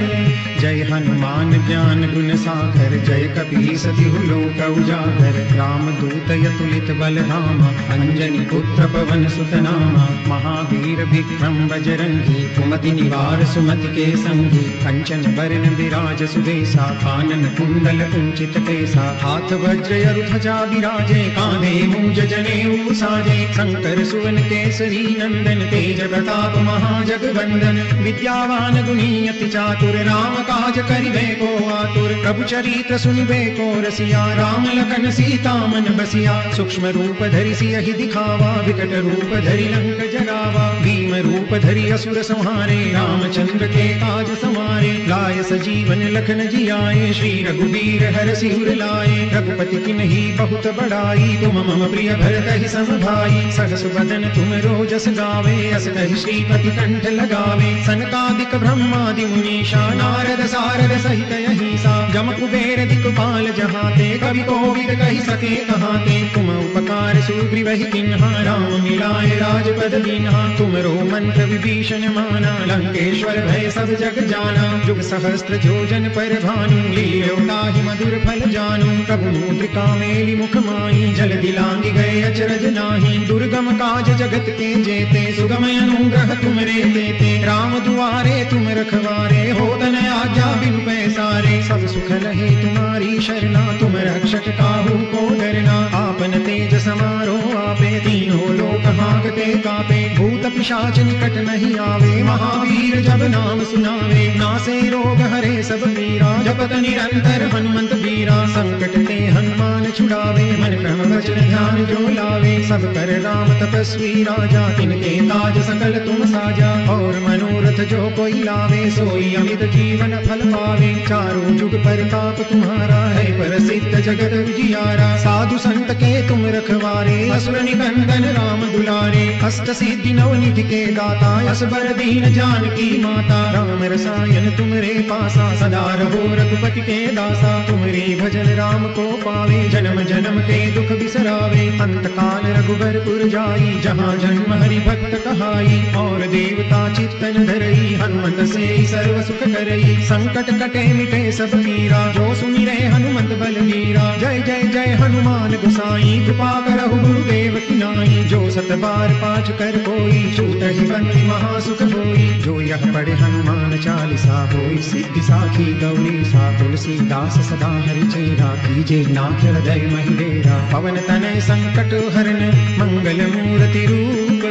जय हनुमान ज्ञान गुण सागर, जय कपी सति लोक उजागर। राम दूत यतुलित बल धाम अंजनी पुत्र पवन सुत नामा महावीर विक्रम बजरंगी, कुमति निवार सुमति के संगी कंचन बरन विराज सुदेसा कानन कुंडल कुंचित केसा। हाथ वज्र अरु ध्वजा विराजे, कांधे मूज जनेऊ साजे शंकर सुवन केसरी नंदन, तेज प्रताप महाजगवंदन विद्यावान गुणी अति चातुर राम काज करिबे को आतुर, प्रभु चरित्र सुनिबे को रसिया, राम लखन सीता मन बसिया। सूक्ष्म रूप धरि सियहि दिखावा, विकट रूप धरि लंक जरावा भीम रूप धरि असुर संहारे, रामचंद्र के काज समारे। लाय सजीवन लखन जी आए श्री रघुवीर हर सिर लाए। रघुपति की नहीं बहुत बड़ाई, तुम मम प्रिय भरत ही सम भाई सहस बदन तुम रोजस गावे, अस कहि श्रीपति कंठ लगावे। सनकादिक ब्रह्मादि मुनीषा, नारद सारद सहित यही जम कुबेर दिक्पाल जहाँ ते कवि कोविद कही सके कहाँ तुम उपकार सुग्रीव ही किन्हा, राम मिलाए राजपद दीन्हा। तुमरो मंत्र विभीषण माना, लंकेश्वर भय सब जग जाना। जुग सहस्त्र जोजन पर भानु लील्योताहि मधुर फल जानू। प्रभु मुद्रिका मेली मुख माई जल दिलांगी गए अचरज नाही। दुर्गम काज जगत के जेते सुगम अनुग्रह तुम रे देते राम दुआरे तुम रखवारे हो तन आज्ञा बिनु पैसारे सब सुख लहे तुम्हारी शरणा, तुम रक्षक काहू को डरना। आपन तेज समारो आपे, तीनों लोक हाकते कापे। भूत पिशाच निकट नहीं आवे, महावीर जब नाम सुनावे। नासे रोग हरे सब पीरा जपत निरंतर हनुमंत बीरा संकट ते हनुमान छुड़ावे, मन क्रम वचन ध्यान जो लावे। सब कर राम तपस्वी राजा, तिनके ताज सकल तुम साजा। और मनोरथ जो कोई लावे, सोई अमित जीवन फल पावे चारों जुग परताप तुम्हारा है, प्रसिद्ध जगत विजियारा साधु संत के तुम रखवारे, असुर निकंदन राम दुलारे। अष्ट सिद्धि नवनिधि के दाता, असबर दीन जानकी माता। राम रसायन तुमरे पासा, सदा रहो रघुपति के दासा। तुमरे भजन राम को पावे, जन्म जन्म के दुख बिसरावे। अंत काल रघुबर पुर जाई, जहाँ जन्म हरि भक्त कहाई। और देवता चित्तन धरई, हनुमत से सर्व सुख करई। संकट कटे मिटे सब पीरा जो सुनि रहे हनुमत बलवीरा जय जय जय हनुमान गुसाई। कृपा करहु गुरुदेव की नाई। जो सत बार पाँच कर कोई, छूट ही बंदी महासुख होई जो यह पढ़े हनुमान चालीसा होई सिद्धि साखी गौरी सा तुलसीदास सदा हरि चेरा। कीजे नाथ हृदय महिलेरा पवन तनय संकट हरन, मंगल मूर्ति रूप।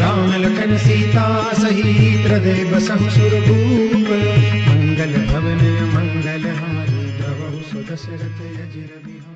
राम लखन सीता सहित हृदय बसहु सुरभूप मंगल भवन मंगल हारी द्रवहु सुदशरथ रवि बिहारी